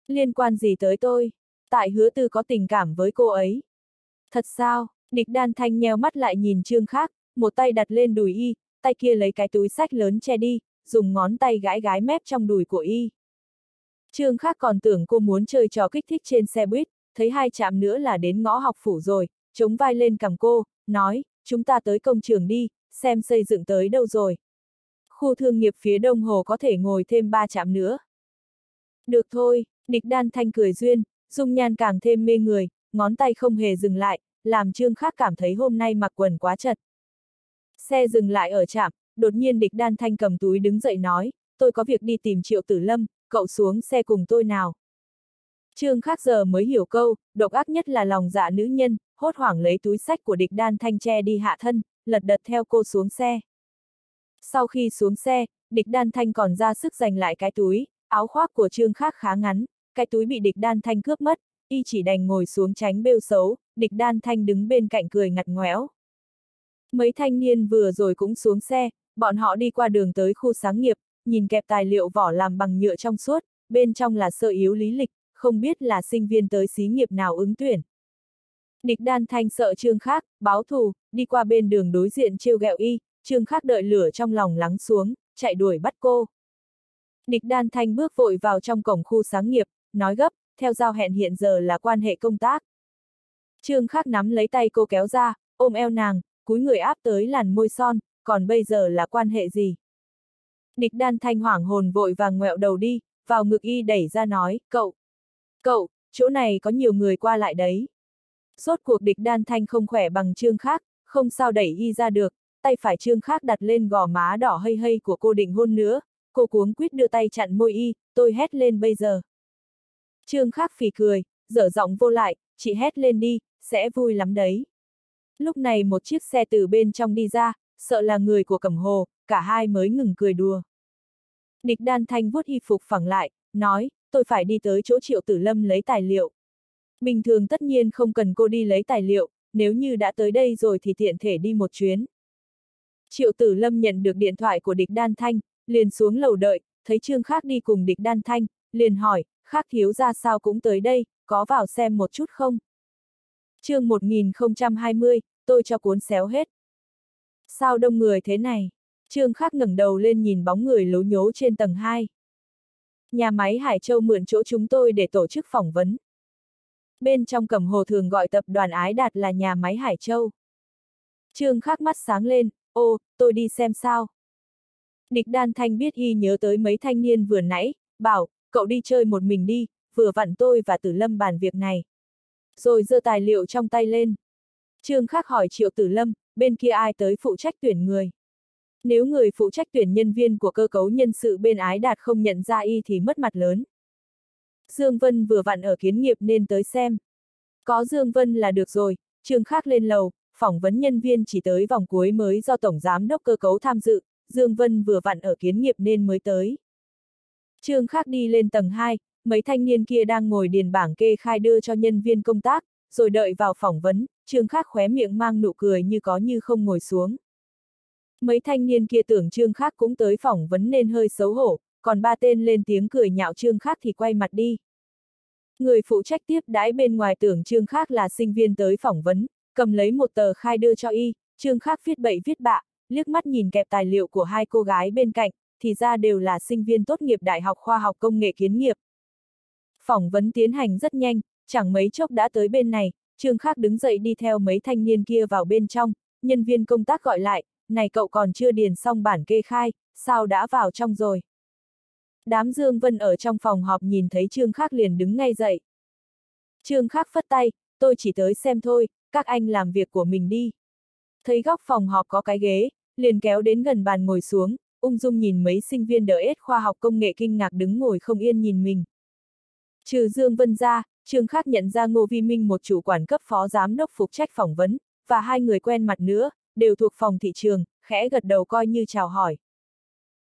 Liên quan gì tới tôi? Tại hứa tư có tình cảm với cô ấy. Thật sao? Địch đan thanh nheo mắt lại nhìn trương khác, một tay đặt lên đùi y, tay kia lấy cái túi sách lớn che đi, dùng ngón tay gãi gái mép trong đùi của y. Trương khác còn tưởng cô muốn chơi trò kích thích trên xe buýt, thấy hai chạm nữa là đến ngõ học phủ rồi, chống vai lên cầm cô, nói, chúng ta tới công trường đi, xem xây dựng tới đâu rồi. Khu thương nghiệp phía đông hồ có thể ngồi thêm ba chạm nữa. Được thôi, địch đan thanh cười duyên, dung nhan càng thêm mê người, ngón tay không hề dừng lại, làm trương khác cảm thấy hôm nay mặc quần quá chật. Xe dừng lại ở trạm, đột nhiên địch đan thanh cầm túi đứng dậy nói, tôi có việc đi tìm triệu tử lâm, cậu xuống xe cùng tôi nào. Trương khác giờ mới hiểu câu, độc ác nhất là lòng dạ nữ nhân, hốt hoảng lấy túi sách của địch đan thanh tre đi hạ thân, lật đật theo cô xuống xe. Sau khi xuống xe, địch đan thanh còn ra sức giành lại cái túi, áo khoác của trương khác khá ngắn, cái túi bị địch đan thanh cướp mất, y chỉ đành ngồi xuống tránh bêu xấu, địch đan thanh đứng bên cạnh cười ngặt ngoéo. Mấy thanh niên vừa rồi cũng xuống xe, bọn họ đi qua đường tới khu sáng nghiệp, nhìn kẹp tài liệu vỏ làm bằng nhựa trong suốt, bên trong là sơ yếu lý lịch, không biết là sinh viên tới xí nghiệp nào ứng tuyển. Địch đan thanh sợ trương khác, báo thù, đi qua bên đường đối diện trêu ghẹo y, trương khác đợi lửa trong lòng lắng xuống, chạy đuổi bắt cô. Địch đan thanh bước vội vào trong cổng khu sáng nghiệp, nói gấp, theo giao hẹn hiện giờ là quan hệ công tác. Trương Khắc nắm lấy tay cô kéo ra, ôm eo nàng, cúi người áp tới làn môi son, còn bây giờ là quan hệ gì? Địch đan thanh hoảng hồn vội vàng ngẹo đầu đi, vào ngực y đẩy ra nói, cậu, cậu, chỗ này có nhiều người qua lại đấy. Rốt cuộc địch đan thanh không khỏe bằng trương khác, không sao đẩy y ra được, tay phải trương khác đặt lên gò má đỏ hây hây của cô định hôn nữa, cô cuống quýt đưa tay chặn môi y, tôi hét lên bây giờ. Trương khác phì cười, dở giọng vô lại, chị hét lên đi, sẽ vui lắm đấy. Lúc này một chiếc xe từ bên trong đi ra, sợ là người của cẩm hồ, cả hai mới ngừng cười đùa. Địch đan thanh vuốt y phục phẳng lại, nói, tôi phải đi tới chỗ triệu tử lâm lấy tài liệu. Bình thường tất nhiên không cần cô đi lấy tài liệu, nếu như đã tới đây rồi thì tiện thể đi một chuyến. Triệu tử lâm nhận được điện thoại của địch đan thanh, liền xuống lầu đợi, thấy trương khác đi cùng địch đan thanh, liền hỏi, khác thiếu ra sao cũng tới đây, có vào xem một chút không? chương 1020, tôi cho cuốn xéo hết. Sao đông người thế này? Trương Khắc ngẩng đầu lên nhìn bóng người lố nhố trên tầng 2. Nhà máy Hải Châu mượn chỗ chúng tôi để tổ chức phỏng vấn. Bên trong cẩm hồ thường gọi tập đoàn Ái Đạt là nhà máy Hải Châu. Trương Khắc mắt sáng lên, ô, tôi đi xem sao. Địch đan thanh biết y nhớ tới mấy thanh niên vừa nãy, bảo, cậu đi chơi một mình đi, vừa vặn tôi và Tử Lâm bàn việc này. Rồi giơ tài liệu trong tay lên. Trương Khắc hỏi Triệu Tử Lâm, bên kia ai tới phụ trách tuyển người. Nếu người phụ trách tuyển nhân viên của cơ cấu nhân sự bên ái đạt không nhận ra y thì mất mặt lớn. Dương Vân vừa vặn ở kiến nghiệp nên tới xem. Có Dương Vân là được rồi, Trương Khắc lên lầu, phỏng vấn nhân viên chỉ tới vòng cuối mới do Tổng Giám đốc cơ cấu tham dự, Dương Vân vừa vặn ở kiến nghiệp nên mới tới. Trương Khắc đi lên tầng 2, mấy thanh niên kia đang ngồi điền bảng kê khai đưa cho nhân viên công tác, rồi đợi vào phỏng vấn, Trương Khắc khóe miệng mang nụ cười như có như không ngồi xuống. Mấy thanh niên kia tưởng Trương khác cũng tới phỏng vấn nên hơi xấu hổ, còn ba tên lên tiếng cười nhạo Trương khác thì quay mặt đi. Người phụ trách tiếp đãi bên ngoài tưởng Trương khác là sinh viên tới phỏng vấn, cầm lấy một tờ khai đưa cho y, Trương khác viết bậy viết bạ, liếc mắt nhìn kẹp tài liệu của hai cô gái bên cạnh, thì ra đều là sinh viên tốt nghiệp Đại học Khoa học Công nghệ Kiến nghiệp. Phỏng vấn tiến hành rất nhanh, chẳng mấy chốc đã tới bên này, Trương khác đứng dậy đi theo mấy thanh niên kia vào bên trong, nhân viên công tác gọi lại, này cậu còn chưa điền xong bản kê khai, sao đã vào trong rồi? Đám Dương Vân ở trong phòng họp nhìn thấy Trương Khắc liền đứng ngay dậy. Trương Khắc phất tay, tôi chỉ tới xem thôi, các anh làm việc của mình đi. Thấy góc phòng họp có cái ghế, liền kéo đến gần bàn ngồi xuống, ung dung nhìn mấy sinh viên đỡ ết khoa học công nghệ kinh ngạc đứng ngồi không yên nhìn mình. Trừ Dương Vân ra, Trương Khắc nhận ra Ngô Vi Minh một chủ quản cấp phó giám đốc phục trách phỏng vấn, và hai người quen mặt nữa, đều thuộc phòng thị trường, khẽ gật đầu coi như chào hỏi.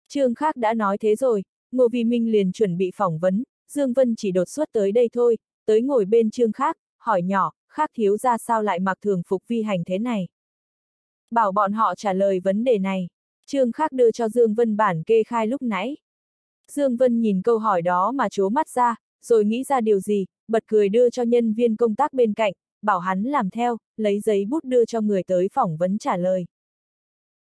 Trương khác đã nói thế rồi, Ngô Vi Minh liền chuẩn bị phỏng vấn, Dương Vân chỉ đột xuất tới đây thôi, tới ngồi bên Trương khác hỏi nhỏ, khác thiếu ra sao lại mặc thường phục vi hành thế này. Bảo bọn họ trả lời vấn đề này. Trương khác đưa cho Dương Vân bản kê khai lúc nãy. Dương Vân nhìn câu hỏi đó mà chố mắt ra, rồi nghĩ ra điều gì, bật cười đưa cho nhân viên công tác bên cạnh, bảo hắn làm theo, lấy giấy bút đưa cho người tới phỏng vấn trả lời.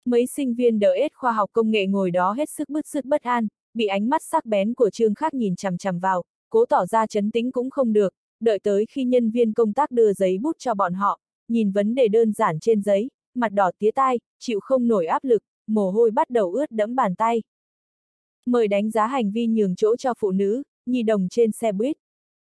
Mấy sinh viên đỡ ết khoa học công nghệ ngồi đó hết sức bứt sức bất an, bị ánh mắt sắc bén của Trương Khắc nhìn chằm chằm vào, cố tỏ ra chấn tĩnh cũng không được, đợi tới khi nhân viên công tác đưa giấy bút cho bọn họ, nhìn vấn đề đơn giản trên giấy, mặt đỏ tía tai, chịu không nổi áp lực, mồ hôi bắt đầu ướt đẫm bàn tay. Mời đánh giá hành vi nhường chỗ cho phụ nữ, nhi đồng trên xe buýt.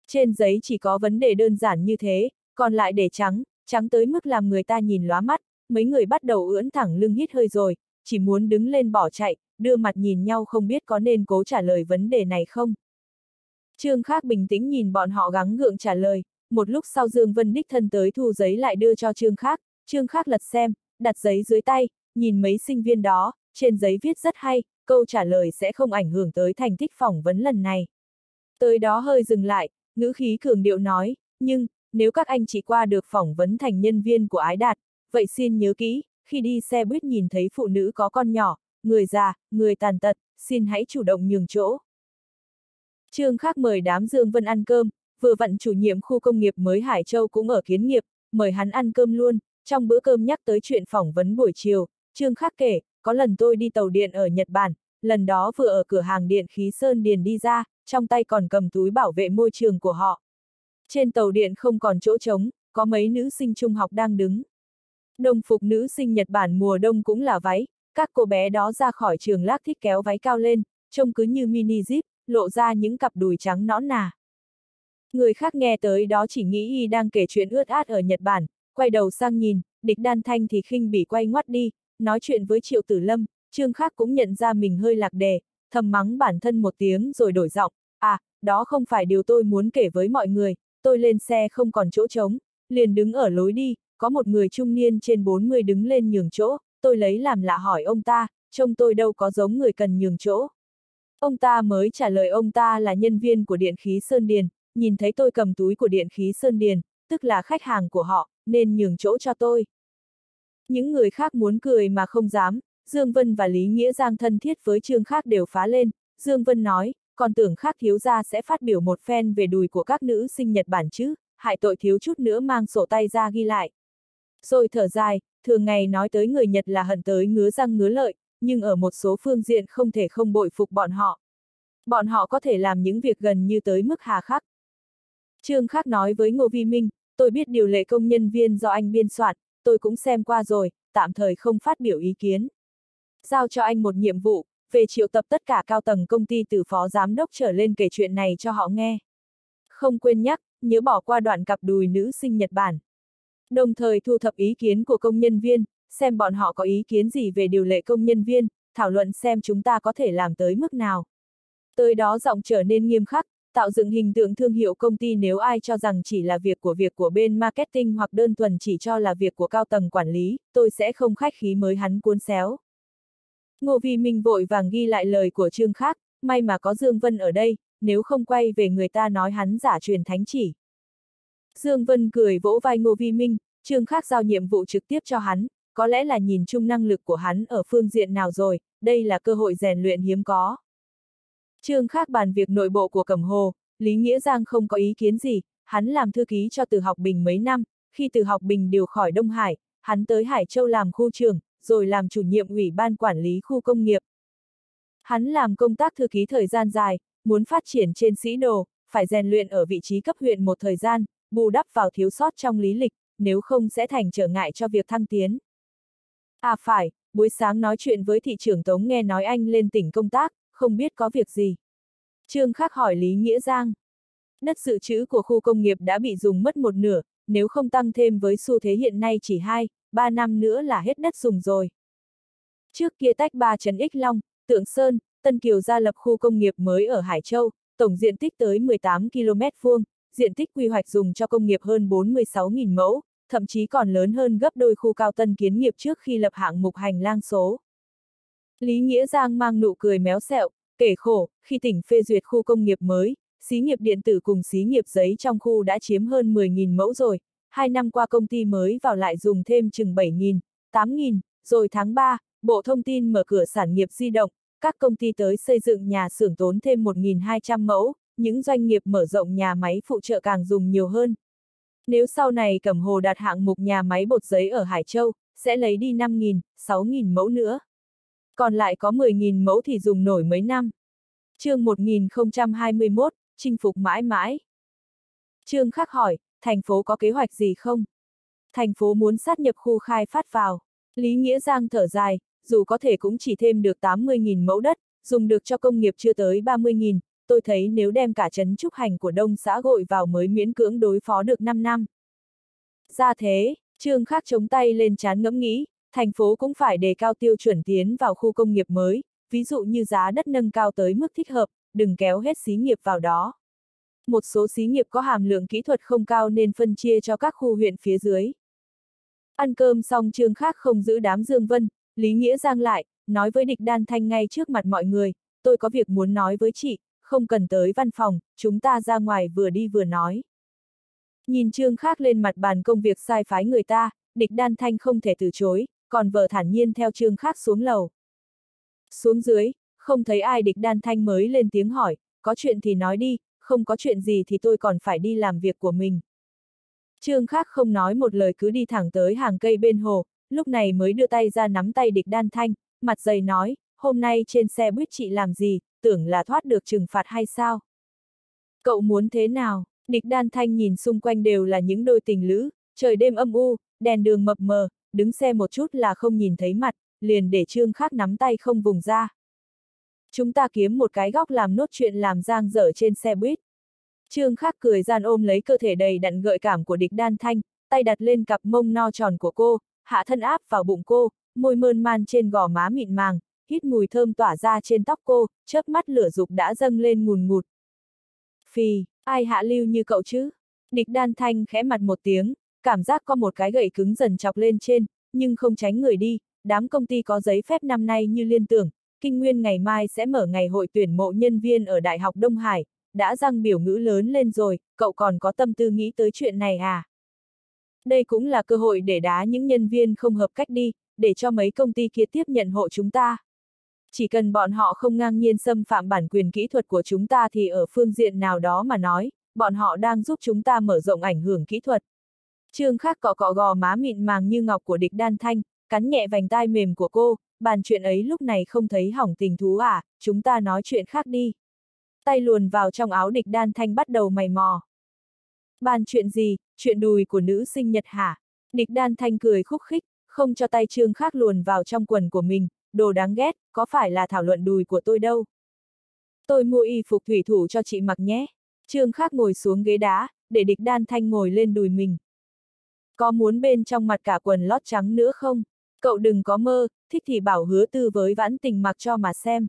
Trên giấy chỉ có vấn đề đơn giản như thế, còn lại để trắng, trắng tới mức làm người ta nhìn lóa mắt, mấy người bắt đầu ưỡn thẳng lưng hít hơi rồi, chỉ muốn đứng lên bỏ chạy, đưa mặt nhìn nhau không biết có nên cố trả lời vấn đề này không. Trương Khác bình tĩnh nhìn bọn họ gắng gượng trả lời, một lúc sau Dương Vân đích thân tới thu giấy lại đưa cho Trương Khác, Trương Khác lật xem, đặt giấy dưới tay, nhìn mấy sinh viên đó, trên giấy viết rất hay, câu trả lời sẽ không ảnh hưởng tới thành tích phỏng vấn lần này. Tới đó hơi dừng lại, ngữ khí cường điệu nói, nhưng, nếu các anh chỉ qua được phỏng vấn thành nhân viên của ái đạt, vậy xin nhớ kỹ, khi đi xe buýt nhìn thấy phụ nữ có con nhỏ, người già, người tàn tật, xin hãy chủ động nhường chỗ. Trương Khắc mời đám Dương Vân ăn cơm, vừa vặn chủ nhiệm khu công nghiệp mới Hải Châu cũng ở kiến nghiệp, mời hắn ăn cơm luôn, trong bữa cơm nhắc tới chuyện phỏng vấn buổi chiều, Trương Khắc kể, có lần tôi đi tàu điện ở Nhật Bản, lần đó vừa ở cửa hàng điện khí Sơn Điền đi ra, trong tay còn cầm túi bảo vệ môi trường của họ. Trên tàu điện không còn chỗ trống, có mấy nữ sinh trung học đang đứng. Đồng phục nữ sinh Nhật Bản mùa đông cũng là váy, các cô bé đó ra khỏi trường lác thích kéo váy cao lên, trông cứ như mini zip, lộ ra những cặp đùi trắng nõn nà. Người khác nghe tới đó chỉ nghĩ y đang kể chuyện ướt át ở Nhật Bản, quay đầu sang nhìn, địch đan thanh thì khinh bỉ quay ngoắt đi, nói chuyện với Triệu Tử Lâm, Trương Khác cũng nhận ra mình hơi lạc đề, thầm mắng bản thân một tiếng rồi đổi giọng, à, đó không phải điều tôi muốn kể với mọi người, tôi lên xe không còn chỗ trống, liền đứng ở lối đi, có một người trung niên trên 40 đứng lên nhường chỗ, tôi lấy làm lạ hỏi ông ta, trông tôi đâu có giống người cần nhường chỗ. Ông ta mới trả lời ông ta là nhân viên của điện khí Sơn Điền, nhìn thấy tôi cầm túi của điện khí Sơn Điền, tức là khách hàng của họ, nên nhường chỗ cho tôi. Những người khác muốn cười mà không dám, Dương Vân và Lý Nghĩa Giang thân thiết với Trương Khác đều phá lên, Dương Vân nói, còn tưởng Khác thiếu gia sẽ phát biểu một phen về đùi của các nữ sinh Nhật Bản chứ, hại tội thiếu chút nữa mang sổ tay ra ghi lại. Rồi thở dài, thường ngày nói tới người Nhật là hận tới ngứa răng ngứa lợi, nhưng ở một số phương diện không thể không bội phục bọn họ. Bọn họ có thể làm những việc gần như tới mức hà khắc. Trương khắc nói với Ngô Vi Minh, tôi biết điều lệ công nhân viên do anh biên soạn, tôi cũng xem qua rồi, tạm thời không phát biểu ý kiến. Giao cho anh một nhiệm vụ, về triệu tập tất cả cao tầng công ty từ phó giám đốc trở lên kể chuyện này cho họ nghe. Không quên nhắc, nhớ bỏ qua đoạn cặp đùi nữ sinh Nhật Bản. Đồng thời thu thập ý kiến của công nhân viên, xem bọn họ có ý kiến gì về điều lệ công nhân viên, thảo luận xem chúng ta có thể làm tới mức nào. Tới đó giọng trở nên nghiêm khắc, tạo dựng hình tượng thương hiệu công ty nếu ai cho rằng chỉ là việc của việc của bên marketing hoặc đơn thuần chỉ cho là việc của cao tầng quản lý, tôi sẽ không khách khí mới hắn cuốn xéo. Ngô Vi Minh vội vàng ghi lại lời của Trương Khác, may mà có Dương Vân ở đây, nếu không quay về người ta nói hắn giả truyền thánh chỉ. Dương Vân cười vỗ vai Ngô Vi Minh, Trương Khác giao nhiệm vụ trực tiếp cho hắn, có lẽ là nhìn chung năng lực của hắn ở phương diện nào rồi, đây là cơ hội rèn luyện hiếm có. Trương Khác bàn việc nội bộ của Cẩm Hồ, Lý Nghĩa Giang không có ý kiến gì, hắn làm thư ký cho Từ Học Bình mấy năm, khi Từ Học Bình điều khỏi Đông Hải, hắn tới Hải Châu làm khu trưởng, rồi làm chủ nhiệm ủy ban quản lý khu công nghiệp. Hắn làm công tác thư ký thời gian dài, muốn phát triển trên sĩ đồ, phải rèn luyện ở vị trí cấp huyện một thời gian, bù đắp vào thiếu sót trong lý lịch, nếu không sẽ thành trở ngại cho việc thăng tiến. À phải, buổi sáng nói chuyện với thị trưởng Tống nghe nói anh lên tỉnh công tác, không biết có việc gì. Trương Khắc hỏi Lý Nghĩa Giang. Đất dự trữ của khu công nghiệp đã bị dùng mất một nửa, nếu không tăng thêm với xu thế hiện nay chỉ 2, Ba năm nữa là hết đất dùng rồi. Trước kia tách ba trấn Ích Long, Tượng Sơn, Tân Kiều ra lập khu công nghiệp mới ở Hải Châu, tổng diện tích tới 18 km vuông, diện tích quy hoạch dùng cho công nghiệp hơn 46.000 mẫu, thậm chí còn lớn hơn gấp đôi khu cao tân kiến nghiệp trước khi lập hạng mục hành lang số. Lý Nghĩa Giang mang nụ cười méo xẹo, kể khổ, khi tỉnh phê duyệt khu công nghiệp mới, xí nghiệp điện tử cùng xí nghiệp giấy trong khu đã chiếm hơn 10.000 mẫu rồi, hai năm qua công ty mới vào lại dùng thêm chừng 7.000, 8.000, rồi tháng 3, Bộ Thông tin mở cửa sản nghiệp di động, các công ty tới xây dựng nhà xưởng tốn thêm 1.200 mẫu, những doanh nghiệp mở rộng nhà máy phụ trợ càng dùng nhiều hơn. Nếu sau này cầm Hồ đạt hạng mục nhà máy bột giấy ở Hải Châu, sẽ lấy đi 5.000, 6.000 mẫu nữa. Còn lại có 10.000 mẫu thì dùng nổi mấy năm. chương 1021, chinh phục mãi mãi. Trương Khắc hỏi, thành phố có kế hoạch gì không? Thành phố muốn sát nhập khu khai phát vào. Lý Nghĩa Giang thở dài, dù có thể cũng chỉ thêm được 80.000 mẫu đất, dùng được cho công nghiệp chưa tới 30.000, tôi thấy nếu đem cả trấn trúc hành của đông xã gội vào mới miễn cưỡng đối phó được 5 năm. Ra thế, Trương Khắc chống tay lên chán ngẫm nghĩ, thành phố cũng phải đề cao tiêu chuẩn tiến vào khu công nghiệp mới, ví dụ như giá đất nâng cao tới mức thích hợp, đừng kéo hết xí nghiệp vào đó. Một số xí nghiệp có hàm lượng kỹ thuật không cao nên phân chia cho các khu huyện phía dưới. Ăn cơm xong Trương Khác không giữ đám Dương Vân, Lý Nghĩa Giang lại, nói với địch đan thanh ngay trước mặt mọi người, tôi có việc muốn nói với chị, không cần tới văn phòng, chúng ta ra ngoài vừa đi vừa nói. Nhìn Trương Khác lên mặt bàn công việc sai phái người ta, địch đan thanh không thể từ chối, còn vợ thản nhiên theo Trương Khác xuống lầu. Xuống dưới, không thấy ai địch đan thanh mới lên tiếng hỏi, có chuyện thì nói đi, không có chuyện gì thì tôi còn phải đi làm việc của mình. Trương Khác không nói một lời cứ đi thẳng tới hàng cây bên hồ, lúc này mới đưa tay ra nắm tay địch đan thanh, mặt dày nói, hôm nay trên xe buýt chị làm gì, tưởng là thoát được trừng phạt hay sao? Cậu muốn thế nào? Địch đan thanh nhìn xung quanh đều là những đôi tình lữ, trời đêm âm u, đèn đường mập mờ, đứng xe một chút là không nhìn thấy mặt, liền để trương khác nắm tay không vùng ra. Chúng ta kiếm một cái góc làm nốt chuyện làm giang dở trên xe buýt. Trương khắc cười gian ôm lấy cơ thể đầy đặn gợi cảm của địch đan thanh, tay đặt lên cặp mông no tròn của cô, hạ thân áp vào bụng cô, môi mơn man trên gò má mịn màng, hít mùi thơm tỏa ra trên tóc cô, chớp mắt lửa dục đã dâng lên ngùn ngụt. Phì, ai hạ lưu như cậu chứ? Địch đan thanh khẽ mặt một tiếng, cảm giác có một cái gậy cứng dần chọc lên trên, nhưng không tránh người đi, đám công ty có giấy phép năm nay như liên tưởng, Kinh Nguyên ngày mai sẽ mở ngày hội tuyển mộ nhân viên ở Đại học Đông Hải, đã răng biểu ngữ lớn lên rồi, cậu còn có tâm tư nghĩ tới chuyện này à? Đây cũng là cơ hội để đá những nhân viên không hợp cách đi, để cho mấy công ty kia tiếp nhận hộ chúng ta. Chỉ cần bọn họ không ngang nhiên xâm phạm bản quyền kỹ thuật của chúng ta thì ở phương diện nào đó mà nói, bọn họ đang giúp chúng ta mở rộng ảnh hưởng kỹ thuật. Trương khác cọ cọ gò má mịn màng như ngọc của địch đan thanh, cắn nhẹ vành tai mềm của cô, bàn chuyện ấy lúc này không thấy hỏng tình thú à, chúng ta nói chuyện khác đi. Tay luồn vào trong áo địch đan thanh bắt đầu mày mò. Bàn chuyện gì, chuyện đùi của nữ sinh nhật hả? Địch đan thanh cười khúc khích, không cho tay trương khác luồn vào trong quần của mình, đồ đáng ghét, có phải là thảo luận đùi của tôi đâu. Tôi mua y phục thủy thủ cho chị mặc nhé. Trương khác ngồi xuống ghế đá, để địch đan thanh ngồi lên đùi mình. Có muốn bên trong mặt cả quần lót trắng nữa không? Cậu đừng có mơ, thích thì bảo hứa tư với vãn tình mặc cho mà xem.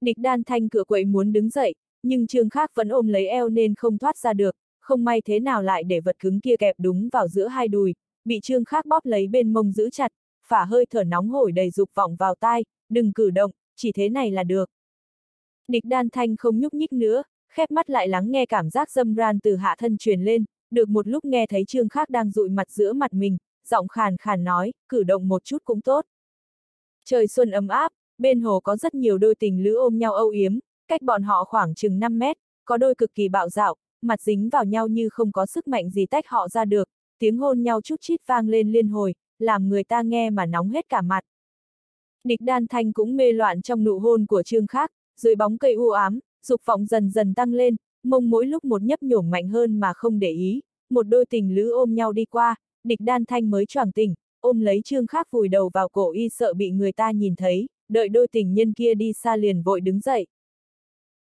Địch đan thanh cửa quậy muốn đứng dậy, nhưng trương khác vẫn ôm lấy eo nên không thoát ra được, không may thế nào lại để vật cứng kia kẹp đúng vào giữa hai đùi, bị trương khác bóp lấy bên mông giữ chặt, phả hơi thở nóng hổi đầy dục vọng vào tai, đừng cử động, chỉ thế này là được. Địch đan thanh không nhúc nhích nữa, khép mắt lại lắng nghe cảm giác dâm ran từ hạ thân truyền lên, được một lúc nghe thấy trương khác đang dụi mặt giữa mặt mình, giọng khàn khàn nói, cử động một chút cũng tốt. Trời xuân ấm áp, bên hồ có rất nhiều đôi tình lữ ôm nhau âu yếm, cách bọn họ khoảng chừng 5 mét, có đôi cực kỳ bạo dạo, mặt dính vào nhau như không có sức mạnh gì tách họ ra được, tiếng hôn nhau chút chít vang lên liên hồi, làm người ta nghe mà nóng hết cả mặt. Địch đan thanh cũng mê loạn trong nụ hôn của trương khác, dưới bóng cây u ám, dục vọng dần dần tăng lên, mông mỗi lúc một nhấp nhổm mạnh hơn mà không để ý, một đôi tình lữ ôm nhau đi qua, địch đan thanh mới choàng tỉnh, ôm lấy trương khác vùi đầu vào cổ y sợ bị người ta nhìn thấy, đợi đôi tình nhân kia đi xa liền vội đứng dậy.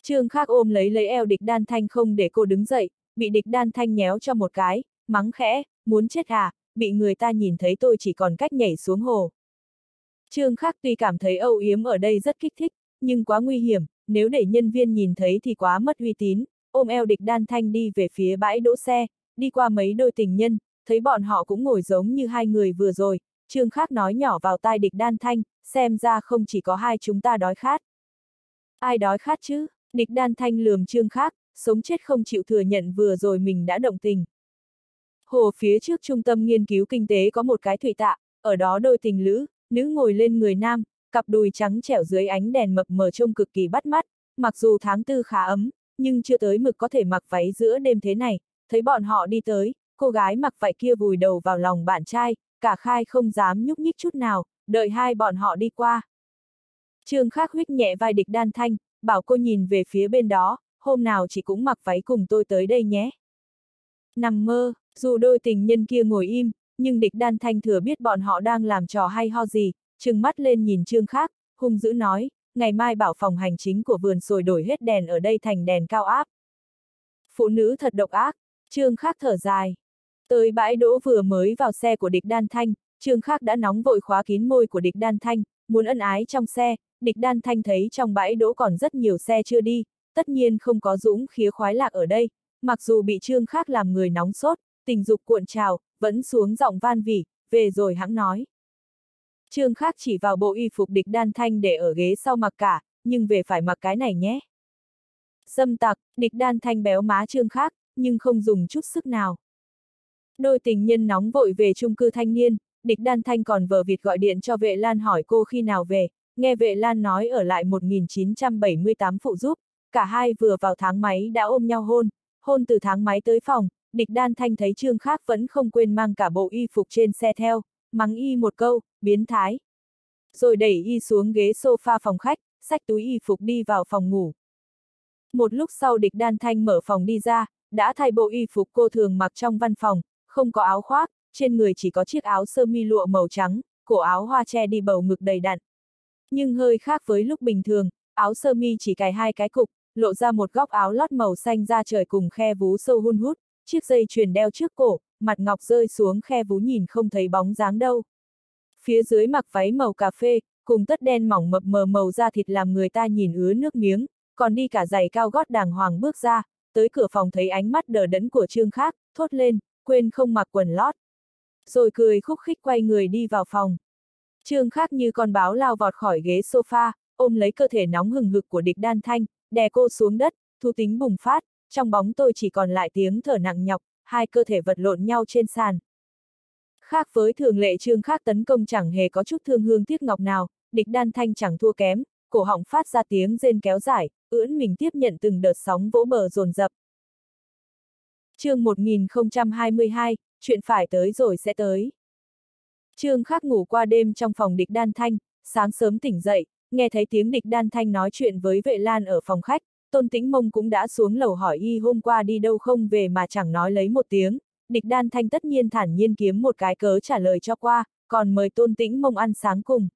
Trương khác ôm lấy lấy eo địch đan thanh không để cô đứng dậy, bị địch đan thanh nhéo cho một cái, mắng khẽ, muốn chết à, bị người ta nhìn thấy tôi chỉ còn cách nhảy xuống hồ. Trương khác tuy cảm thấy âu yếm ở đây rất kích thích, nhưng quá nguy hiểm, nếu để nhân viên nhìn thấy thì quá mất uy tín, ôm eo địch đan thanh đi về phía bãi đỗ xe, đi qua mấy đôi tình nhân, thấy bọn họ cũng ngồi giống như hai người vừa rồi, Trương Khác nói nhỏ vào tai địch đan thanh, xem ra không chỉ có hai chúng ta đói khát. Ai đói khát chứ? Địch đan thanh lườm Trương Khác, sống chết không chịu thừa nhận vừa rồi mình đã động tình. Hồ phía trước trung tâm nghiên cứu kinh tế có một cái thủy tạ, ở đó đôi tình lữ, nữ ngồi lên người nam, cặp đùi trắng trẻo dưới ánh đèn mập mờ trông cực kỳ bắt mắt, mặc dù tháng tư khá ấm, nhưng chưa tới mực có thể mặc váy giữa đêm thế này, thấy bọn họ đi tới, cô gái mặc vải kia vùi đầu vào lòng bạn trai, cả khai không dám nhúc nhích chút nào, đợi hai bọn họ đi qua. Trương Khắc huyết nhẹ vai địch đan thanh, bảo cô nhìn về phía bên đó, hôm nào chị cũng mặc váy cùng tôi tới đây nhé. Nằm mơ, dù đôi tình nhân kia ngồi im, nhưng địch đan thanh thừa biết bọn họ đang làm trò hay ho gì, trừng mắt lên nhìn Trương Khắc, hung dữ nói, ngày mai bảo phòng hành chính của vườn sồi đổi hết đèn ở đây thành đèn cao áp. Phụ nữ thật độc ác, Trương Khắc thở dài. Tới bãi đỗ vừa mới vào xe của địch đan thanh, Trương Khắc đã nóng vội khóa kín môi của địch đan thanh, muốn ân ái trong xe, địch đan thanh thấy trong bãi đỗ còn rất nhiều xe chưa đi, tất nhiên không có dũng khía khoái lạc ở đây, mặc dù bị Trương Khắc làm người nóng sốt, tình dục cuộn trào, vẫn xuống giọng van vỉ, về rồi hãng nói. Trương Khắc chỉ vào bộ y phục địch đan thanh để ở ghế sau mặc cả, nhưng về phải mặc cái này nhé. Dâm tặc, địch đan thanh béo má Trương Khắc, nhưng không dùng chút sức nào. Đôi tình nhân nóng vội về chung cư thanh niên, địch đan thanh còn vờ vịt gọi điện cho vệ lan hỏi cô khi nào về, nghe vệ lan nói ở lại 1978 phụ giúp, cả hai vừa vào tháng máy đã ôm nhau hôn, hôn từ tháng máy tới phòng, địch đan thanh thấy trương khác vẫn không quên mang cả bộ y phục trên xe theo, mắng y một câu, biến thái. Rồi đẩy y xuống ghế sofa phòng khách, xách túi y phục đi vào phòng ngủ. Một lúc sau địch đan thanh mở phòng đi ra, đã thay bộ y phục cô thường mặc trong văn phòng, không có áo khoác, trên người chỉ có chiếc áo sơ mi lụa màu trắng, cổ áo hoa che đi bầu ngực đầy đặn. Nhưng hơi khác với lúc bình thường, áo sơ mi chỉ cài hai cái cục, lộ ra một góc áo lót màu xanh da trời cùng khe vú sâu hun hút, chiếc dây chuyền đeo trước cổ, mặt ngọc rơi xuống khe vú nhìn không thấy bóng dáng đâu. Phía dưới mặc váy màu cà phê, cùng tất đen mỏng mập mờ màu da thịt làm người ta nhìn ứa nước miếng, còn đi cả giày cao gót đàng hoàng bước ra, tới cửa phòng thấy ánh mắt đờ đẫn của Trương Khác, thốt lên, quên không mặc quần lót. Rồi cười khúc khích quay người đi vào phòng. Trương Khác như con báo lao vọt khỏi ghế sofa, ôm lấy cơ thể nóng hừng hực của địch đan thanh, đè cô xuống đất, thu tính bùng phát, trong bóng tôi chỉ còn lại tiếng thở nặng nhọc, hai cơ thể vật lộn nhau trên sàn. Khác với thường lệ trương khác tấn công chẳng hề có chút thương hương tiếc ngọc nào, địch đan thanh chẳng thua kém, cổ họng phát ra tiếng rên kéo dài, ưỡn mình tiếp nhận từng đợt sóng vỗ bờ dồn dập chương 1022, chuyện phải tới rồi sẽ tới. Trương Khắc ngủ qua đêm trong phòng địch đan thanh, sáng sớm tỉnh dậy, nghe thấy tiếng địch đan thanh nói chuyện với vệ lan ở phòng khách, tôn tĩnh mông cũng đã xuống lầu hỏi y hôm qua đi đâu không về mà chẳng nói lấy một tiếng, địch đan thanh tất nhiên thản nhiên kiếm một cái cớ trả lời cho qua, còn mời tôn tĩnh mông ăn sáng cùng.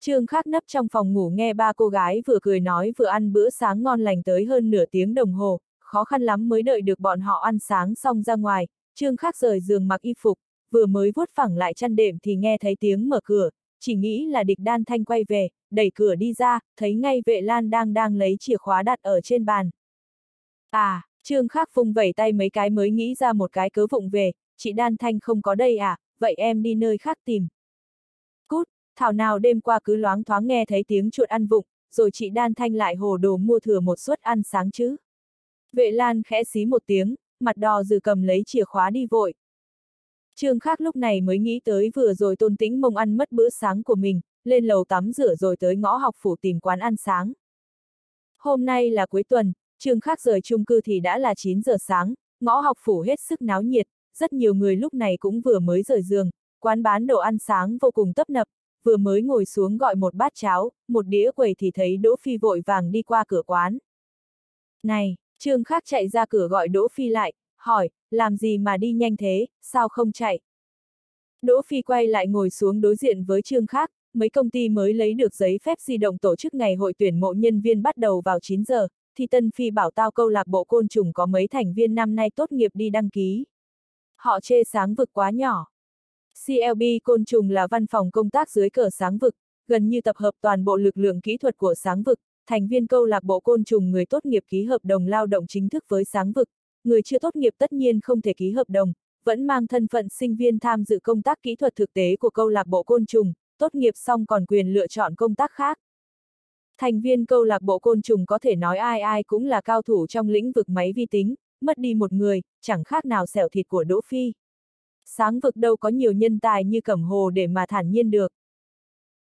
Trương Khắc nấp trong phòng ngủ nghe ba cô gái vừa cười nói vừa ăn bữa sáng ngon lành tới hơn nửa tiếng đồng hồ, khó khăn lắm mới đợi được bọn họ ăn sáng xong ra ngoài, Trương Khắc rời giường mặc y phục, vừa mới vuốt phẳng lại chăn đệm thì nghe thấy tiếng mở cửa, chỉ nghĩ là địch đan thanh quay về, đẩy cửa đi ra, thấy ngay vệ lan đang đang lấy chìa khóa đặt ở trên bàn. À, Trương Khắc phung vẩy tay mấy cái mới nghĩ ra một cái cớ vụng về, chị đan thanh không có đây à, vậy em đi nơi khác tìm. Cút, thảo nào đêm qua cứ loáng thoáng nghe thấy tiếng chuột ăn vụng, rồi chị đan thanh lại hồ đồ mua thừa một suất ăn sáng chứ. Vệ lan khẽ xí một tiếng, mặt đỏ dừ cầm lấy chìa khóa đi vội, Trương Khác lúc này mới nghĩ tới vừa rồi tôn tĩnh mông ăn mất bữa sáng của mình, lên lầu tắm rửa rồi tới ngõ học phủ tìm quán ăn sáng. Hôm nay là cuối tuần, Trương Khác rời chung cư thì đã là 9 giờ sáng, ngõ học phủ hết sức náo nhiệt, rất nhiều người lúc này cũng vừa mới rời giường, quán bán đồ ăn sáng vô cùng tấp nập, vừa mới ngồi xuống gọi một bát cháo, một đĩa quầy thì thấy Đỗ Phi vội vàng đi qua cửa quán. Này, Trương Khắc chạy ra cửa gọi Đỗ Phi lại, hỏi, làm gì mà đi nhanh thế, sao không chạy? Đỗ Phi quay lại ngồi xuống đối diện với Trương Khắc. mấy công ty mới lấy được giấy phép di động tổ chức ngày hội tuyển mộ nhân viên bắt đầu vào 9 giờ, thì Tân Phi bảo tao câu lạc bộ côn trùng có mấy thành viên năm nay tốt nghiệp đi đăng ký. Họ chê sáng vực quá nhỏ. CLB côn trùng là văn phòng công tác dưới cờ sáng vực, gần như tập hợp toàn bộ lực lượng kỹ thuật của sáng vực, thành viên câu lạc bộ côn trùng người tốt nghiệp ký hợp đồng lao động chính thức với sáng vực, người chưa tốt nghiệp tất nhiên không thể ký hợp đồng, vẫn mang thân phận sinh viên tham dự công tác kỹ thuật thực tế của câu lạc bộ côn trùng, tốt nghiệp xong còn quyền lựa chọn công tác khác. Thành viên câu lạc bộ côn trùng có thể nói ai ai cũng là cao thủ trong lĩnh vực máy vi tính, mất đi một người, chẳng khác nào xẻo thịt của Đỗ Phi. Sáng vực đâu có nhiều nhân tài như cẩm hồ để mà thản nhiên được.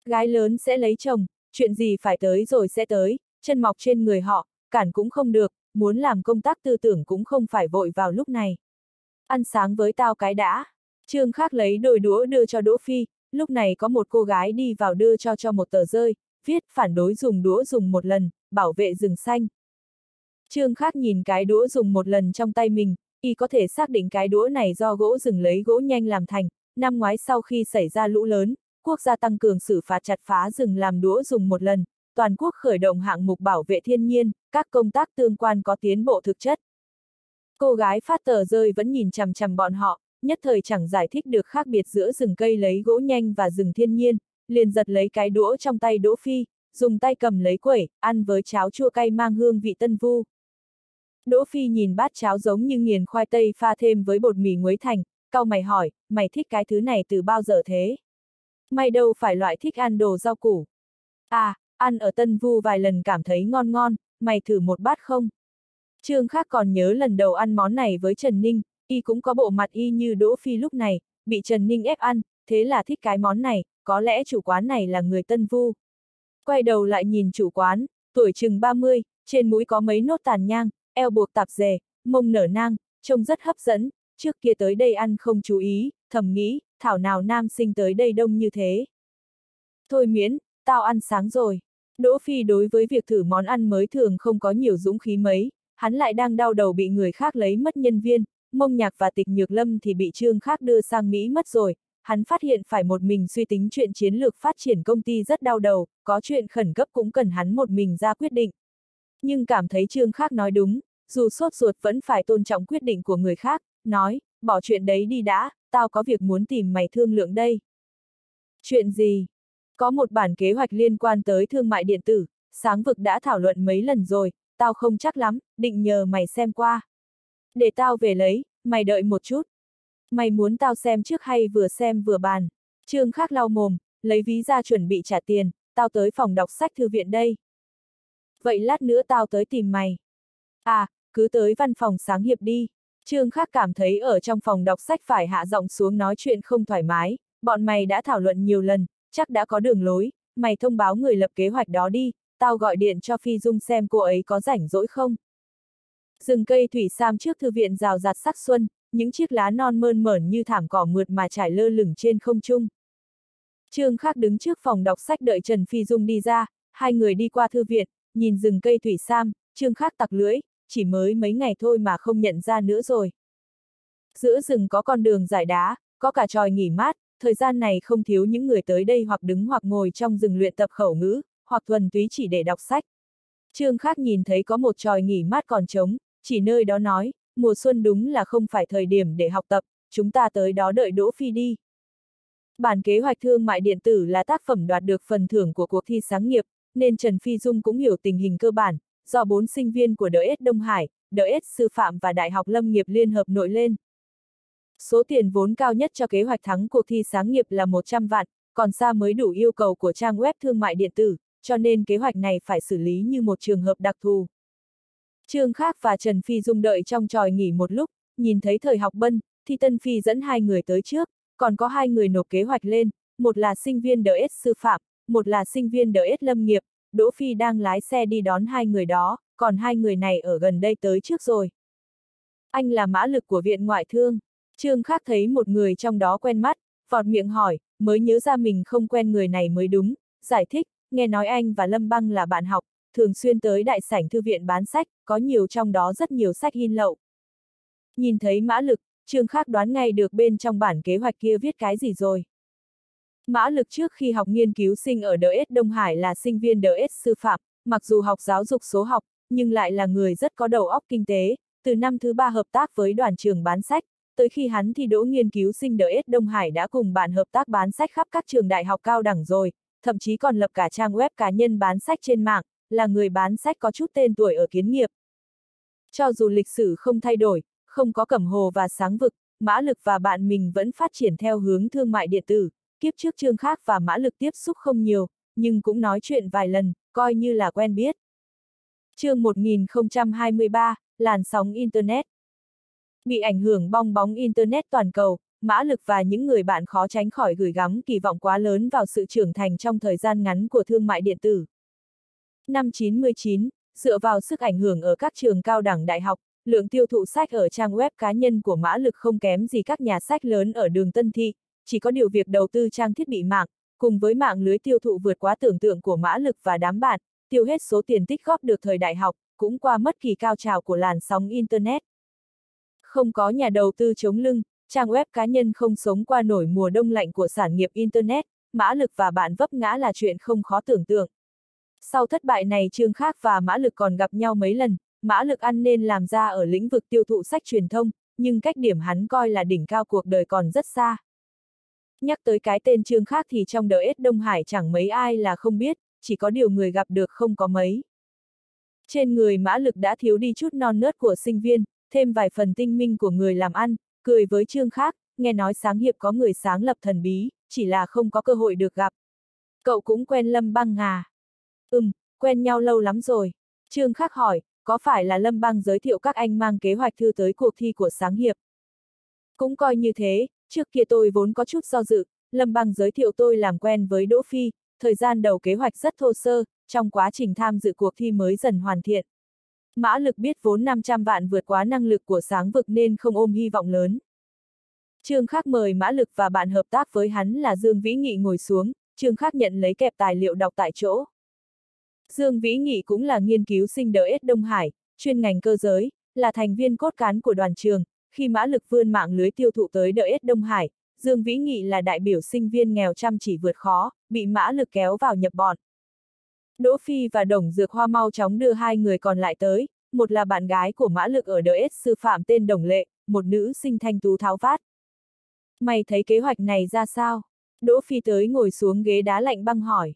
Gái lớn sẽ lấy chồng, chuyện gì phải tới rồi sẽ tới, chân mọc trên người họ, cản cũng không được, muốn làm công tác tư tưởng cũng không phải vội vào lúc này. Ăn sáng với tao cái đã. Trương Khác lấy đôi đũa đưa cho Đỗ Phi, lúc này có một cô gái đi vào đưa cho cho một tờ rơi, viết phản đối dùng đũa dùng một lần, bảo vệ rừng xanh. Trương Khác nhìn cái đũa dùng một lần trong tay mình, y có thể xác định cái đũa này do gỗ rừng lấy gỗ nhanh làm thành, năm ngoái sau khi xảy ra lũ lớn, quốc gia tăng cường xử phạt chặt phá rừng làm đũa dùng một lần, toàn quốc khởi động hạng mục bảo vệ thiên nhiên, các công tác tương quan có tiến bộ thực chất. Cô gái phát tờ rơi vẫn nhìn chằm chằm bọn họ, nhất thời chẳng giải thích được khác biệt giữa rừng cây lấy gỗ nhanh và rừng thiên nhiên, liền giật lấy cái đũa trong tay Đỗ Phi, dùng tay cầm lấy quẩy, ăn với cháo chua cay mang hương vị tân vu. Đỗ Phi nhìn bát cháo giống như nghiền khoai tây pha thêm với bột mì nguấy thành, cau mày hỏi, mày thích cái thứ này từ bao giờ thế? May đâu phải loại thích ăn đồ rau củ. À, ăn ở Tân Vu vài lần cảm thấy ngon ngon, mày thử một bát không? Trương Khác còn nhớ lần đầu ăn món này với Trần Ninh, y cũng có bộ mặt y như Đỗ Phi lúc này, bị Trần Ninh ép ăn, thế là thích cái món này, có lẽ chủ quán này là người Tân Vu. Quay đầu lại nhìn chủ quán, tuổi chừng 30, trên mũi có mấy nốt tàn nhang, eo buộc tạp dề, mông nở nang, trông rất hấp dẫn, trước kia tới đây ăn không chú ý, thầm nghĩ, thảo nào nam sinh tới đây đông như thế. Thôi miễn, tao ăn sáng rồi. Đỗ Phi đối với việc thử món ăn mới thường không có nhiều dũng khí mấy, hắn lại đang đau đầu bị người khác lấy mất nhân viên, mông nhạc và tịch nhược lâm thì bị trương khác đưa sang Mỹ mất rồi, hắn phát hiện phải một mình suy tính chuyện chiến lược phát triển công ty rất đau đầu, có chuyện khẩn cấp cũng cần hắn một mình ra quyết định. Nhưng cảm thấy trương khác nói đúng, dù sốt ruột vẫn phải tôn trọng quyết định của người khác, nói, bỏ chuyện đấy đi đã, tao có việc muốn tìm mày thương lượng đây. Chuyện gì? Có một bản kế hoạch liên quan tới thương mại điện tử, sáng vực đã thảo luận mấy lần rồi, tao không chắc lắm, định nhờ mày xem qua. Để tao về lấy, mày đợi một chút. Mày muốn tao xem trước hay vừa xem vừa bàn? Trương Khắc lau mồm, lấy ví ra chuẩn bị trả tiền, tao tới phòng đọc sách thư viện đây. Vậy lát nữa tao tới tìm mày. À, cứ tới văn phòng sáng hiệp đi. Trương Khắc cảm thấy ở trong phòng đọc sách phải hạ giọng xuống nói chuyện không thoải mái, bọn mày đã thảo luận nhiều lần, chắc đã có đường lối, mày thông báo người lập kế hoạch đó đi, tao gọi điện cho Phi Dung xem cô ấy có rảnh rỗi không. Rừng cây thủy sam trước thư viện rào rạt sắc xuân, những chiếc lá non mơn mởn như thảm cỏ mượt mà trải lơ lửng trên không trung. Trương Khắc đứng trước phòng đọc sách đợi Trần Phi Dung đi ra, hai người đi qua thư viện, nhìn rừng cây thủy sam, Trương Khắc tặc lưỡi, chỉ mới mấy ngày thôi mà không nhận ra nữa rồi. Giữa rừng có con đường giải đá, có cả tròi nghỉ mát, thời gian này không thiếu những người tới đây hoặc đứng hoặc ngồi trong rừng luyện tập khẩu ngữ, hoặc thuần túy chỉ để đọc sách. Trương Khác nhìn thấy có một tròi nghỉ mát còn trống, chỉ nơi đó nói, mùa xuân đúng là không phải thời điểm để học tập, chúng ta tới đó đợi Đỗ Phi đi. Bản kế hoạch thương mại điện tử là tác phẩm đoạt được phần thưởng của cuộc thi sáng nghiệp, nên Trần Phi Dung cũng hiểu tình hình cơ bản, do bốn sinh viên của DS Đông Hải, DS Sư phạm và Đại học Lâm nghiệp Liên hợp nội lên. Số tiền vốn cao nhất cho kế hoạch thắng cuộc thi sáng nghiệp là 100 vạn, còn xa mới đủ yêu cầu của trang web thương mại điện tử, cho nên kế hoạch này phải xử lý như một trường hợp đặc thù. Trương Khác và Trần Phi Dung đợi trong tròi nghỉ một lúc, nhìn thấy thời học bân, thì Tân Phi dẫn hai người tới trước, còn có hai người nộp kế hoạch lên, một là sinh viên DS sư phạm, một là sinh viên DS lâm nghiệp, Đỗ Phi đang lái xe đi đón hai người đó, còn hai người này ở gần đây tới trước rồi. Anh là mã lực của viện ngoại thương. Trương Khác thấy một người trong đó quen mắt, vọt miệng hỏi, mới nhớ ra mình không quen người này mới đúng, giải thích, nghe nói anh và Lâm Băng là bạn học, thường xuyên tới đại sảnh thư viện bán sách, có nhiều trong đó rất nhiều sách in lậu. Nhìn thấy mã lực, Trương Khác đoán ngay được bên trong bản kế hoạch kia viết cái gì rồi. Mã lực trước khi học nghiên cứu sinh ở DS Đông Hải là sinh viên DS sư phạm, mặc dù học giáo dục số học, nhưng lại là người rất có đầu óc kinh tế, từ năm thứ ba hợp tác với đoàn trường bán sách, tới khi hắn thi đỗ nghiên cứu sinh DS Đông Hải đã cùng bạn hợp tác bán sách khắp các trường đại học cao đẳng rồi, thậm chí còn lập cả trang web cá nhân bán sách trên mạng, là người bán sách có chút tên tuổi ở kiến nghiệp. Cho dù lịch sử không thay đổi, không có cẩm hồ và sáng vực, mã lực và bạn mình vẫn phát triển theo hướng thương mại điện tử, kiếp trước trương khác và mã lực tiếp xúc không nhiều, nhưng cũng nói chuyện vài lần, coi như là quen biết. chương 1023, làn sóng Internet. Bị ảnh hưởng bong bóng Internet toàn cầu, mã lực và những người bạn khó tránh khỏi gửi gắm kỳ vọng quá lớn vào sự trưởng thành trong thời gian ngắn của thương mại điện tử. Năm 99, dựa vào sức ảnh hưởng ở các trường cao đẳng đại học, lượng tiêu thụ sách ở trang web cá nhân của mã lực không kém gì các nhà sách lớn ở đường Tân Thị, chỉ có điều việc đầu tư trang thiết bị mạng, cùng với mạng lưới tiêu thụ vượt quá tưởng tượng của mã lực và đám bạn, tiêu hết số tiền tích góp được thời đại học, cũng qua mất kỳ cao trào của làn sóng Internet. Không có nhà đầu tư chống lưng, trang web cá nhân không sống qua nổi mùa đông lạnh của sản nghiệp Internet, mã lực và bạn vấp ngã là chuyện không khó tưởng tượng. Sau thất bại này Trương Khác và Mã Lực còn gặp nhau mấy lần, Mã Lực ăn nên làm ra ở lĩnh vực tiêu thụ sách truyền thông, nhưng cách điểm hắn coi là đỉnh cao cuộc đời còn rất xa. Nhắc tới cái tên Trương Khác thì trong đời Đông Hải chẳng mấy ai là không biết, chỉ có điều người gặp được không có mấy. Trên người Mã Lực đã thiếu đi chút non nớt của sinh viên, thêm vài phần tinh minh của người làm ăn, cười với Trương Khác, nghe nói sáng hiệp có người sáng lập thần bí, chỉ là không có cơ hội được gặp. Cậu cũng quen Lâm Băng à? Ừm, quen nhau lâu lắm rồi. Trương Khắc hỏi, có phải là Lâm Băng giới thiệu các anh mang kế hoạch thư tới cuộc thi của sáng hiệp? Cũng coi như thế, trước kia tôi vốn có chút do dự, Lâm Băng giới thiệu tôi làm quen với Đỗ Phi, thời gian đầu kế hoạch rất thô sơ, trong quá trình tham dự cuộc thi mới dần hoàn thiện. Mã lực biết vốn 500 vạn vượt quá năng lực của sáng vực nên không ôm hy vọng lớn. Trương Khắc mời Mã lực và bạn hợp tác với hắn là Dương Vĩ Nghị ngồi xuống, Trương Khắc nhận lấy kẹp tài liệu đọc tại chỗ. Dương Vĩ Nghị cũng là nghiên cứu sinh đỡ S Đông Hải, chuyên ngành cơ giới, là thành viên cốt cán của đoàn trường, khi mã lực vươn mạng lưới tiêu thụ tới đợi S Đông Hải, Dương Vĩ Nghị là đại biểu sinh viên nghèo chăm chỉ vượt khó, bị mã lực kéo vào nhập bọn. Đỗ Phi và Đồng Dược Hoa mau chóng đưa hai người còn lại tới, một là bạn gái của mã lực ở đợi S sư phạm tên Đồng Lệ, một nữ sinh thanh tú tháo vát. Mày thấy kế hoạch này ra sao? Đỗ Phi tới ngồi xuống ghế đá lạnh băng hỏi.